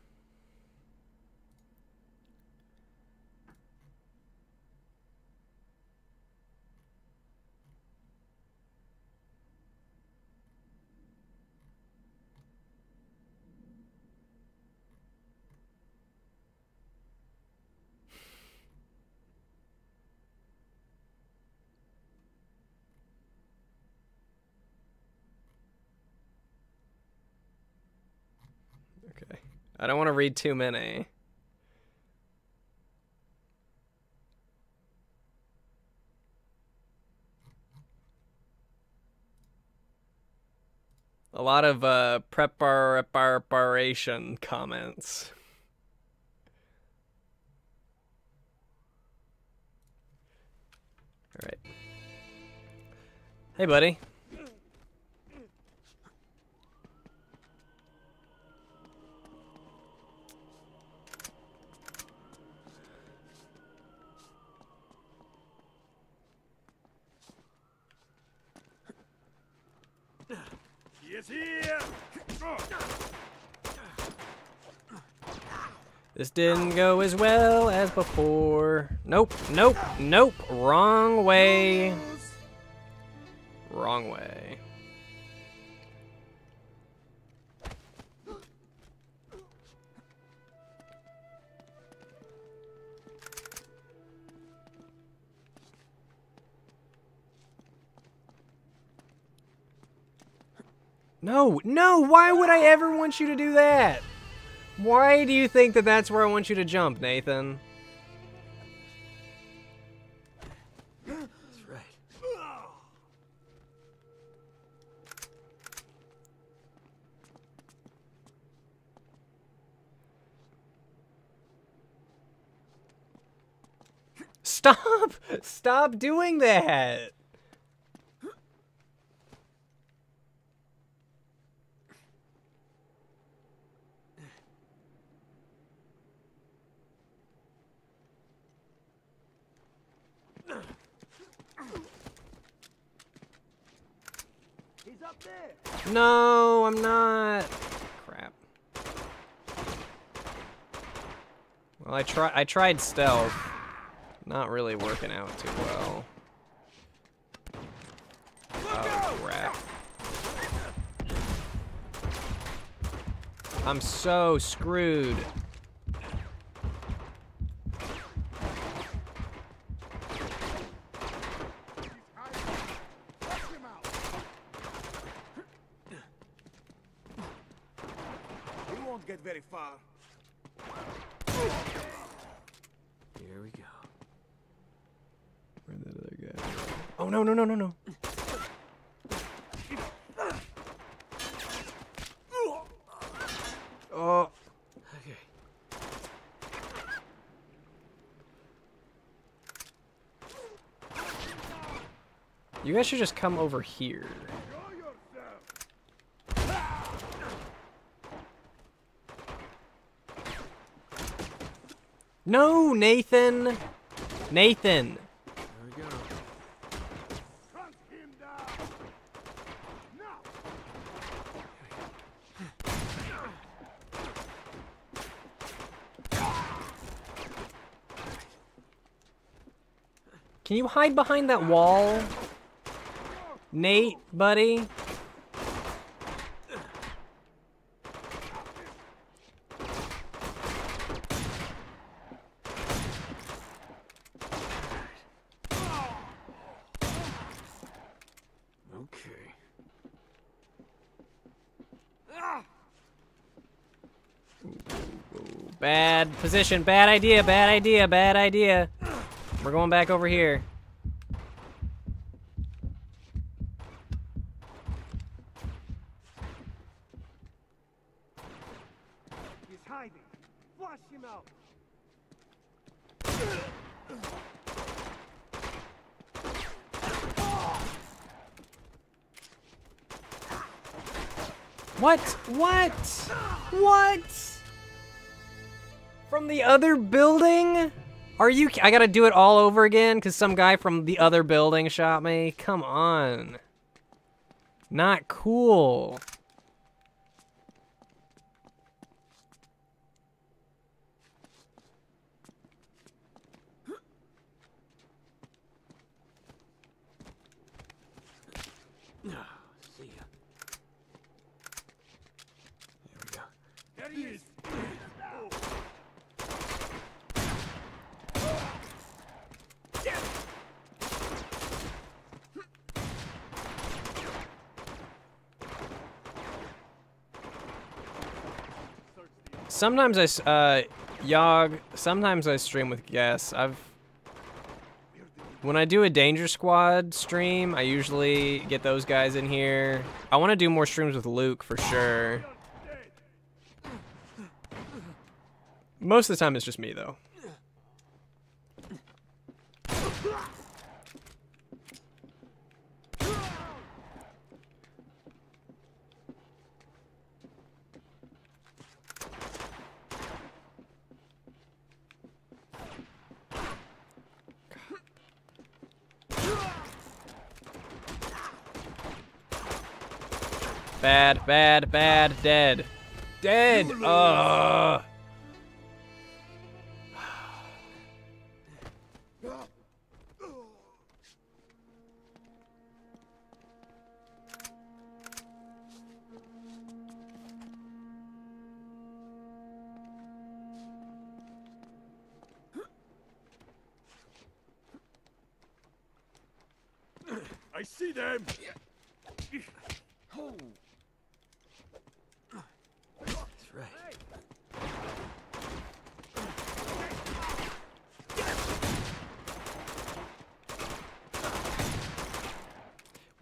C: I don't want to read too many. A lot of uh, prepar preparation comments. All right. Hey, buddy. is here! This didn't go as well as before. Nope, nope, nope. Wrong way. Wrong way. No, no, why would I ever want you to do that? Why do you think that that's where I want you to jump, Nathan? That's right. Stop! Stop doing that! No, I'm not. Crap. Well, I try I tried stealth. Not really working out too well. Oh, crap. I'm so screwed.
I: won't get very far.
F: Here we go. where that other guy?
B: Oh no no no no no!
J: Oh. Okay.
C: You guys should just come over here. No, Nathan! Nathan! Can you hide behind that wall? Nate, buddy? position. Bad idea, bad idea, bad idea. We're going back over here.
J: He's hiding. Flush him out.
C: What? What? What? from the other building? Are you- I gotta do it all over again because some guy from the other building shot me? Come on. Not cool. Sometimes I, uh, Yogg, sometimes I stream with guests. I've, when I do a Danger Squad stream, I usually get those guys in here. I want to do more streams with Luke for sure. Most of the time it's just me though. Bad, bad, bad, dead. Dead! Ugh!
K: I see them! Oh.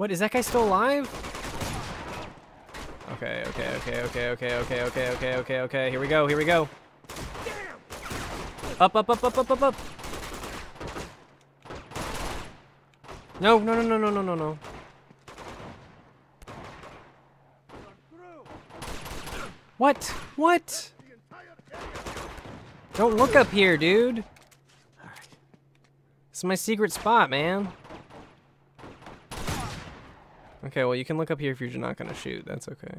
C: What, is that guy still alive? Okay, okay, okay, okay, okay, okay, okay, okay, okay, okay. Here we go, here we go. Up, up, up, up, up, up, up. No, no, no, no, no, no, no, no. What? What? Don't look up here, dude. It's my secret spot, man. Okay, well, you can look up here if you're not going to shoot. That's okay.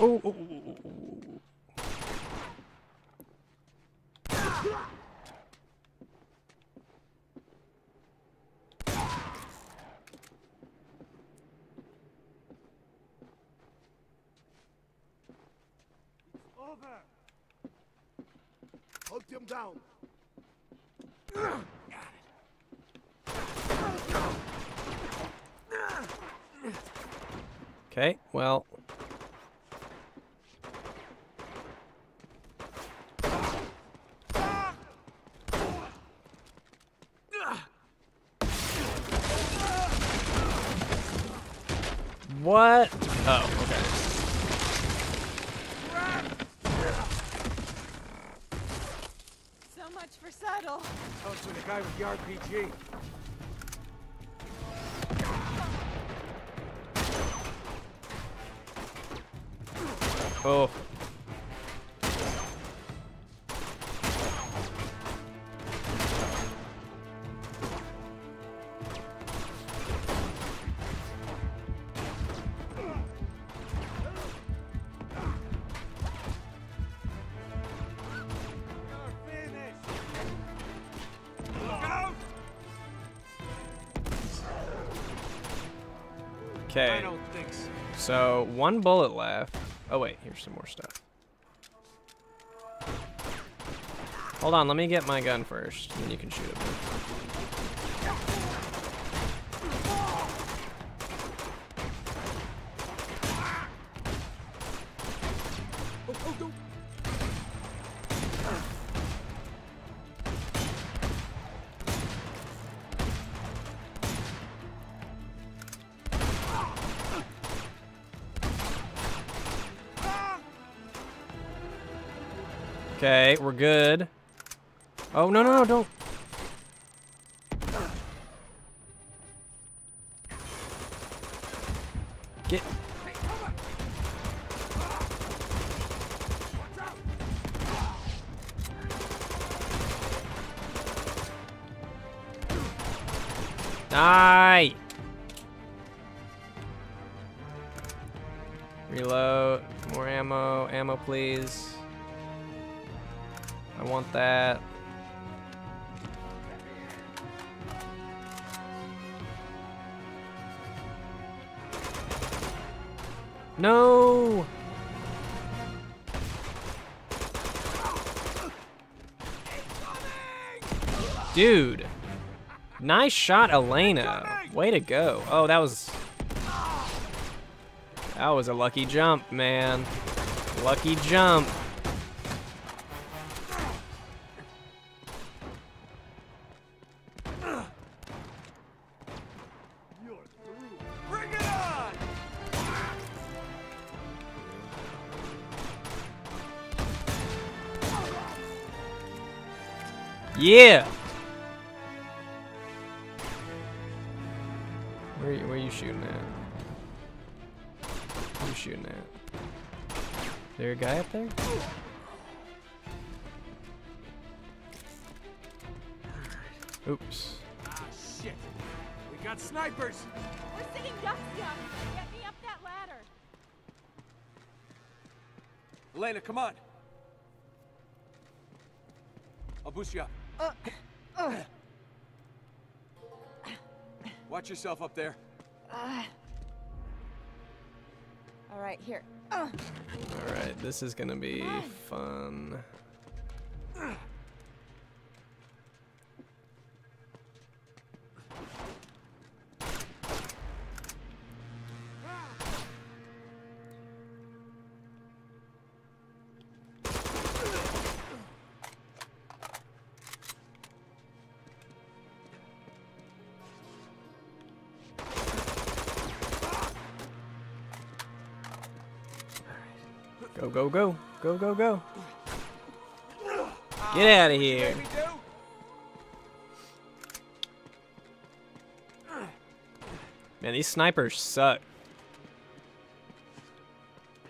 A: Oh, oh, oh, oh, oh.
I: down.
C: Okay, well, RPG. So, one bullet left. Oh, wait. Here's some more stuff. Hold on. Let me get my gun first. And then you can shoot it. shot Elena. Way to go. Oh, that was... That was a lucky jump, man. Lucky jump. Yeah!
F: yourself up there.
L: Uh, all right, here. Uh. All
C: right, this is gonna be fun. Go, go. Go, go, go. Get out of here. Man, these snipers suck.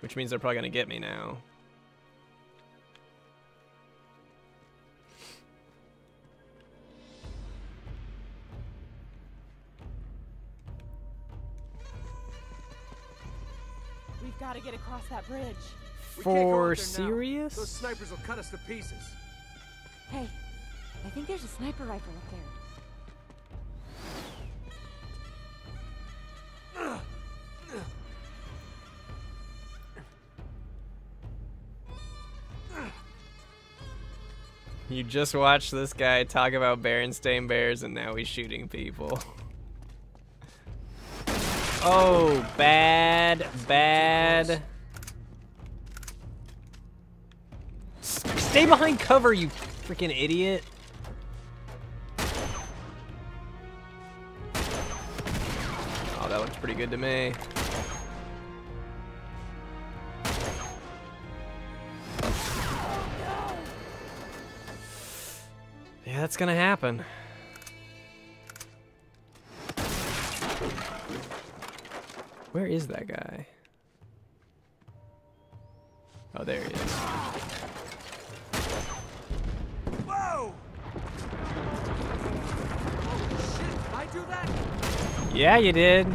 C: Which means they're probably going to get me now.
L: We've got to get across that bridge.
C: For serious? Those
F: snipers will cut us to pieces.
L: Hey, I think there's a sniper rifle up there.
C: You just watched this guy talk about Berenstain Bears and now he's shooting people. (laughs) oh, bad, bad. Stay behind cover, you freaking idiot. Oh, that looks pretty good to me. Yeah, that's gonna happen. Where is that guy? Oh, there he is. Yeah, you did.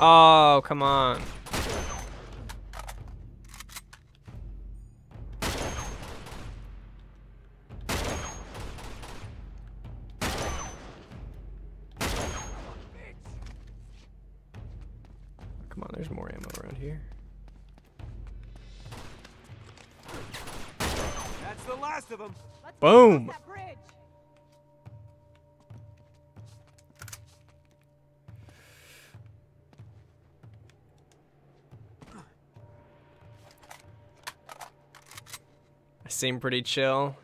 C: Oh, come on. seem pretty chill.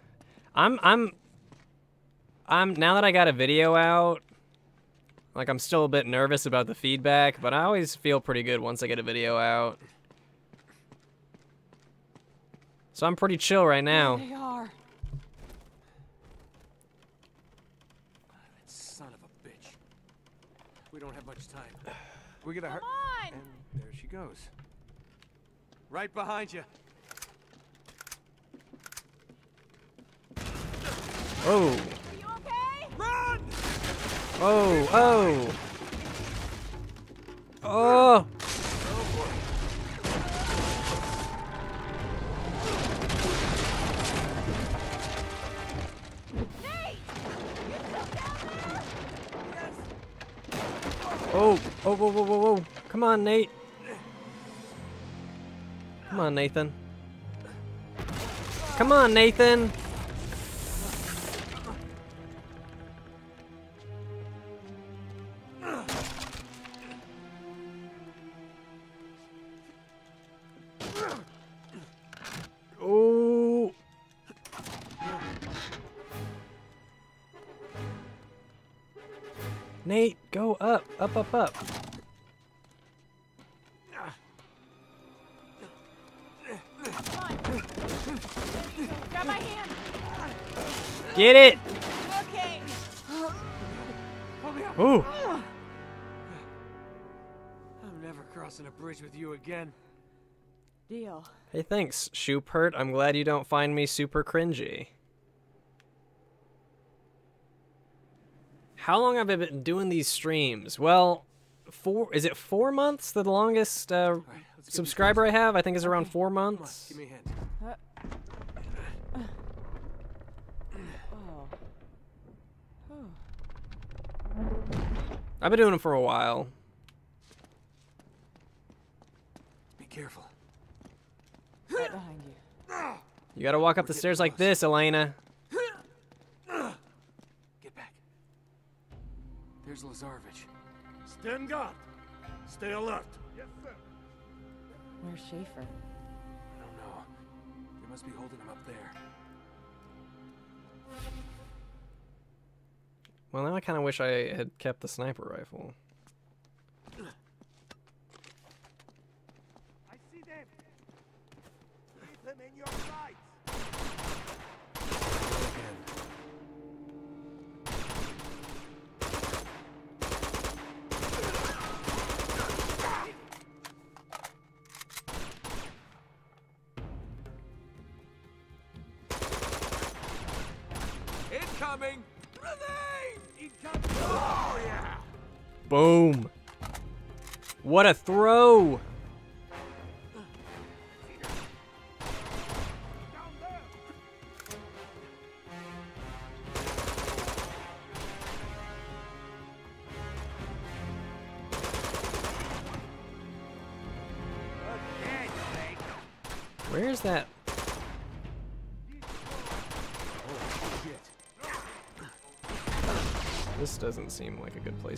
C: I'm I'm I'm now that I got a video out, like I'm still a bit nervous about the feedback, but I always feel pretty good once I get a video out. So I'm pretty chill right now. they
A: are.
F: son of a bitch. We don't have much time. We gotta hurt. Come on. And there she goes. Right behind you.
A: Oh. Okay? Run! Oh, oh. Oh! Oh, oh, whoa, whoa, whoa, whoa.
C: Come on, Nate. Come on, Nathan. Come on, Nathan. Up, up, up. Grab my hand. Get it.
L: Okay. Ooh.
F: I'm never crossing a bridge with you again. Deal.
C: Hey, thanks, Shupert. I'm glad you don't find me super cringy. How long have I been doing these streams? Well, four is it four months? The longest uh, right, subscriber I have, I think, is around four months. give me a hand. I've been doing them for a while. Be careful.
L: Right behind you.
C: You gotta walk up We're the stairs like this, Elena.
F: There's Lazarevich. Stand guard! Stay alert! Yes,
L: sir! Where's Schaefer? I don't
F: know. They must be holding him up there.
C: Well, now I kind of wish I had kept the sniper rifle. Boom. What a throw.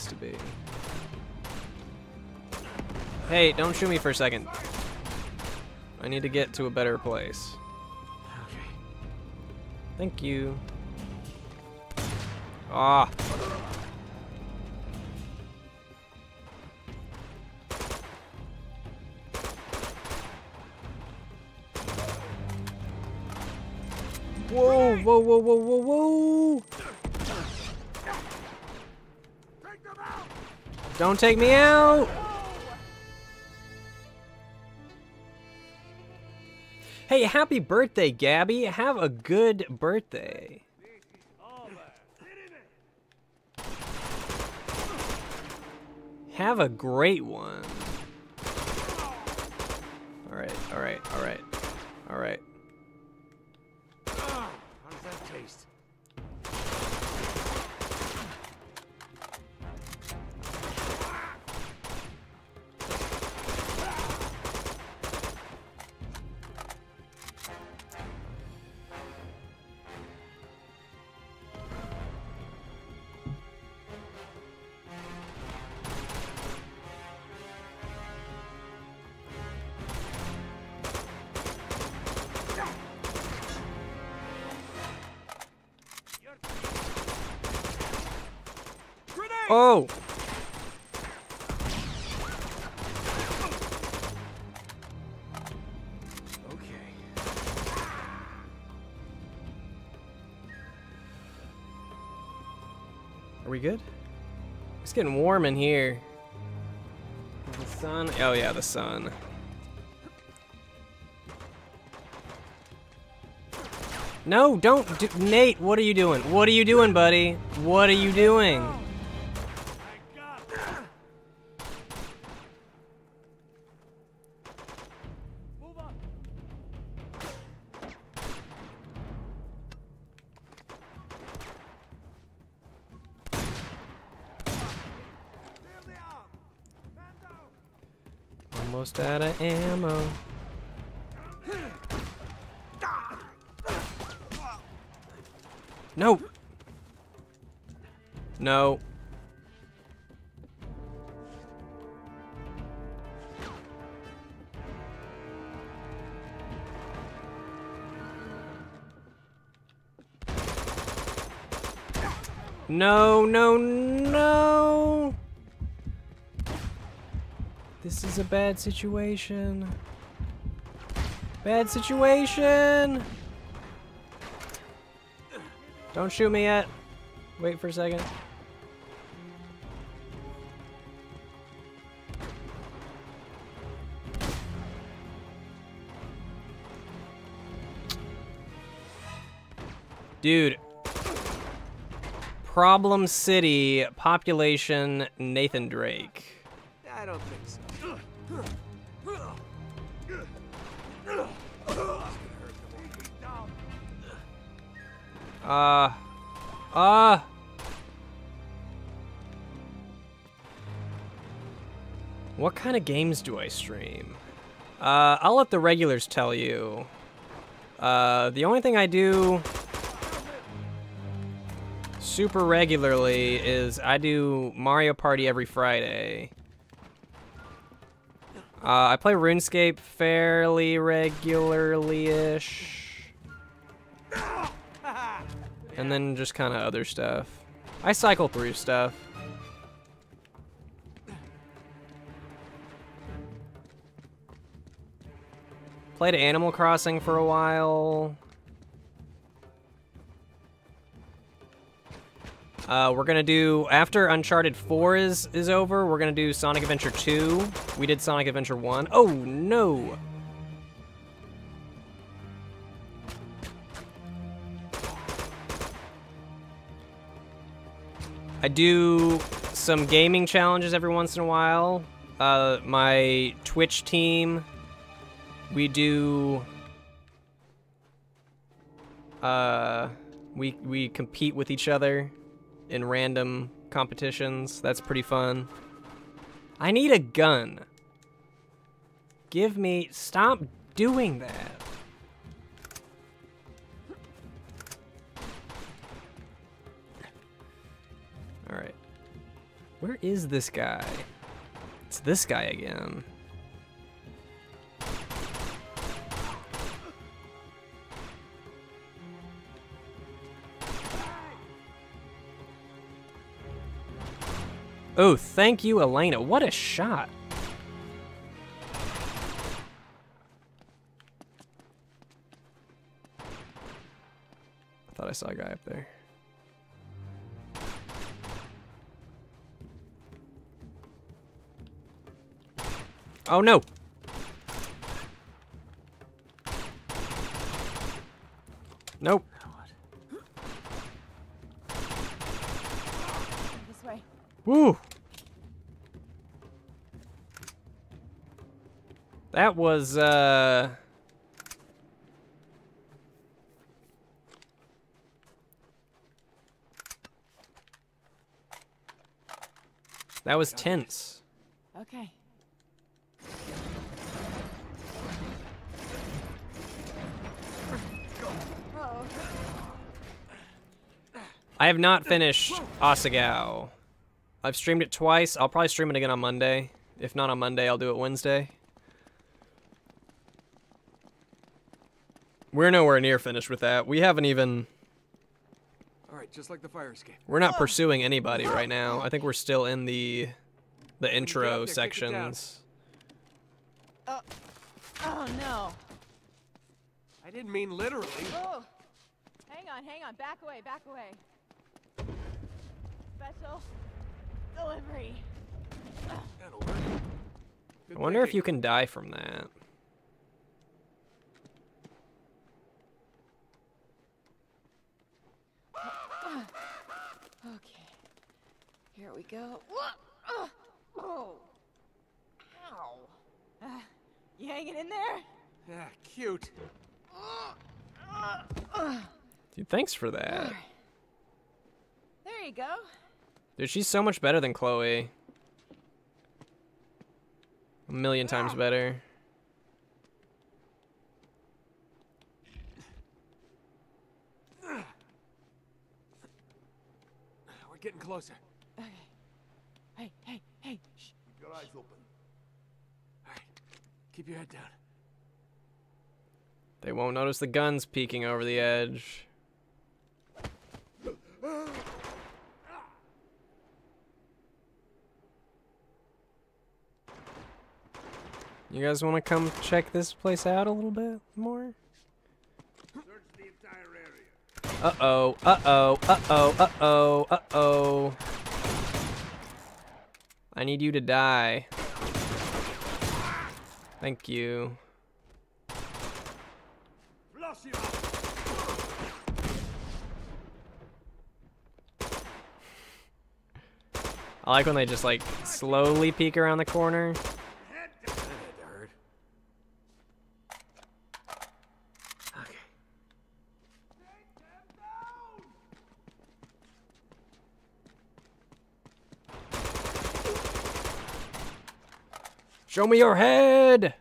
C: to be. Hey, don't shoot me for a second. I need to get to a better place. Okay. Thank you.
D: Ah.
A: Whoa, whoa, whoa, whoa, whoa, whoa!
C: Don't take me out! Hey, happy birthday, Gabby. Have a good birthday. Have a great one. Alright, alright, alright. Alright. Oh! Are we good? It's getting warm in here. The sun. Oh yeah, the sun. No, don't do Nate, what are you doing? What are you doing, buddy? What are you doing? a bad situation. Bad situation! Don't shoot me yet. Wait for a second. Dude. Problem City, population Nathan Drake. Uh. Uh. What kind of games do I stream? Uh, I'll let the regulars tell you. Uh, the only thing I do super regularly is I do Mario Party every Friday. Uh, I play RuneScape fairly regularly-ish. And then just kind of other stuff. I cycle through stuff. Played Animal Crossing for a while. Uh, we're gonna do, after Uncharted 4 is, is over, we're gonna do Sonic Adventure 2. We did Sonic Adventure 1. Oh, no! I do some gaming challenges every once in a while. Uh, my Twitch team, we do... Uh, we, we compete with each other in random competitions. That's pretty fun. I need a gun. Give me... Stop doing that. All right. Where is this guy? It's this guy again. Oh, thank you, Elena. What a shot. I thought I saw a guy up there. Oh no!
J: Nope. This way. Woo!
C: That was, uh... That was tense. I have not finished Asagao. I've streamed it twice. I'll probably stream it again on Monday. If not on Monday, I'll do it Wednesday. We're nowhere near finished with that. We haven't even...
F: All right, just like the fire escape. We're not
C: pursuing anybody right now. I think we're still in the the intro there, sections.
F: Oh. oh no. I didn't mean literally.
L: Oh. Hang on, hang on. Back away, back away
A: special delivery. I wonder if you
C: can die from that.
A: (sighs) Okay.
L: Here we go. (sighs) Oh. Ow. Uh, (sighs) you hanging in there? Yeah, cute.
C: Dude, thanks for that. There you go. Dude, she's so much better than Chloe. A million times better.
F: (sighs) We're getting closer. Okay. Hey, hey, hey. Shh.
I: Keep your eyes open.
F: All right. Keep your head down.
C: They won't notice the guns peeking over the edge.
A: (gasps) Ah!
C: You guys want to come check this place out a little bit more? Uh-oh, uh-oh, uh-oh, uh-oh, uh-oh. I need you to die. Thank you. I like when they just like slowly peek around the corner. Show me your head!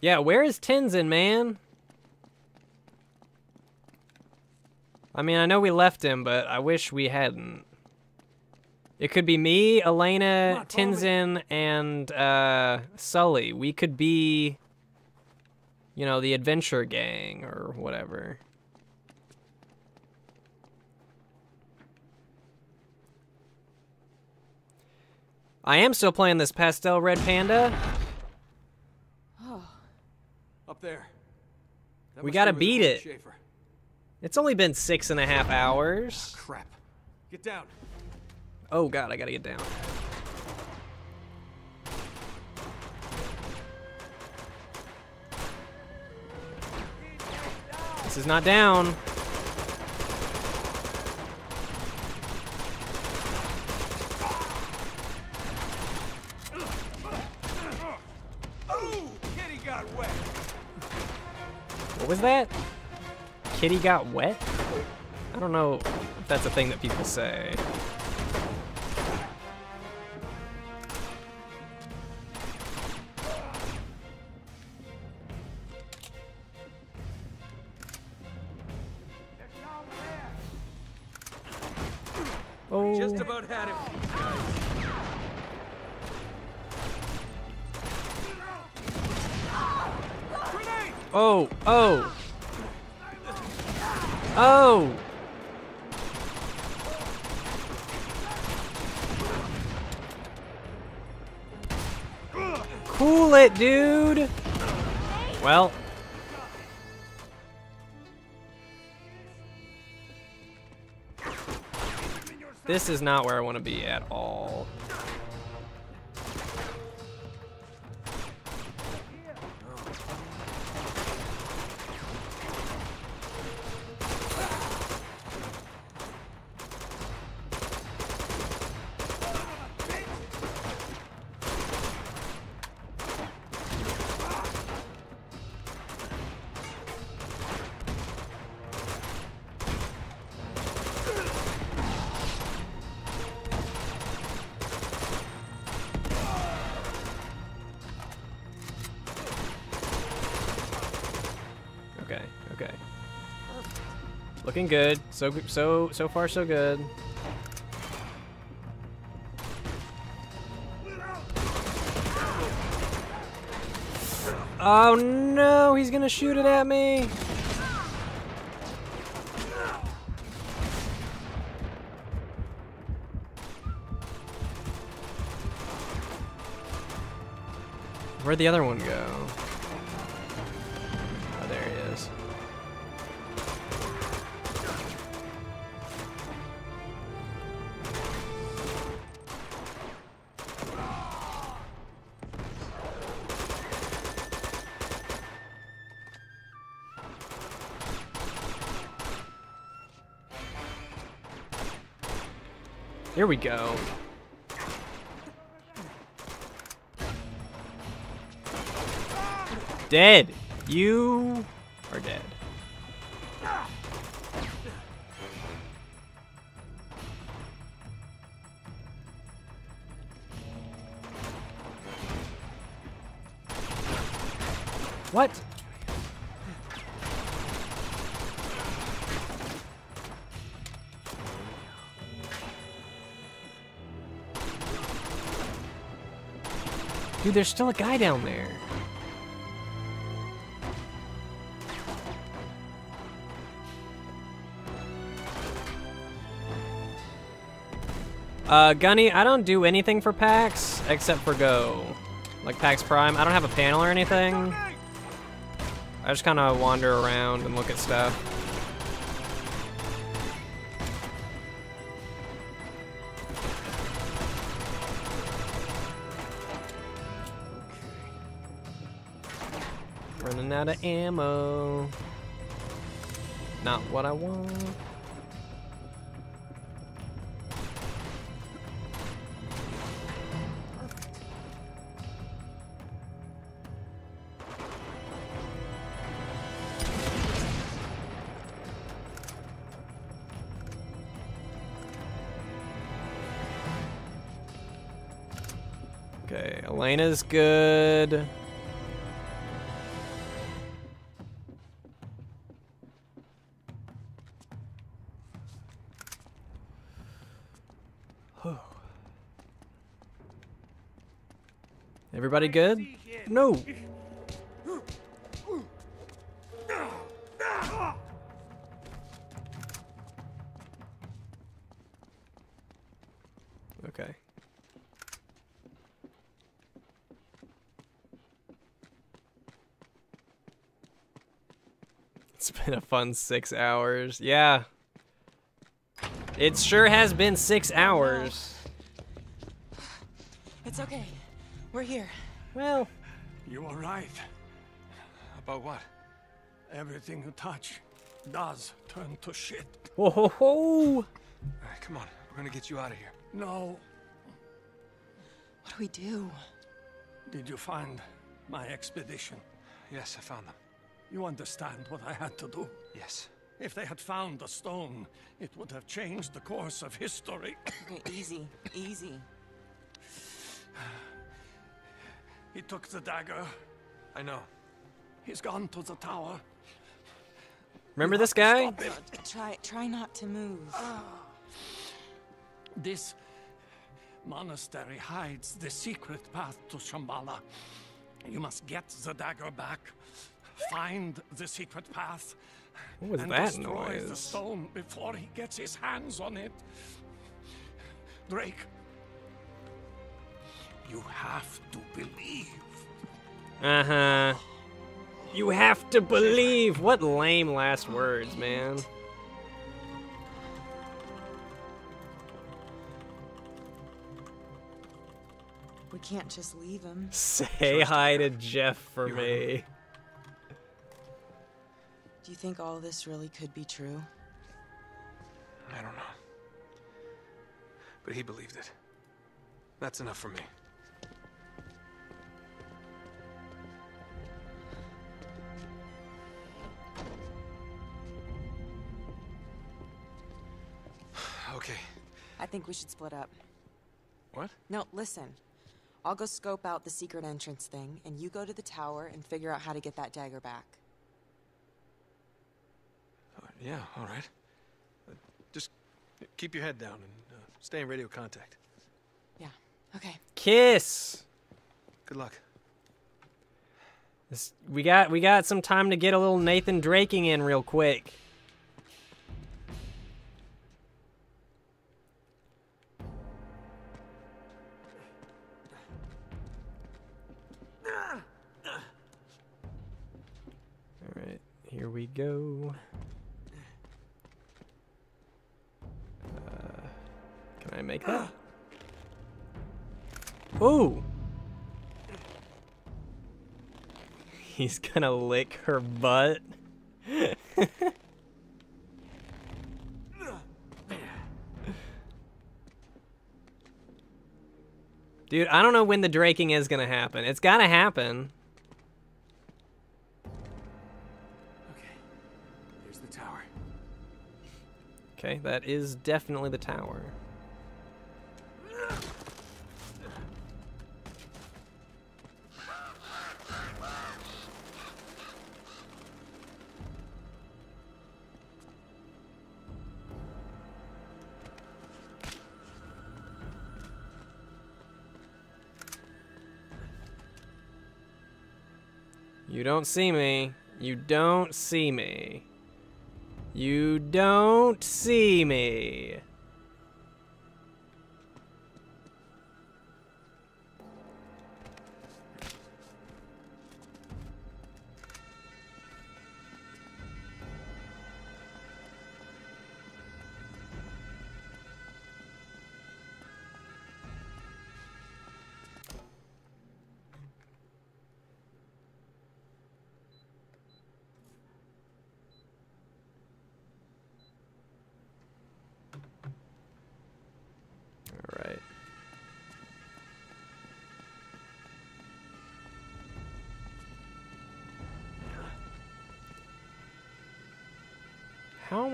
C: Yeah, where is Tenzin, man? I mean, I know we left him, but I wish we hadn't. It could be me, Elena, on, Tenzin, and uh, Sully. We could be, you know, the adventure gang or whatever. I am still playing this pastel red panda.
A: Oh.
F: Up there. That we gotta beat it. Schaefer.
C: It's only been six and a half hours. Oh, crap. Get down. Oh god, I gotta get down. This is not down. What was that? kitty got wet? I don't know if that's a thing that people say. This is not where I want to be at all. Looking good. So so so far so good. Oh no, he's gonna shoot it at me. Where'd the other one go? There we go. Dead. You there's still a guy down there. Uh, Gunny, I don't do anything for PAX except for Go. Like PAX Prime, I don't have a panel or anything. I just kind of wander around and look at stuff. ammo. Not what I want. Okay, Elena's good. Everybody good? No. Okay. It's been a fun six hours. Yeah. It sure has been six hours.
L: It's okay. We're here.
J: Everything you touch does turn to shit. Whoa, ho, ho. All
F: right, come on. We're gonna get
J: you out of here. No. What do we do? Did you find my expedition? Yes, I found them. You understand what I had to do? Yes. If they had found the stone, it would have changed the course of history. Okay, (coughs) easy, easy. He took the dagger. I know. He's gone to the tower. Remember this guy? Try, try
L: not to move. (sighs)
J: This monastery hides the secret path to Shambhala. You must get the dagger back, find the secret path, what was and that destroy noise? the stone before he gets his hands on it. Drake, you have to believe. Uh huh.
A: You have to believe!
C: What lame last words, man.
L: We can't just leave him. Say
C: hi to Jeff for me.
L: Do you think all this really could be true?
F: I don't know. But he believed it. That's enough for me.
L: I think we should split up. What? No, listen. I'll go scope out the secret entrance thing, and you go to the tower and figure out how to get that dagger back.
F: Uh, yeah, all right. Uh, just keep your head down and uh, stay in radio contact. Yeah, okay. Kiss! Good luck. This,
C: we got we got some time to get a little Nathan Draking in real quick. Here we go. Uh, can I make that? (gasps) Oh! He's gonna lick her butt. (laughs) Dude, I don't know when the draking is gonna happen. It's gotta happen. Okay, that is definitely the tower. You don't see me. You don't see me. You don't see me.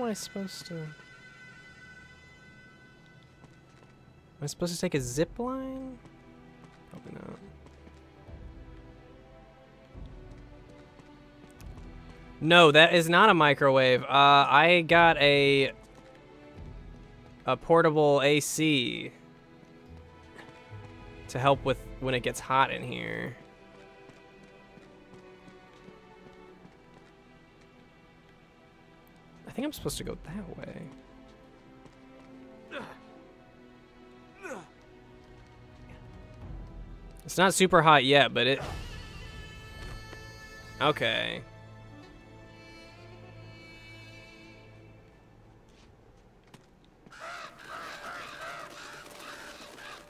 B: I supposed to... Am
C: I supposed to take a zip line? Probably not. No, that is not a microwave. Uh, I got a a portable AC to help with when it gets hot in here. I'm supposed to go that way. It's not super hot yet, but it... Okay.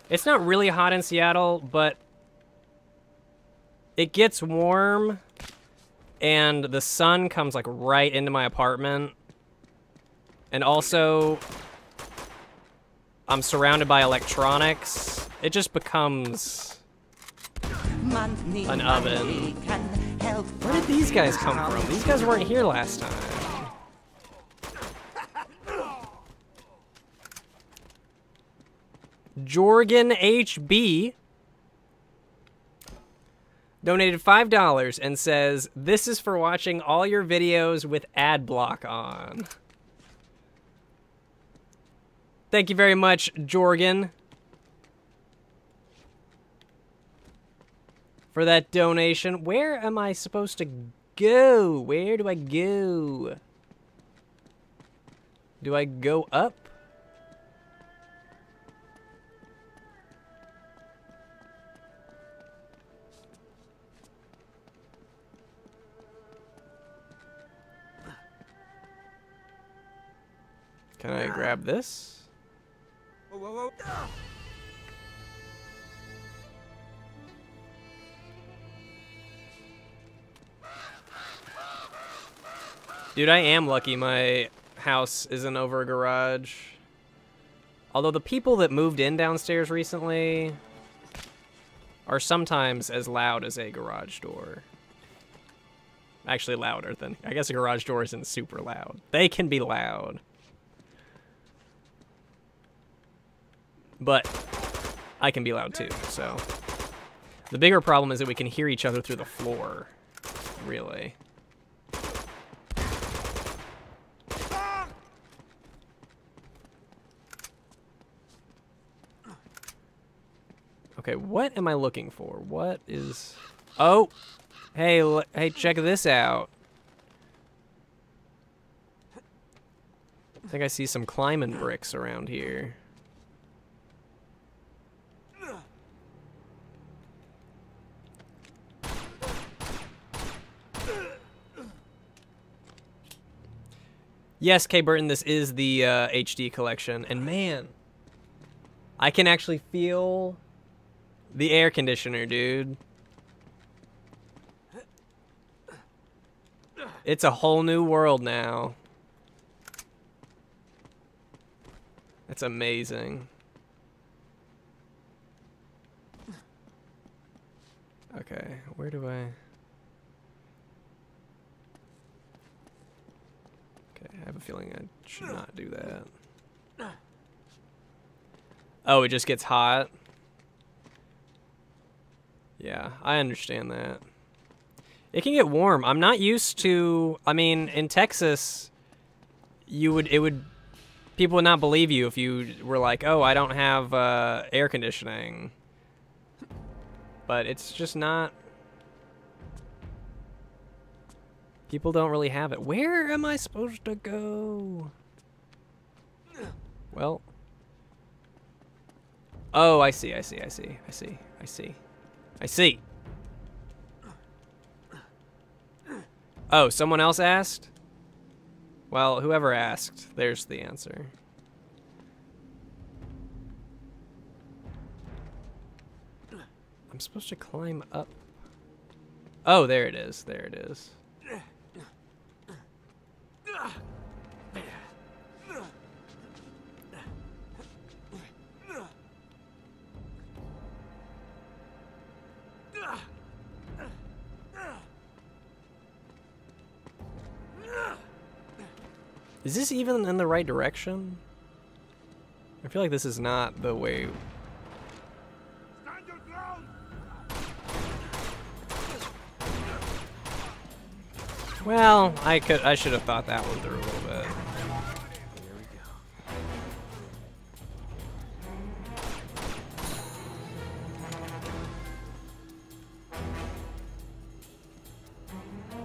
C: It's not really hot in Seattle, but it gets warm and the sun comes like right into my apartment and also, I'm surrounded by electronics. It just becomes
H: an oven. Where did these guys
C: come from? These guys weren't here last time. Jorgen HB donated $5 and says, This is for watching all your videos with ad block on. Thank you very much, Jorgen. For that donation. Where am I supposed to go? Where do I go? Do I go up? Can I grab this?
D: Whoa, whoa, whoa. Ah!
C: Dude, I am lucky my house isn't over a garage. Although the people that moved in downstairs recently are sometimes as loud as a garage door. Actually louder than, I guess a garage door isn't super loud. They can be loud. But I can be loud too, so. The bigger problem is that we can hear each other through the floor, really. Okay, what am I looking for? What is... Oh! Hey, hey, check this out. I think I see some climbing bricks around here. Yes, K. Burton, this is the uh, HD collection. And man, I can actually feel the air conditioner, dude. It's a whole new world now. That's amazing. Okay, where do I... I have a feeling I should not do that. Oh, it just gets hot? Yeah, I understand that. It can get warm. I'm not used to... I mean, in Texas, you would... It would... People would not believe you if you were like, oh, I don't have uh, air conditioning. But it's just not People don't really have it. Where am I supposed to go? Well. Oh, I see, I see, I see, I see, I see. I see. Oh, someone else asked? Well, whoever asked, there's the answer. I'm supposed to climb up. Oh, there it is. There it is. Is this even in the right direction? I feel like this is not the way Well, I could I should have thought that one through a little bit. we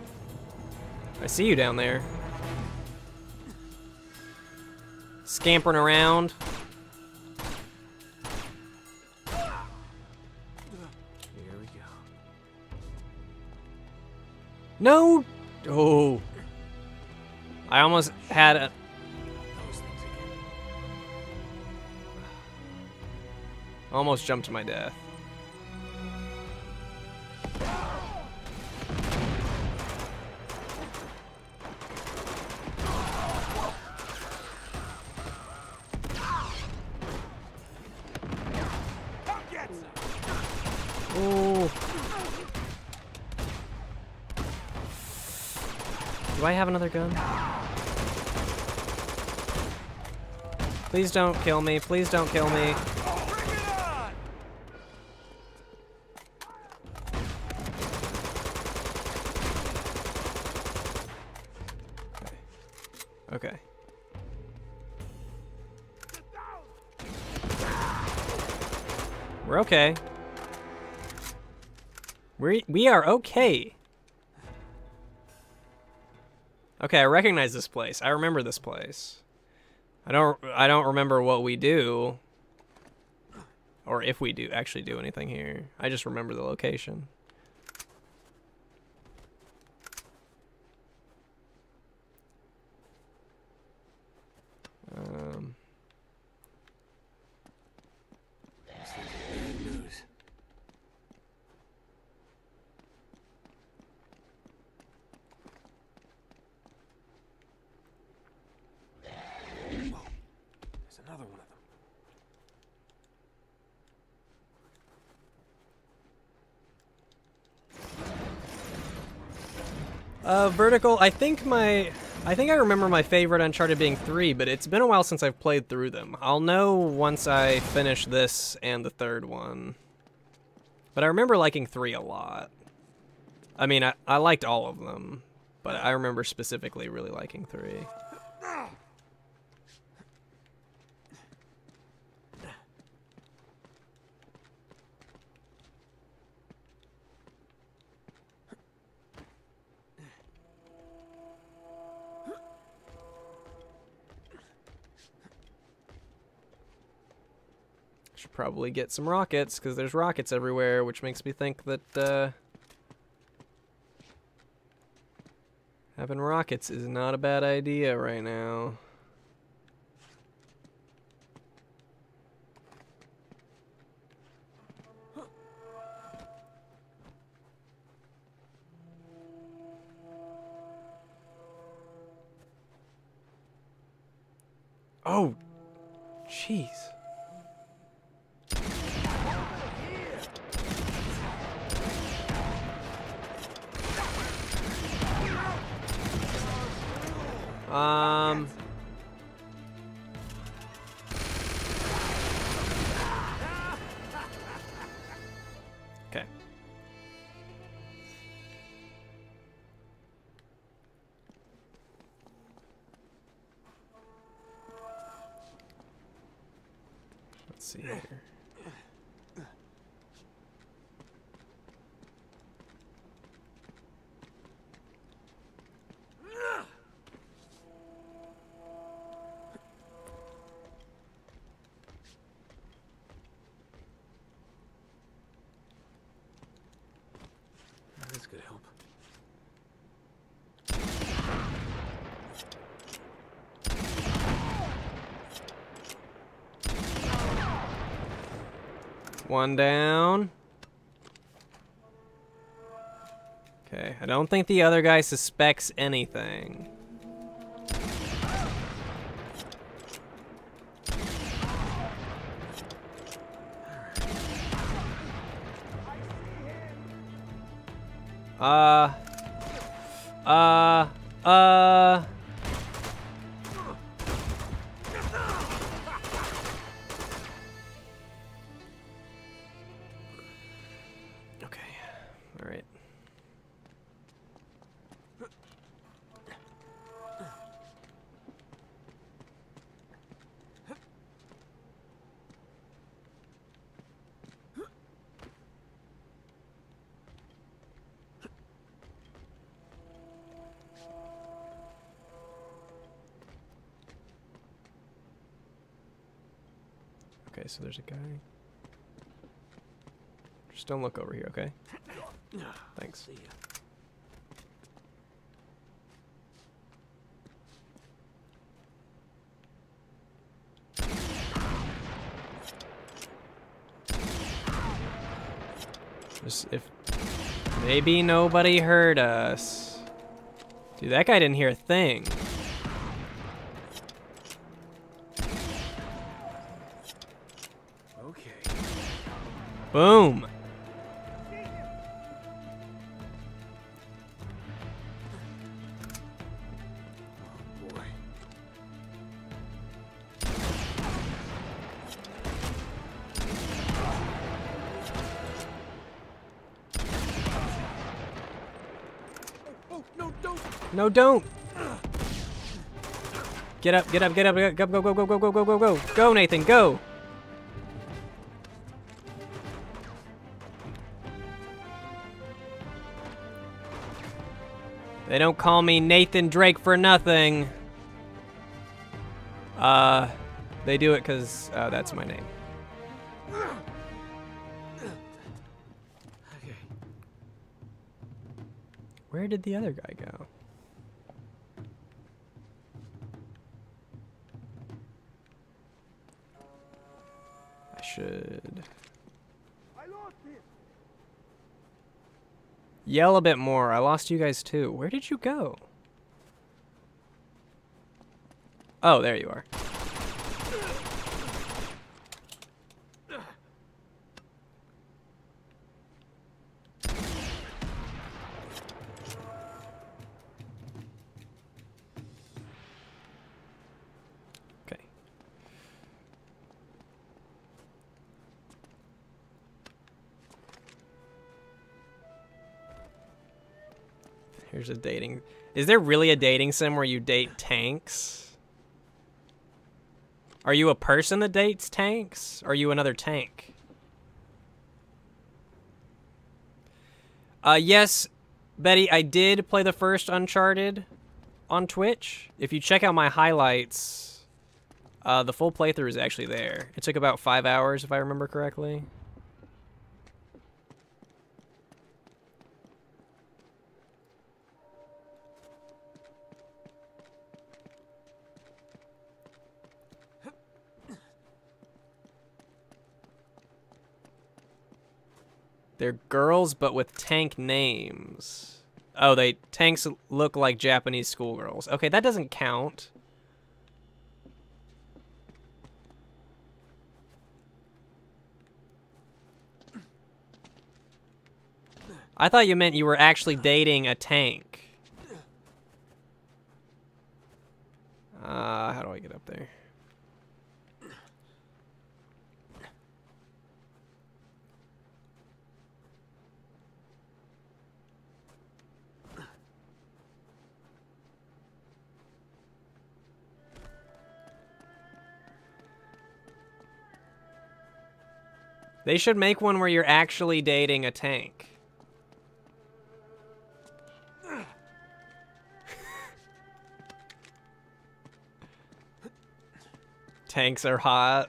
C: go. I see you down there. Scampering around. No Oh. I almost had a... Almost jumped to my death. another gun? Please don't kill me. Please don't kill me. Okay. We're okay. We we are okay. Okay, I recognize this place. I remember this place. I don't I don't remember what we do or if we do actually do anything here. I just remember the location. Uh, vertical, I think my... I think I remember my favorite Uncharted being 3, but it's been a while since I've played through them. I'll know once I finish this and the third one. But I remember liking 3 a lot. I mean, I, I liked all of them, but I remember specifically really liking 3. probably get some rockets because there's rockets everywhere, which makes me think that uh, having rockets is not a bad idea right now.
A: Oh, jeez.
C: Um, One down. Okay, I don't think the other guy suspects anything. Uh, uh, uh, so there's a guy. Just don't look over here, okay? Thanks. Just if maybe nobody heard us. Dude, that guy didn't hear a thing. Boom. No, don't! Get up, get up, get up, get up, go, go, go, go, go, go, go, go, go, Nathan, go! don't call me Nathan Drake for nothing. Uh, they do it because uh, that's my name. Okay. Where did the other guy go? Yell a bit more. I lost you guys too. Where did you go? Oh, there you are. a dating. Is there really a dating sim where you date tanks? Are you a person that dates tanks? Are you another tank? Uh, yes, Betty, I did play the first Uncharted on Twitch. If you check out my highlights, uh, the full playthrough is actually there. It took about five hours, if I remember correctly. They're girls, but with tank names. Oh, they tanks look like Japanese schoolgirls. Okay, that doesn't count. I thought you meant you were actually dating a tank. Uh, how do I get up there? They should make one where you're actually dating a tank. Tanks are hot.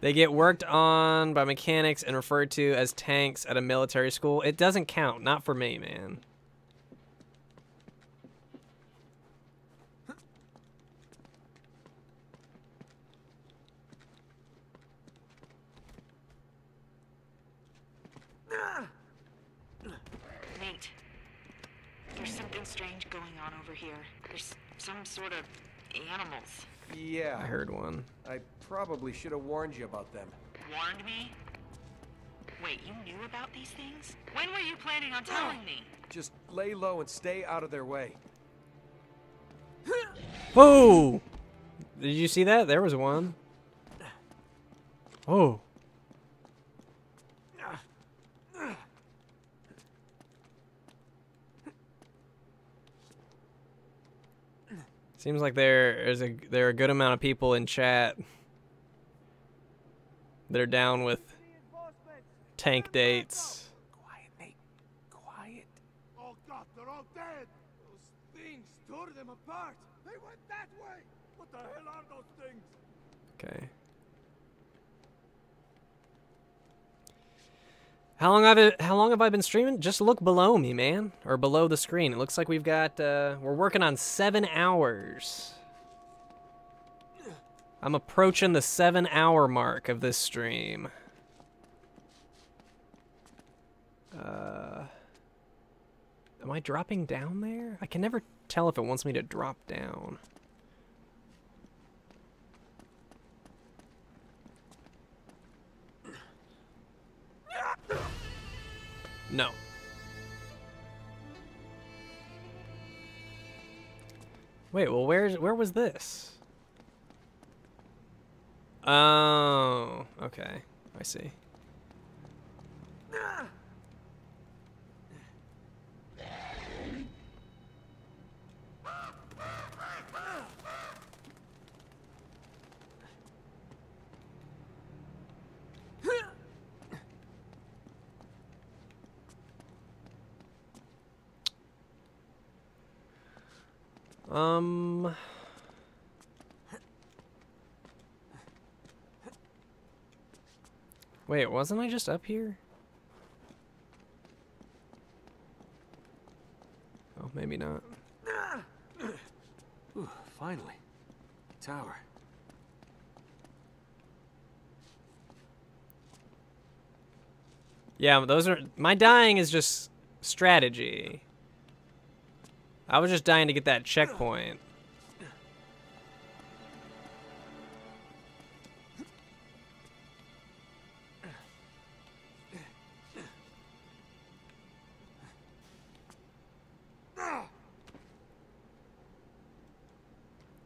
C: They get worked on by mechanics and referred to as tanks at a military school. It doesn't count. Not for me, man.
L: There's some sort of animals.
F: Yeah. I heard one. I probably should have warned you about them.
L: Warned me? Wait, you knew about these things? When were you planning on telling me?
F: Just lay low and stay out of their way. (gasps) Whoa!
C: Did you see that? There was one. Oh. Seems like there is a there are a good amount of people in chat that are down with tank dates. Quiet, Quiet. Oh
A: God, they're all dead. Those things tore them apart. They went that way. What the hell
I: are those
H: things?
C: Okay. How long have I, how long have I been streaming? Just look below me, man, or below the screen. It looks like we've got uh, we're working on seven hours. I'm approaching the seven hour mark of this stream. Uh, am I dropping down there? I can never tell if it wants me to drop down. No. Wait, well, where's where was this? Oh, okay. I see. Ah. Um... Wait, wasn't I just up here?
F: Oh, maybe not. Ooh, finally. Tower.
C: Yeah, those are... My dying is just strategy. I was just dying to get that checkpoint.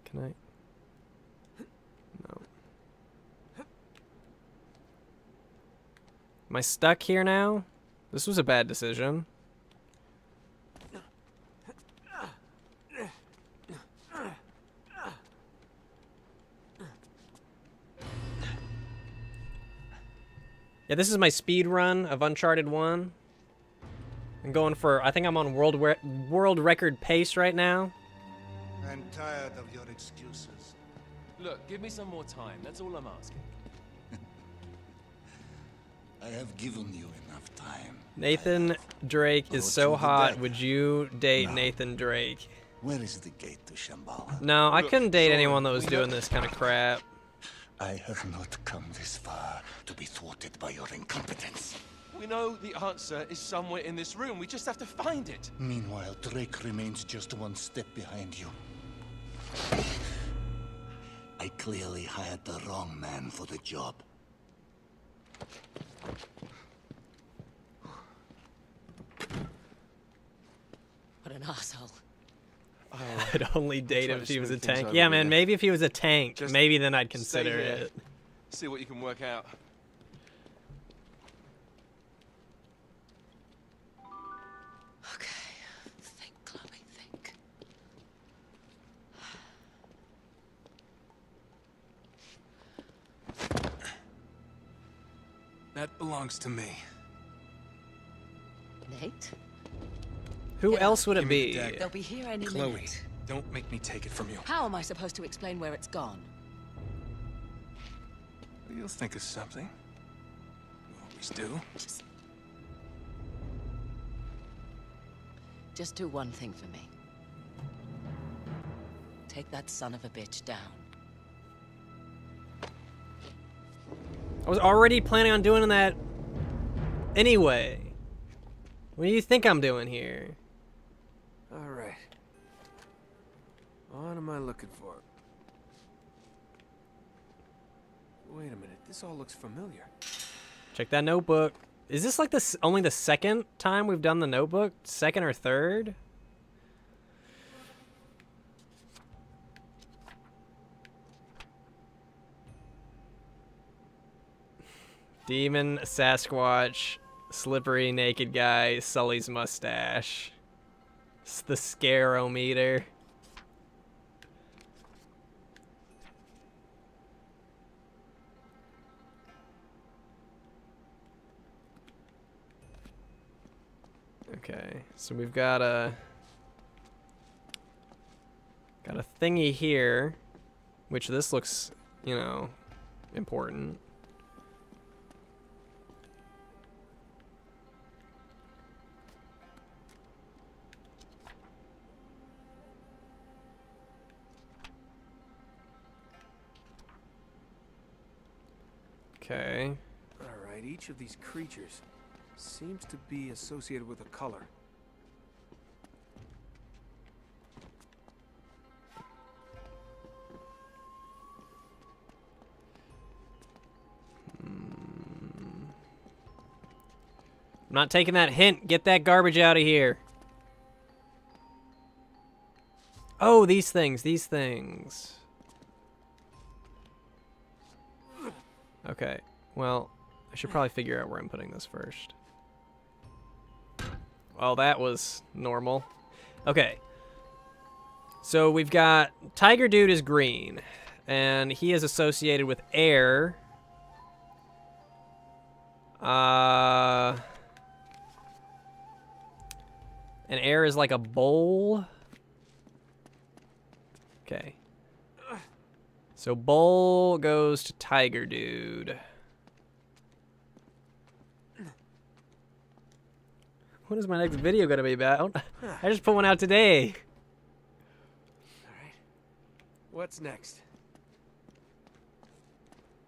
C: Can I? No. Am I stuck here now? This was a bad decision. this is my speed run of Uncharted 1, I'm going for, I think I'm on world, world record pace right now.
E: I'm tired of your excuses. Look, give me some more time. That's all I'm asking. (laughs) I
I: have given you enough
C: time. Nathan Drake is so hot. Would you date no. Nathan Drake?
I: Where is the gate
C: to Shambhala? No, I couldn't date anyone that was doing this
D: kind
I: of crap. I have not come this far to be thwarted by your incompetence.
E: We know the answer is somewhere in this room. We just have to find it. Meanwhile,
I: Drake remains just one step behind you. I clearly hired the wrong man for the job.
C: What
E: an asshole. Oh. (laughs) I'd
C: only date him if he was a tank. Yeah, man, maybe if he was a tank, Just maybe then I'd consider it.
E: See what you can work out. Okay. Think, Chloe, think.
F: That belongs to me. Nate? Who else would it be? The They'll
G: be here any Chloe,
F: minute. don't make me take it from you.
G: How am I supposed to explain where it's gone?
F: You'll think of something. You always
G: do. Just... Just do one thing for me. Take that son of a bitch down.
C: I was already planning on doing that anyway. What do you think I'm doing here?
F: What am I looking for? Wait a minute, this all looks familiar.
C: Check that notebook. Is this like this only the second time we've done the notebook? Second or third? Demon, Sasquatch, slippery naked guy, Sully's mustache. It's the scarometer. Okay, so we've got a got a thingy here, which this looks, you know, important. Okay.
F: All right, each of these creatures Seems to be associated with a color.
C: I'm hmm. not taking that hint. Get that garbage out of here. Oh, these things, these things. Okay, well, I should probably figure out where I'm putting this first. Well, that was normal. Okay. So we've got Tiger Dude is green, and he is associated with air. Uh, and air is like a bowl. Okay. So bowl goes to Tiger Dude. When is my next video gonna be about? (sighs) I just put one out today.
F: Alright. What's next?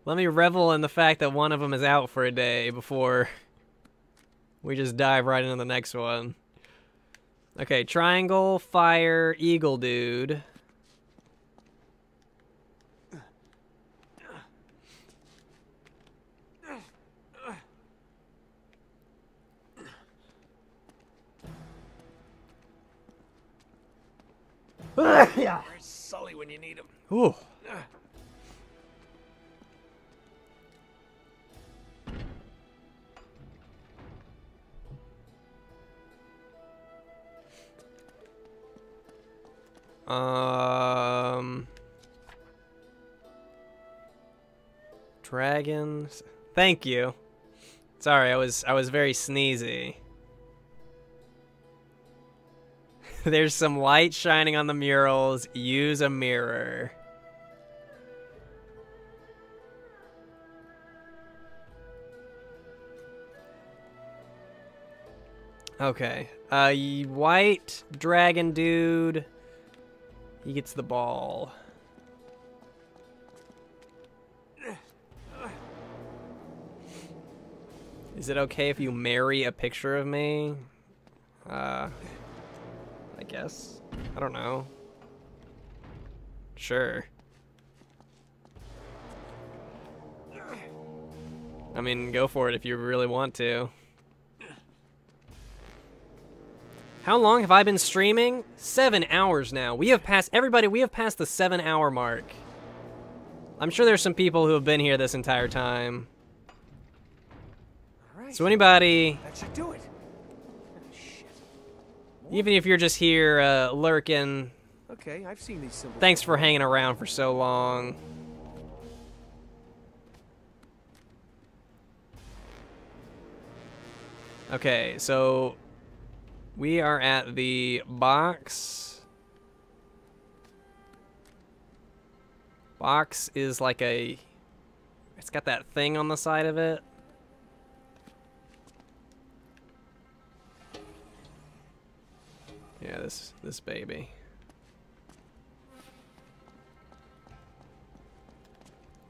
C: Let me revel in the fact that one of them is out for a day before we just dive right into the next one. Okay, triangle, fire, eagle dude.
F: Where's Sully when you need him?
A: Ooh.
C: Um, dragons. Thank you. Sorry, I was I was very sneezy. (laughs) There's some light shining on the murals. Use a mirror. Okay. Uh, white dragon dude. He gets the ball. Is it okay if you marry a picture of me? Uh... I guess. I don't know. Sure. I mean, go for it if you really want to. How long have I been streaming? Seven hours now. We have passed, everybody, we have passed the seven hour mark. I'm sure there's some people who have been here this entire time. So anybody even if you're just here uh, lurking.
F: Okay, I've seen these symbols. Thanks for hanging
C: around for so long. Okay, so we are at the box. Box is like a... It's got that thing on the side of it. Yeah, this this baby.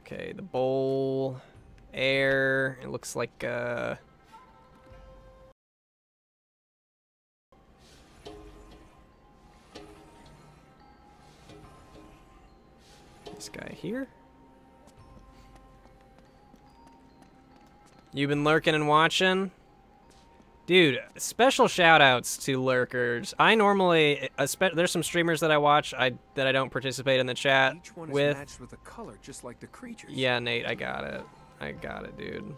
C: Okay, the bowl, air. It looks like uh. This guy here. You've been lurking and watching. Dude, special shout outs to lurkers. I normally uh, there's some streamers that I watch I that I don't participate in the chat with.
F: with color, like the yeah, Nate, I
C: got it. I got it, dude.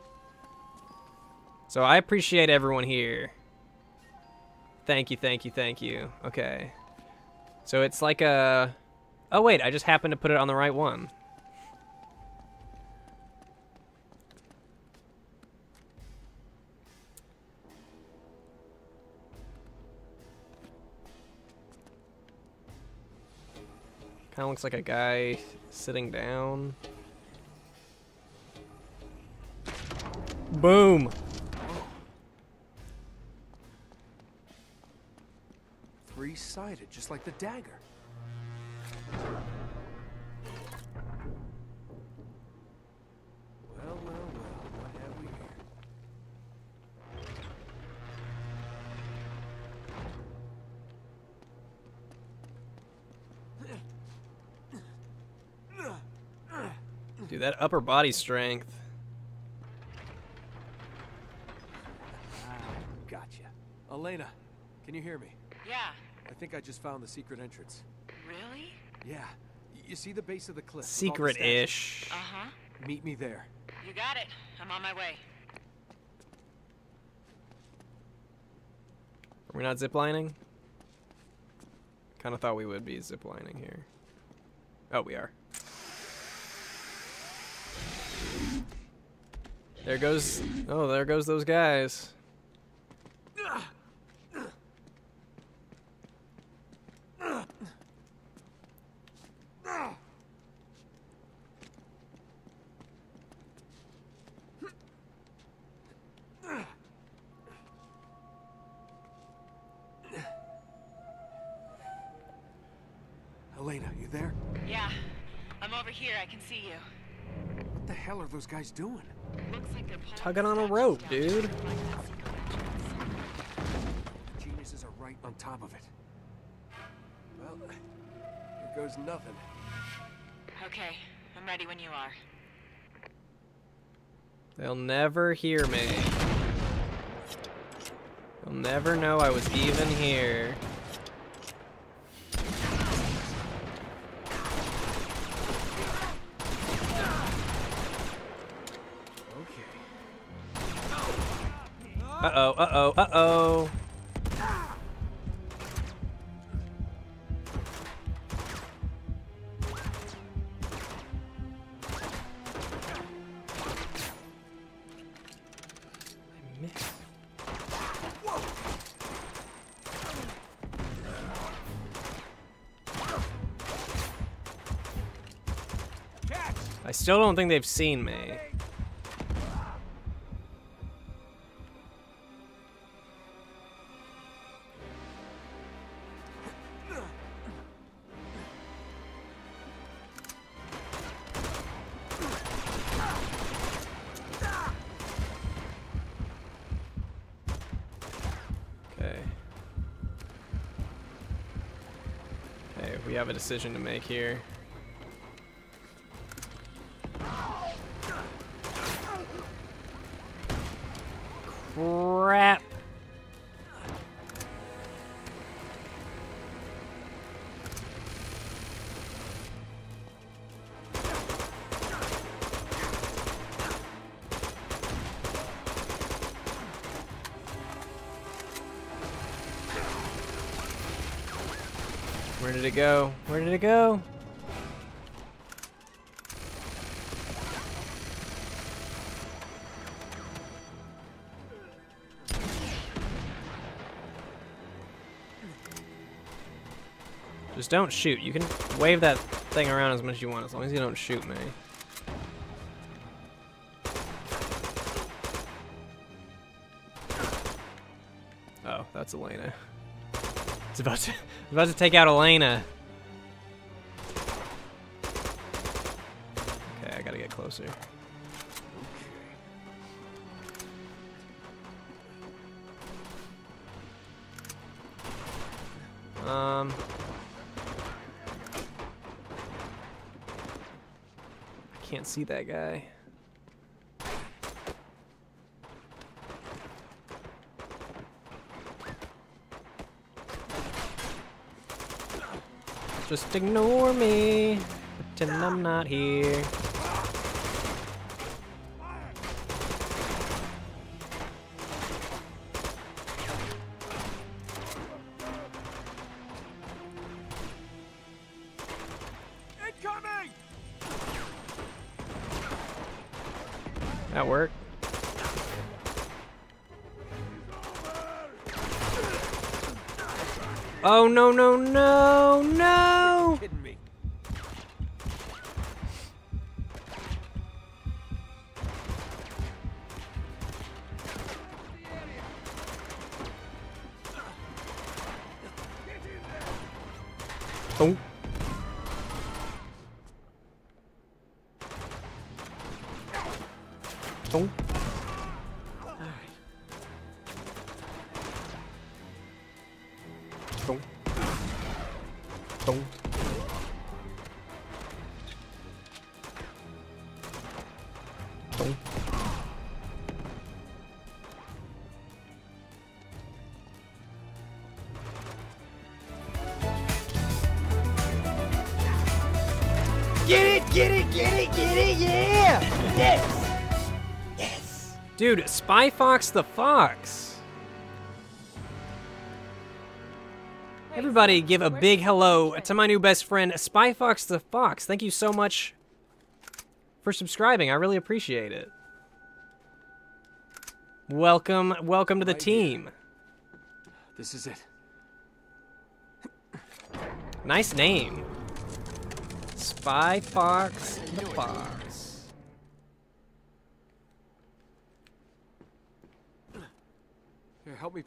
C: So I appreciate everyone here. Thank you, thank you, thank you. Okay. So it's like a Oh wait, I just happened to put it on the right one. Kind of looks like a guy sitting down.
F: Boom! Three-sided, just like the dagger.
A: that
C: upper body strength.
F: Ah, gotcha. Elena, can you hear me? Yeah. I think I just found the secret entrance. Really? Yeah. You see the base of the cliff? Secret-ish. Uh-huh. Meet me there.
L: You got it. I'm on my way.
C: Are we not ziplining? Kind of thought we would be ziplining here. Oh, we are. There goes... Oh, there goes those guys.
F: Elena, you there? Yeah.
L: I'm over here. I can see you.
F: What the hell are those guys doing? tugging on a rope, dude. Geniuses are right on top of it.
L: Well, here goes nothing. Okay, I'm ready
A: when you are.
C: They'll never hear me. They'll never know I was even here. Uh-oh, uh-oh, uh-oh. I still don't think they've seen me. a decision to make here. Crap. Where did it go? Where did it go? Just don't shoot. You can wave that thing around as much as you want, as long as you don't shoot me. Oh, that's Elena. It's about to, it's (laughs) about to take out Elena. see that guy. Just ignore me. Pretend I'm not here. no, no. Dude, Spy Fox the Fox. Everybody give a big hello to my new best friend, Spy Fox the Fox. Thank you so much for subscribing. I really appreciate it. Welcome, welcome to the team.
F: This is it. Nice
C: name. Spy Fox the Fox.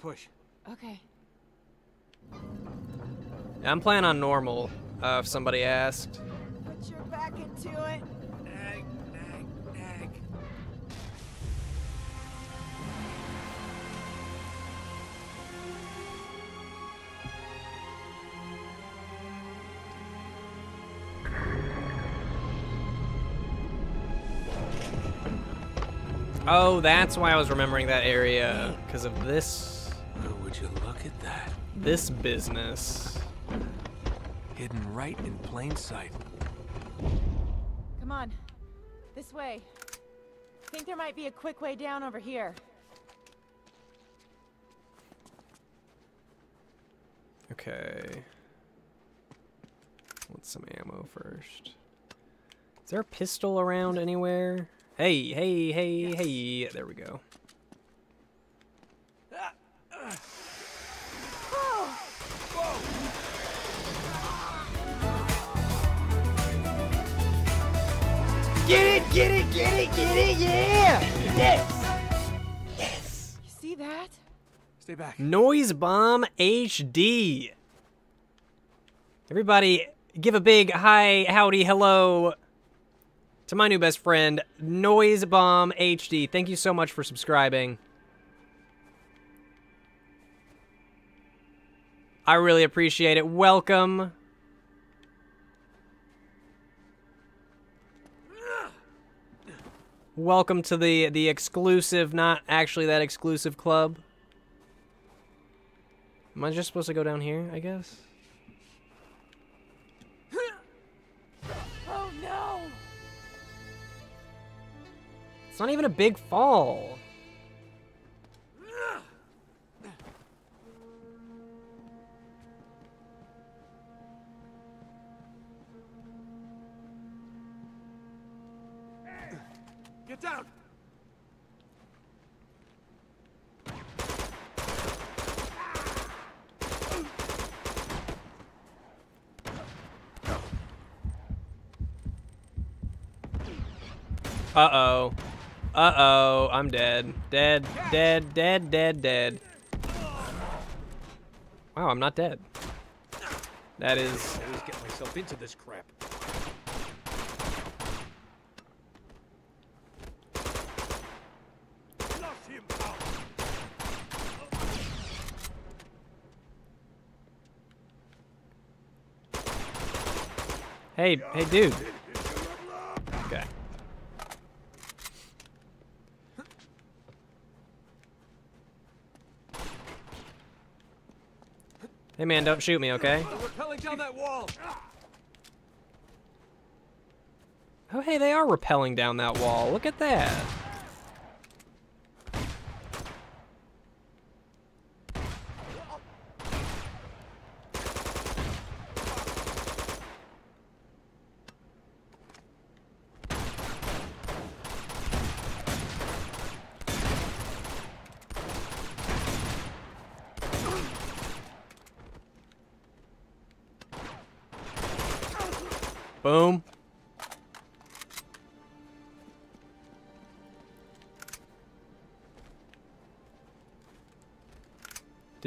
F: push.
L: Okay.
C: I'm playing on normal, uh, if somebody asked.
L: Put your back into it.
K: Nag, nag, nag.
C: Oh, that's why I was remembering that area, because of this you look at that? This business.
F: Hidden right in plain sight.
L: Come on. This way. I think there might be a quick way down over here.
C: Okay. want some ammo first? Is there a pistol around anywhere? Hey, hey, hey, yes. hey. There we go.
A: Get it, get it, get it,
L: yeah! Yes! Yes! You see that? Stay back.
C: Noise Bomb HD. Everybody, give a big hi, howdy, hello to my new best friend, Noise Bomb HD. Thank you so much for subscribing. I really appreciate it. Welcome. Welcome to the the exclusive, not actually that exclusive club. Am I just supposed to go down here, I guess?
A: Oh no!
C: It's not even a big fall. Get down! Uh-oh. Uh-oh, I'm dead. Dead, dead, dead, dead, dead. Wow, I'm not dead.
F: That is... I always get myself into this crap.
C: Hey, hey, dude. Okay. Hey, man, don't shoot me, okay?
F: Oh,
C: hey, they are repelling down that wall. Look at that.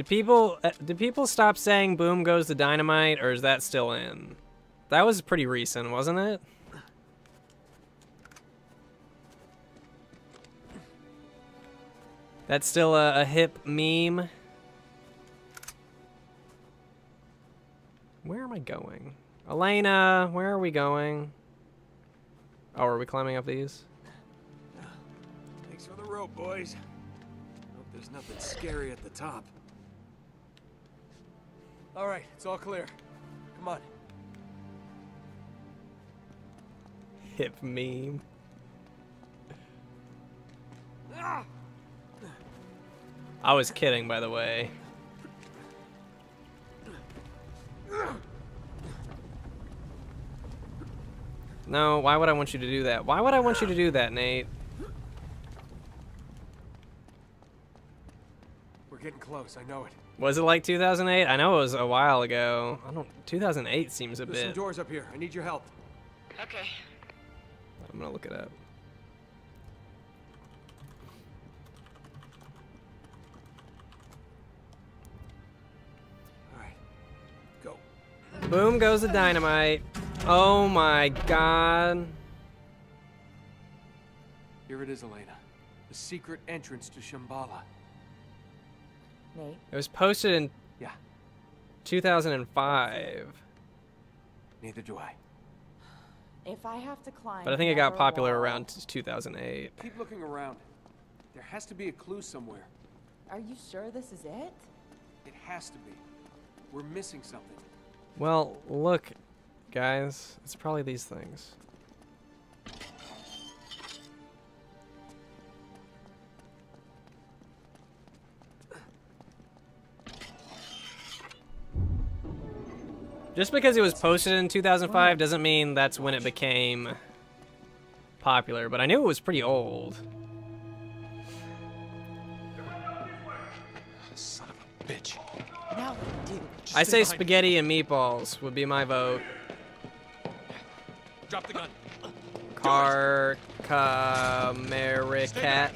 C: people uh, did people stop saying "Boom goes the dynamite" or is that still in? That was pretty recent, wasn't it? That's still a, a hip meme. Where am I going? Elena, where are we going? Oh, are we climbing up these?
F: Thanks for the rope, boys. Hope there's nothing scary at the top. All right, it's all clear. Come on.
C: Hip meme. I was kidding, by the way. No, why would I want you to do that? Why would I want you to do that, Nate?
F: We're getting close, I know it.
C: Was it like 2008? I know it was a while ago. I don't. 2008 seems a There's bit. There's some
F: doors up here. I need your help.
A: Okay.
C: I'm gonna look it up.
F: All right. Go. Boom goes the dynamite. Oh my god. Here it is, Elena. The secret entrance to Shambhala.
A: Nate?
C: It was posted in yeah. 2005. Neither do I.
L: If I have to climb. But I think it got
C: popular wall. around 2008.
F: Keep looking around. There has to be a clue somewhere. Are you sure this is it? It has to be. We're missing something.
C: Well, look, guys. It's probably these things. Just because it was posted in 2005 doesn't mean that's when it became popular, but I knew it was pretty old.
F: Son of a bitch. I say
C: spaghetti and meatballs would be my vote. Drop the gun. Car, camera, cat.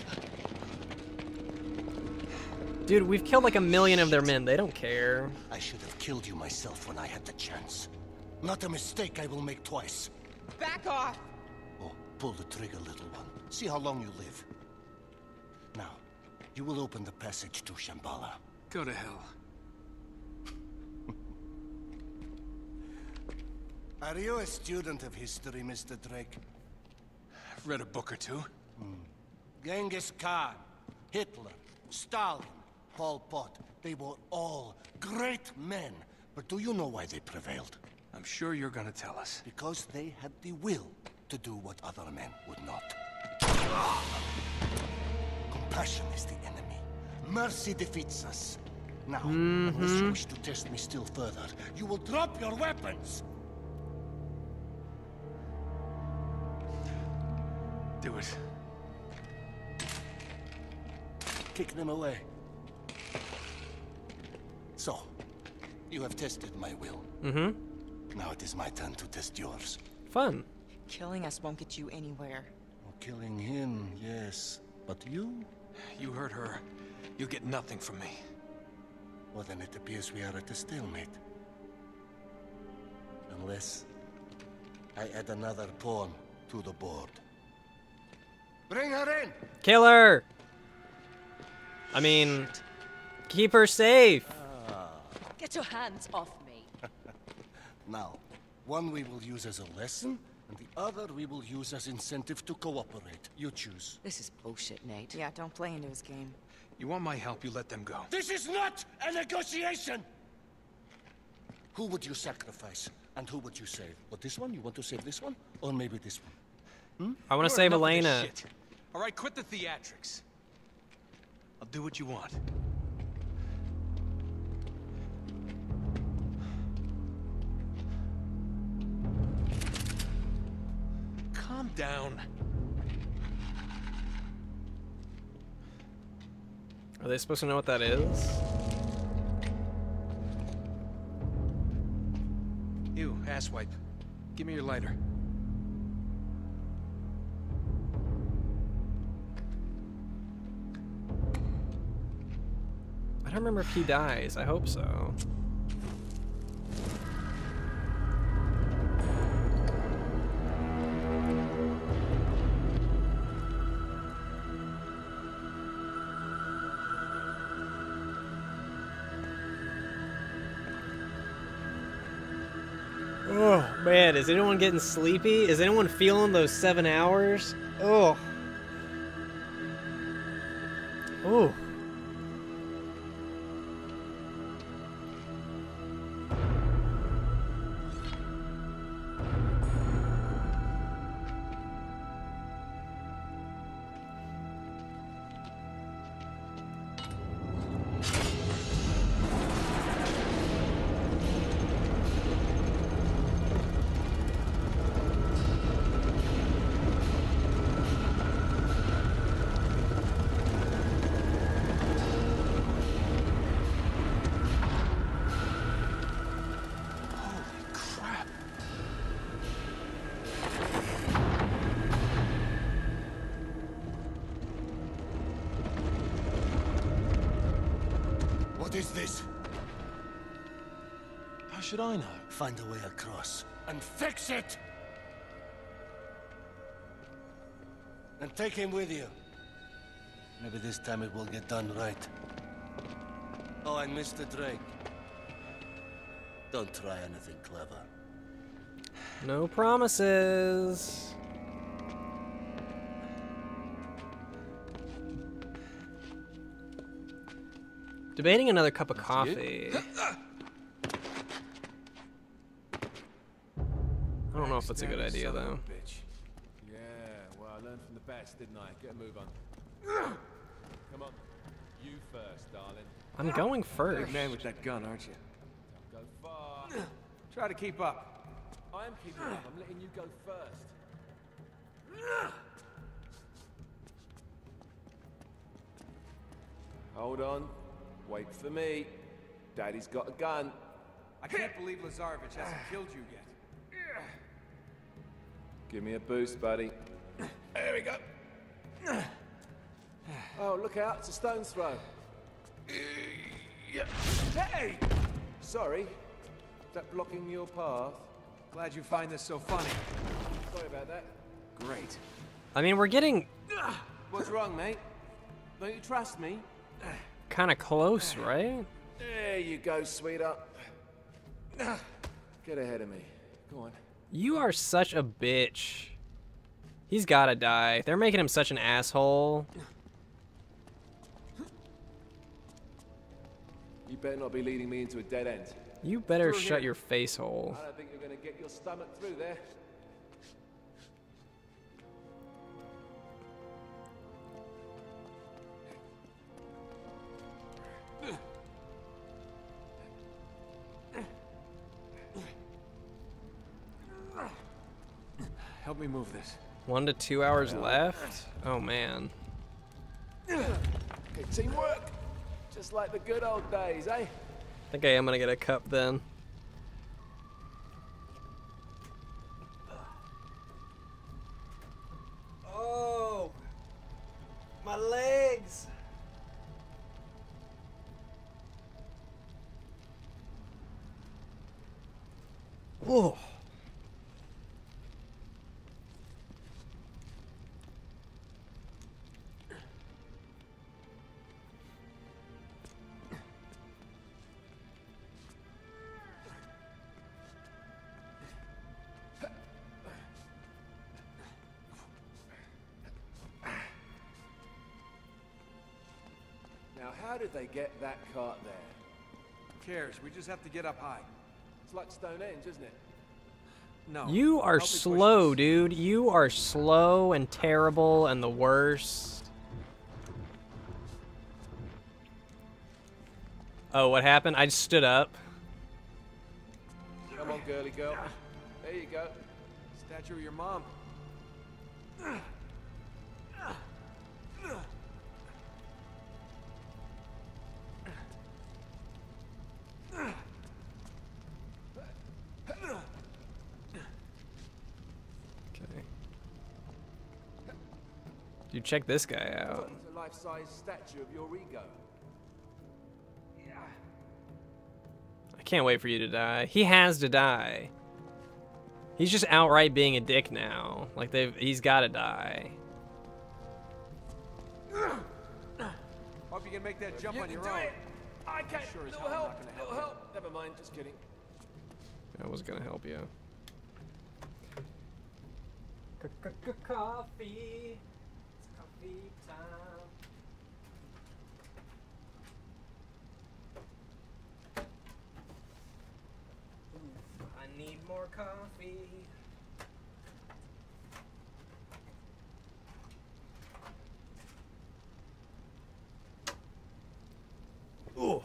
C: Dude, we've killed like a million of their men. They don't care. I should have killed you myself when I had
I: the chance. Not a mistake I will make twice. Back off! Oh, pull the trigger, little one. See how long you live. Now, you will open the passage to Shambhala. Go to hell. (laughs) Are you a student of history, Mr. Drake? I've read a book or two. Mm. Genghis Khan, Hitler, Stalin, Pol Pot. They were all great men. But do you know why they prevailed? I'm sure you're gonna tell us. Because they had the will to do what other men would not. Compassion is the enemy. Mercy defeats us. Now, mm -hmm. unless you wish to test me still further, you will drop your weapons! Do it. Kick them away. You have tested my will.
A: Mm-hmm.
I: Now it is my turn to test yours.
L: Fun. Killing us won't get you anywhere.
I: Well, oh, killing him, yes. But you? You hurt her. You get nothing from me. Well, then it appears we are at a stalemate. Unless I add another pawn to the board.
G: Bring her in!
C: Kill her! I mean, keep her safe!
G: Get your hands off me. (laughs)
I: now, one we will use as a lesson, and the other we will use as incentive
L: to cooperate. You choose. This is bullshit, Nate. Yeah, don't play into his game. You want my help, you let them go.
I: This is not a negotiation! Who would you sacrifice, and who would you save? What, this one? You want to save this one? Or maybe this
F: one? Hmm? I want to save Elena. All right, quit the theatrics. I'll do what you want. down.
C: Are they supposed to know what that is?
F: You, asswipe. Give me your lighter.
C: I don't remember if he dies. I hope so. Is anyone getting sleepy? Is anyone feeling those seven hours? Oh. Oh.
I: should I know? Find a way across. And fix it! And take him with you. Maybe this time it will get done right. Oh, and Mr. Drake. Don't try anything clever.
C: No promises. Debating another cup of coffee. (laughs) off. That's a good idea, though.
F: Bitch.
E: Yeah, well, I learned from the best, didn't I? Get a move on. Come on. You first, darling.
F: I'm going first. Big man with that gun, aren't you?
E: Don't go far. Try to keep up. I'm keeping up. I'm letting you go first. Hold on. Wait for me. Daddy's got a gun.
F: I can't believe Lazarevich hasn't killed you yet.
E: Give me a boost, buddy. There we go. Oh, look out, it's a stone's throw.
F: Uh, hey! Sorry, that blocking your path. Glad you find this so funny. Sorry about that.
E: Great.
C: I mean, we're getting...
E: What's wrong, mate? Don't you trust me?
C: Kind of close, right?
E: There you go, sweetheart. Get ahead of me. Go on.
C: You are such a bitch. He's gotta die. They're making him such an asshole.
E: You better not be leading me into a dead end. You better shut your face hole. I don't think you're gonna get your stomach through there.
F: Help me move this.
C: One to two hours left? Oh, man.
E: Good teamwork. Just like the good old days, eh? I
C: think I am going to get a cup then. Oh! My legs!
A: Whoa!
E: get that cart there. Who cares? We just have to get up high. It's like Stonehenge,
F: isn't it? No. You
C: are slow, dude. You are slow and terrible and the worst. Oh, what happened? I just stood up.
E: Come on, girly girl. There you go. Statue of your mom.
C: Dude, check this guy out.
E: A life-size statue of your ego. Yeah.
C: I can't wait for you to die. He has to die. He's just outright being a dick now. Like they've he's gotta die.
F: Hope you can make that jump you on your own. It. I can't sure no help, no help. help. Never mind, just kidding.
C: I was gonna help you.
F: C -c -c Coffee
C: time. I need more coffee. Ooh.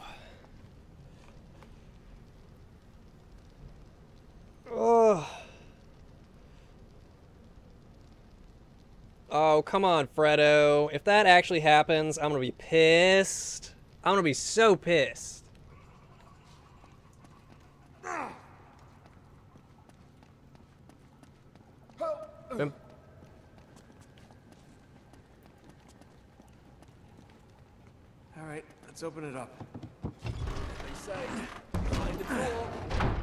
C: Oh, come on, Fredo. If that actually happens, I'm gonna be pissed. I'm gonna be so pissed. Boom.
F: All right, let's
J: open it up.
E: They say, behind the door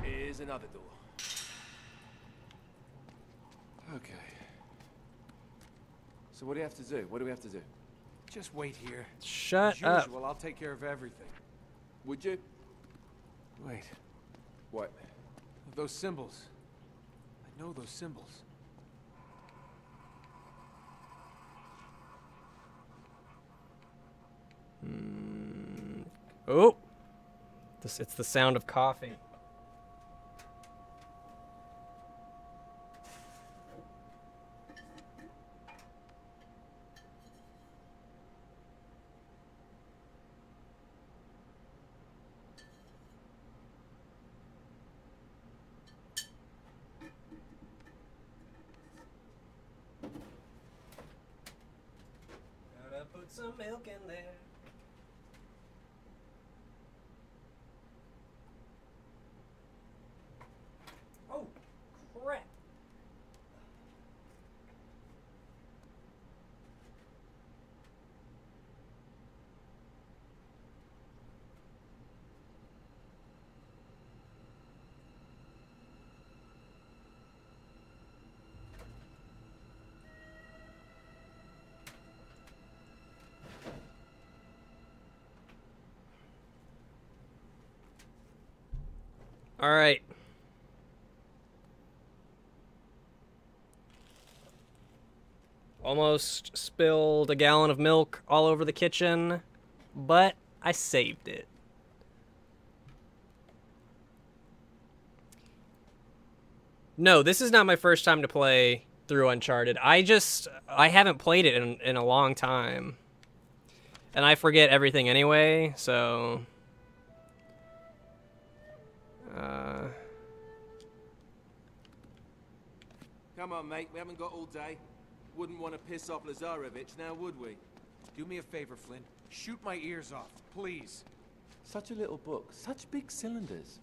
E: is another door. Okay. So what do you have to do? What do we have to do?
F: Just wait here. Shut As up. Well, I'll take care of everything. Would you? Wait. What? Those symbols. I know those symbols.
A: Mm.
C: Oh. This, it's the sound of coughing. All right. Almost spilled a gallon of milk all over the kitchen, but I saved it. No, this is not my first time to play through Uncharted. I just, I haven't played it in, in a long time. And I forget everything anyway, so... Uh...
E: Come on, mate. We haven't got all day. Wouldn't want to
F: piss off Lazarevich now, would we? Do me a favor, Flynn. Shoot my ears off, please.
E: Such a little book. Such big cylinders.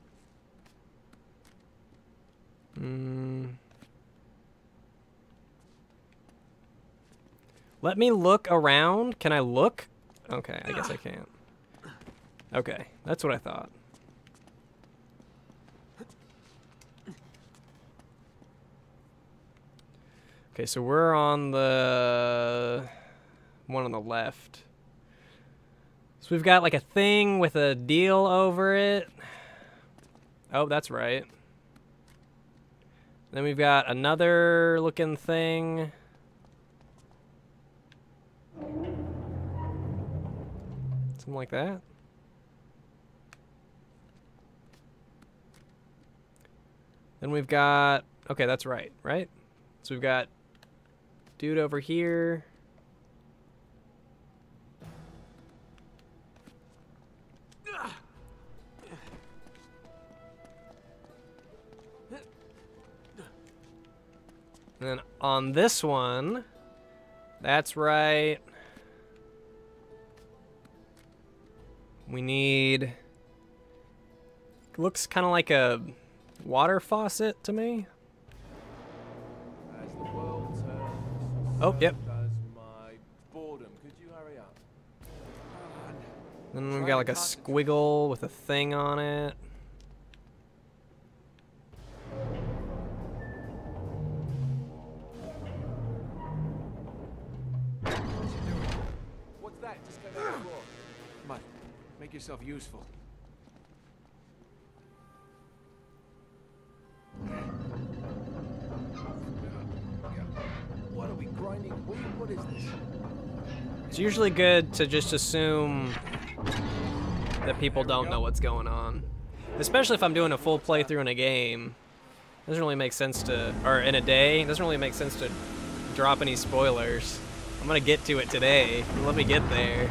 A: Hmm.
C: Let me look around. Can I look? Okay, I guess I can't. Okay, that's what I thought. Okay, so we're on the one on the left. So we've got like a thing with a deal over it. Oh, that's right. Then we've got another looking thing. Something like that. Then we've got, okay, that's right, right? So we've got Dude over here. And then on this one, that's right. We need, looks kind of like a water faucet to me. Oh, um, yep. Then we got like a squiggle with a thing on it.
F: What's that? Just come on, make yourself useful.
A: grinding wheat?
E: What is this?
C: It's usually good to just assume that people don't go. know what's going on. Especially if I'm doing a full playthrough in a game. It doesn't really make sense to, or in a day, it doesn't really make sense to drop any spoilers. I'm gonna get to it today. Let me get there.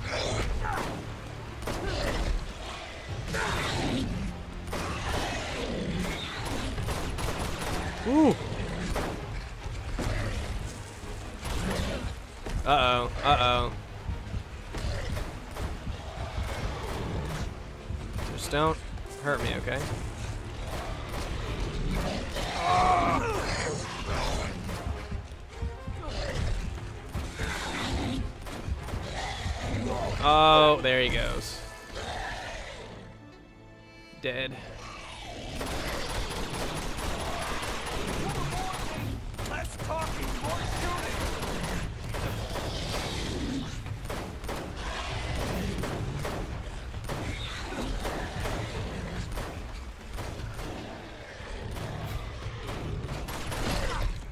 C: Uh-oh. Uh-oh. Just don't hurt me, okay? Oh, there he goes. Dead.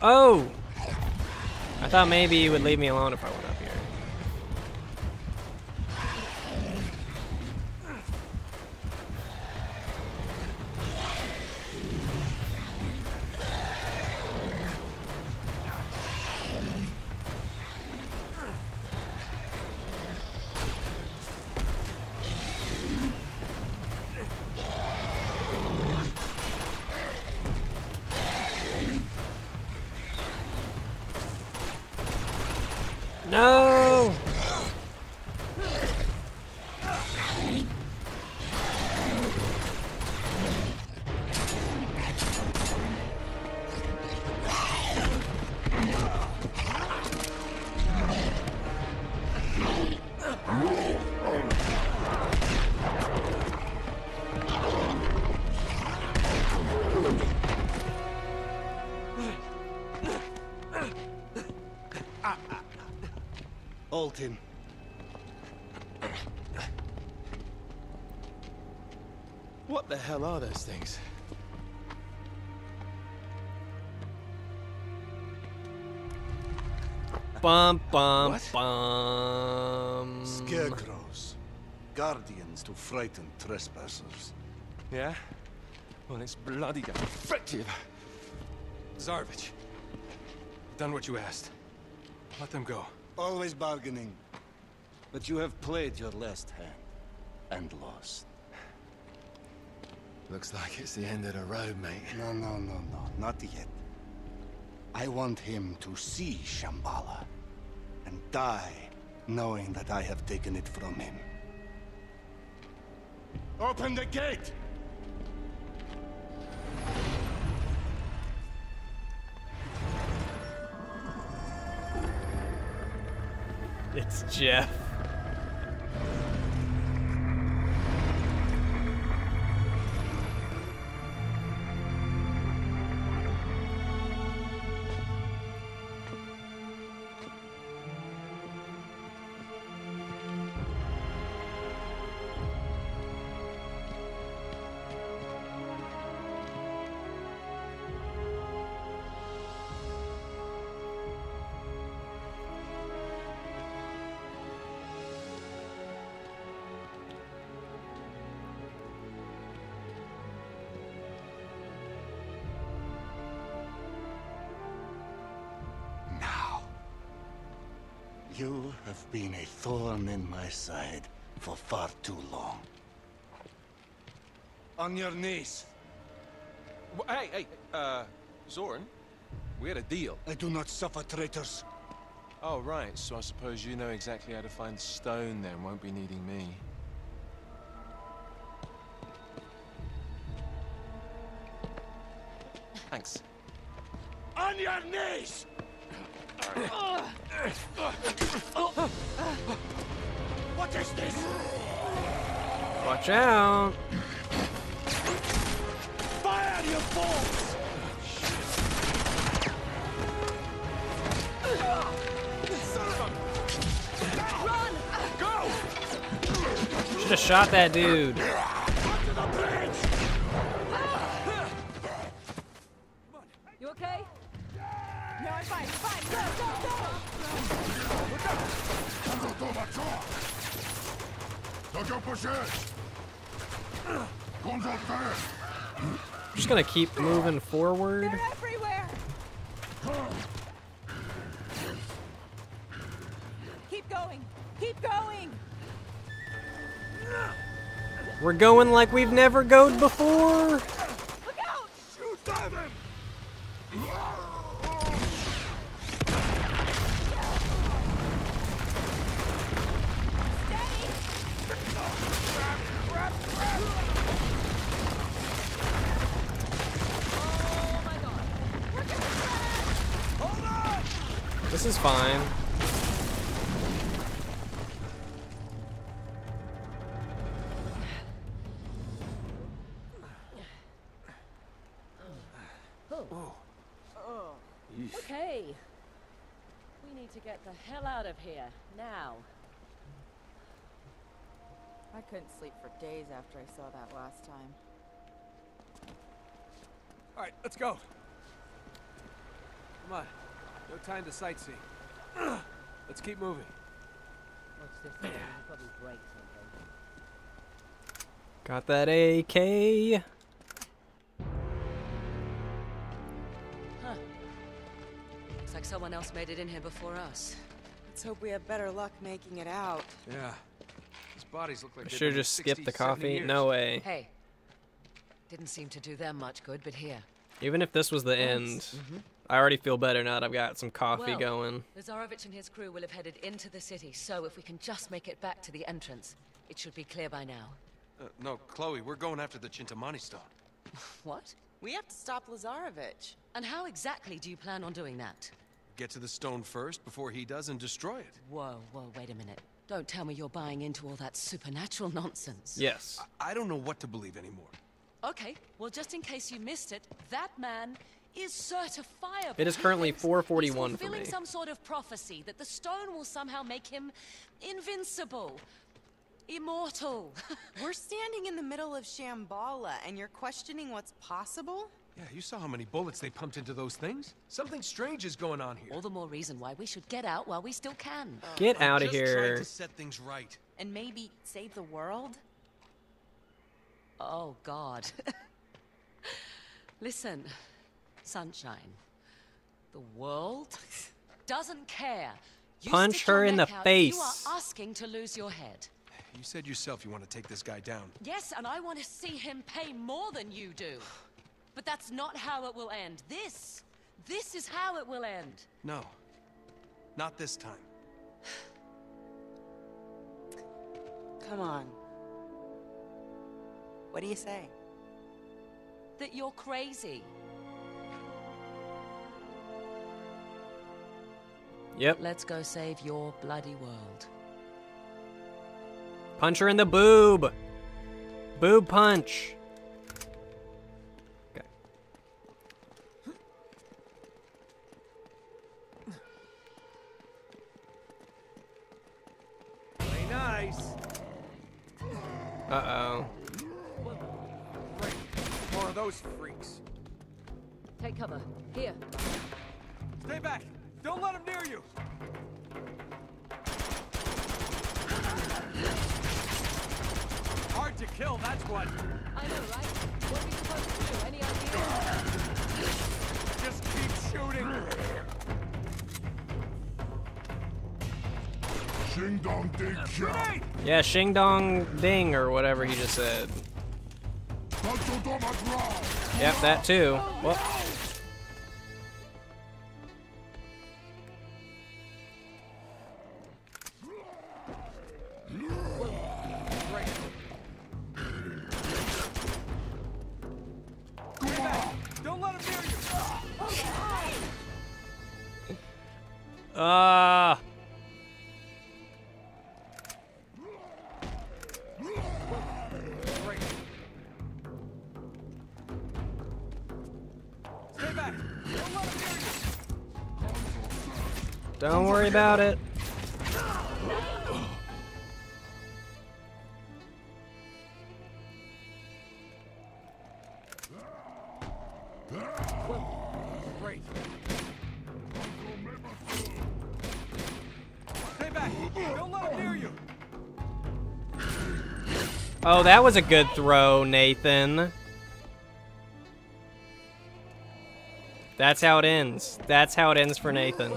C: Oh! I thought maybe you would leave me alone if I went
I: trespassers.
E: Yeah? Well, it's bloody effective. Lazarevich, done what you asked.
I: Let them go. Always bargaining. But you have played your last hand. And lost.
E: Looks like it's the end of the road, mate.
I: No, no, no, no. Not yet. I want him to see Shambhala. And die knowing that I have taken it from him. Open the gate!
D: It's Jeff.
I: have been a thorn in my side for far too
K: long. On your knees. Well,
E: hey, hey, uh, Zoran, we had a deal. I do not suffer traitors. Oh, right, so I suppose you know exactly how to find stone then, won't be needing me.
C: Thanks.
I: On your knees!
C: (coughs)
A: What is this?
C: Watch out!
A: Fire your
B: balls!
C: Should have shot that dude. just gonna keep moving forward.
L: Keep going. Keep going.
C: We're going like we've never goed before.
G: Couldn't sleep for days after I saw that last time.
L: All right, let's go. Come on. No time to sightsee.
F: (clears throat) Let's keep moving.
C: Got that AK.
G: Huh. Looks like someone else made it in here before
L: us. Let's hope we have better luck making it out.
G: Yeah. These bodies look like I should just skipped skip the coffee. Years. No way. Hey, didn't seem to do them much good, but here.
C: Even if this was the yes. end, mm -hmm. I already feel better now that I've got some coffee well, going.
G: Lazarevich and his crew will have headed into the city, so if we can just make it back to the entrance, it should be clear by now.
F: Uh, no, Chloe, we're going after the Chintamani stone.
G: (laughs) what? We have to stop Lazarevich. And how exactly do you plan on doing that?
F: Get to the stone first before
G: he does and destroy it. Whoa, whoa, wait a minute. Don't tell me you're buying into all that supernatural nonsense.
F: Yes. I, I don't know what to believe anymore.
G: Okay, well, just in case you missed it, that man is certifiable. It is currently
C: 441 He's fulfilling some
G: sort of prophecy that the stone will somehow make him invincible. Immortal.
L: (laughs) We're standing in the middle of Shambhala and you're questioning what's possible? Yeah,
F: you saw how many bullets they pumped into those things. Something strange is going on here. All the more reason why we should
G: get out while we still can. Get out
C: of here. to set
G: things right. And maybe save the world? Oh, God. (laughs) Listen, Sunshine. The world (laughs) doesn't care.
F: You Punch her in the out, face. You are
G: asking to lose your head. You said yourself
F: you want to take this guy down.
G: Yes, and I want to see him pay more than you do. (sighs) (sighs) But that's not how it will end. This, this is how it will end.
F: No, not
G: this time. (sighs) Come on. What do you say? That you're crazy. Yep. Let's go save your bloody world.
C: Punch her in the boob. Boob punch. Yeah, Shing Dong Ding or whatever he just said. Yep, that too. Well Oh, that was a good throw, Nathan. That's how it ends. That's how it ends for Nathan.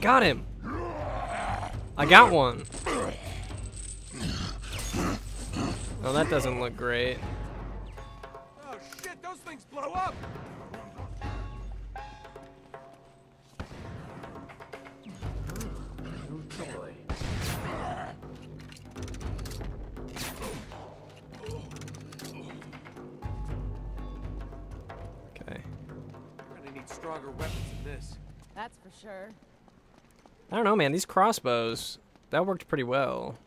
C: I got him. I got one. Oh, that doesn't look great. man, these crossbows, that worked pretty well.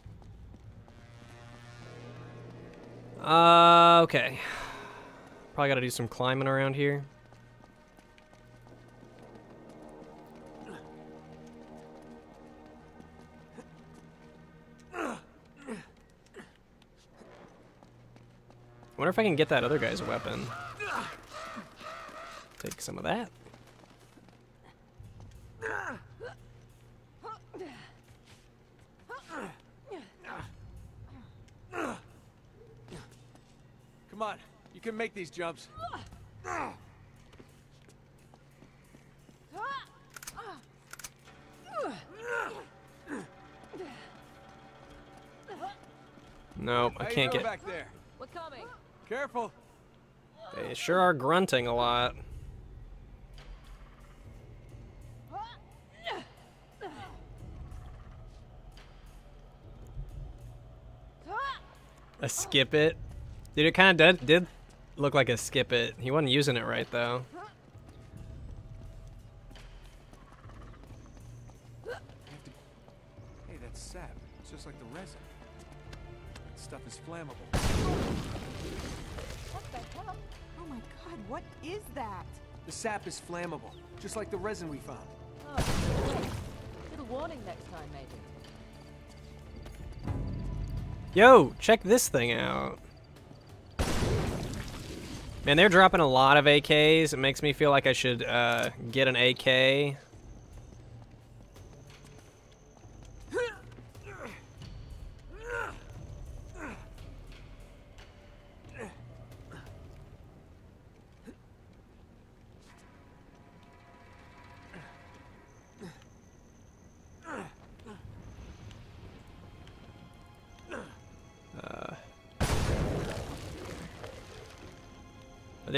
C: Uh, okay. Probably gotta do some climbing around here. wonder if I can get that other guy's weapon. Take some of that.
F: make these jumps.
C: No, I can't get. Back
G: there. We're coming.
D: Careful. They
C: sure are grunting a lot. A skip it. Dude, it kind of did, did looked like a skip it. He wasn't using it right though.
F: Hey, that's sap. It's just like the resin. That stuff is flammable.
G: What the hell? Oh my god, what is that?
F: The sap is flammable, just like the resin we found. Oh,
G: little warning next time, maybe.
C: Yo, check this thing out. Man, they're dropping a lot of AKs. It makes me feel like I should uh, get an AK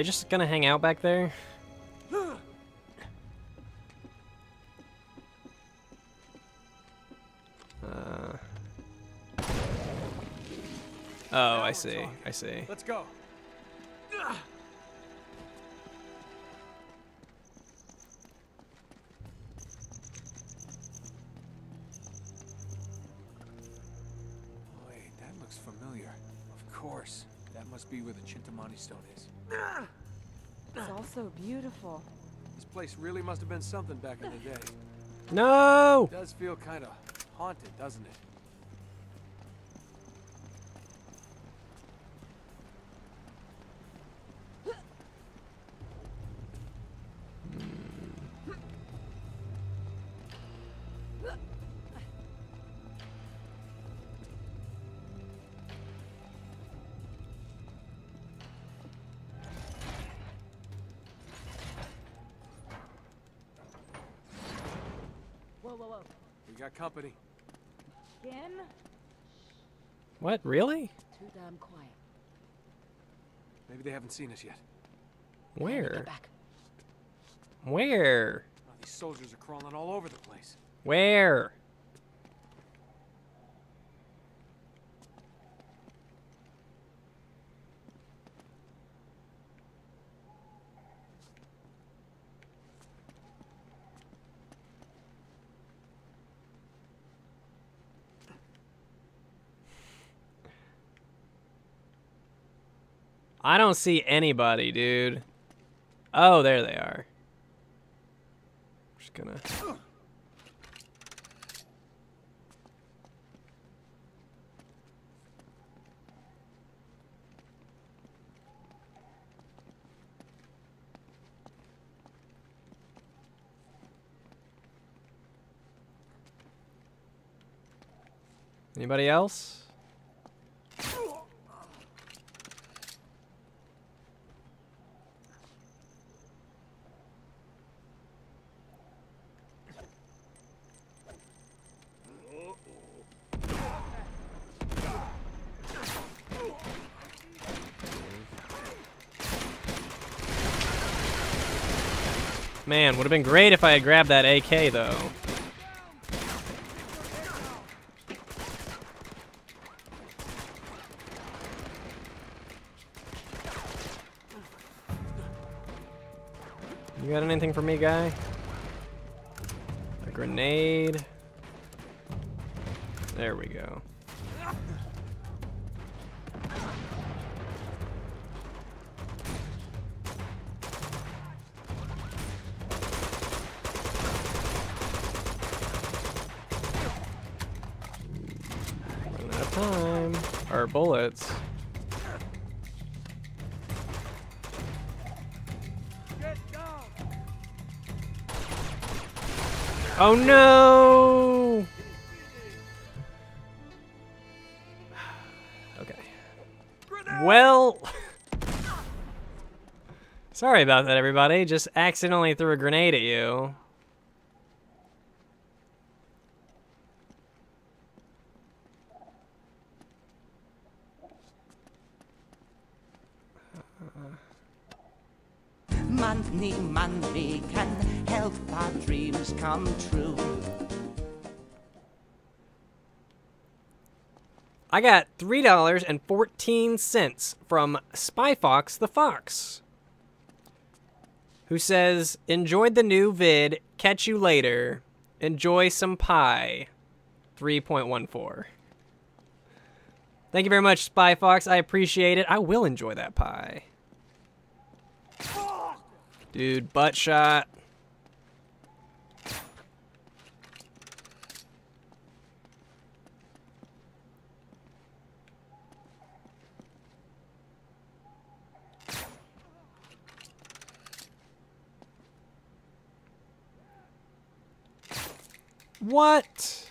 C: just gonna hang out back there? Uh... Oh, I see. I see.
F: Let's go. This place really must have been something back in the day.
C: No! It
F: does feel kind of haunted, doesn't it? company.
G: Again?
C: What, really?
G: Too damn quiet.
F: Maybe they haven't seen us yet.
C: Where? Where?
F: these soldiers are crawling all over the place.
C: Where? I don't see anybody, dude. Oh, there they are. I'm just gonna... Anybody else? Would have been great if I had grabbed that AK, though. You got anything for me, guy? A grenade. There we go. bullets. Oh no! okay. Well. (laughs) Sorry about that, everybody. Just accidentally threw a grenade at you. I got $3.14 from Spy Fox the Fox, who says, Enjoyed the new vid. Catch you later. Enjoy some pie. 3.14. Thank you very much, Spy Fox. I appreciate it. I will enjoy that pie. Dude, butt shot.
D: What?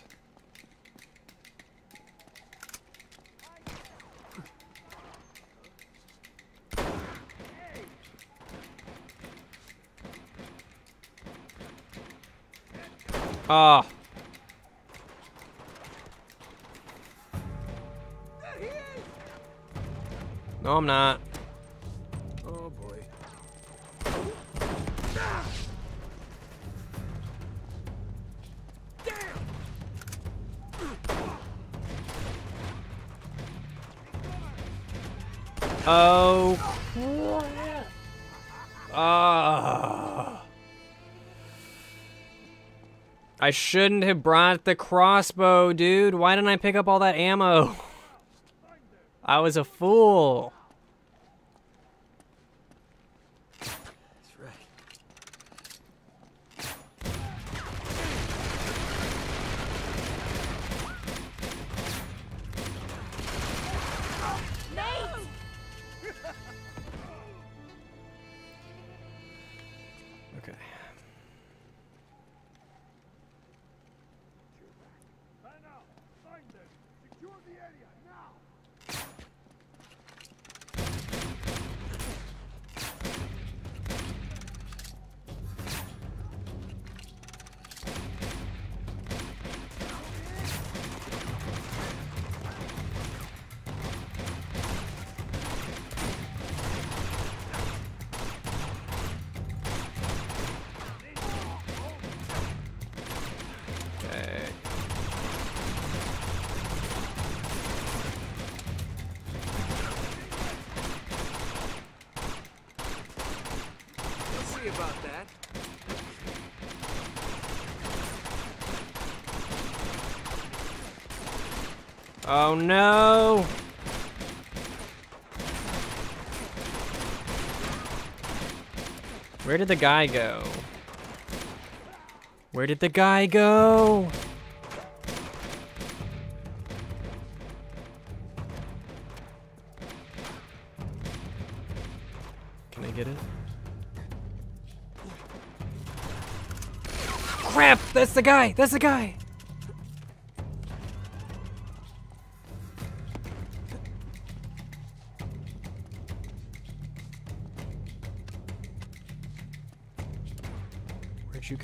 D: Ah.
C: No, I'm not. Oh, Ah. I shouldn't have brought the crossbow, dude. Why didn't I pick up all that ammo? I was a fool. did the guy go? Where did the guy go? Can I get it? Crap! That's the guy! That's the guy!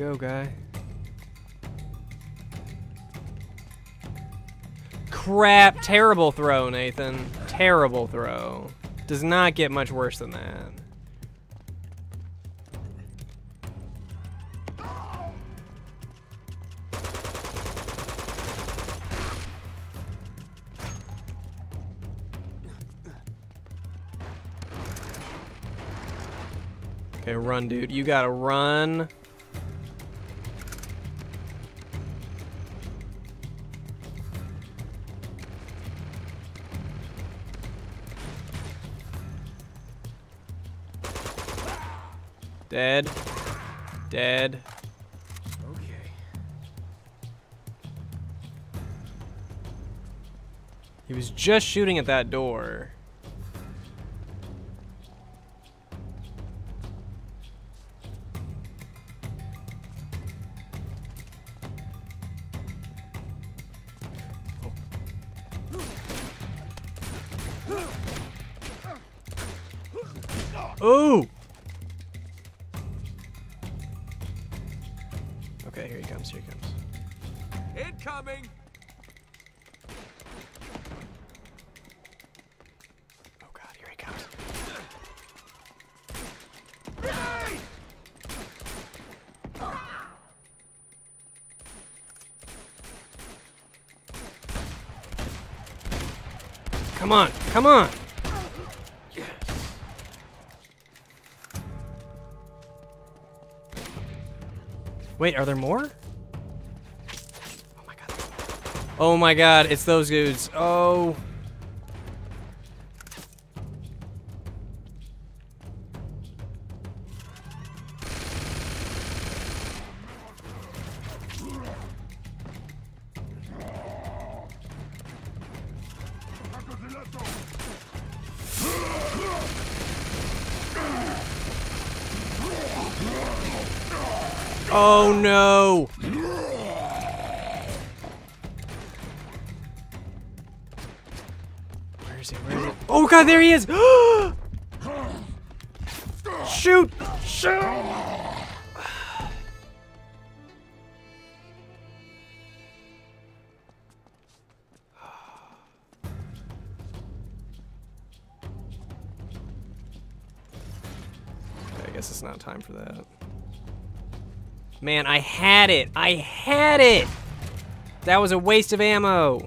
C: go, guy. Crap! Terrible throw, Nathan. Terrible throw. Does not get much worse than that. Okay, run, dude. You gotta run. Dead. Dead. Okay. He was just shooting at that door. Come on. Wait, are there more? Oh my god. Oh my god, it's those dudes. Oh. Oh no! Where is it? Where is Oh god, there he is! (gasps) Shoot!
B: Shoot! (sighs) I
C: guess it's not time for that. Man, I had it. I had it. That was a waste of ammo.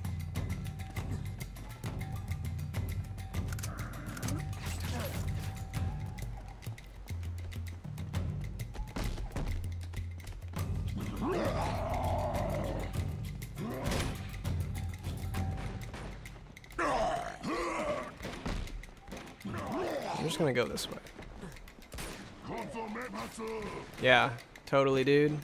C: Totally, dude.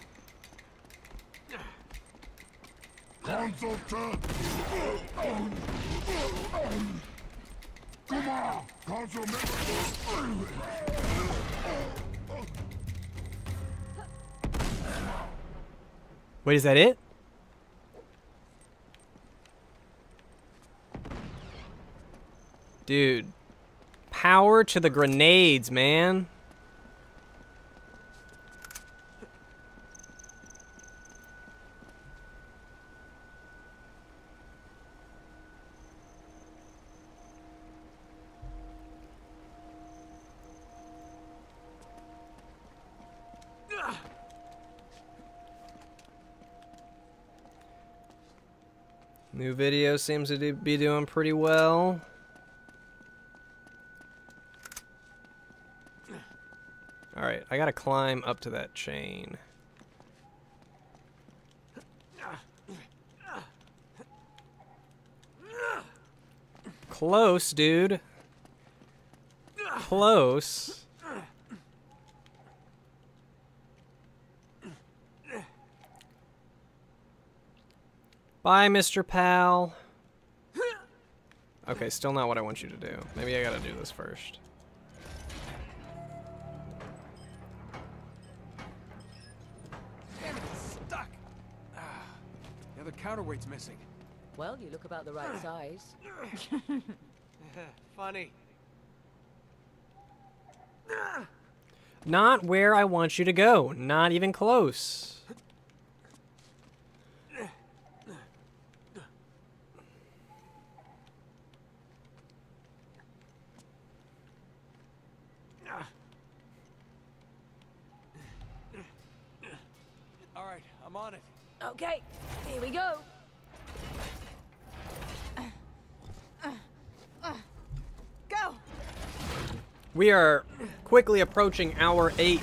C: Wait, is that it? Dude. Power to the grenades, man. seems to be doing pretty well. Alright, I gotta climb up to that chain. Close, dude. Close. Bye, Mr. Pal. Okay, still not what I want you to do. Maybe I gotta do this first.
F: stuck! Ah, the counterweight's missing.
G: Well, you look about the right ah. size. (laughs) Funny.
F: Ah.
C: Not where I want you to go. Not even close. We are quickly approaching hour eight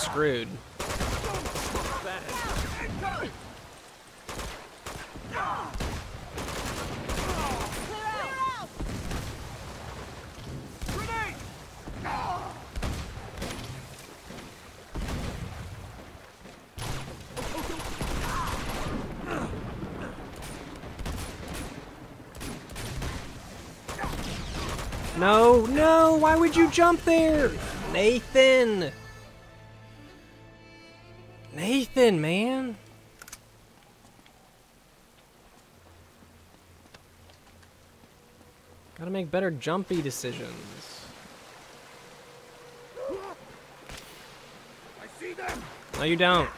C: screwed. No, no, why would you jump there? Nathan! happen, man? Gotta make better jumpy decisions. I see them. No, you don't.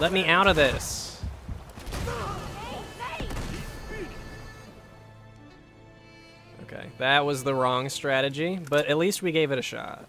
C: Let me out of this. That was the wrong strategy, but at least we gave it a shot.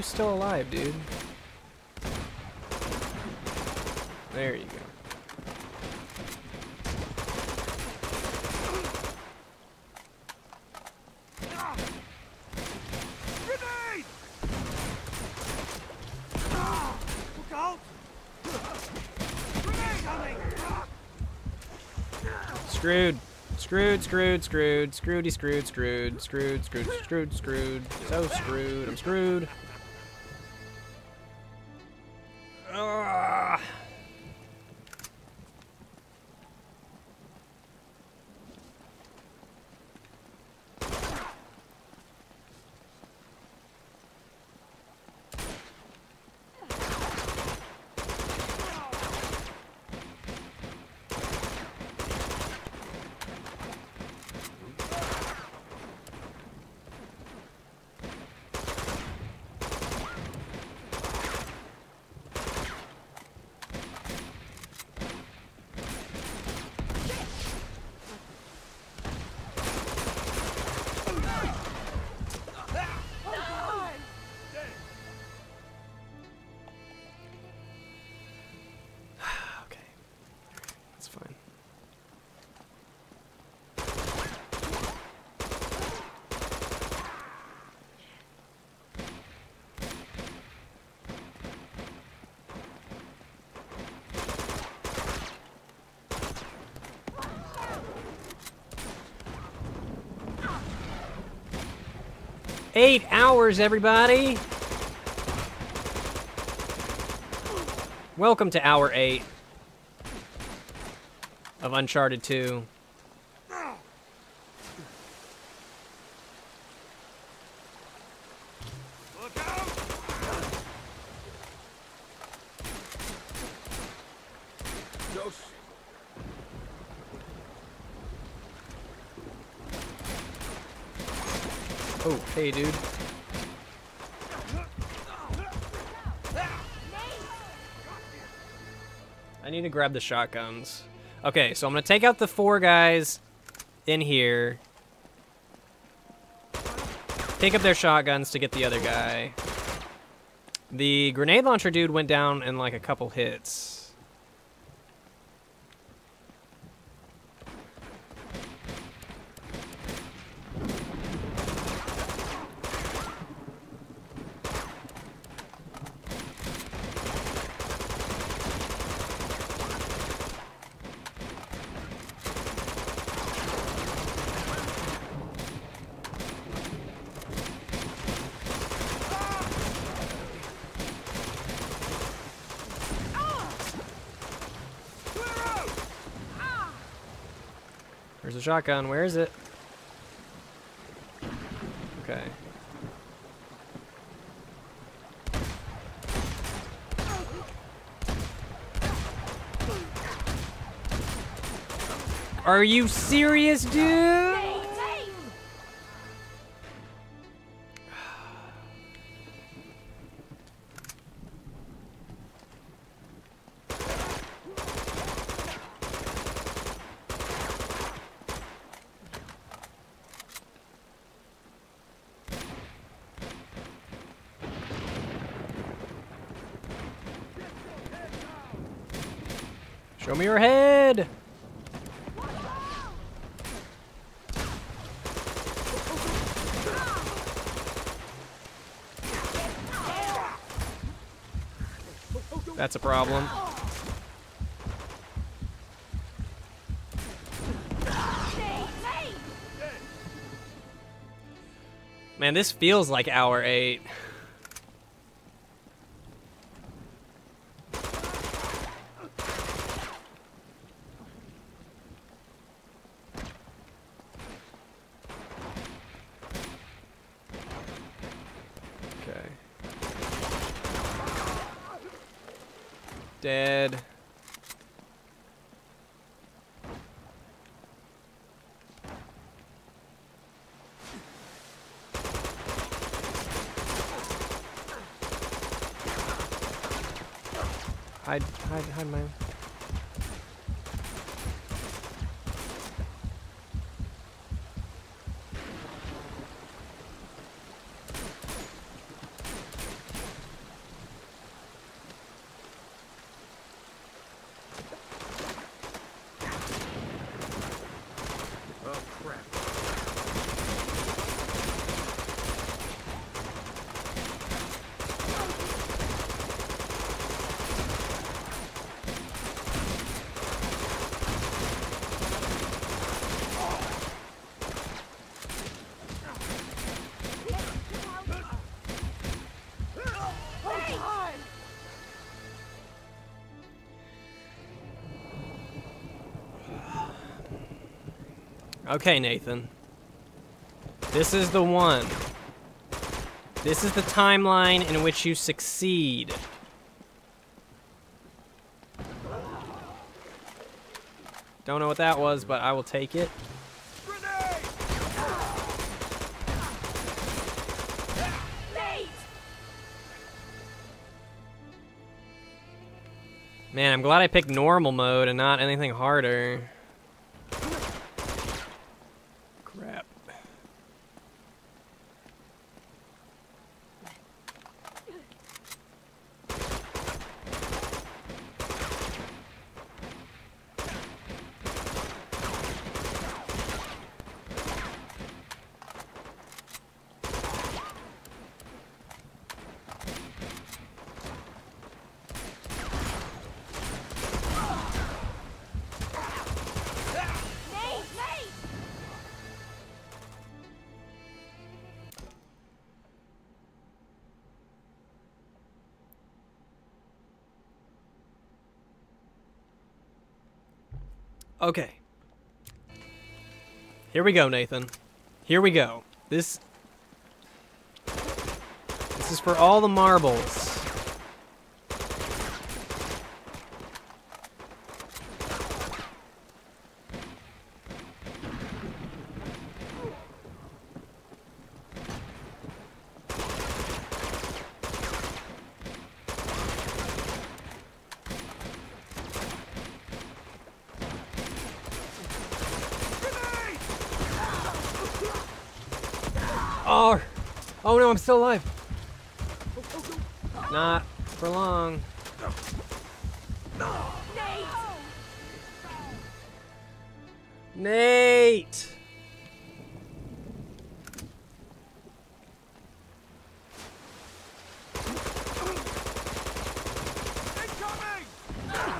C: you still alive, dude? There you go. Screwed. Screwed, screwed, screwed, screwedy, screwed, screwed, screwed, screwed, screwed, screwed, so screwed, I'm screwed. Eight hours, everybody! Welcome to hour eight of Uncharted 2. I need to grab the shotguns. Okay, so I'm going to take out the four guys in here. Pick up their shotguns to get the other guy. The grenade launcher dude went down in like a couple hits. shotgun. Where is it? Okay. Are you serious, dude? me your head! That's a problem. Man, this feels like hour eight. Okay, Nathan. This is the one. This is the timeline in which you succeed. Don't know what that was, but I will take it. Man, I'm glad I picked normal mode and not anything harder. Okay. Here we go, Nathan. Here we go. This... This is for all the marbles. still alive. Not for long.
A: Nate!
C: Nate!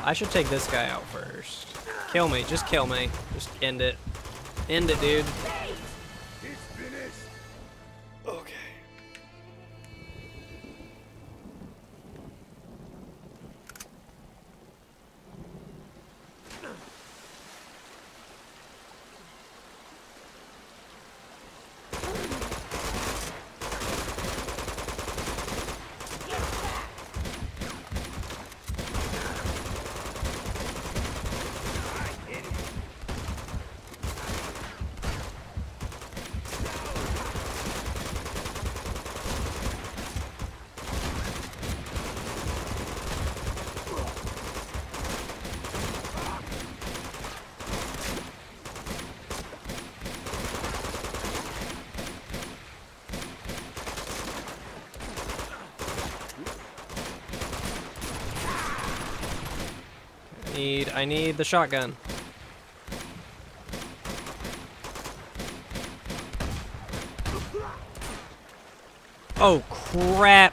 C: I should take this guy out first. Kill me. Just kill me. Just end it. End it, dude. I need the shotgun. Oh, crap.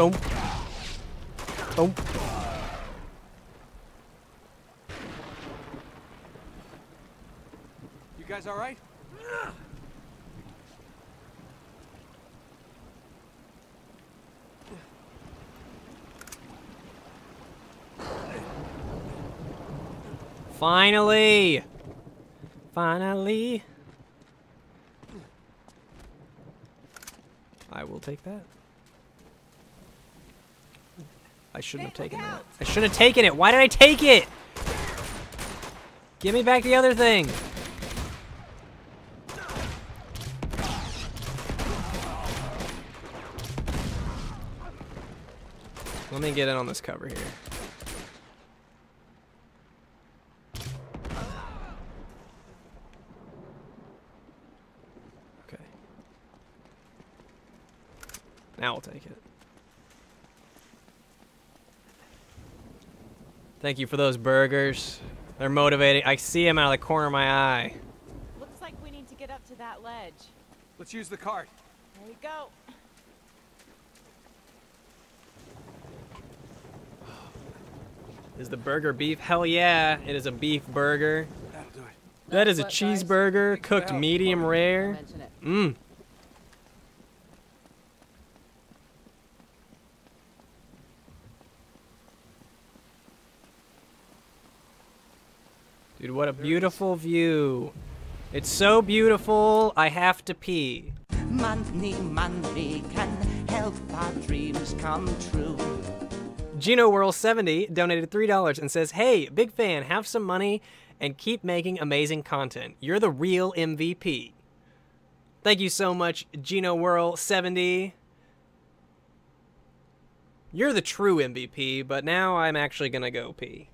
K: You
F: guys all right?
C: Finally! Finally! I will take that. I shouldn't have taken that. I shouldn't have taken it. Why did I take it? Give me back the other thing. Let me get in on this cover here. Thank you for those burgers. They're motivating. I see them out of the corner of my eye. Looks
L: like we need to get up to that ledge. Let's use the cart. There you go.
C: Is the burger beef? Hell yeah, it is a beef burger. That'll do it. That is a cheeseburger cooked medium rare. Mmm, Beautiful view. It's so beautiful, I have to pee.
H: Money, money can help our dreams come true.
C: Gino World 70 donated $3 and says, Hey, big fan, have some money and keep making amazing content. You're the real MVP. Thank you so much, Gino Whirl 70. You're the true MVP, but now I'm actually gonna go pee.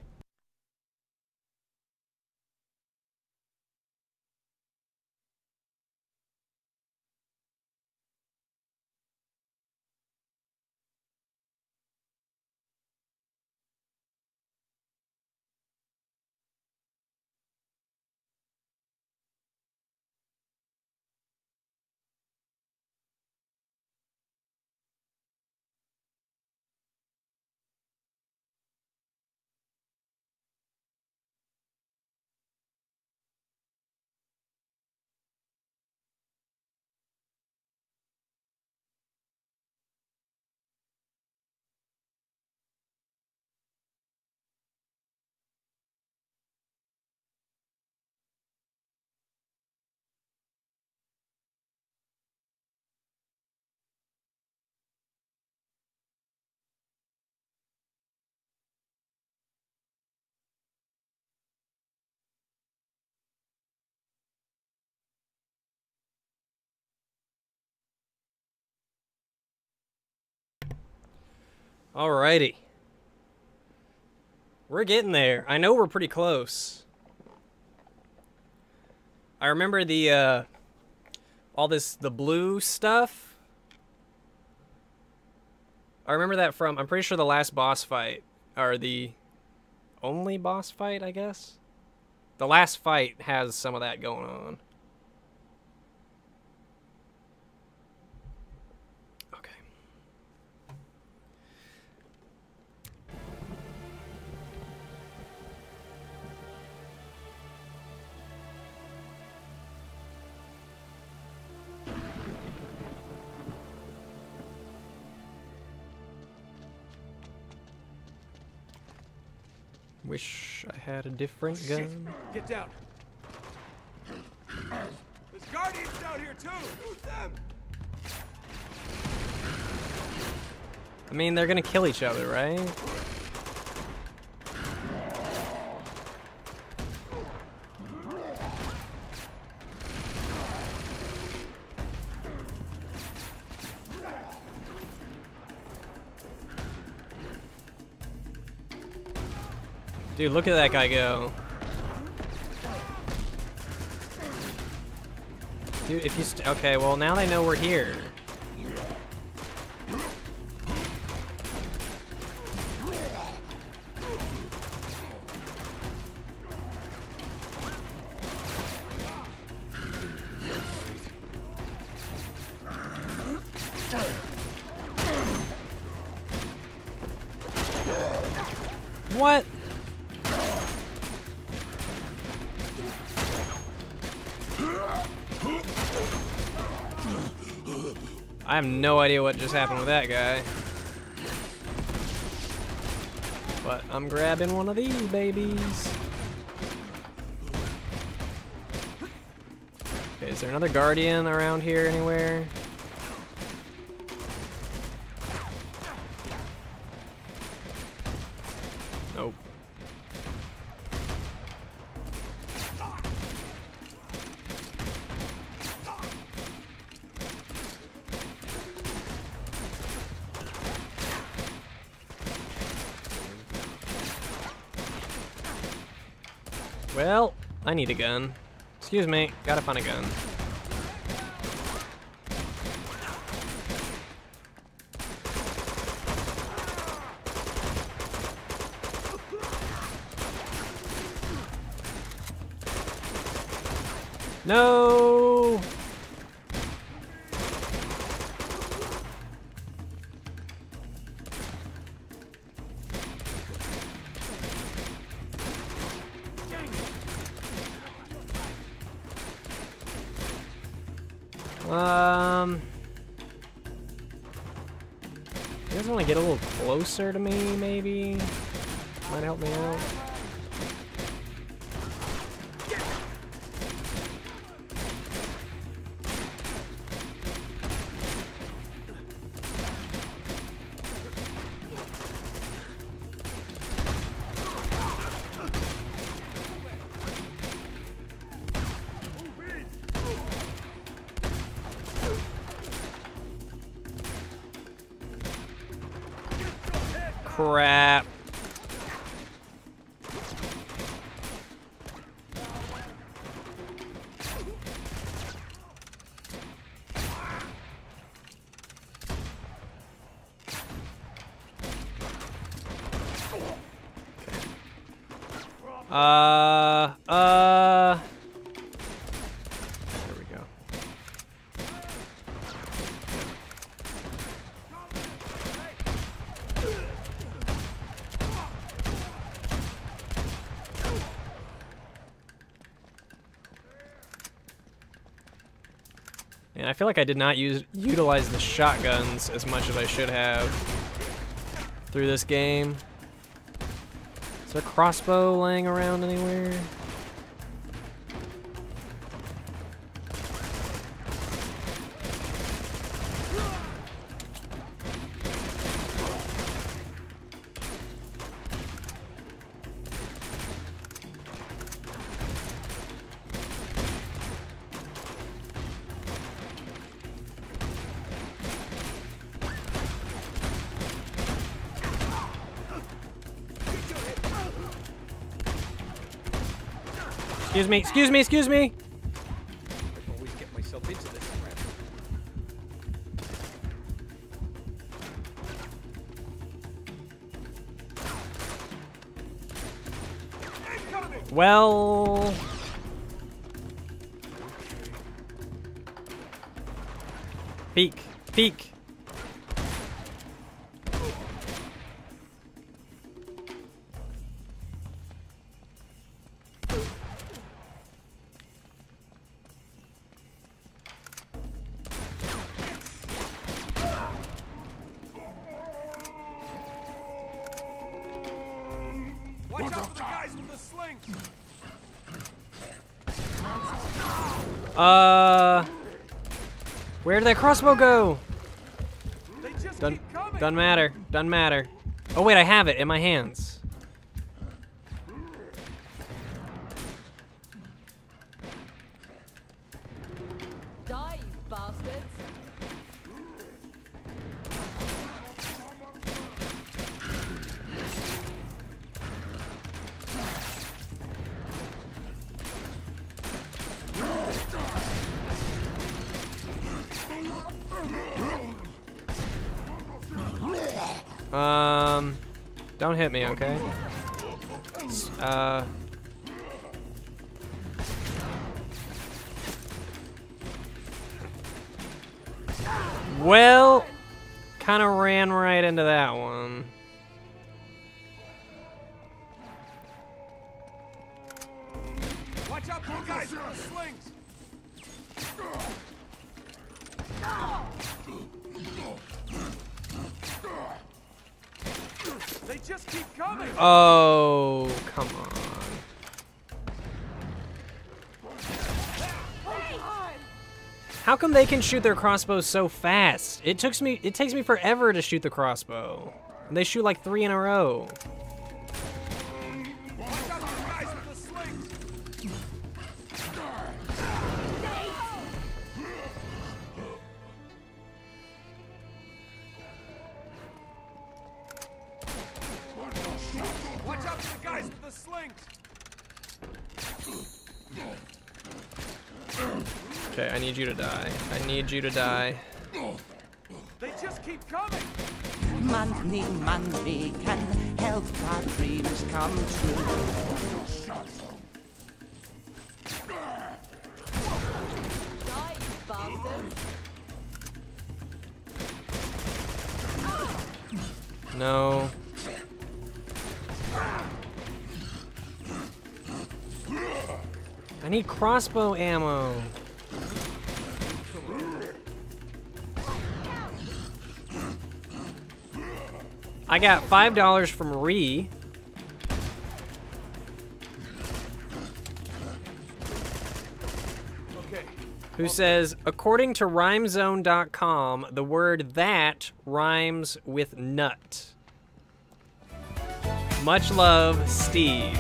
C: Alrighty. We're getting there. I know we're pretty close. I remember the, uh, all this, the blue stuff. I remember that from, I'm pretty sure the last boss fight, or the only boss fight, I guess? The last fight has some of that going on. wish I had a different oh, gun.
F: Get down. There's guardians down here too. Shoot them.
C: I mean, they're gonna kill each other, right? Dude, look at that guy go. Dude, if you okay, well now they know we're here. I have no idea what just happened with that guy. But I'm grabbing one of these babies. Okay, is there another guardian around here anywhere? need a gun. Excuse me, gotta find a gun. closer to me. feel like I did not use utilize the shotguns as much as I should have through this game. Is there a crossbow laying around anywhere? Excuse me, excuse me, excuse me. Well... Peek. Peek. crossbow go? Doesn't matter. Doesn't matter. Oh wait, I have it in my hands. hit me, okay? Uh... Well, kind of ran right into that one.
K: just keep coming.
C: Oh, come on. How come they can shoot their crossbows so fast? It takes me it takes me forever to shoot the crossbow. And they shoot like three in a row. need you to die.
H: They just keep coming. Money, money can help our dreams come true.
C: No. I need crossbow ammo. I got $5 from Ree. who says, according to rhymezone.com, the word that rhymes with nut. Much love, Steve.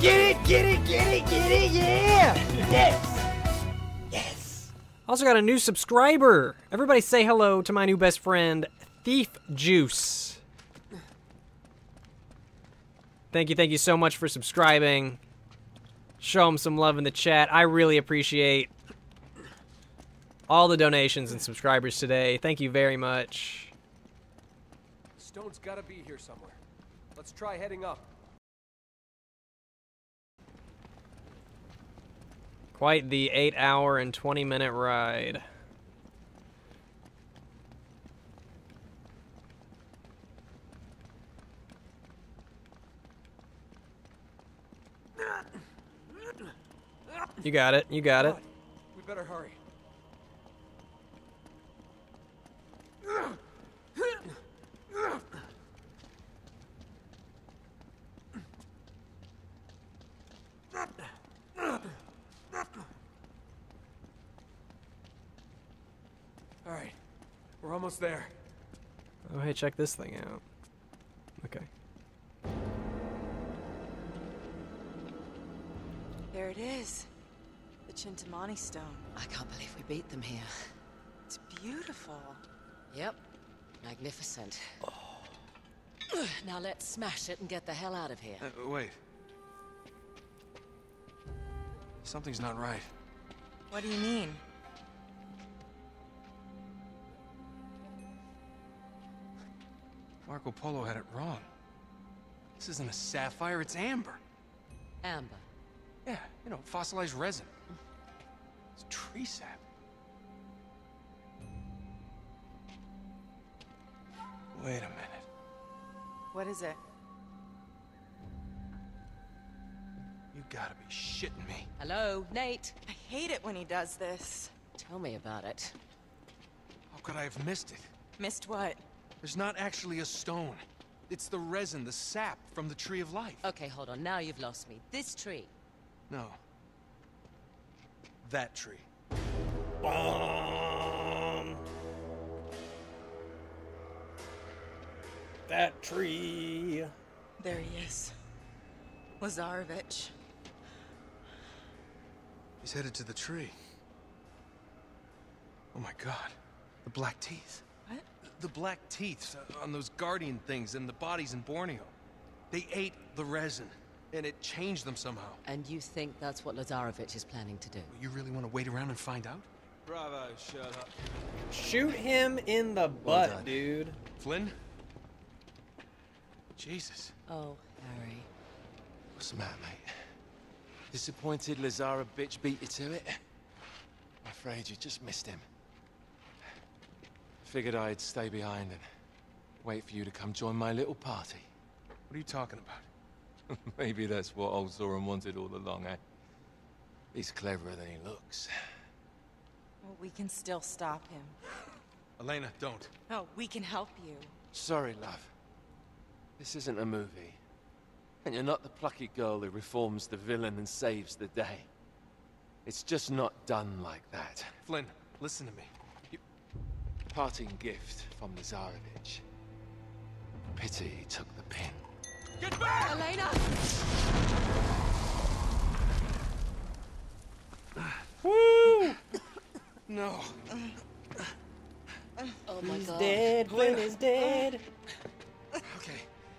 C: Get
A: it, get it, get it, get it, yeah! Yes!
C: Yes! Also got a new subscriber. Everybody say hello to my new best friend, Thief Juice. Thank you, thank you so much for subscribing. Show them some love in the chat. I really appreciate all the donations and subscribers today. Thank you very much.
F: Stone's gotta be here somewhere. Let's try heading up.
C: Quite the 8 hour and 20 minute ride. You got it. You got it.
F: we better hurry. All right, we're almost there.
C: Oh, hey, check this thing out. Okay.
L: There it is. Into into Stone. I can't believe
G: we beat them here. It's beautiful. Yep. Magnificent. Oh. now let's smash it and get the hell out of here. Uh, wait.
F: Something's not right.
L: What do you mean?
F: Marco Polo had it wrong. This isn't a sapphire, it's amber. Amber? Yeah, you know, fossilized resin. It's tree sap.
J: Wait a minute.
L: What is it? You gotta be shitting me. Hello, Nate. I hate it when he does this. Tell me
G: about it. How could I have missed it? Missed what? There's not actually a stone. It's the resin, the sap from the Tree of Life. Okay, hold on. Now you've lost me. This tree. No, that tree. Bomb!
F: That tree.
L: There he is. Lazarevich.
F: He's headed to the tree. Oh my god. The black teeth. What? The black teeth on those guardian things and the bodies in Borneo. They ate the resin and it changed them
G: somehow. And you think that's what Lazarevich is planning to do? You really want to wait around and find out?
E: Bravo, up. Shoot him
G: in the butt, well dude. Flynn?
F: Jesus. Oh, Harry. What's the matter, mate?
E: Disappointed Lazara bitch beat you to it? I'm afraid you just missed him. Figured I'd stay behind and wait for you to come join my little party.
F: What are you talking about?
E: (laughs) Maybe that's what old Zoran wanted all along, eh? He's cleverer than he looks.
L: Well, we can still stop him.
E: Elena, don't.
L: No, we can help you.
E: Sorry, love. This isn't a movie. And you're not the plucky girl who reforms the villain and saves the day. It's just not done like that. Flynn, listen to me. You... Parting gift from the Tsarevich. Pity he took the pin. Get back! Elena!
A: Woo! No.
B: Oh my he's god. dead. Glenn is dead.
A: Okay.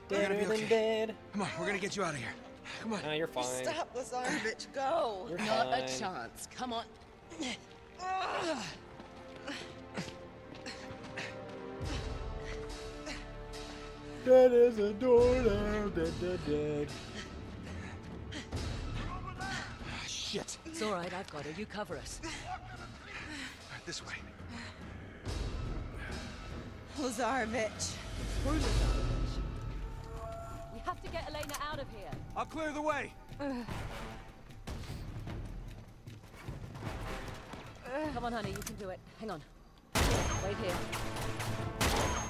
A: Deader okay. be dead. Come on, we're gonna get you out of
F: here. Come on. No, you're fine.
L: Stop, Lazarevich. (laughs) Go. You're Not fine. a chance. Come on. Ah!
I: That is a door down the deck.
G: Ah, shit. It's all right. I've got it. You cover us. This way. Lazarevich.
F: Lazarevich?
G: We have to get Elena out of here.
F: I'll clear the way.
G: Come on, honey. You can do it. Hang on. Wait here.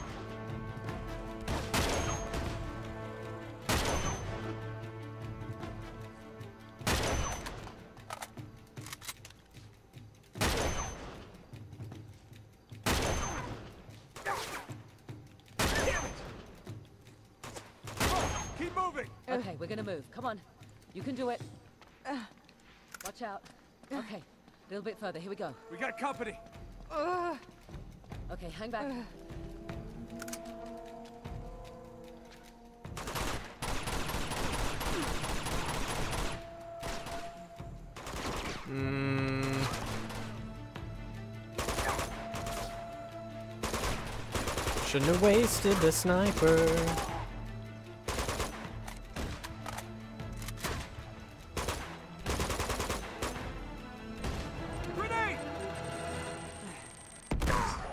G: we're gonna move. Come on. You can do it. Watch out. Okay, a little bit further. Here we go.
F: We got company.
G: Okay, hang back.
A: Mm.
C: Shouldn't have wasted the sniper.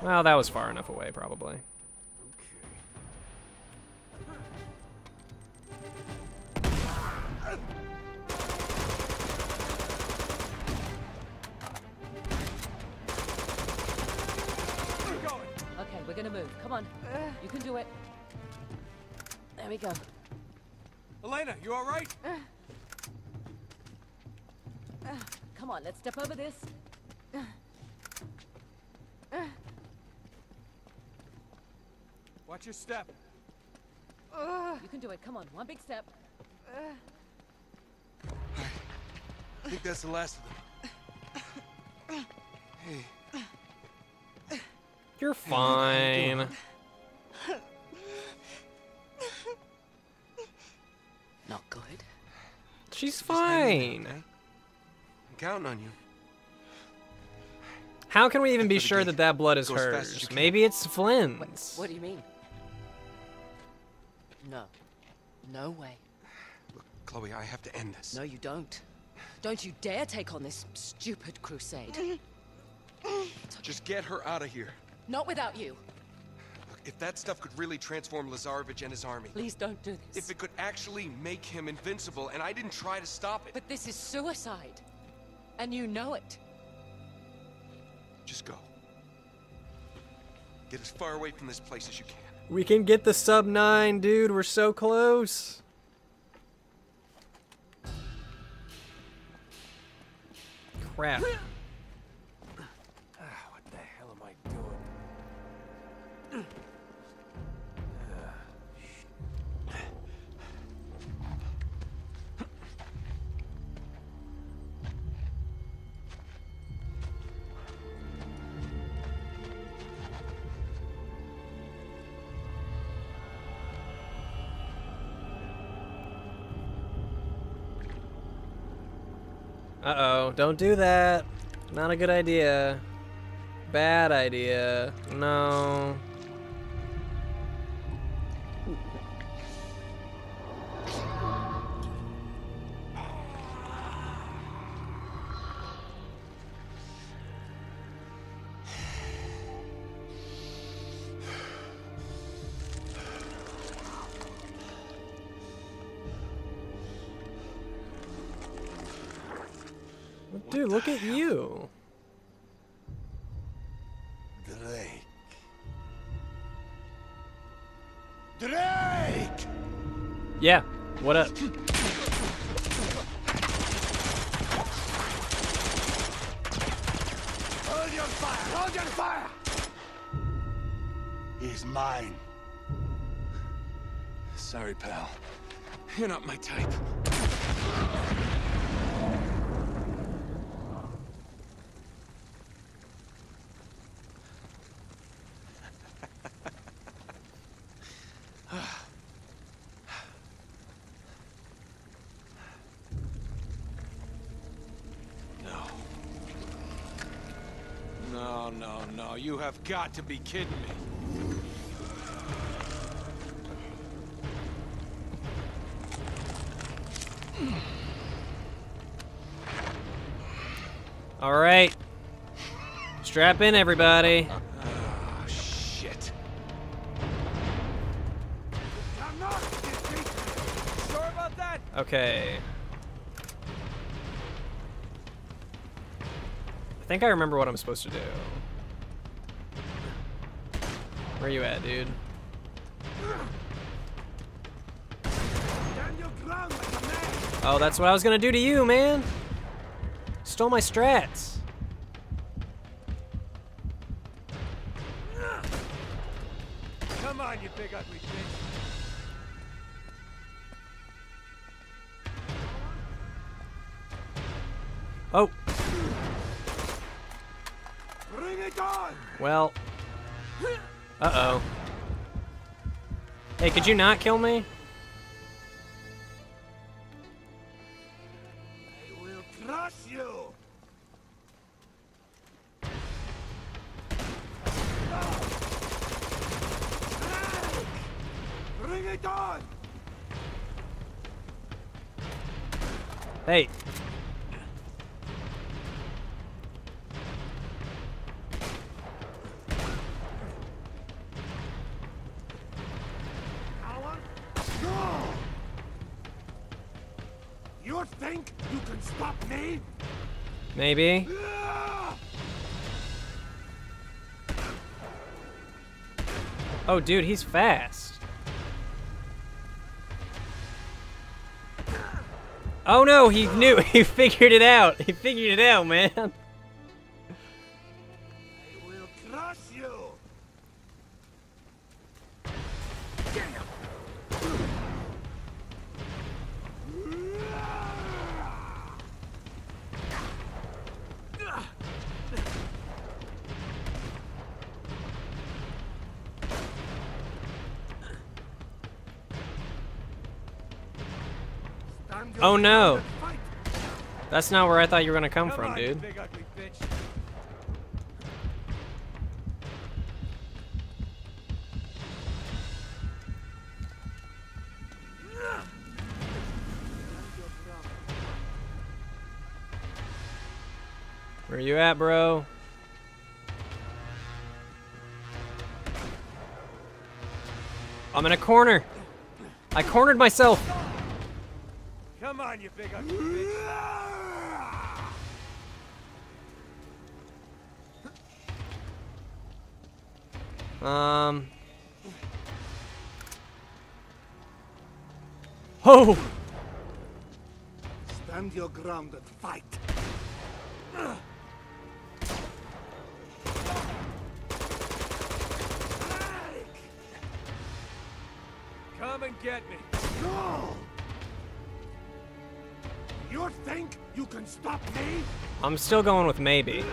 C: Well, that was far enough away, probably.
G: Okay, we're gonna move. Come on. You can do it. There we go.
F: Elena, you alright?
G: Come on, let's step over this. your step. Uh, you can do it. Come on, one big step. Uh,
F: I think that's the last of them. Hey. You're
A: fine.
C: Not good. She's fine. Eh? I'm counting on you. How can we even be sure that that blood is hers? Maybe it's Flynn's.
H: What, what do you mean?
G: No. No way. Look, Chloe, I have to end this. No, you don't. Don't you dare take on this stupid crusade. okay.
F: Just get her out of here.
G: Not without you.
F: Look, if that stuff could really transform Lazarevich and his army... Please don't do this. If it could actually make him invincible, and I didn't try to stop
G: it... But this is suicide. And you know it.
F: Just go. Get as far away from this place as you can.
C: We can get the sub 9, dude. We're so close. Crap. Uh-oh, don't do that. Not a good idea. Bad idea. No. look at you. Drake.
I: Drake!
C: Yeah, what up?
I: Hold your fire!
F: Hold your fire! He's mine. Sorry, pal. You're not my type. have got to be kidding me.
C: All right. Strap in, everybody. Ah, shit. Okay. I think I remember what I'm supposed to do. Where you at, dude? Oh, that's what I was gonna do to you, man. Stole my strats. Could you not kill me? maybe? Oh, dude, he's fast. Oh no, he knew. (laughs) He figured it out. He figured it out, man. Oh no! That's not where I thought you were gonna come, come from, on, dude. Where you at, bro? I'm in a corner. I cornered myself
F: on, you big ugly
C: bitch. Um.
A: Oh!
I: Stand your ground and fight.
C: I'm still going with maybe.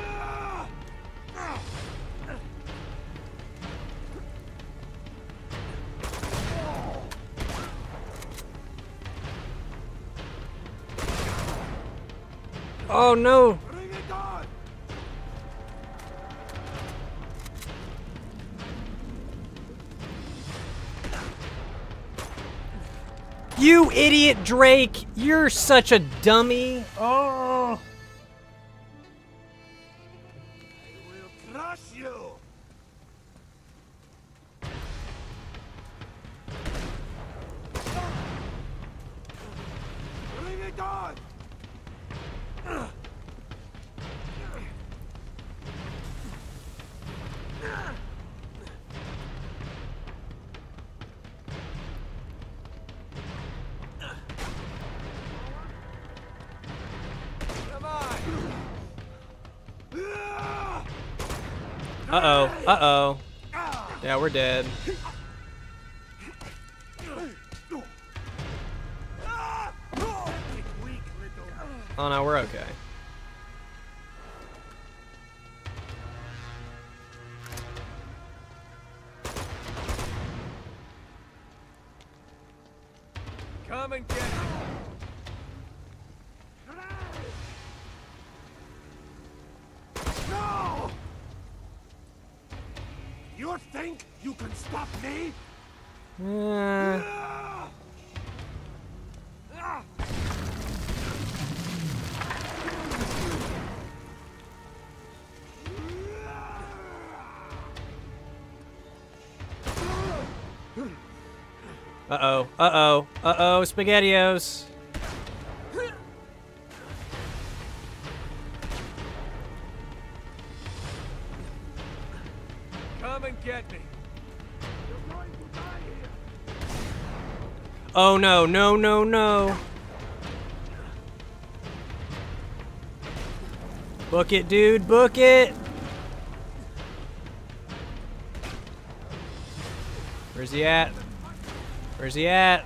C: Oh no! You idiot, Drake! You're such a dummy! Oh. Uh-oh. Uh-oh. Uh-oh, SpaghettiOs.
F: Come and get me.
C: Oh no, no, no, no. Book it, dude, book it. Where's he at? Where's he at?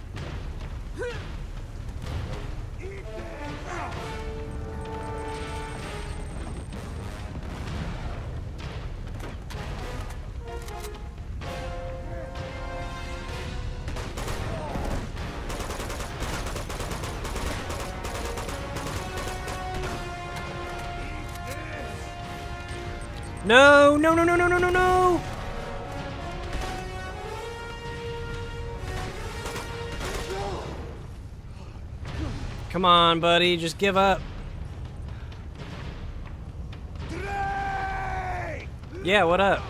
C: buddy. Just give up. Yeah, what up?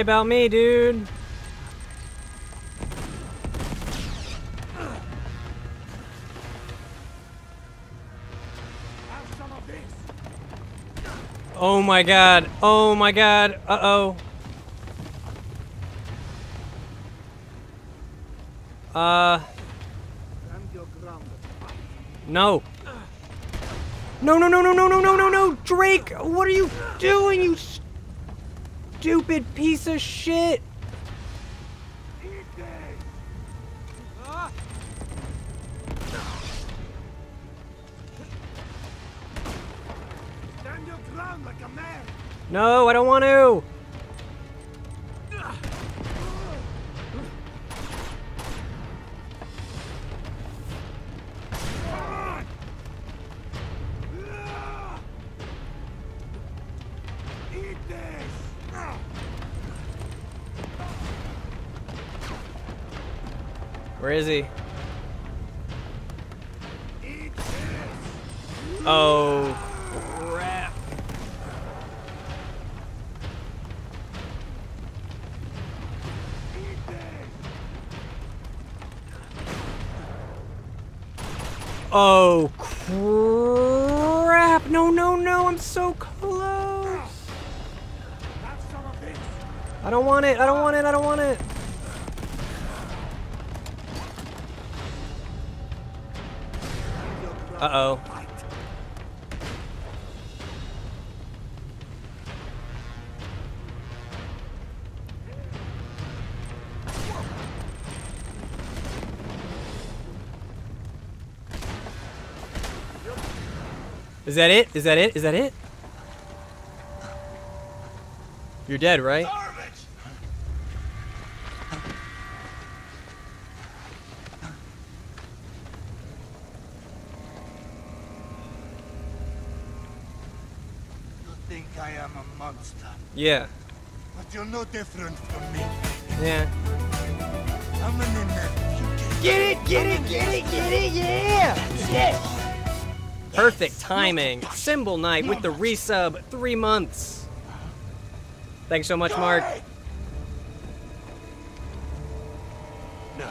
C: about me, dude. Oh my god. Oh my god. Uh-oh. Uh. No. No, no, no, no, no, no, no, no, no, Drake, what are you doing, you stupid piece of shit! is he? Is that it? Is that it? Is that it? You're dead, right? I
I: am a monster. Yeah. But you're no different from me.
C: Yeah. How many men you get? Get
D: it, get it, get it, get it, yeah! Yeah!
C: Perfect timing. Symbol night with the resub. Three months. Thanks so much, Mark.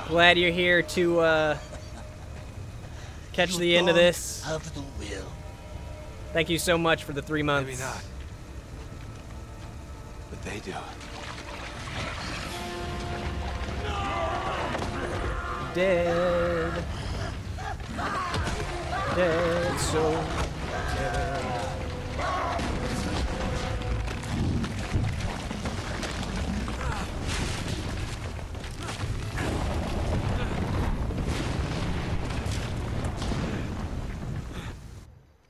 C: Glad you're here to uh, catch the end of this. Thank you so much for the three months. Maybe not.
F: But they do.
B: Dead dead, so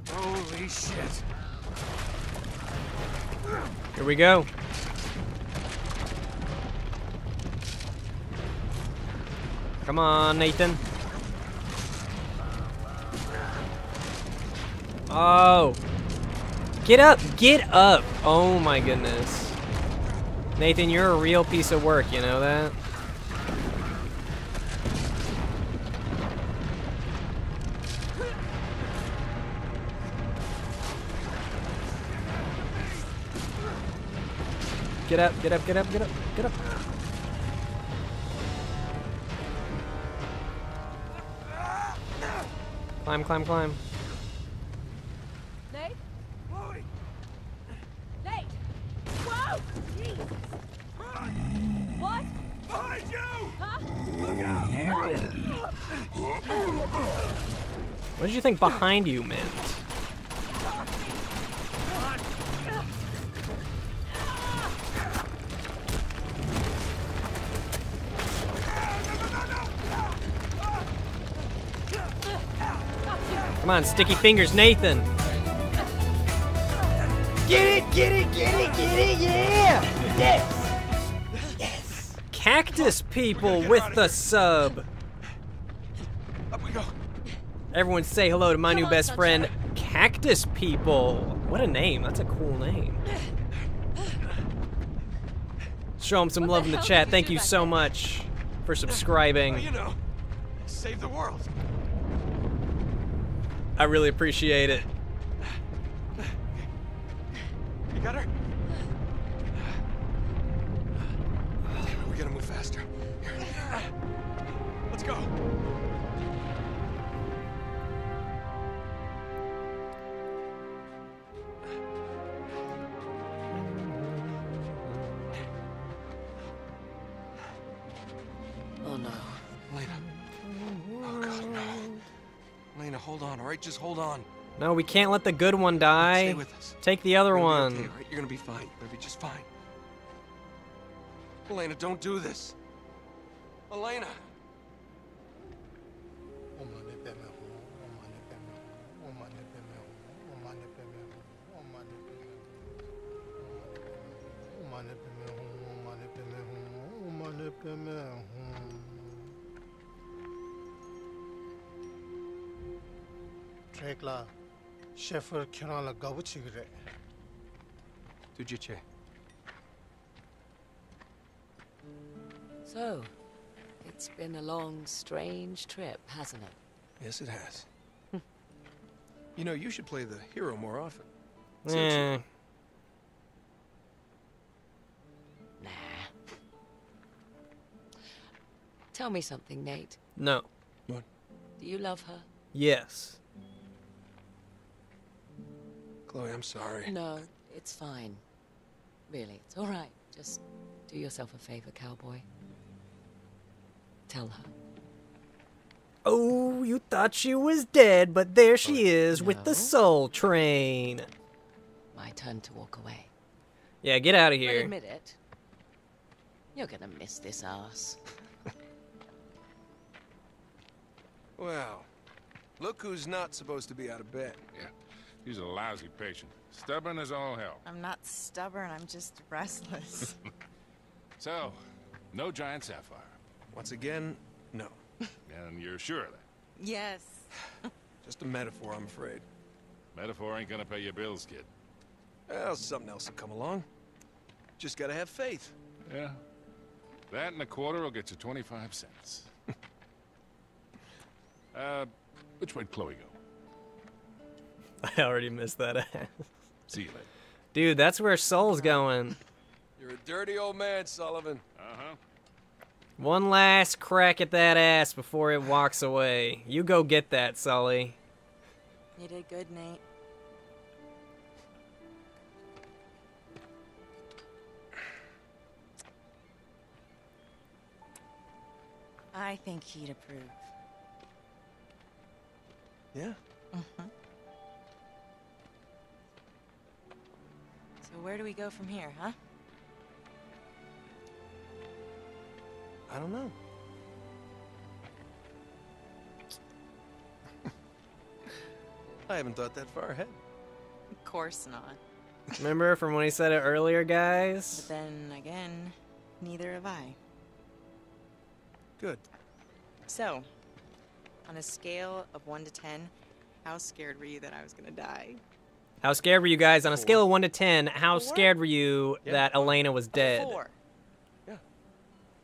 A: Holy
J: shit.
C: Here we go. Come on, Nathan. Oh. Get up. Get up. Oh my goodness. Nathan, you're a real piece of work, you know that? Get up, get up, get up, get up, get up. Climb, climb, climb. something behind you, Mint. Come on, sticky fingers, Nathan.
D: Get it, get it, get it, get it,
C: yeah! Yes! Yes! Cactus people with the sub! Everyone say hello to my Come new on, best sunshine. friend, Cactus People. What a name. That's a cool name. Show them some what love the in the chat. You Thank you so then? much for subscribing. Well, you know,
F: save the world.
C: I really appreciate it. can't let the good one die. Take the other one. Okay,
F: right? You're gonna be fine. You're gonna be just fine. Elena, don't do this. Elena.
I: 셰프를 켜놔라 그래.
F: 두지체.
G: So, it's been a long, strange trip, hasn't it?
F: Yes, it has. (laughs) you know, you should play the hero more often.
G: Yeah. Nah. Tell me something, Nate. No. What? Do you love her? Yes. Chloe, I'm sorry. No, it's fine. Really, it's all right. Just do yourself a favor, cowboy. Tell her.
C: Oh, you thought she was dead, but there she oh, is no. with the soul train. My turn to walk away. Yeah, get out of here. admit
G: it. You're gonna miss this ass.
F: well, look who's not supposed to be out of bed. Yeah.
G: He's a
K: lousy patient. Stubborn as all hell.
L: I'm not stubborn, I'm just restless.
K: (laughs) so, no giant sapphire. Once again, no. and you're sure of that? Yes. (sighs) just a metaphor, I'm afraid. Metaphor ain't gonna pay your bills, kid. Well, something else will come along. Just gotta have faith. Yeah. That and a quarter will get you 25 cents. (laughs) uh, which way'd Chloe go? (laughs) I already missed
C: that See you later. Dude, that's where Soul's going.
F: You're a dirty old man, Sullivan. Uh-huh.
C: One last crack at that ass before it walks away. You go get that, Sully.
L: You did good, Nate. I think he'd approve. Yeah? Mm-hmm. where do we go from here, huh? I don't know.
F: (laughs) I haven't thought that far ahead.
L: Of course not.
C: Remember from when he said it earlier, guys?
L: But then again, neither have I. Good. So, on a scale of 1 to 10, how scared were you that I was going to die?
C: How scared were you guys? On a scale of 1 to 10, how scared were you that Elena was dead?
L: Four. Yeah.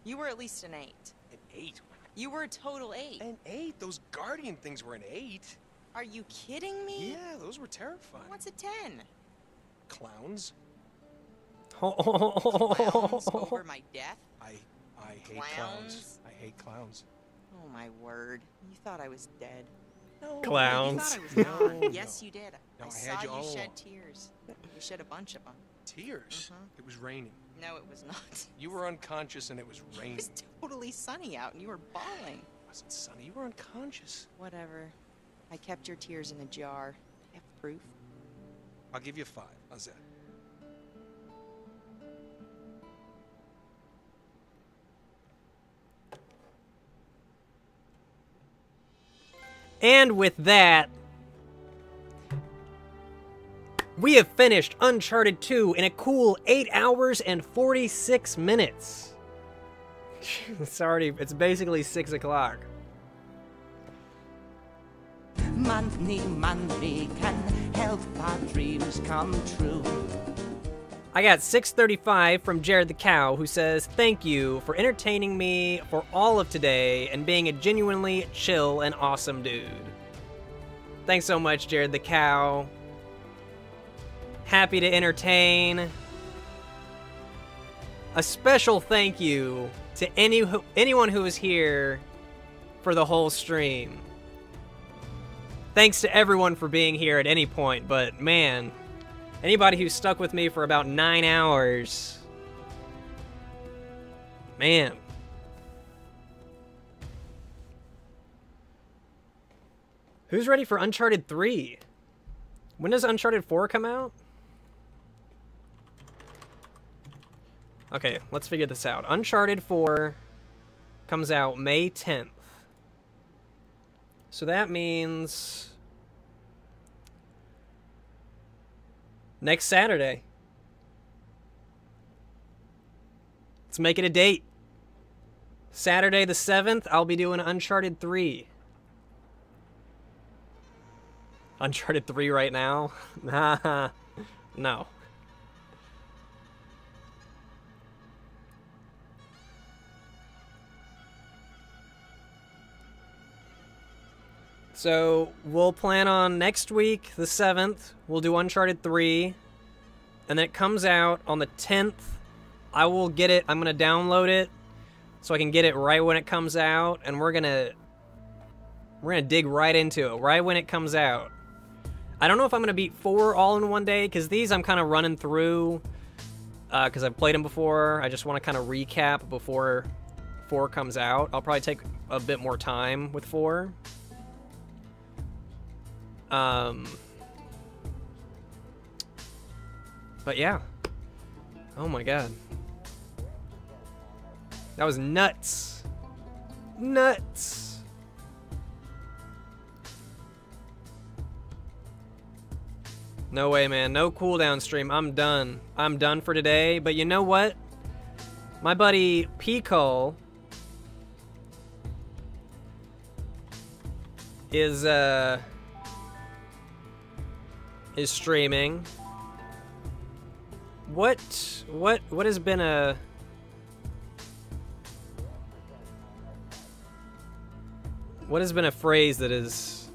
L: You were at least an 8. An 8? You were a total 8. An 8? Those guardian things were an 8. Are you kidding me? Yeah, those were terrifying. What's a 10?
F: Clowns. (laughs)
L: clowns over my death? I, I hate clowns. clowns. I hate clowns. Oh my word. You thought I was dead. No, clowns. You thought I was not. (laughs) yes, you did. No, I, I saw you, you shed tears. You shed a bunch of them. Tears? Mm-hmm. It was raining. No, it was not. (laughs)
F: You were unconscious and it was raining. It was
L: totally sunny out and you were bawling. It wasn't sunny. You were unconscious. Whatever. I kept your tears in a jar. I have proof.
F: I'll give you five. How's that?
C: And with that, we have finished Uncharted 2 in a cool 8 hours and 46
H: minutes.
C: (laughs) it's already, it's basically 6 o'clock.
H: Money, money can help our dreams come true.
C: I got 635 from Jared the Cow, who says, Thank you for entertaining me for all of today and being a genuinely chill and awesome dude. Thanks so much, Jared the Cow happy to entertain. A special thank you to any anyone who was here for the whole stream. Thanks to everyone for being here at any point, but man, anybody who stuck with me for about nine hours, man. Who's ready for Uncharted 3? When does Uncharted 4 come out? Okay, let's figure this out. Uncharted 4 comes out May 10th. So that means... Next Saturday. Let's make it a date. Saturday the 7th, I'll be doing Uncharted 3. Uncharted 3 right now? (laughs) Nah. no. So we'll plan on next week, the 7th, we'll do Uncharted 3, and then it comes out on the 10th. I will get it, I'm going to download it, so I can get it right when it comes out, and we're going to... We're going to dig right into it, right when it comes out. I don't know if I'm going to beat 4 all in one day, because these I'm kind of running through, because uh, I've played them before. I just want to kind of recap before 4 comes out. I'll probably take a bit more time with 4. Um, but yeah. Oh my god. That was nuts. Nuts. No way, man. No cooldown stream. I'm done. I'm done for today. But you know what? My buddy Pico is, uh is streaming. What what what has been a what has been a phrase that has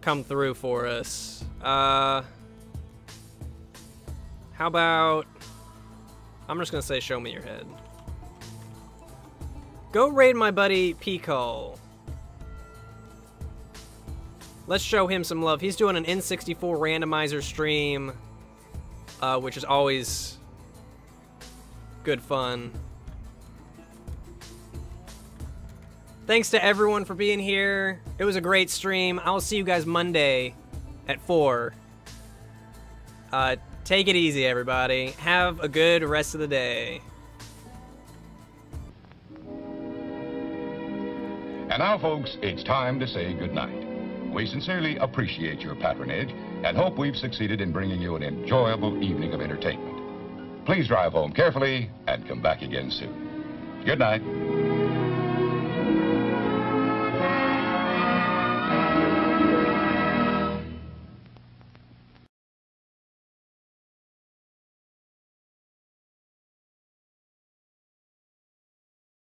C: come through for us? Uh, how about I'm just gonna say show me your head. Go raid my buddy Pico. Let's show him some love. He's doing an N64 randomizer stream, uh, which is always good fun. Thanks to everyone for being here. It was a great stream. I'll see you guys Monday at 4. Uh, take it easy, everybody. Have a good rest of the day.
K: And now, folks, it's time to say goodnight. We sincerely appreciate your patronage and hope we've succeeded in bringing you an enjoyable evening of entertainment. Please drive home carefully and come back again soon. Good night.